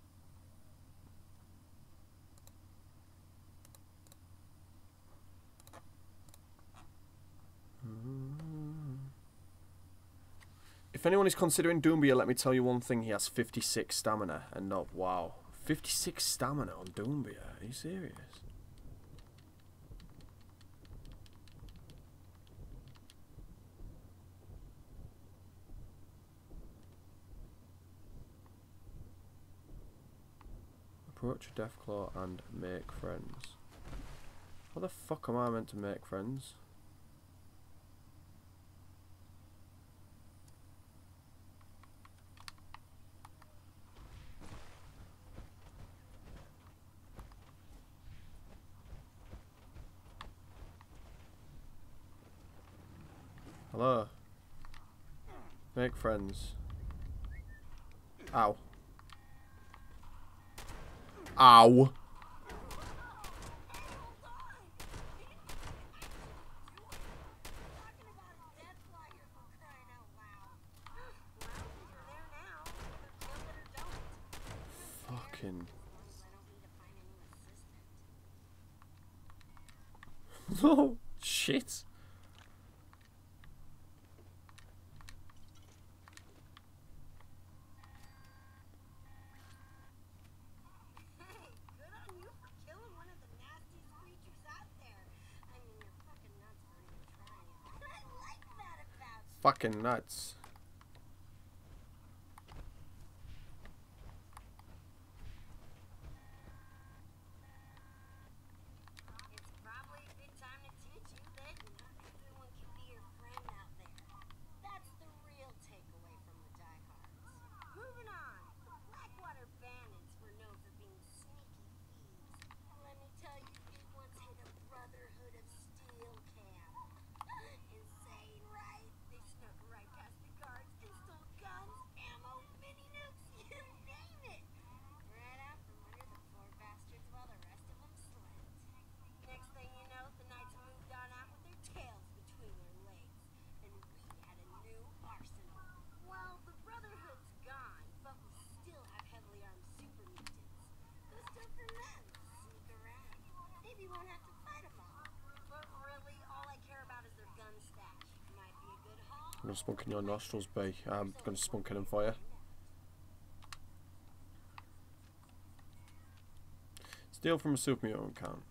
If anyone is considering Doumbia, let me tell you one thing. He has 56 stamina. And not, wow. 56 stamina on Doumbia. Are you serious? Approach Deathclaw and make friends. How the fuck am I meant to make friends? Hello. Make friends. Ow. Ow. Fucking. No shit. Good on you for killing one of the nastiest creatures out there. I mean, you're fucking nuts for even trying it. I like that about you. Fucking nuts. It's probably a good time to teach you that not everyone can be your friend out there. That's the real takeaway from the diehards. Moving on. The Blackwater Bandits were known for being sneaky thieves. Let me tell you, they once hit a Brotherhood of Steel camp. Insane, right? They snuck right past the I'm gonna spunk in your nostrils, B. I'm gonna spunk in them for you. Steal from a super count.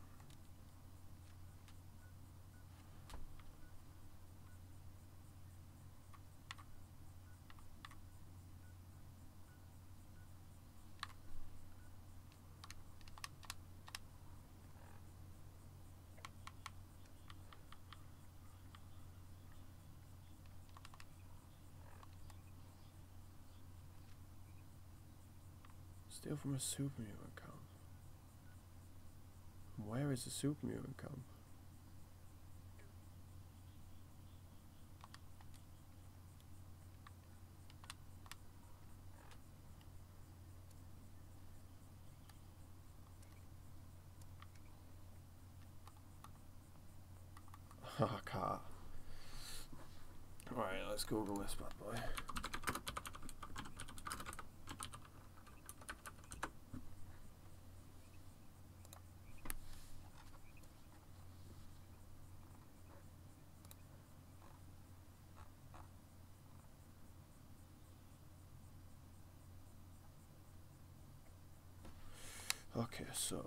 Steal from a super mutant camp. Where is the super mutant camp? I can't. Let's Google this bad boy. Okay, so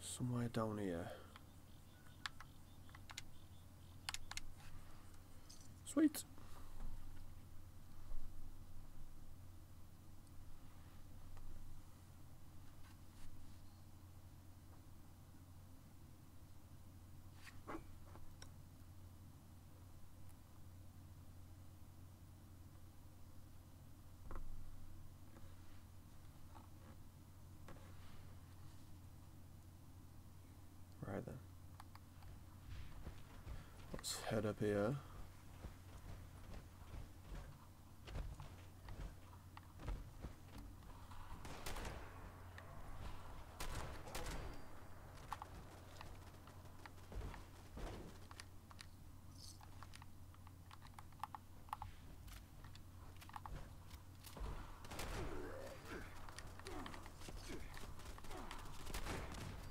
somewhere down here. Sweet. Right then. Let's head up here.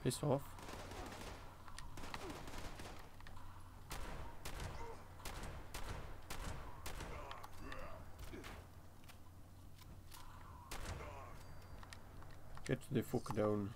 Pissed off. Get the fuck down.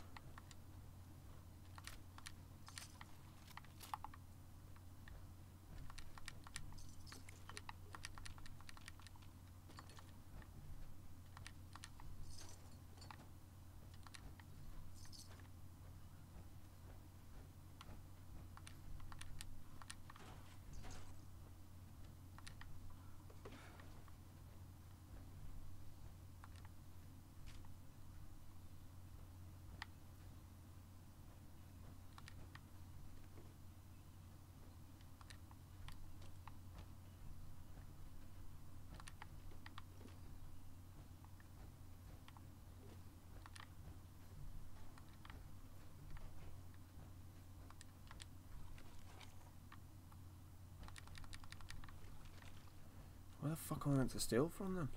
Where the fuck am I meant to steal from them?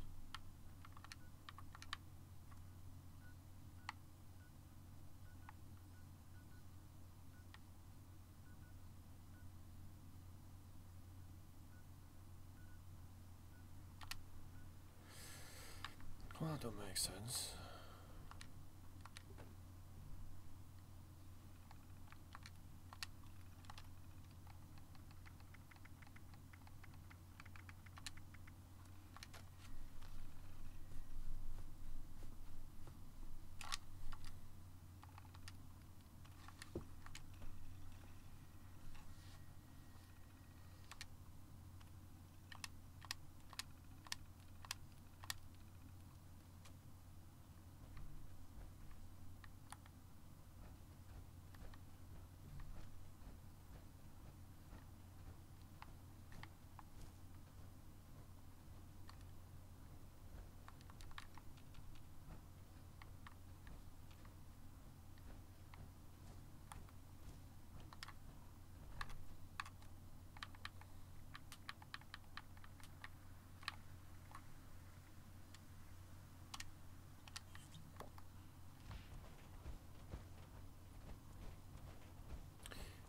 Well, that don't make sense.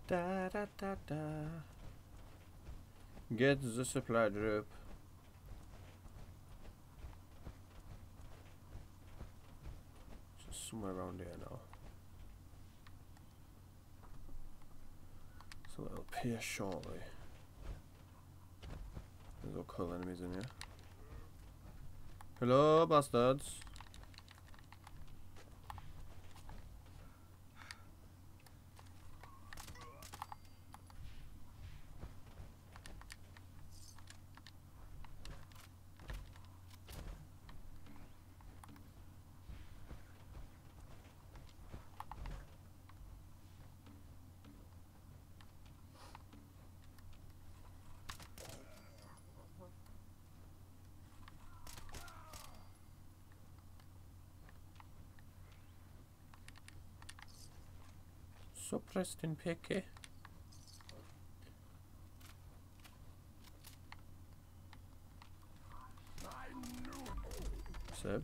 Da da da da. Get the supply drop. Somewhere around here now. So it'll appear shortly. There's all cool enemies in here. Hello, bastards. So Preston Picky. Seb.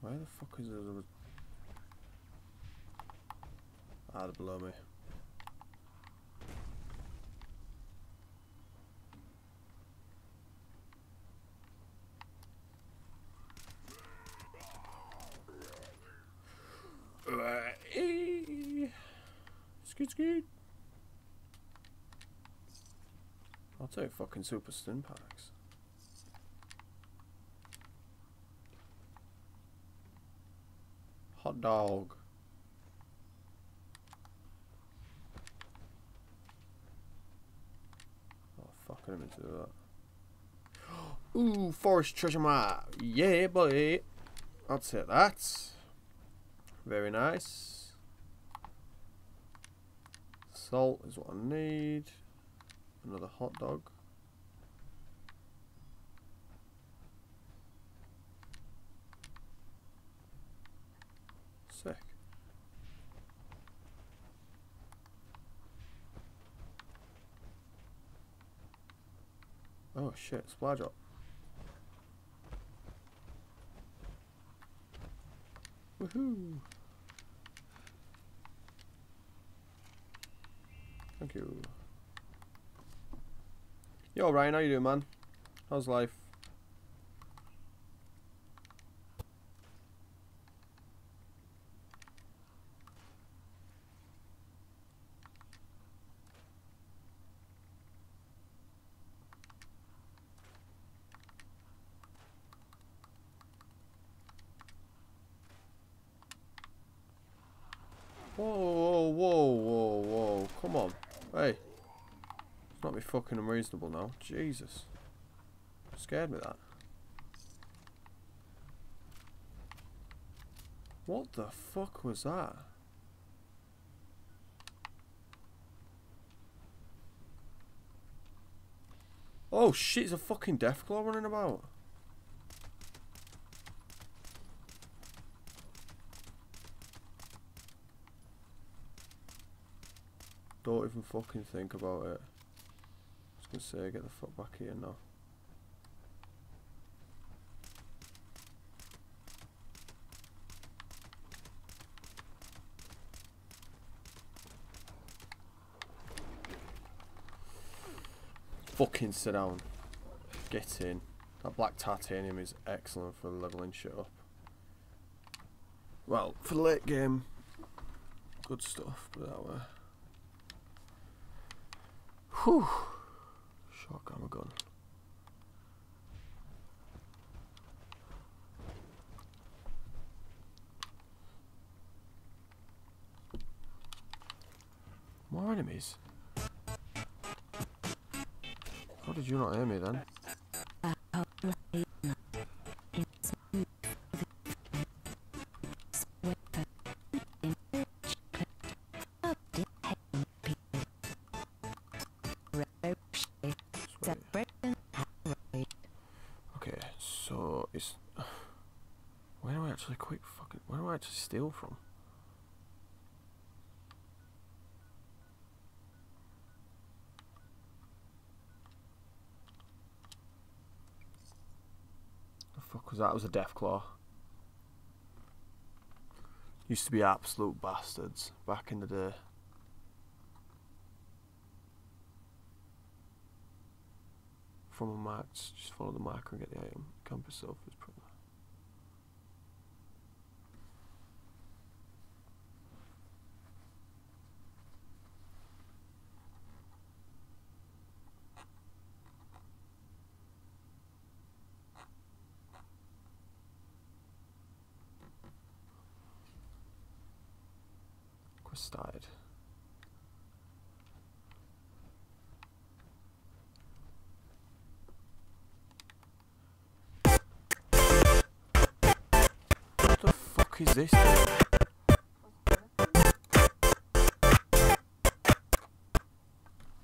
Where the fuck is those other... Ah, they're below me. Scoot, scoot. I'll take fucking super stim packs. Hot dog. Oh fuck, I didn't mean to do that. Ooh, forest treasure map. Yeah, boy. I'll take that. Very nice. Salt is what I need. Another hot dog. Sick. Oh shit, supply drop. Woohoo! Thank you. Yo Ryan, how you doing man? How's life? Whoa, whoa, whoa, whoa, whoa, come on. Hey. It's unreasonable now. Jesus. Scared me that. What the fuck was that? Oh shit, it's a fucking Deathclaw running about. Don't even fucking think about it. Gonna say, get the fuck back here now. Fucking sit down. Get in. That black titanium is excellent for leveling shit up. Well, for the late game, good stuff, it that way. Whew. Shotgun gun. More enemies? How did you not hear me then? steal from? The fuck was that? It was a Deathclaw. Used to be absolute bastards back in the day. From a mark, just follow the marker and get the item. Compass self is. Quest started. What the fuck is this? thing?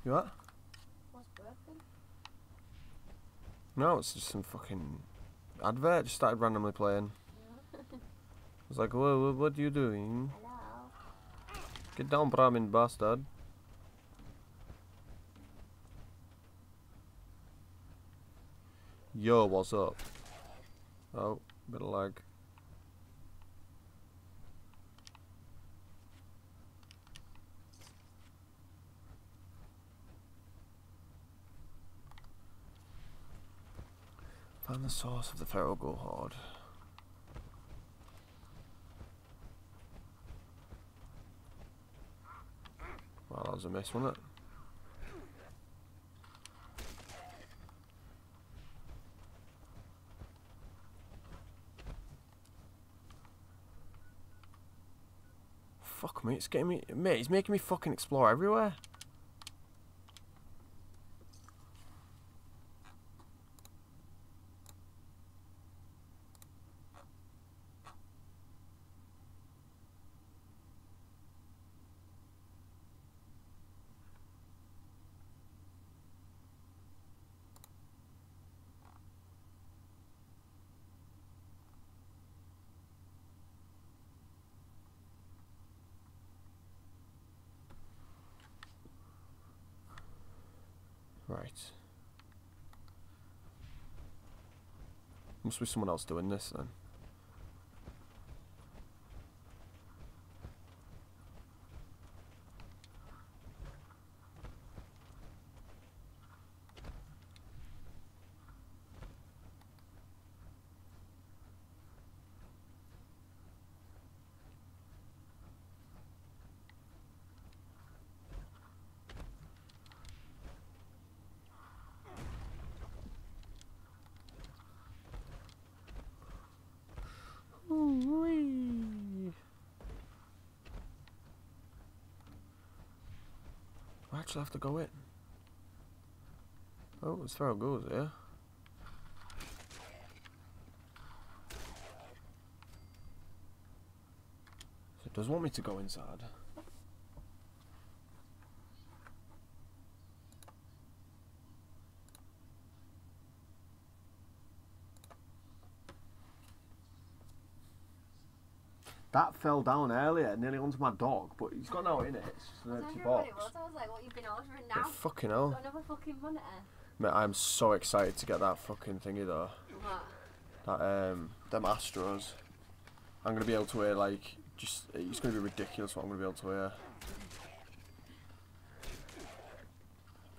You what? What's broken? No, it's just some fucking advert. Just started randomly playing. I was like, "Whoa, what, what are you doing? Get down, Brahmin bastard." Yo, what's up? Oh, bit of lag. Find the source of the feral ghoul horde. Well, that was a miss, wasn't it? Fuck me, it's getting me. Mate, it's making me fucking explore everywhere. Right. Must be someone else doing this then. Actually have to go in. Oh, it's feral ghouls here. So it does want me to go inside. That fell down earlier, nearly onto my dog, but he's got no in it. It's just an I empty don't what box. it was. I was like, what you've been ordering But now? fucking hell. Got another fucking monitor. Mate, I'm so excited to get that fucking thingy though. What? That um them Astros. I'm gonna be able to wear like just it's gonna be ridiculous what I'm gonna be able to wear.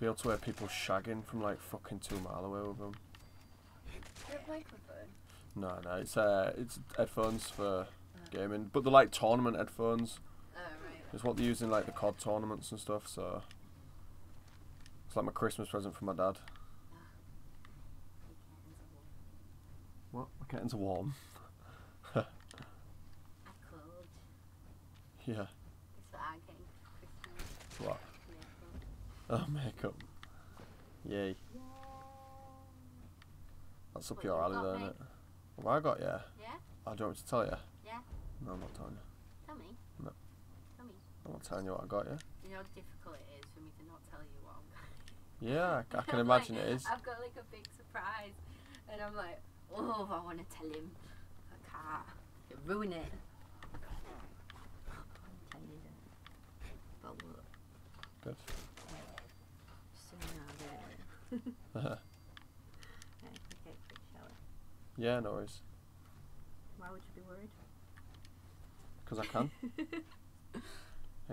Be able to wear people shagging from like fucking two mile away with them. Your microphone. No, no, it's uh it's headphones for gaming, but they're like tournament headphones. Oh, right. It's what they use in like the COD tournaments and stuff. So it's like my Christmas present from my dad. What? My curtains are warm. Yeah. That's what I'm getting for Christmas. What? Makeup. Oh, makeup. Yay. That's up What your alley, though, isn't it? What I got, yeah. Yeah? Oh, don't want to tell you? No, I'm not telling you. Tell me. No. Tell me. I'm not telling you what I got, yeah? You know how difficult it is for me to not tell you what I'm Yeah, I, can imagine like, it is. I've got like a big surprise, and I'm like, oh, I want to tell him. I can't. It'll ruin it. Tell you that. But what? Good. So now, really. yeah, okay, quick shower. Yeah, no worries. Why would you be worried? Because I can.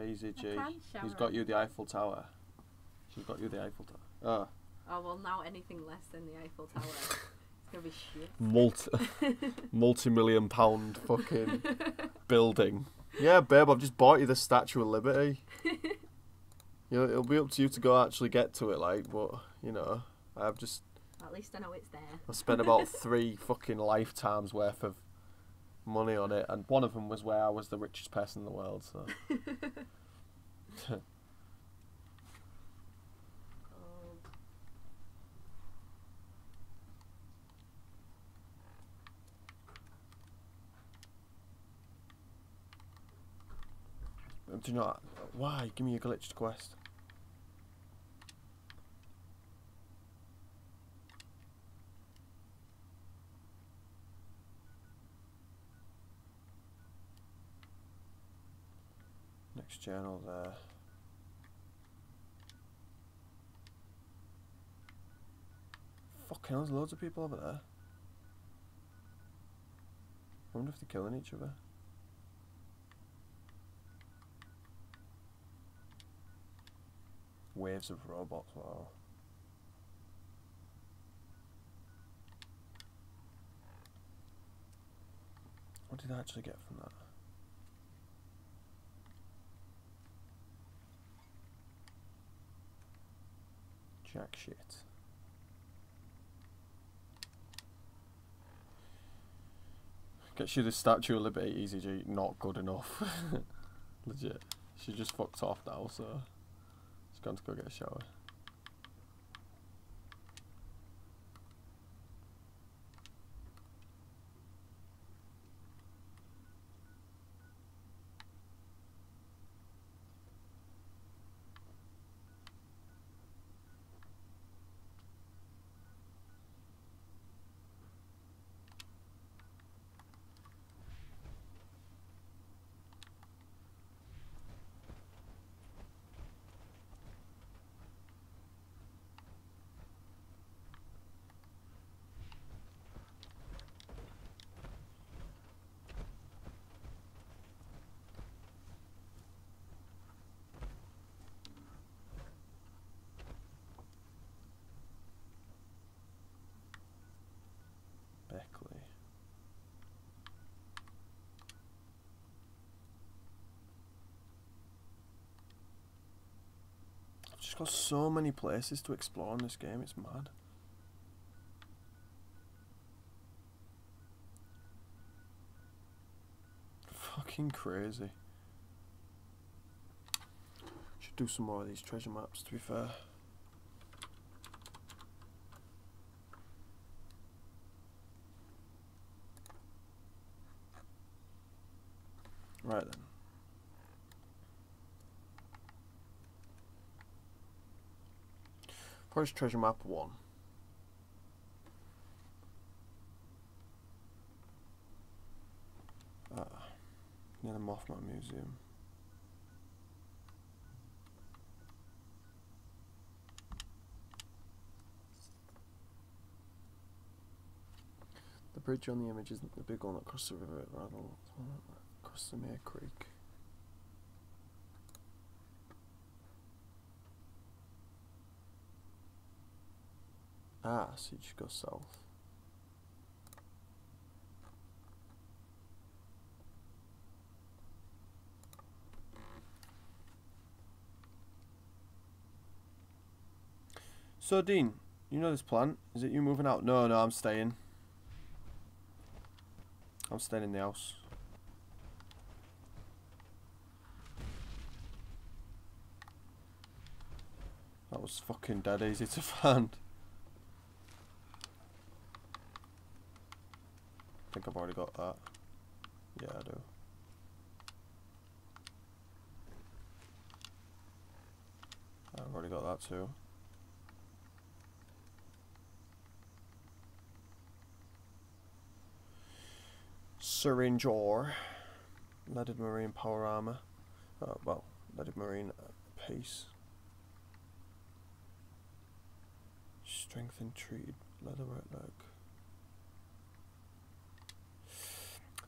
Easy G. can He's shower got you the Eiffel Tower. She's got you the Eiffel Tower. Oh, Oh well, now anything less than the Eiffel Tower, it's gonna be shit. multi multi-million pound fucking building. Yeah, babe, I've just bought you the Statue of Liberty. You know, it'll be up to you to go actually get to it, like, but you know, I've just At least I know it's there. I spent about three fucking lifetimes worth of money on it, and one of them was where I was the richest person in the world. So Oh, do not? Why? Give me a glitched quest. Channel there. Fucking there's loads of people over there. I wonder if they're killing each other. Waves of robots, wow. What did I actually get from that? Jack shit. Gets you the Statue of Liberty Easy G, not good enough. Legit. She just fucked off now, so she's gone to go get a shower. Beckley. I've just got so many places to explore in this game, it's mad. Fucking crazy. Should do some more of these treasure maps to be fair. Right then. Forest Treasure Map 1. Uh, near the Mothman Museum. The bridge on the image isn't the big one across the river, rather the across the Mere Creek. Ah, so you should go south. So Dean, you know this plan? Is it you moving out? No, no, I'm staying. I'm staying in the house. That was fucking dead easy to find. Think I've already got that. Yeah, I do. I've already got that too. Syringe ore. Leaded marine power armor. Oh, well, leaded marine uh, pace. Strengthened treated leatherwork leg.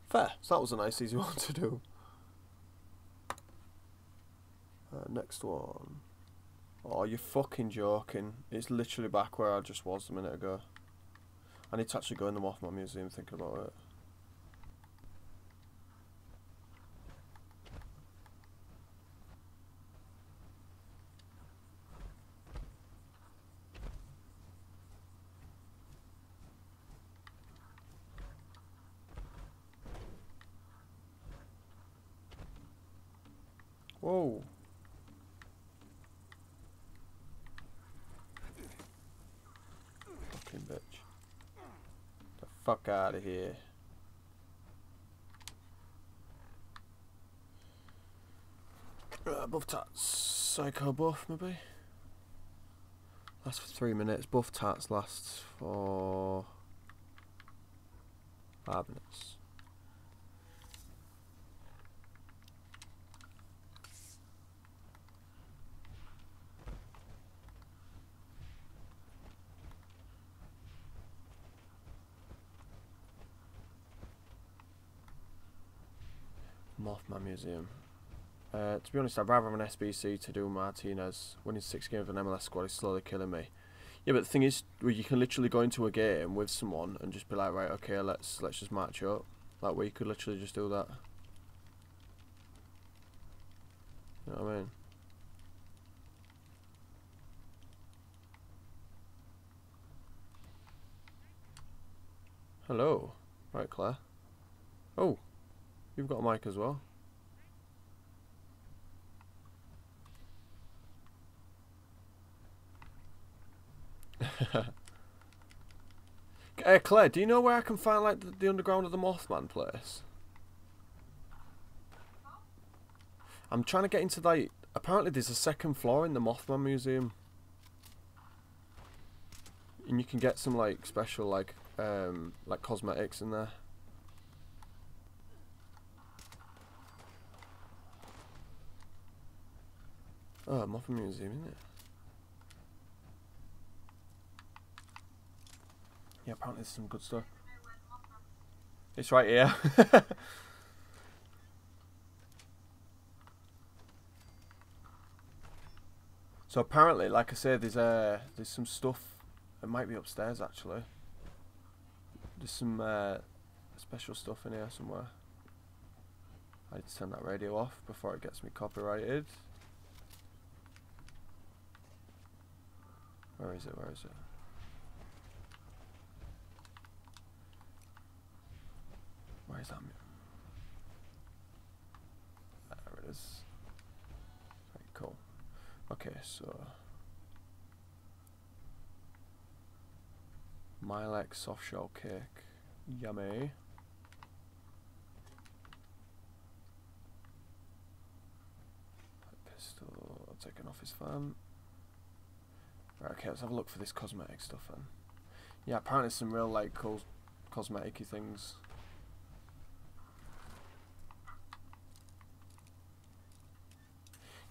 Fair. So that was a nice, easy one to do. Uh, next one. Oh, you're fucking joking. It's literally back where I just was a minute ago. I need to actually go in the Mothman Museum thinking about it. Whoa. Fucking bitch. The fuck out of here. Right, buff tats. Psycho buff, maybe? Lasts for three minutes. Buff tats lasts for five minutes. Mothman Museum. Uh, to be honest, I'd rather have an SBC to do Martinez. Winning six games with an MLS squad is slowly killing me. Yeah, but the thing is, well, you can literally go into a game with someone and just be like, right, okay, let's let's just match up. Like, we could literally just do that. You know what I mean? Hello. Right, Claire. Oh, you've got a mic as well. uh, Claire, do you know where I can find like the, the underground of the Mothman place? I'm trying to get into like. Apparently, there's a second floor in the Mothman Museum, and you can get some like special like um like cosmetics in there. Oh, Mothman Museum, isn't it? Yeah, apparently there's some good stuff. It's right here. so apparently, like I said, there's uh, there's some stuff. It might be upstairs actually. There's some uh, special stuff in here somewhere. I need to turn that radio off before it gets me copyrighted. Where is it? Where is it? Where is that? There it is. Very cool. Okay, so Milex soft shell cake, yummy. Pistol taken off his fan. Okay, let's have a look for this cosmetic stuff then. Yeah, apparently some real like cool cosmetic things.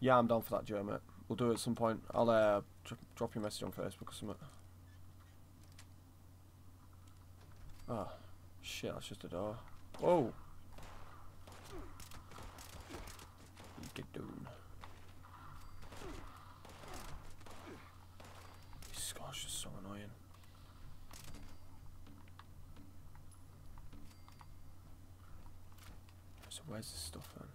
Yeah, I'm down for that, mate. We'll do it at some point. I'll uh, drop you a message on Facebook or something. Oh, shit, that's just a door. Whoa! This scar's just so annoying. So where's this stuff then?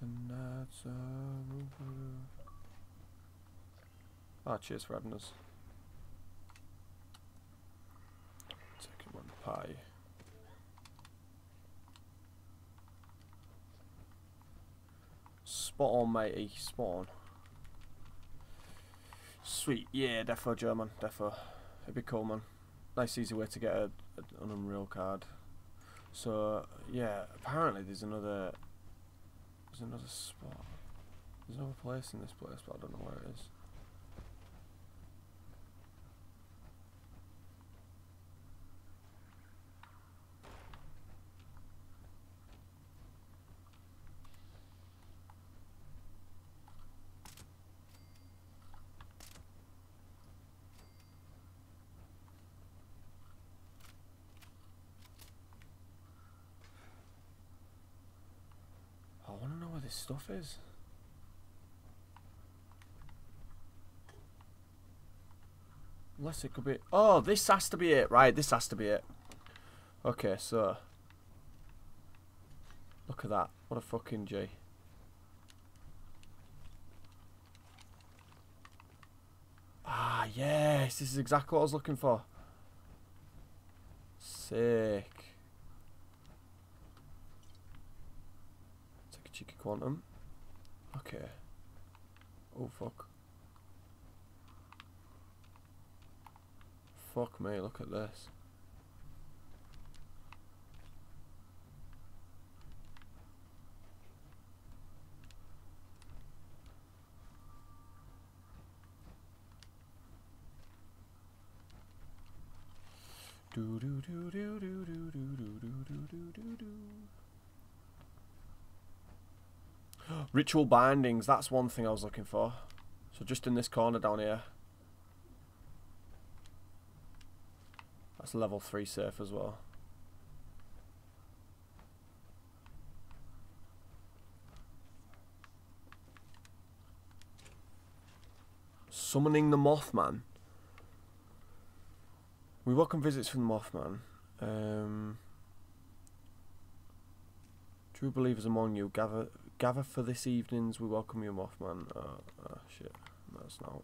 And that's uh, Ah, cheers for having us. Second one, pie. Spot on, matey. Spot on. Sweet. Yeah, defo German. Defo. It'd be cool, man. Nice, easy way to get a, a- an Unreal card. So, yeah, apparently there's another there's another spot. There's another place in this place, but I don't know where it is. this stuff is. Unless it could be... Oh, this has to be it. Right, this has to be it. Okay, so... Look at that. What a fucking G. Ah, yes. This is exactly what I was looking for. Sick. Take a cheeky quantum. Okay. Oh, fuck. Fuck me, look at this. Do do do do do do do do do do do do do. Ritual bindings, that's one thing I was looking for. So just in this corner down here. That's level 3 safe as well. Summoning the Mothman. We welcome visits from the Mothman. Um, true believers among you, gather gather for this evening's. We welcome you, Mothman. Oh, oh shit, that's not.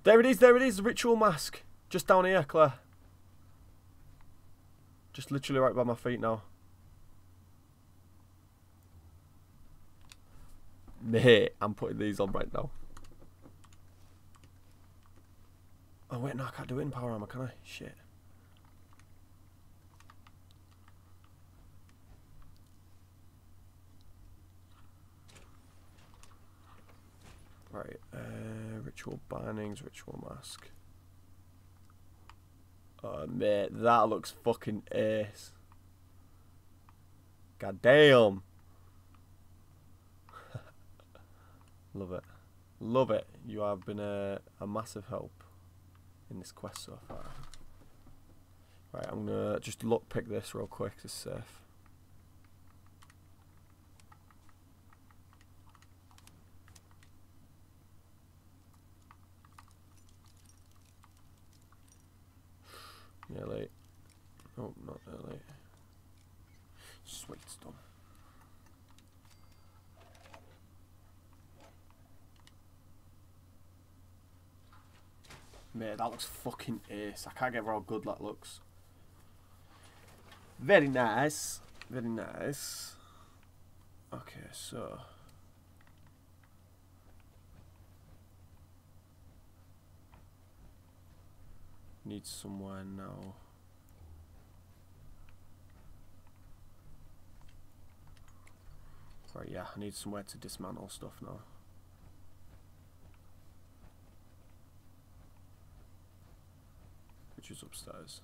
there it is. There it is. The ritual mask, just down here, Claire. Just literally right by my feet now. Mate, I'm putting these on right now. Oh wait, no, I can't do it in power armor, can I? Shit. Right, uh, ritual bindings, ritual mask. Oh mate, that looks fucking ace. God damn. Love it. Love it. You have been a, a massive help in this quest so far. Right, I'm gonna just look pick this real quick to safe. Nearly. Oh, not nearly. Sweet stuff. Mate, that looks fucking ace. I can't get how good that looks. Very nice. Very nice. Okay, so. Need somewhere now. Right, yeah, I need somewhere to dismantle stuff now. Which is upstairs.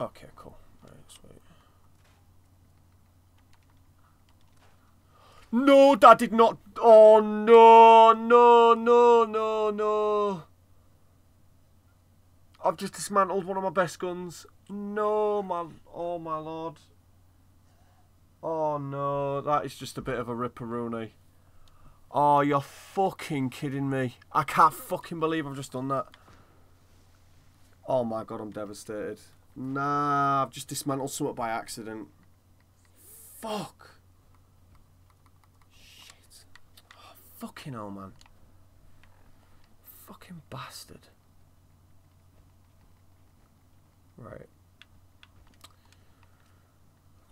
Okay, cool. Sweet. No, that did not. Oh no, no, no, no, no. I've just dismantled one of my best guns. No, my. Oh my lord. Oh no, that is just a bit of a ripperoonie. Oh, you're fucking kidding me. I can't fucking believe I've just done that. Oh my god, I'm devastated. Nah, I've just dismantled something by accident. Fuck. Shit. Oh, fucking hell, man. Fucking bastard. Right.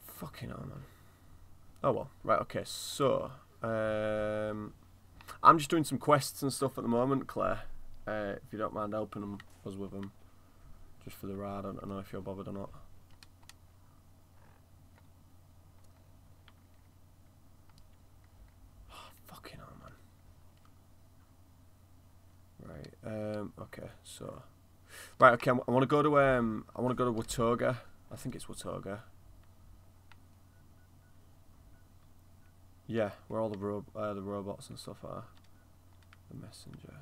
Fucking hell, man. Oh well. Right, okay, so... Um, I'm just doing some quests and stuff at the moment, Claire. Uh, if you don't mind helping us with them. Just for the ride, I don't know if you're bothered or not. Oh, fucking hell, man. Right, um, okay, so... Right, okay, I want to go to, um, I want to go to Watoga. I think it's Watoga. Yeah, where all the ro uh, the robots and stuff are. The messenger.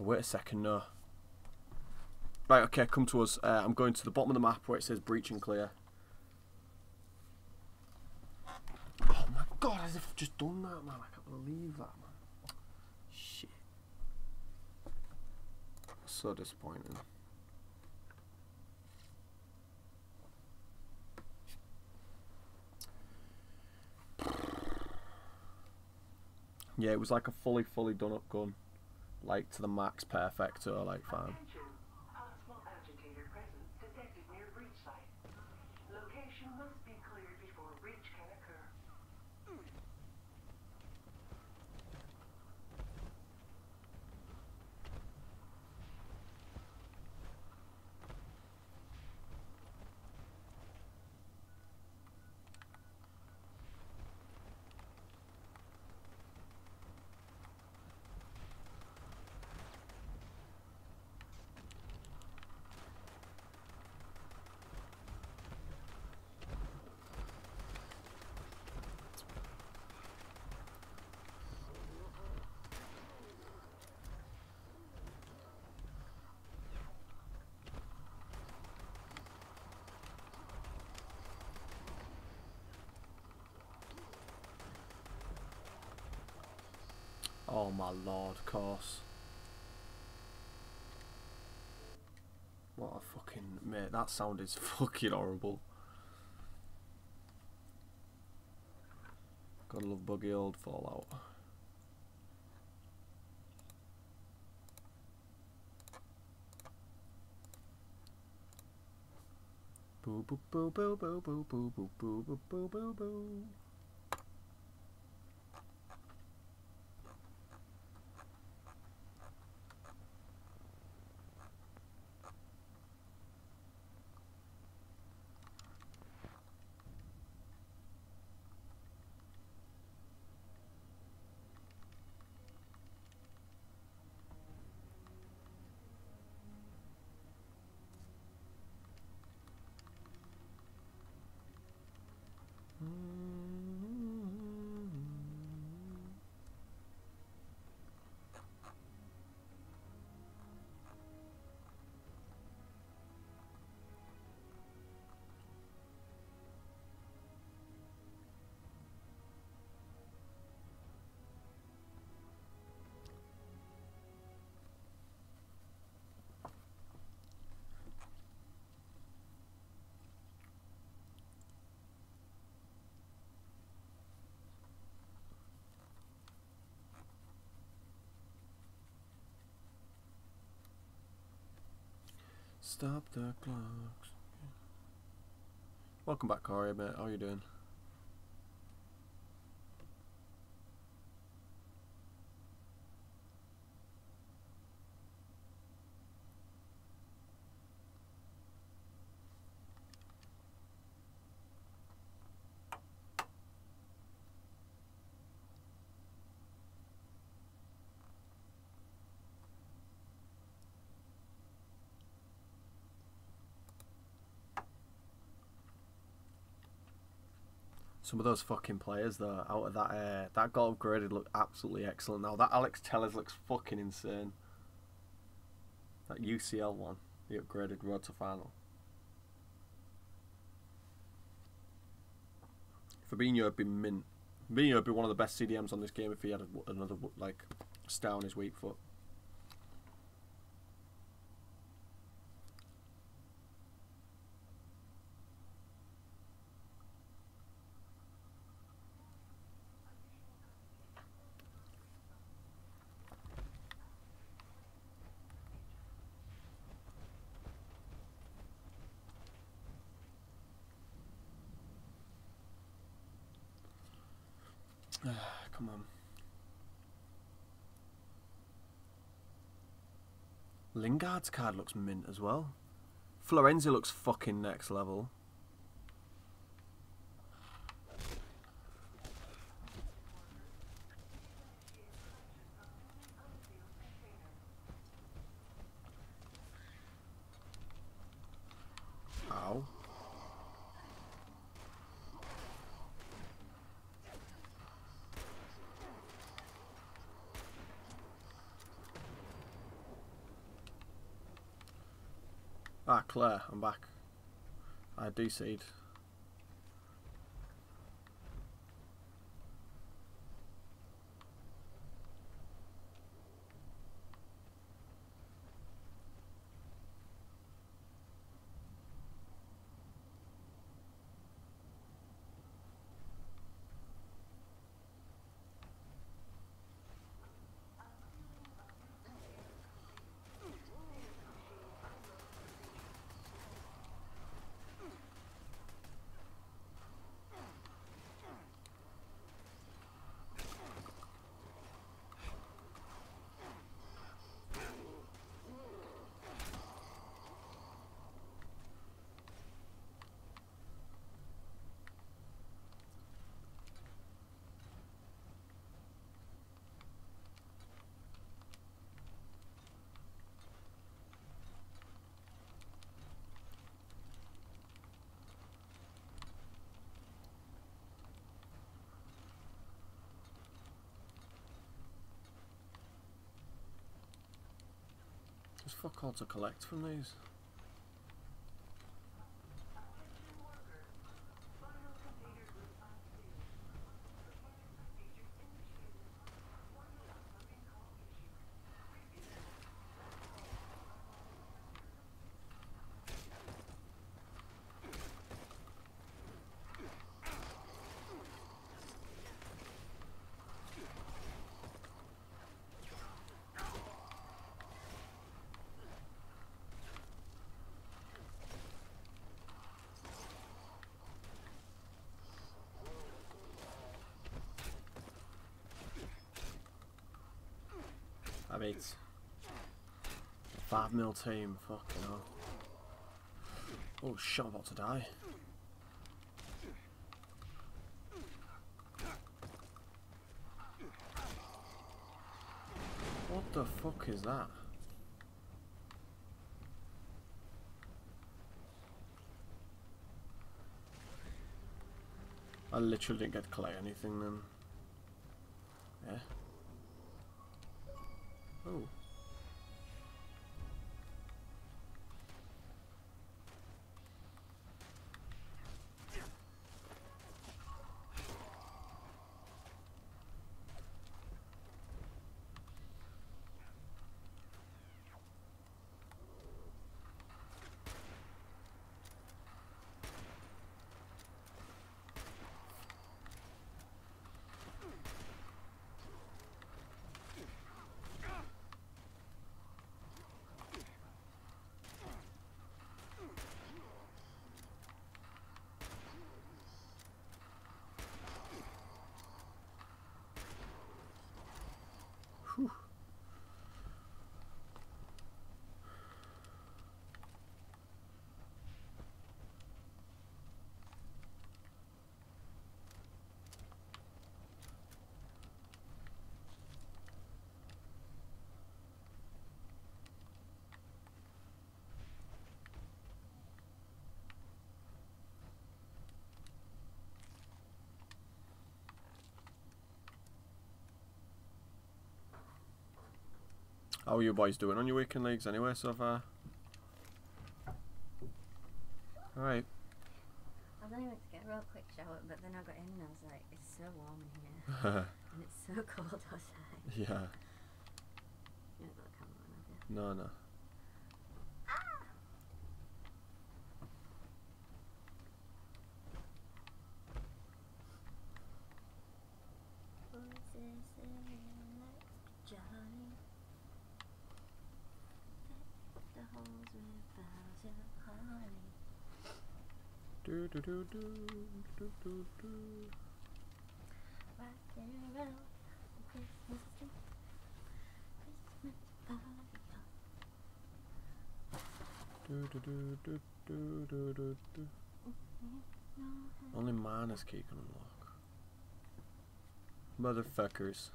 Oh, wait a second, no. Right, okay, come to us. Uh, I'm going to the bottom of the map where it says breach and clear. Oh my god, as if I've just done that, man. I can't believe that, man. So disappointing. Yeah, it was like a fully, fully done up gun. Like to the max perfecto, like fine. Attention. Possible agitator presence detected near breach site. Location must be cleared before breach can occur. Oh my lord, of course. What a fucking mate, that sound is fucking horrible. Gotta love buggy old Fallout. Boo boo boo boo boo boo boo boo boo boo boo boo Stop the clocks. Welcome back, mate. How are you doing? Some of those fucking players though, out of that uh, that got upgraded look absolutely excellent. Now that Alex Telles looks fucking insane. That UCL one, the upgraded road to final. Fabinho would be mint. Fabinho would be one of the best CDMs on this game if he had another like star on his weak foot. Come on. Lingard's card looks mint as well. Florenzi looks fucking next level. Ow. Ah, Claire, I'm back. I DC'd. There's fuck all to collect from these. I mean, it's five mil team. Fucking hell. Oh shit! I'm about to die. What the fuck is that? I literally didn't get to collect anything then. Yeah. Oh. Whew. How are you boys doing on your weekend leagues anyway so far? Alright. I only went to get a real quick shower, but then I got in and I was like, it's so warm in here. and it's so cold outside. yeah. You haven't got a camera on, have you? No, no. Voices in like Johnny. The holes with vows of honey. Do do do do do do. Rocking around Christmas Eve. Christmas party. Do do do do do do do do. Only minus key can unlock. Motherfuckers.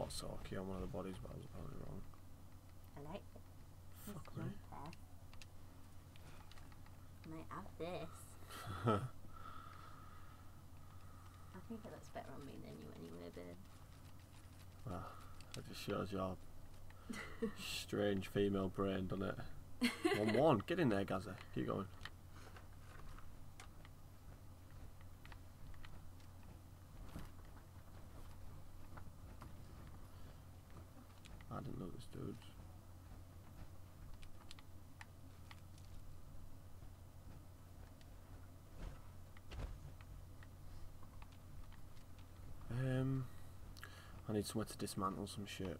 To be fair, I thought Sorky on one of the bodies, but I was apparently wrong. I like Fuck me. I have this. I think it looks better on me than you anyway, babe. Well, ah, that just shows your strange female brain, doesn't it? one one. Get in there, Gaza. Keep going. I didn't notice, dudes. Um, I need somewhere to dismantle some shit.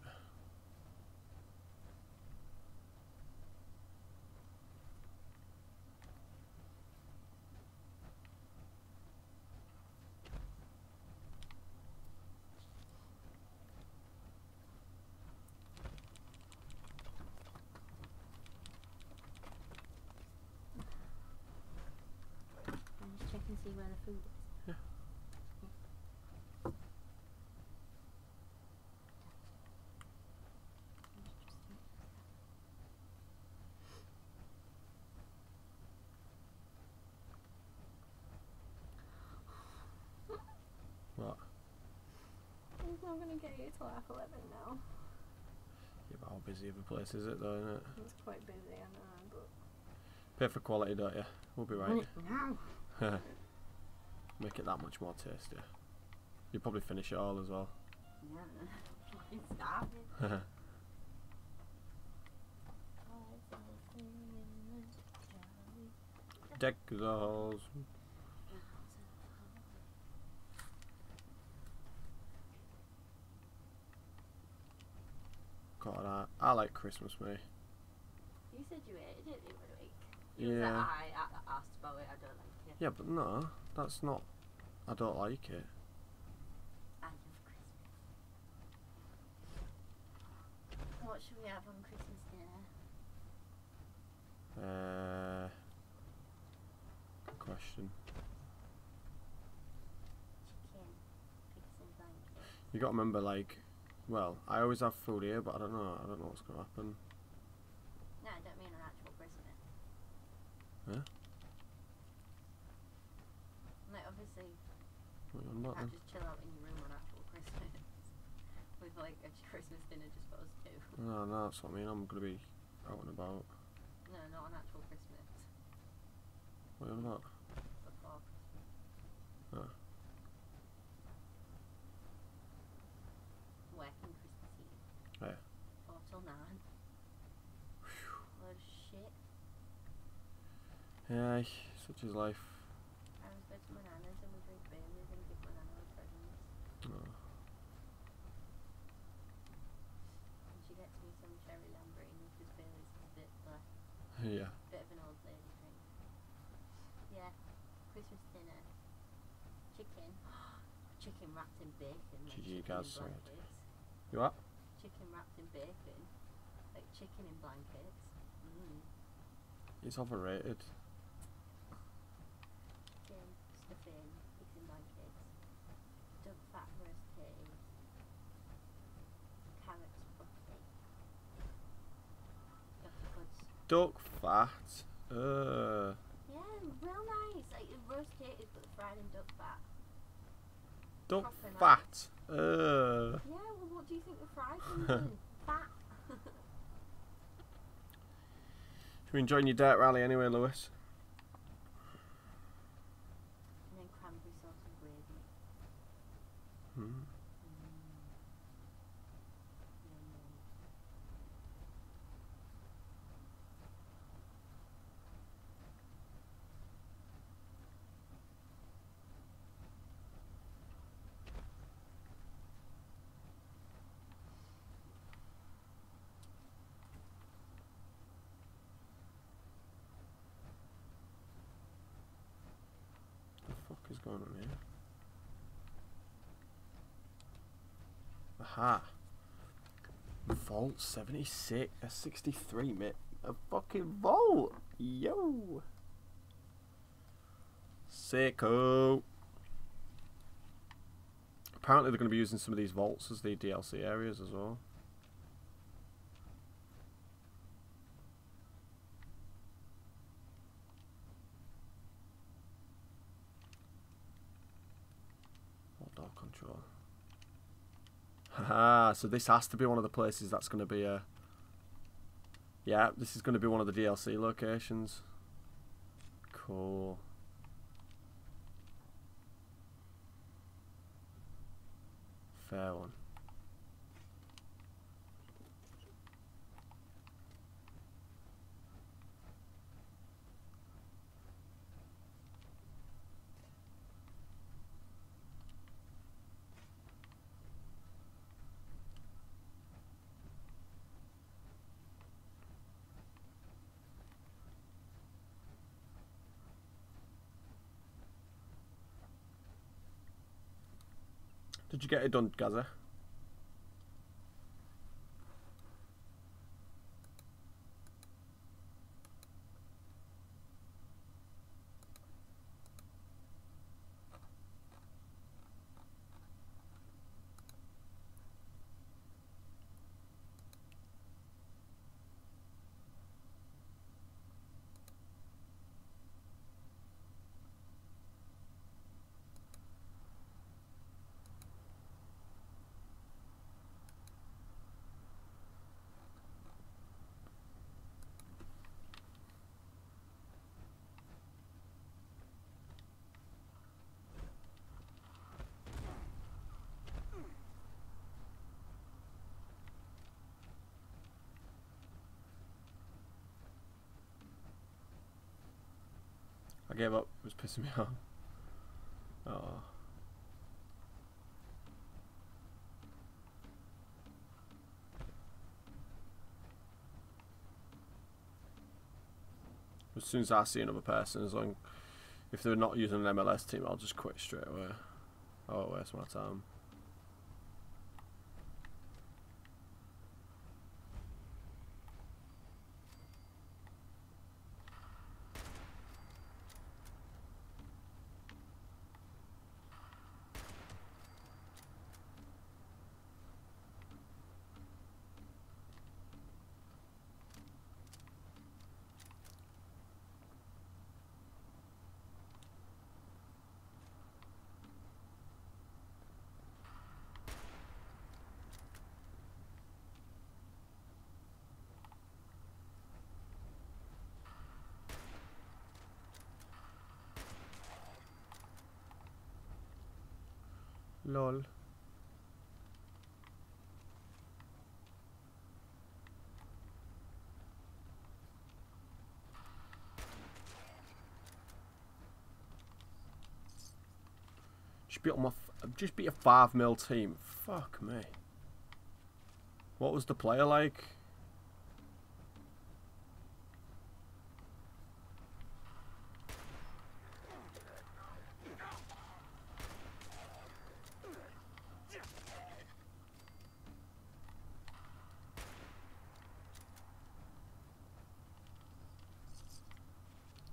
I'm just checking to see where the food is. Yeah. What? Not gonna get you till half eleven now. Yeah, but how busy of a place is it though, isn't it? It's quite busy, I know, but Pay for quality, don't you? We'll be right. Mm, now. Make it that much more tasty. You'll probably finish it all as well. Yeah. Fucking starving. Deck those. God, I, I like Christmas, me. You said you hated it the other week. You like, Yeah. I, I asked about it, I don't like it. Yeah, but no, that's not. I don't like it. I love Christmas. What should we have on Christmas dinner? Uh, question. Chicken, pigs and. You got to remember, like, well, I always have food here, but I don't know. I don't know what's gonna happen. No, I don't mean an actual Christmas. Huh? Like, obviously, on you can't then? just chill out in your room on actual Christmas. With, like, a Christmas dinner just for us two. No, no, that's what I mean. I'm gonna be out and about. No, not an actual Christmas. What you on about? Before Christmas. Oh. Working Christmas Eve. Yeah. Four till nine. Load of shit. Yeah, such is life. I always go to my and we drink Baileys and give my presents. Oh. And she gets me some cherry Lambrini because Baileys is a bit, Yeah. bit of an old lady drink. Yeah, Christmas dinner. Chicken. chicken wrapped in bacon. Like GG, chicken guys, in sorry. blankets. You what? Chicken wrapped in bacon. Like chicken in blankets. Mm. It's overrated. Chicken, stuffing, pigs in blankets. Duck fat roast potatoes. Carrots, broccoli. Duck goods. Duck fat. Uh, Yeah, real nice. Like roast potatoes but fried in duck fat. duck Proper fat. Uh. Yeah, well, what do you think the fried in? Fat. You enjoying your dirt rally anyway, Lewis? and then cranberry sauce and gravy. Hmm. Mm. Yum, yum. The fuck is going on here? Aha. Vault 76. A 63, mate. A fucking vault. Yo. Sicko. Apparently they're going to be using some of these vaults as the DLC areas as well. Aha, so this has to be one of the places that's going to be a... Yeah, this is going to be one of the DLC locations. Cool. Fair one. Did you get it done, Gaza? Gave up. It was pissing me off. Oh. As soon as I see another person, as long if they're not using an MLS team, I'll just quit straight away. Oh, waste my time. Lol. Just beat my, just beat a five mil team. Fuck me. What was the player like?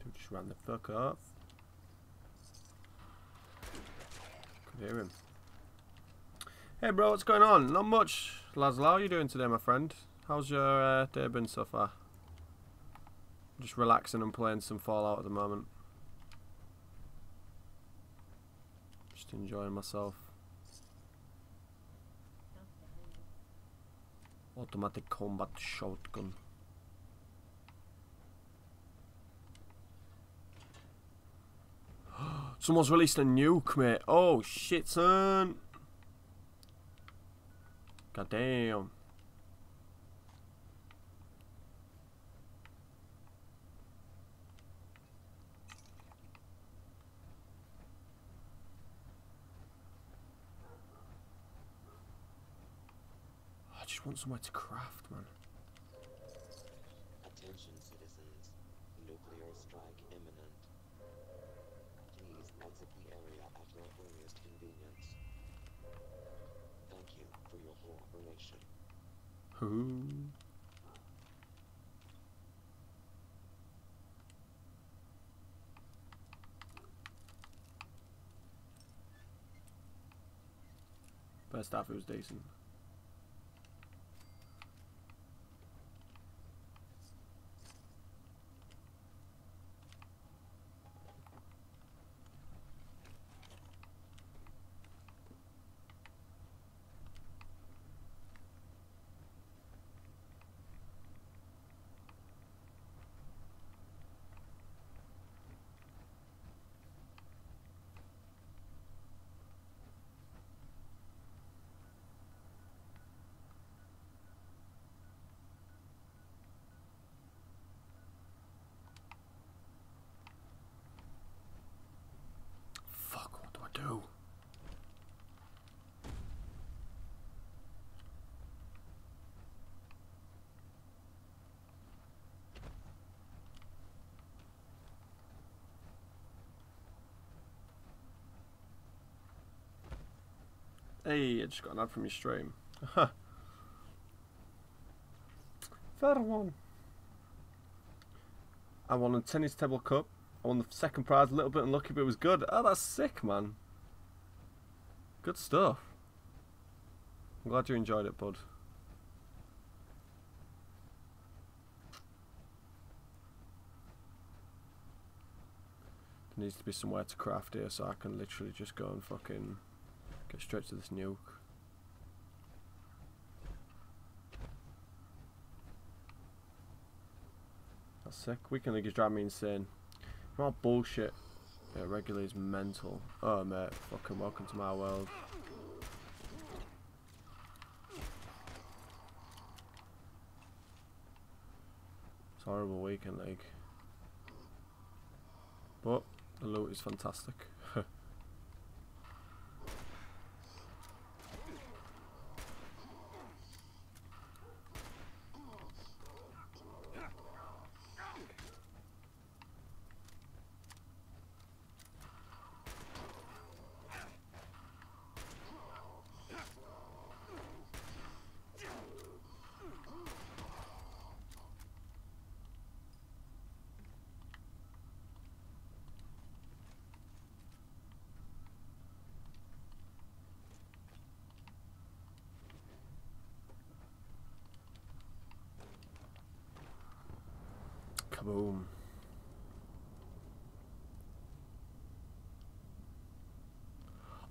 Dude just up. Could hear him. Hey bro, what's going on? Not much. Laszlo, how are you doing today, my friend? How's your uh, day been so far? Just relaxing and playing some Fallout at the moment. Just enjoying myself. Automatic combat shotgun. Someone's released a nuke, mate. Oh shit, son. God damn. I just want somewhere to craft, man. Attention, citizens. Nuclear strike imminent. Please exit the area at your earliest convenience. Thank you for your cooperation. Who? First half, it was decent. Hey, I just got an ad from your stream. Fair one. I won a tennis table cup. I won the second prize, a little bit unlucky, but it was good. Oh, that's sick, man. Good stuff. I'm glad you enjoyed it, bud. There needs to be somewhere to craft here so I can literally just go and fucking get straight to this nuke. That's sick. Weekend League is driving me insane. You bullshit yeah, regularly is mental. Oh mate, fucking welcome to my world. It's horrible weekend league. But the loot is fantastic.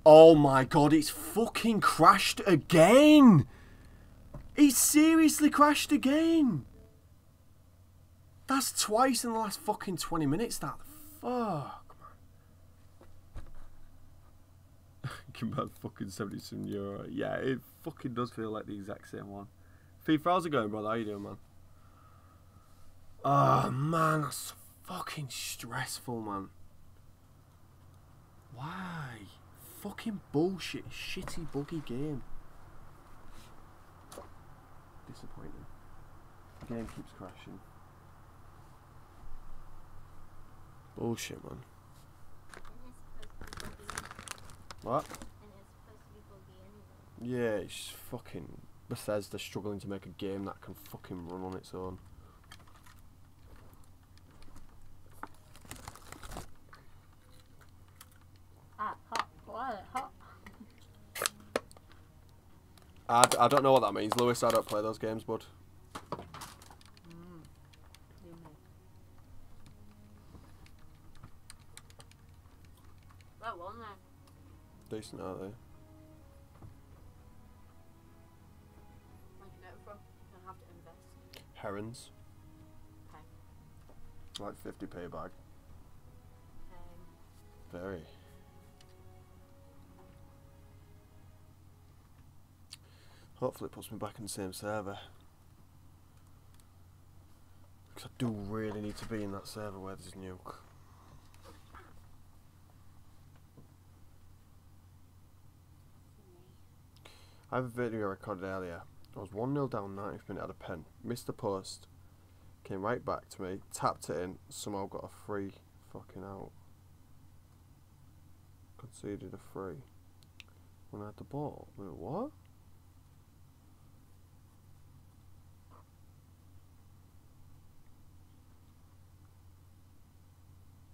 Oh my god, it's fucking crashed again! It's seriously crashed again! That's twice in the last fucking 20 minutes, that. Fuck, man. Back fucking 77 euro. Yeah, it fucking does feel like the exact same one. FIFA, how's it going, brother? How you doing, man? Oh man, that's fucking stressful, man. Why? Fucking bullshit, shitty, buggy game. Disappointing. The game keeps crashing. Bullshit, man. What? Yeah, it's just fucking Bethesda struggling to make a game that can fucking run on its own. Ah, hot. What? Hot. I, d- I don't know what that means, Lewis. I don't play those games, bud. You one there. Decent, are they? Where'd you get it from? Gonna have to invest. Herons. Like 50p bag. Um, Very. Hopefully it puts me back in the same server. Because I do really need to be in that server where there's nuke. I have a video I recorded earlier. I was 1 0 down 90th minute at a pen. Missed the post. Came right back to me. Tapped it in. Somehow got a free fucking out. Conceded a free. When I had the ball. Wait, what?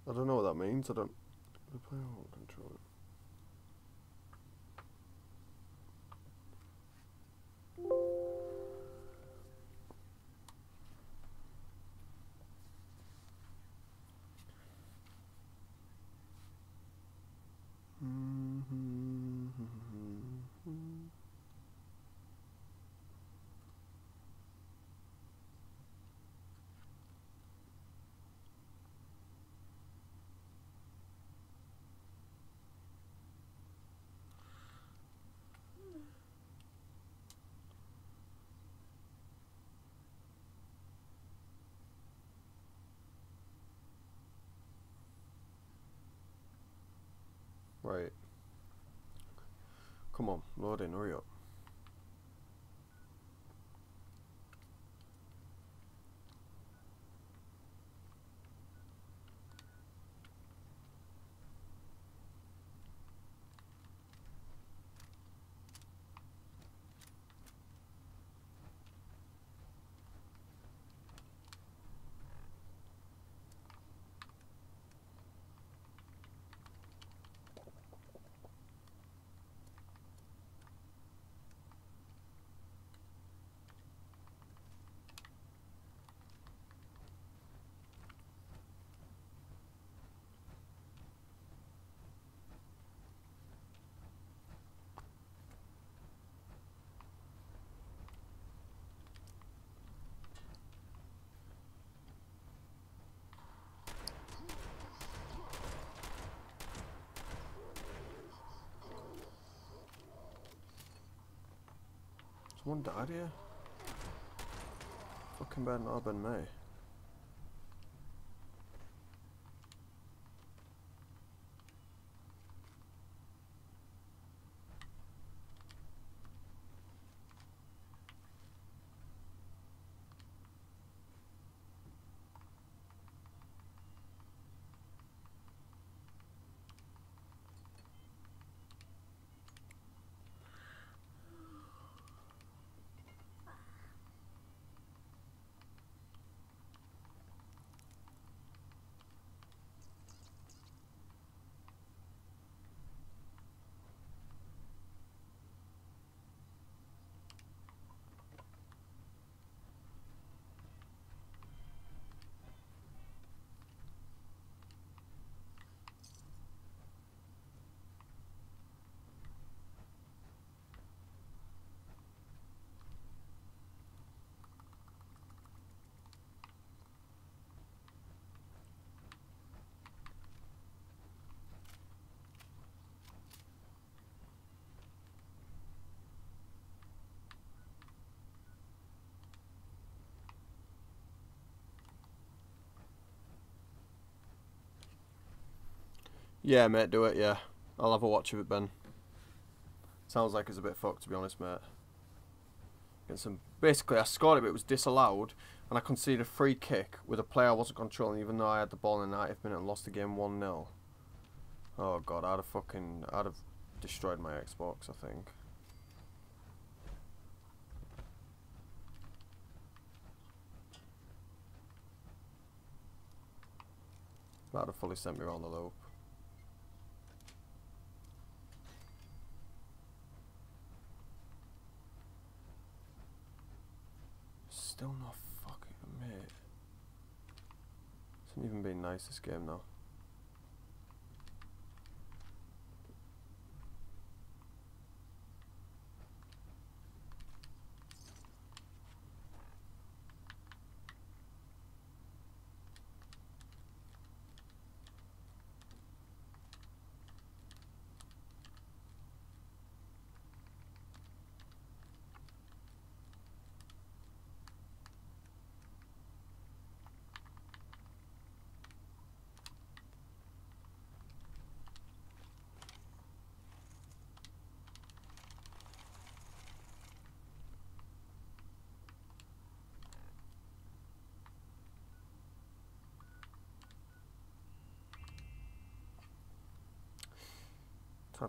I don't know what that means. I don't. The player won't control it. Right. Come on, load in, hurry up. Someone died here? Fucking better not been me. Yeah, mate, do it, yeah. I'll have a watch of it, Ben. Sounds like it's a bit fucked, to be honest, mate. Get some. Basically, I scored it, but it was disallowed, and I conceded a free kick with a player I wasn't controlling, even though I had the ball in the 90th minute and lost the game 1 0. Oh, God, I'd have fucking. I'd have destroyed my Xbox, I think. That'd have fully sent me around the loop. Still not fucking mate. Hasn't even been nice this game though.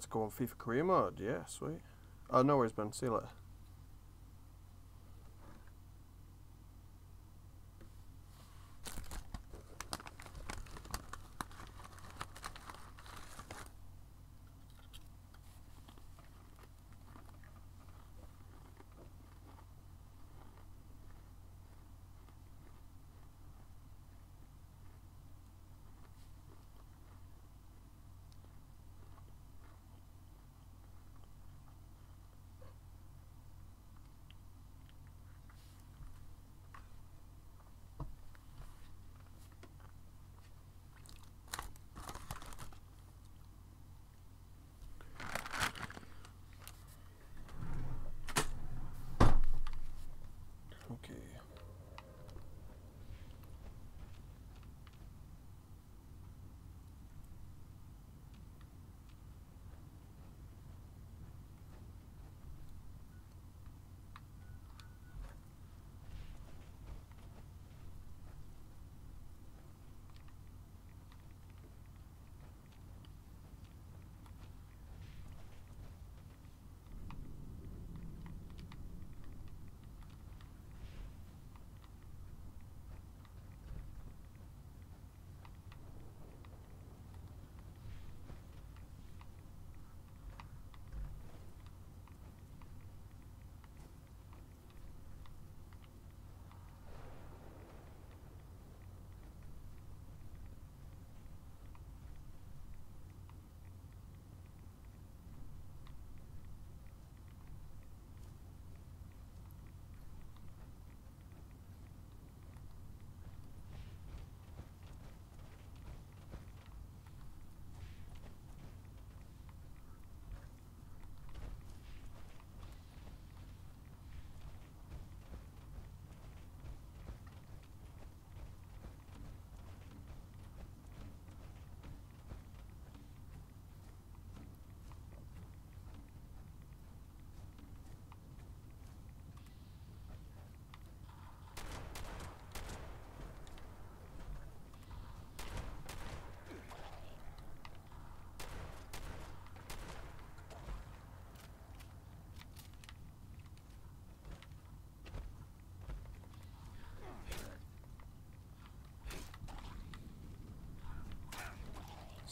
To go on FIFA career mode. Yeah, sweet. Oh, no worries, Ben. See you later.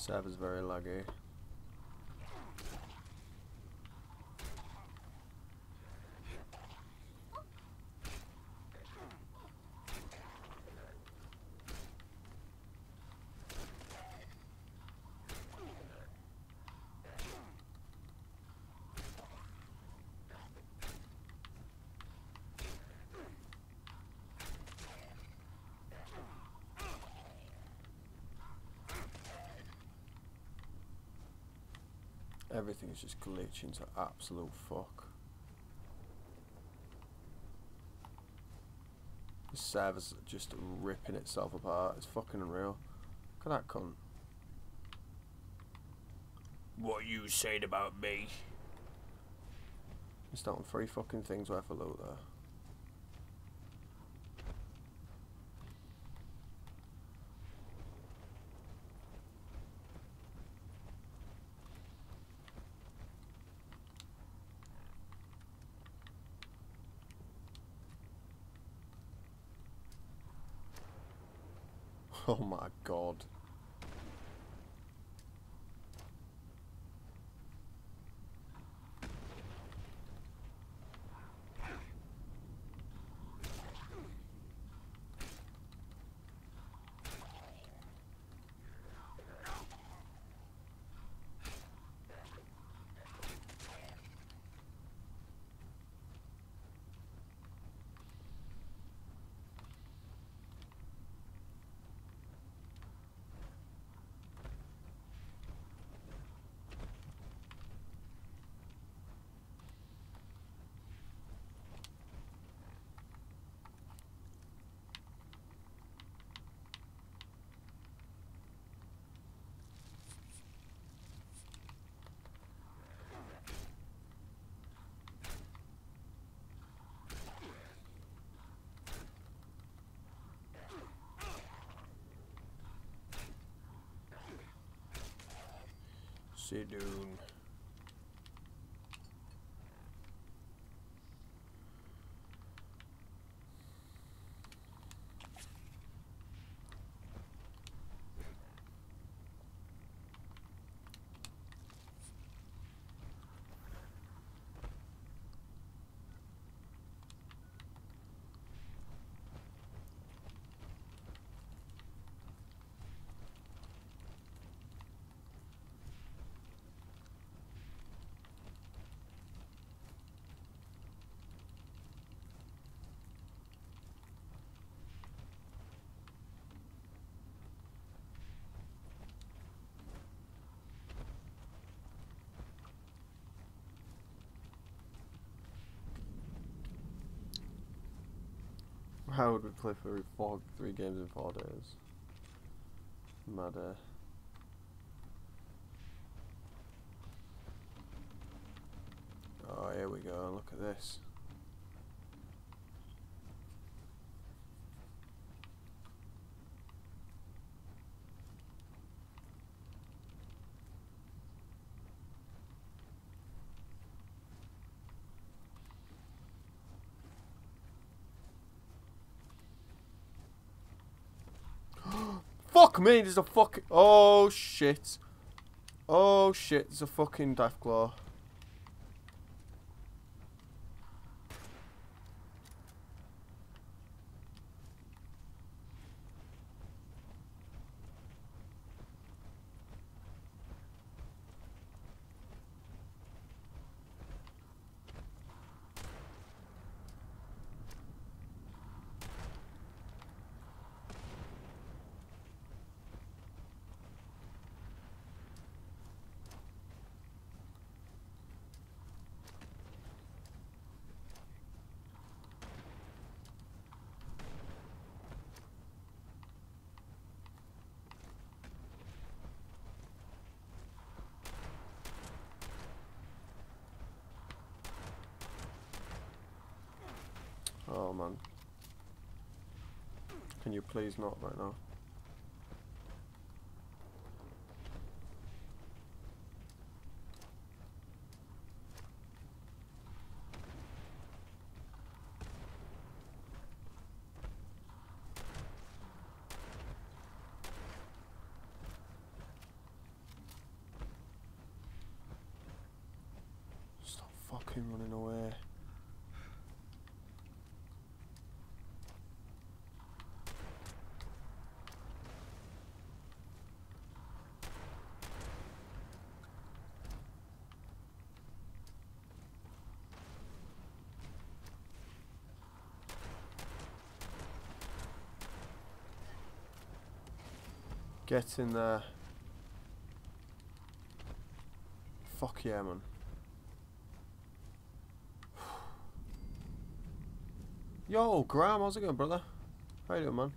Server's very laggy. Everything is just glitching to absolute fuck. The server's just ripping itself apart. It's fucking unreal. Look at that cunt. What you saying about me? It's not three fucking things worth a loot there. Oh my god. Sidoon. How would we play for four, three games in four days? Mad. Uh, oh, here we go. Look at this. Fuck me, there's a fucking. Oh shit. Oh shit, there's a fucking Deathclaw. Oh man. Can you please not right now? fucking running away. Get in there. Fuck yeah, man. Yo, Graham, how's it going, brother? How you doing, man?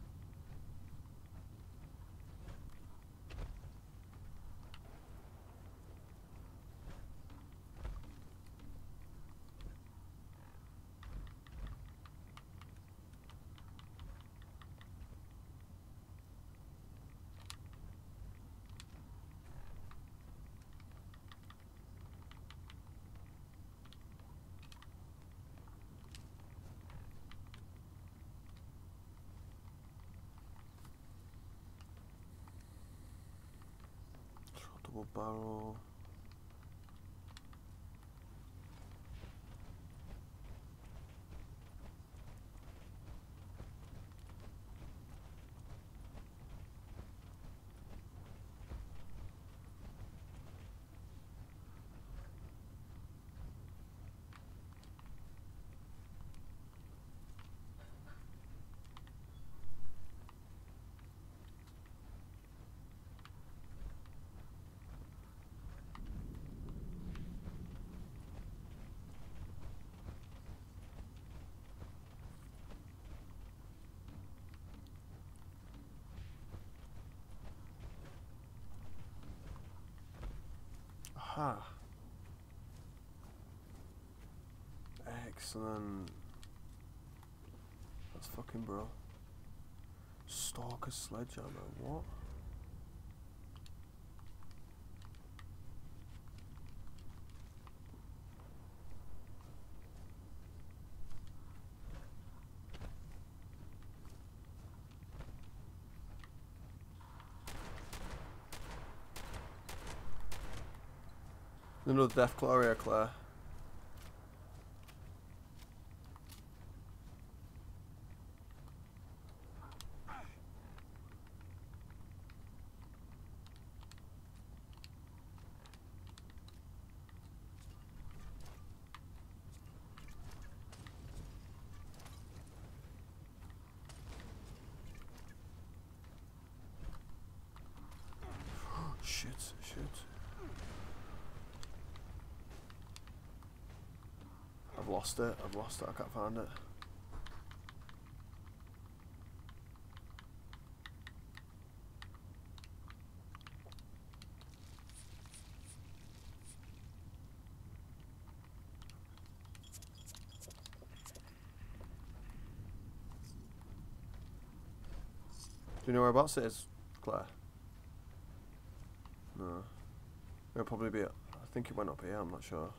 Double barrel. Aha. Excellent. That's fucking bro. Stalker sledgehammer, what? Another Death Gloria, Claire. shit, shit. I've lost it, I've lost it, I can't find it. Do you know whereabouts is, Claire? No. It'll probably be, I think it went up here, I'm not sure.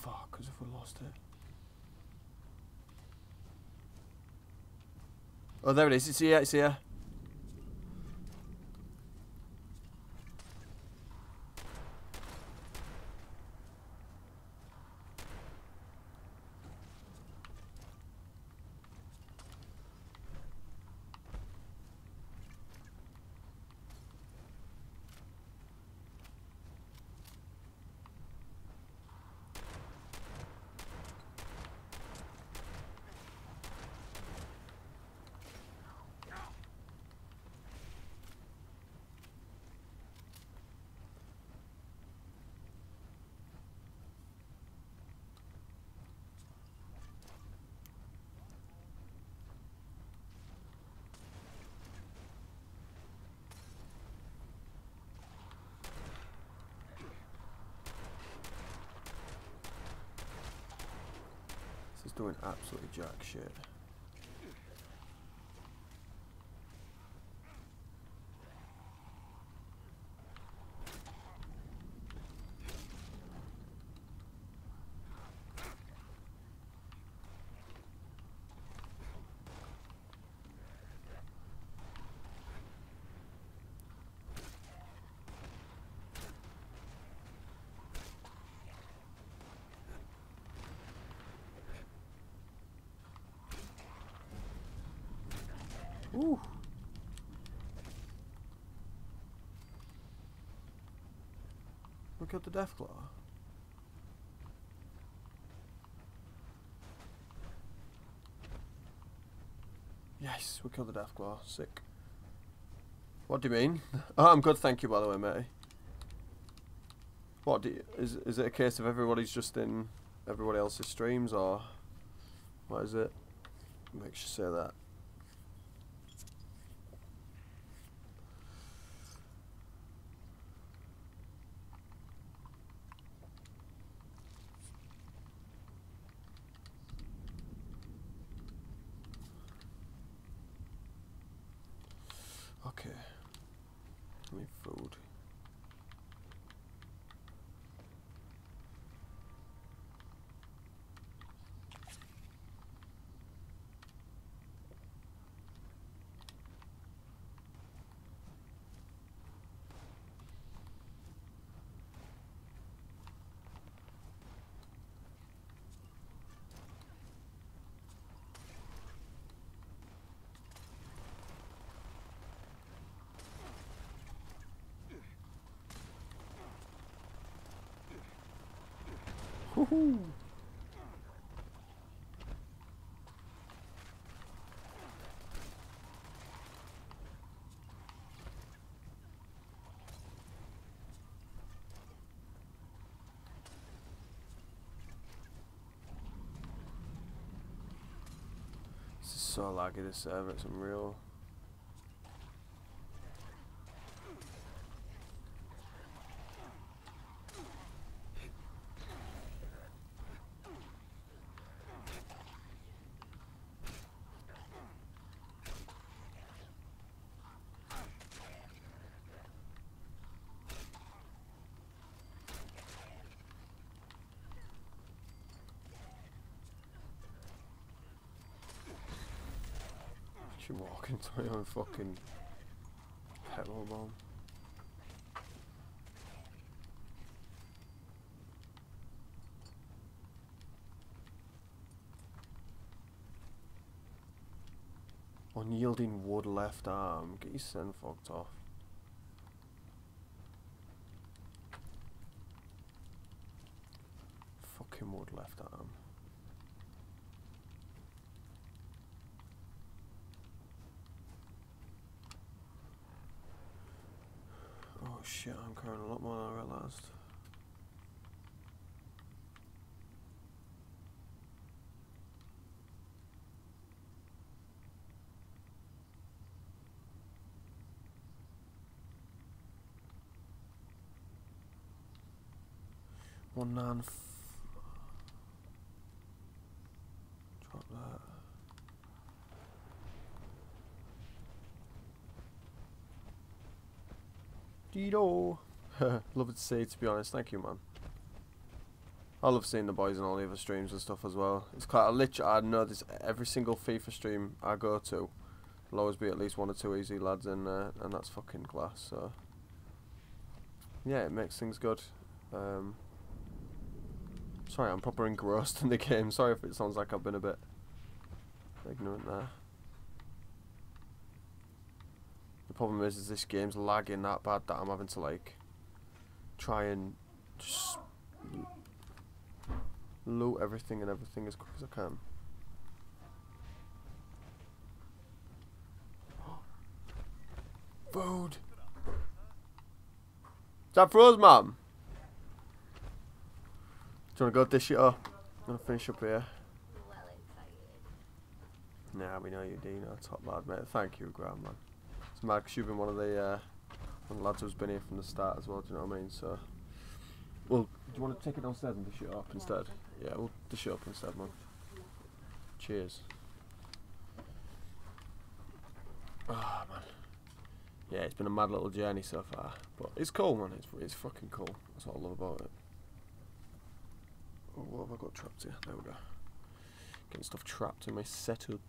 Fuck, because if we lost it. Oh, there it is. It's here, it's here. This is doing absolutely jack shit. Killed the Deathclaw. Yes, we killed the Deathclaw. Sick. What do you mean? Oh, I'm good, thank you, by the way, mate. What do you, is is it a case of everybody's just in everybody else's streams, or what is it? Makes you say that. Okay. Give me food. Woohoo! So laggy this server, it's unreal. She own fucking petrol bomb. Unyielding wood left arm. Get your send fucked off. Fucking wood left arm. Oh shit, I'm carrying a lot more than I realised. One nine. Drop that. Dido. love it to see to be honest. Thank you, man. I love seeing the boys in all the other streams and stuff as well. It's quite a literally, I know this every single FIFA stream I go to, there'll always be at least one or two easy lads in there, and that's fucking class. So yeah, it makes things good. Um, sorry, I'm proper engrossed in the game. Sorry if it sounds like I've been a bit ignorant there. The problem is, is this game's lagging that bad that I'm having to like try and just loot everything and everything as quick as I can. Food. Is that froze, mum? Do you want to go dish it up? I'm gonna finish up here. Nah, we know you know, top lad, mate. Thank you, Graham, man. It's mad 'cause you've been one of the, uh, one of the lads who's been here from the start as well, do you know what I mean? So, well, do you want to take it downstairs and dish it up instead? Yeah, we'll dish it up instead, man. Cheers. Ah, man. Yeah, it's been a mad little journey so far, but it's cool, man. It's it's fucking cool. That's what I love about it. Oh, what have I got trapped here? There we go. Getting stuff trapped in my setup.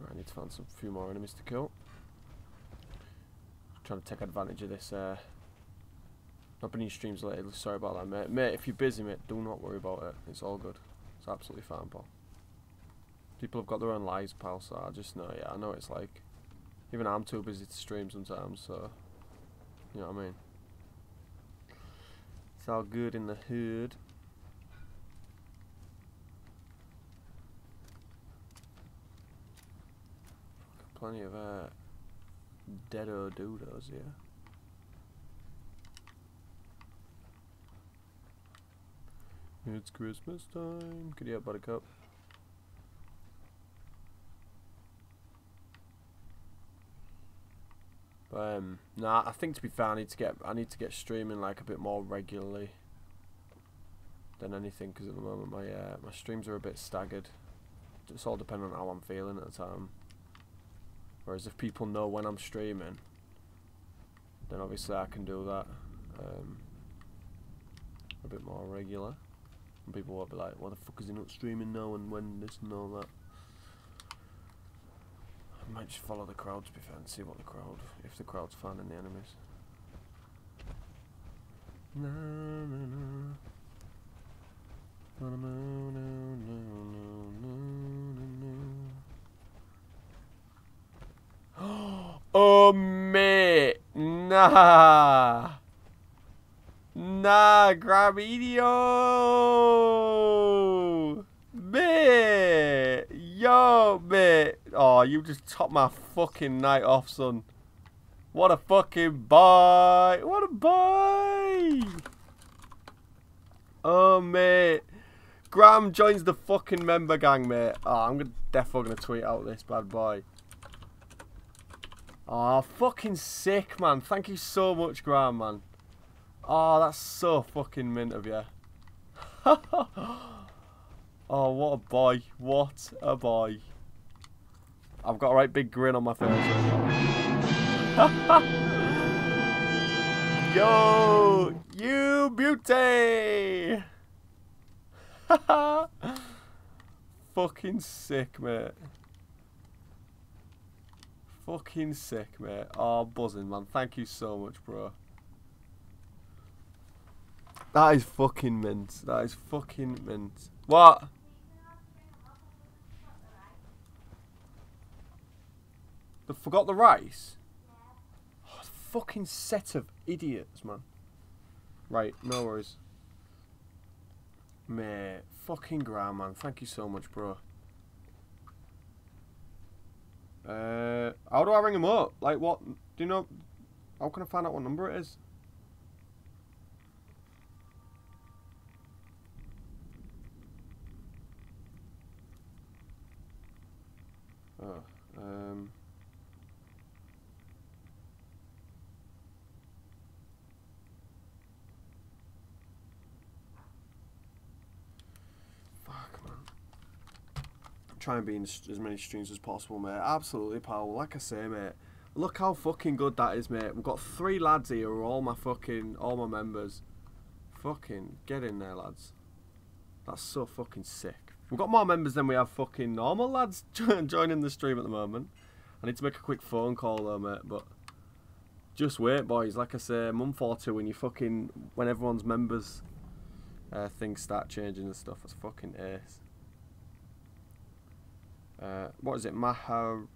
Right, I need to find some few more enemies to kill. trying to take advantage of this. Uh, not been in streams lately. Sorry about that, mate. Mate, if you're busy, mate, do not worry about it. It's all good. It's absolutely fine, pal. People have got their own lives, pal. So I just know. Yeah, I know it's like. Even I'm too busy to stream sometimes. So, you know what I mean. It's all good in the hood. Plenty of uh, deado dodos, yeah. It's Christmas time. Good yeah, Buttercup. Um, nah, I think to be fair, I need to get I need to get streaming like a bit more regularly than anything because at the moment my uh, my streams are a bit staggered. It's all dependent on how I'm feeling at the time. Whereas if people know when I'm streaming, then obviously I can do that um, a bit more regular. And people will be like, "Why the fuck is he not streaming now?" And when this and all that. I might just follow the crowd to be fair and see what the crowd, if the crowd's finding the enemies. Na, na, na, na, na, na, na. Oh mate, nah, nah, Gravidio, mate, yo, mate. Oh, you just topped my fucking night off, son. What a fucking boy! What a boy! Oh mate, Graham joins the fucking member gang, mate. Oh, I'm definitely gonna tweet out this bad boy. Oh, fucking sick, man. Thank you so much, Graham, man. Oh, that's so fucking mint of you. oh, what a boy. What a boy. I've got a right big grin on my face. Yo, you beauty! Fucking sick, mate. Fucking sick, mate. Oh, buzzing, man. Thank you so much, bro. That is fucking mint. That is fucking mint. What? They forgot the rice? Oh, fucking set of idiots, man. Right, no worries. Mate, fucking ground, man. Thank you so much, bro. Uh, how do I ring him up? Like, what? Do you know? How can I find out what number it is? Oh, um. Fuck, man. Try and be in as many streams as possible, mate. Absolutely, pal. Like I say, mate. Look how fucking good that is, mate. We've got three lads here who are all my fucking, all my members. Fucking, get in there, lads. That's so fucking sick. We've got more members than we have fucking normal lads joining the stream at the moment. I need to make a quick phone call though, mate, but just wait, boys. Like I say, a month or two when you fucking when everyone's members uh, things start changing and stuff. It's fucking ace. Uh, what is it, Maharaja?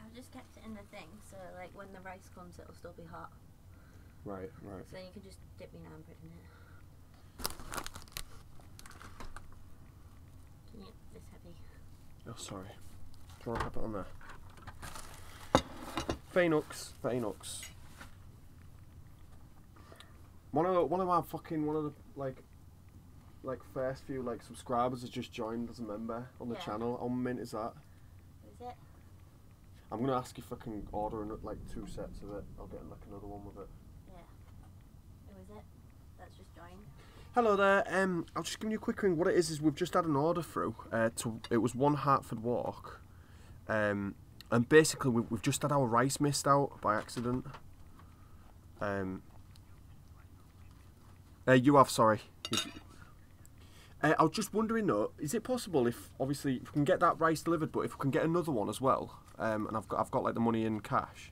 I've just kept it in the thing, so like when the rice comes, it'll still be hot. Right, right. So then you can just dip your hand in it. You, this heavy. Oh, sorry. Do you want to pop it on there? Phaenox, Phaenox. One of one of my fucking one of the like like first few like subscribers has just joined as a member on the Yeah. channel. How mint is that? Is it? I'm gonna ask if I can order like two sets of it. I'll get like another one with it. Yeah. Who is it? That's just joined. Hello there. Um, I'll just give you a quick ring. What it is is we've just had an order through. Uh, to it was one Hartford Walk, um, and basically we, we've just had our rice missed out by accident. Um, uh, you have sorry. Uh, I was just wondering though, is it possible if obviously if we can get that rice delivered, but if we can get another one as well, um, and I've got I've got like the money in cash.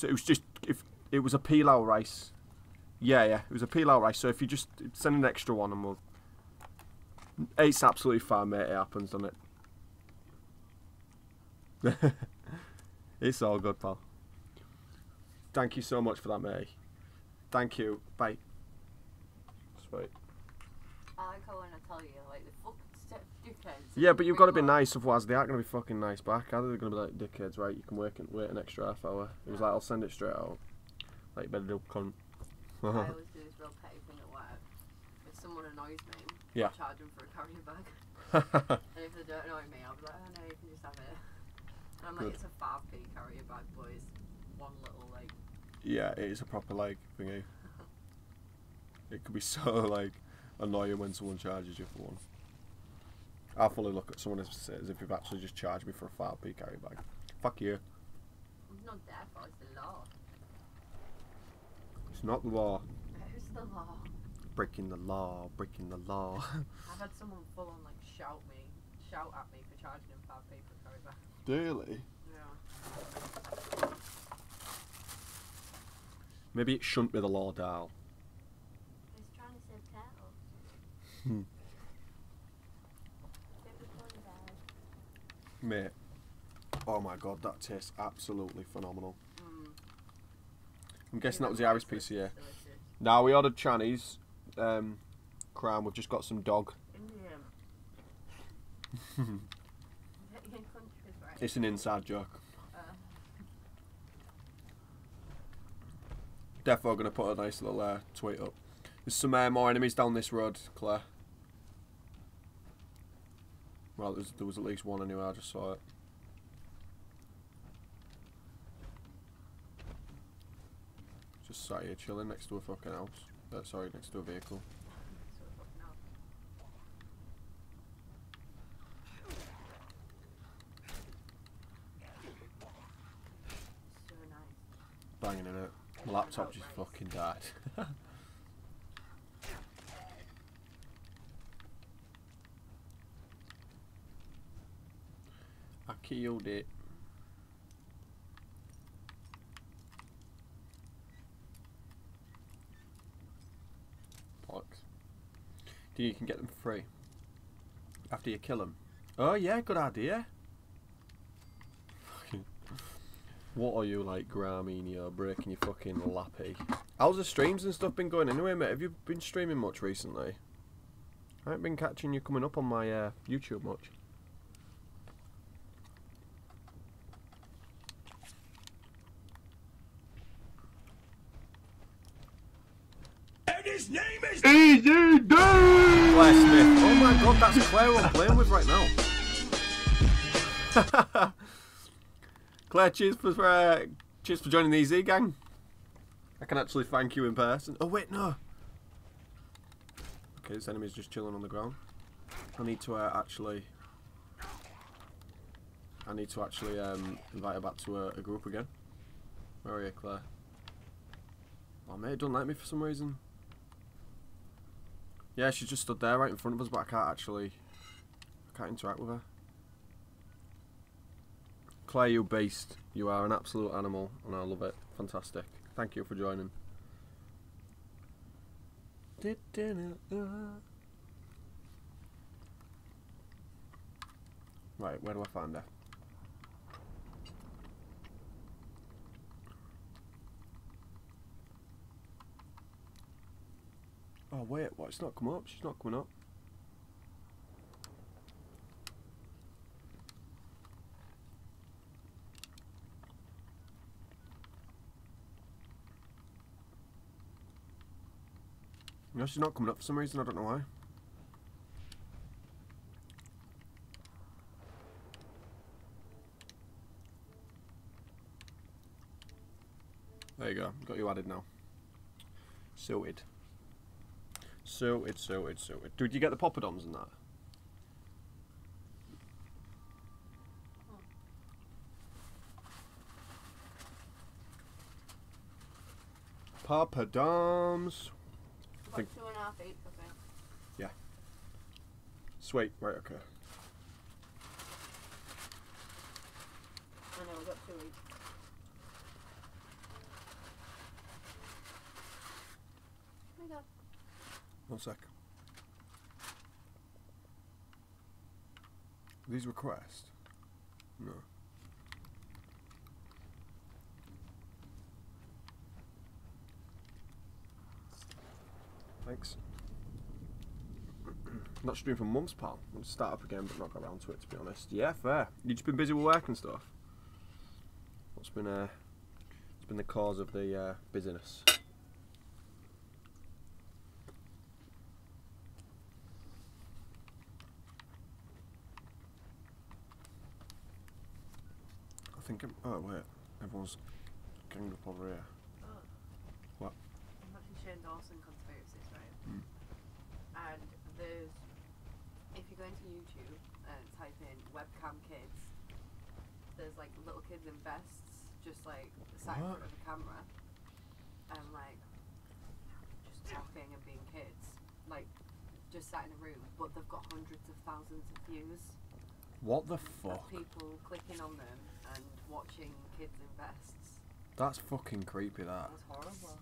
So it was just if it was a pilau rice. Yeah, yeah, it was a pilau rice. So if you just send an extra one and we'll. It's absolutely fine, mate. It happens, doesn't it? it's all good, pal. Thank you so much for that, mate. Thank you. Bye. Sweet. I like how when I tell you, like, the fucking step dickheads. Yeah, but you've got to be nice, otherwise they aren't going to be fucking nice back. Either they're going to be like dickheads, right? You can work and wait an extra half hour. It was like, I'll send it straight out. Like, you better do cunt. I always do this real petty thing at work. If someone annoys me, Yeah. I'll charge them for a carrier bag. and if they don't annoy me, I'll be like, oh no, you can just have it. And I'm like, Good. it's a 5p carrier bag, but it's one little, like, yeah, it is a proper like thingy. It could be so like annoying when someone charges you for one. I fully look at someone as, as if you've actually just charged me for a five p carry bag. Fuck you. it's not their fault, it's the law. It's not the law. It's the law. Breaking the law. Breaking the law. I've had someone full on, like, shout me, shout at me for charging them 5p for a carrier bag. really? Yeah. Maybe it shouldn't be the law, Dal. He's trying to save cattle. Hmm. Get the corn bag. Mate. Oh my god, that tastes absolutely phenomenal. Mm. I'm guessing that was the that's Irish delicious, PCA. Now we ordered Chinese. Um, crown. We've just got some dog. Indian. Indian countries, right? It's an inside joke. Uh, Defo gonna put a nice little uh, tweet up. There's some uh, more enemies down this road, Claire. Well, there was, there was at least one anyway. I just saw it. Just sat here chilling next to a fucking house. Uh, sorry, next to a vehicle. Banging in it. My laptop just fucking died. killed it. Bollocks. Do you can get them free after you kill them? Oh yeah, good idea. What are you like, Gramini, breaking your fucking lappy? How's the streams and stuff been going anyway, mate? Have you been streaming much recently? I haven't been catching you coming up on my uh, YouTube much. And his name is Claire Smith. Oh my god, that's Claire I'm playing with right now. Claire, cheers for uh, cheers for joining the EZ gang. I can actually thank you in person. Oh wait, no. Okay, this enemy's just chilling on the ground. I need to uh, actually. I need to actually um, invite her back to a, a group again. Where are you, Claire? Oh mate, don't let me for some reason. Yeah, she just stood there right in front of us, but I can't actually. Can't interact with her. Claire, you beast. You are an absolute animal, and I love it. Fantastic. Thank you for joining. Right, where do I find her? Oh wait, what? It's not come up. She's not coming up. No, she's not coming up for some reason. I don't know why. There you go. Got you added now. so it so Sorted. Sorted, sorted, sorted. Did you get the poppadoms and that? Papadums. I think two and a half each, okay. sweet. Right. Okay. I know, we've got two each. Oh my god. One sec. These requests. No. Thanks. not streaming for months, pal. I'll start up again, but not got around to it, to be honest. Yeah, fair. You've just been busy with work and stuff. What's been uh, what's been the cause of the uh, busyness? I think. I'm, oh wait, everyone's ganged up over here. Oh. What? I'm watching Shane Dawson. And there's, if you go into YouTube and type in webcam kids, there's like little kids in vests, just like sat in front of a camera, and like just talking and being kids, like just sat in a room, but they've got hundreds of thousands of views What the of fuck? people clicking on them and watching kids in vests. That's fucking creepy. That. That's horrible.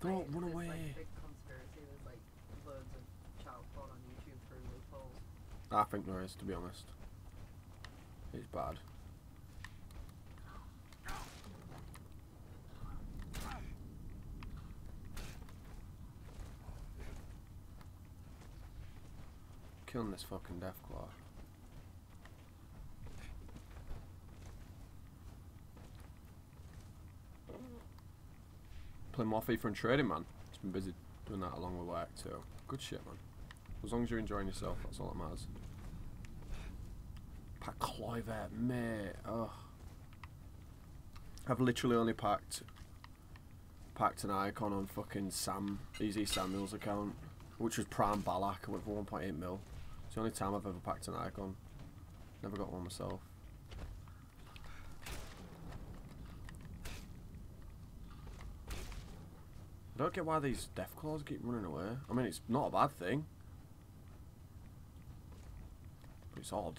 Don't Like, run away. Like, big conspiracy. There's like loads of child porn on YouTube through loopholes. I think there is, to be honest. It's bad. Killing this fucking Deathclaw. Playing more FIFA and trading, man. Just been busy doing that along with work too. Good shit, man. As long as you're enjoying yourself, that's all that matters. Pack Clivet, mate. Ugh. I've literally only packed packed an icon on fucking Sam Easy Samuel's account, which was Prime Ballack. I went for 1.8 mil. It's the only time I've ever packed an icon. Never got one myself. I don't get why these death claws keep running away. I mean, it's not a bad thing. But it's odd.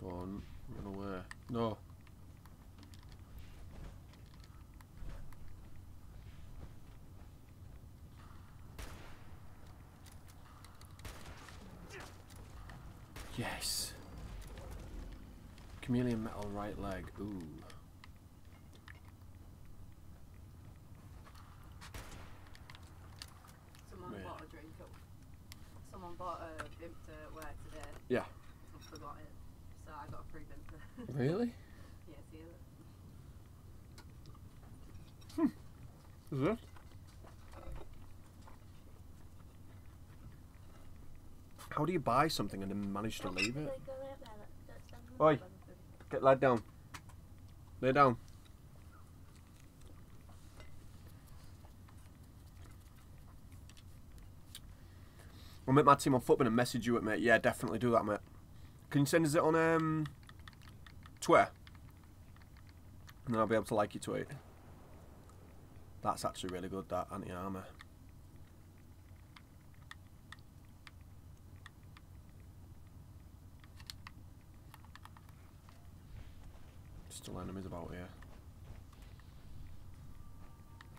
Don't run away. No. Yes. Chameleon metal right leg. Ooh. Someone Yeah. bought a drink. At, someone bought a bimp to wear today. Yeah. And forgot it. So I got a free bimp. Really? yeah, see it. Hmm. Is it? How do you buy something and then manage to leave it? Oi. Get laid down. Lay down. I'll make my team on Footman and message you it, mate. Yeah, definitely do that, mate. Can you send us it on um, Twitter? And then I'll be able to like your tweet. That's actually really good, that anti-armour. Still enemies about here.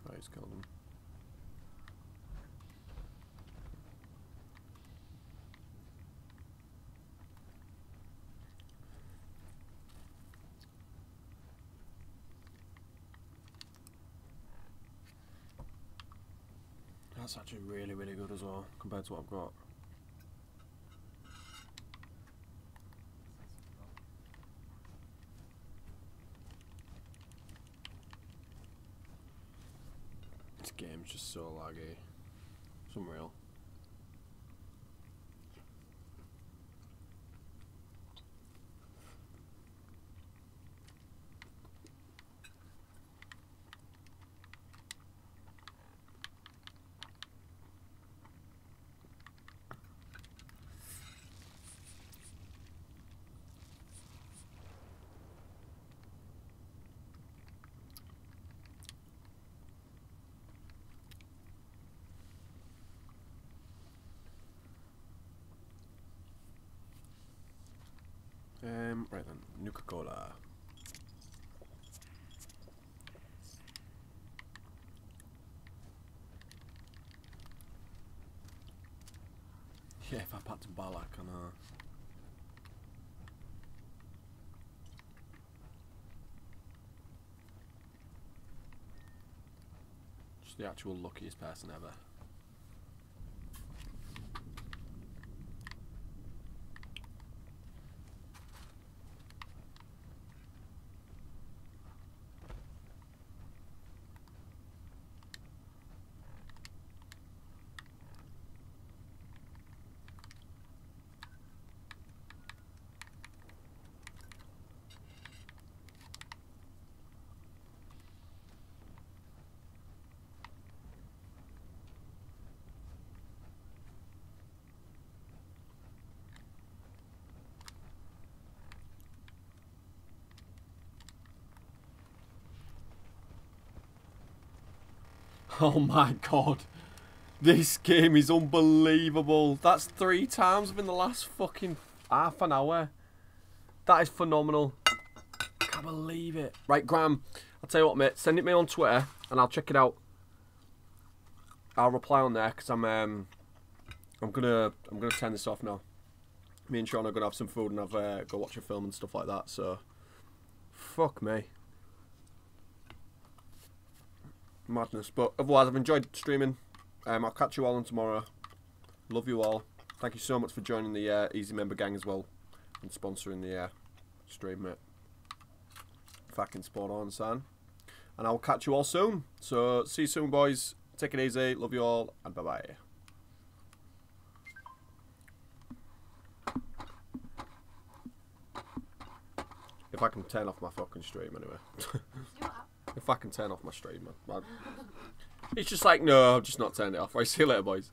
Right, he's killed them. That's actually really, really good as well, compared to what I've got. This game's just Right then, Nuka Cola. Yeah, if I packed Ballack on a. Just the actual luckiest person ever. Oh my god. This game is unbelievable. That's three times within the last fucking half an hour. That is phenomenal. Can't believe it. Right, Graham, I'll tell you what, mate. Send it me on Twitter and I'll check it out. I'll reply on there because I'm um I'm gonna I'm gonna turn this off now. Me and Sean are gonna have some food and I've uh, go watch a film and stuff like that. So, fuck me. Madness. But otherwise, I've enjoyed streaming. Um, I'll catch you all on tomorrow. Love you all. Thank you so much for joining the uh, Easy Member Gang as well and sponsoring the uh, stream, mate. Fucking spot on, son. And I'll catch you all soon. So, see you soon, boys. Take it easy. Love you all, and bye bye. If I can turn off my fucking stream anyway. if I can turn off my stream, man. It's just like, no, I'm just not turning it off. Right, see you later, boys.